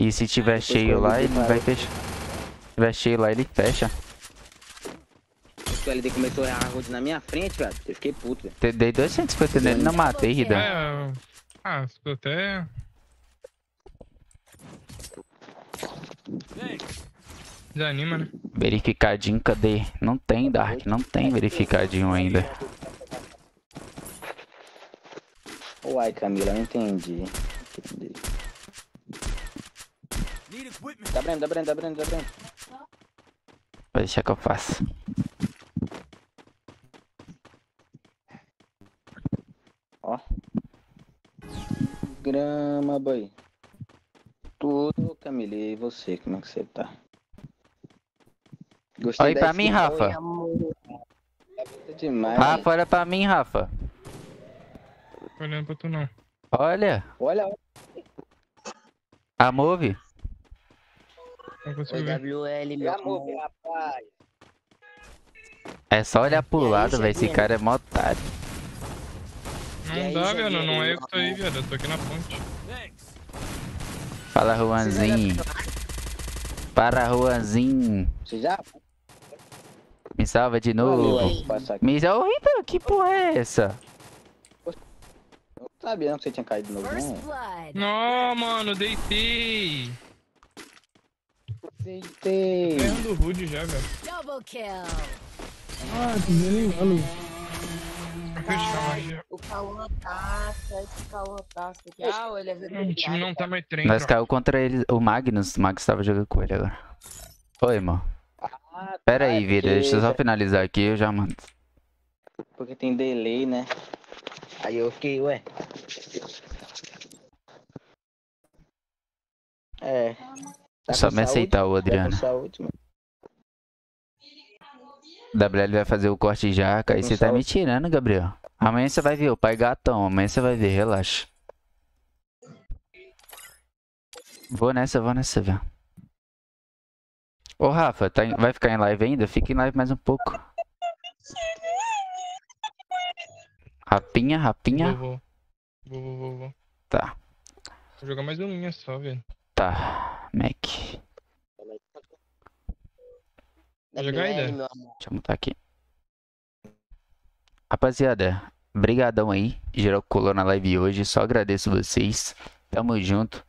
A: E se tiver
B: Depois
A: cheio lá,
B: ele
A: vai fechar. Se tiver cheio lá, ele fecha.
B: O LD começou a errar a road na minha frente, velho. Eu fiquei puto, velho.
A: Te- Dei 250 nele, não matei, Ridan.
D: É, ah, ficou até. Desanima, né?
A: Verificadinho, cadê? Não tem, Dark. Não tem verificadinho ainda.
B: Uai, Camila, não entendi. Entendi. Dá Breno, dá Breno, dá Breno, dá Breno.
A: Vai deixar que eu faço.
B: Ó. Grama, boy. Tudo, Camila. E você, como é que você tá? Gostei
A: Olha pra mim, Rafa.
B: Oi, amor. Tá demais.
A: Rafa, olha pra mim, Rafa.
D: Tô olhando pra tu não.
A: Olha.
B: Olha, olha.
A: A move.
D: Não consigo ver.
C: WL, meu
B: amor, rapaz.
A: É só olhar pro
C: E
A: lado, velho. Esse cara é mó otário.
D: Não
C: aí,
D: dá, velho. Não é
C: meu
D: eu que tô aí, velho. Eu tô aqui na ponte.
A: Fala, Juanzinho. Para, Juanzinho.
B: Você já?
A: Me salva de novo. Me salva. Eita, que porra é essa?
B: Eu não sabia não que você tinha caído de novo, não.
D: Não, mano, deitei.
B: Deitei.
D: Tô errando rude já, velho.
H: Double kill.
D: Ah, tô desanimando. Vou fechar a magia.
C: O Cauã taça, esse Cauã taça aqui. Ah, ele é
D: Hum, O time não tá mais treino.
A: Nós caiu contra ele, o Magnus. O Magnus tava jogando com ele agora. Oi, irmão.
B: Ah,
A: Pera
B: tá,
A: aí, vida.
B: porque-
A: Deixa eu só finalizar aqui eu já mando.
B: Porque tem delay, né? Aí eu fiquei, ué. É. Tá
A: Só me aceitar, ô
B: Tá
A: Adriano. WL vai fazer o corte já, aí
B: com
A: você tá me tirando, Gabriel. Amanhã você vai ver o pai gatão, amanhã você vai ver, relaxa. Vou nessa, vou nessa, velho. Ô Rafa, tá em- vai ficar em live ainda? Fica em live mais um pouco. Rapinha, rapinha.
D: Vou, vou, vou, vou, vou.
A: Tá,
D: Vou jogar mais um minha só, velho.
A: Tá. Mac.
C: WL,
D: Dé?
C: meu amor.
A: Deixa eu mutar aqui. Rapaziada, brigadão aí. Geral que colou na live hoje. Só agradeço vocês. Tamo junto.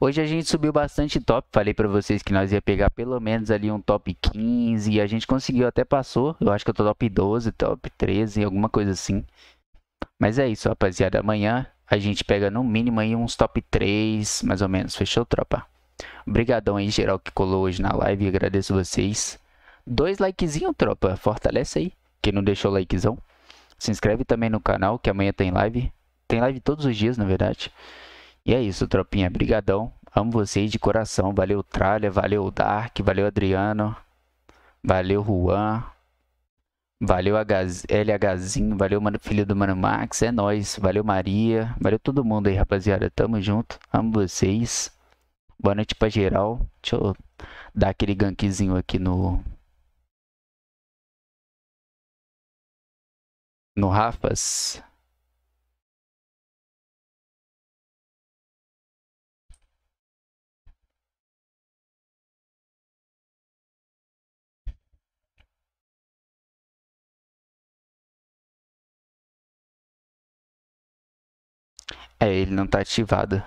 A: Hoje a gente subiu bastante top. Falei pra vocês que nós ia pegar pelo menos ali um top 15. E a gente conseguiu, até passou. Eu acho que eu tô top 12, top 13, alguma coisa assim. Mas é isso, rapaziada. Amanhã a gente pega no mínimo aí uns top 3, mais ou menos. Fechou, tropa? Obrigadão aí, geral que colou hoje na live. Agradeço vocês. Dois likezinhos, tropa. Fortalece aí. Quem não deixou o likezão. Se inscreve também no canal, que amanhã tem live. Tem live todos os dias, na verdade. E é isso, tropinha. Brigadão. Amo vocês de coração. Valeu, Tralha. Valeu, Dark. Valeu, Adriano. Valeu, Juan. Valeu, HZ LHzinho. Valeu, mano, filho do Mano Max. É nóis. Valeu, Maria. Valeu todo mundo aí, rapaziada. Tamo junto. Amo vocês. Boa noite pra geral. Deixa eu dar aquele gankzinho aqui no. No Rafas. É, ele não tá ativado.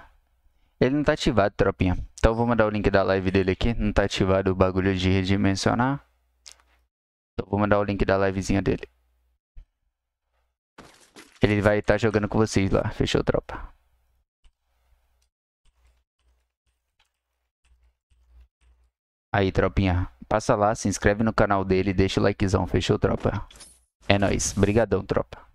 A: Ele não tá ativado, tropinha. Então vou mandar o link da live dele aqui. Não tá ativado o bagulho de redimensionar. Então vou mandar o link da livezinha dele. Ele vai estar tá jogando com vocês lá. Fechou, tropa. Aí, tropinha. Passa lá, se inscreve no canal dele, deixa o likezão. Fechou, tropa? É nóis. Brigadão, tropa.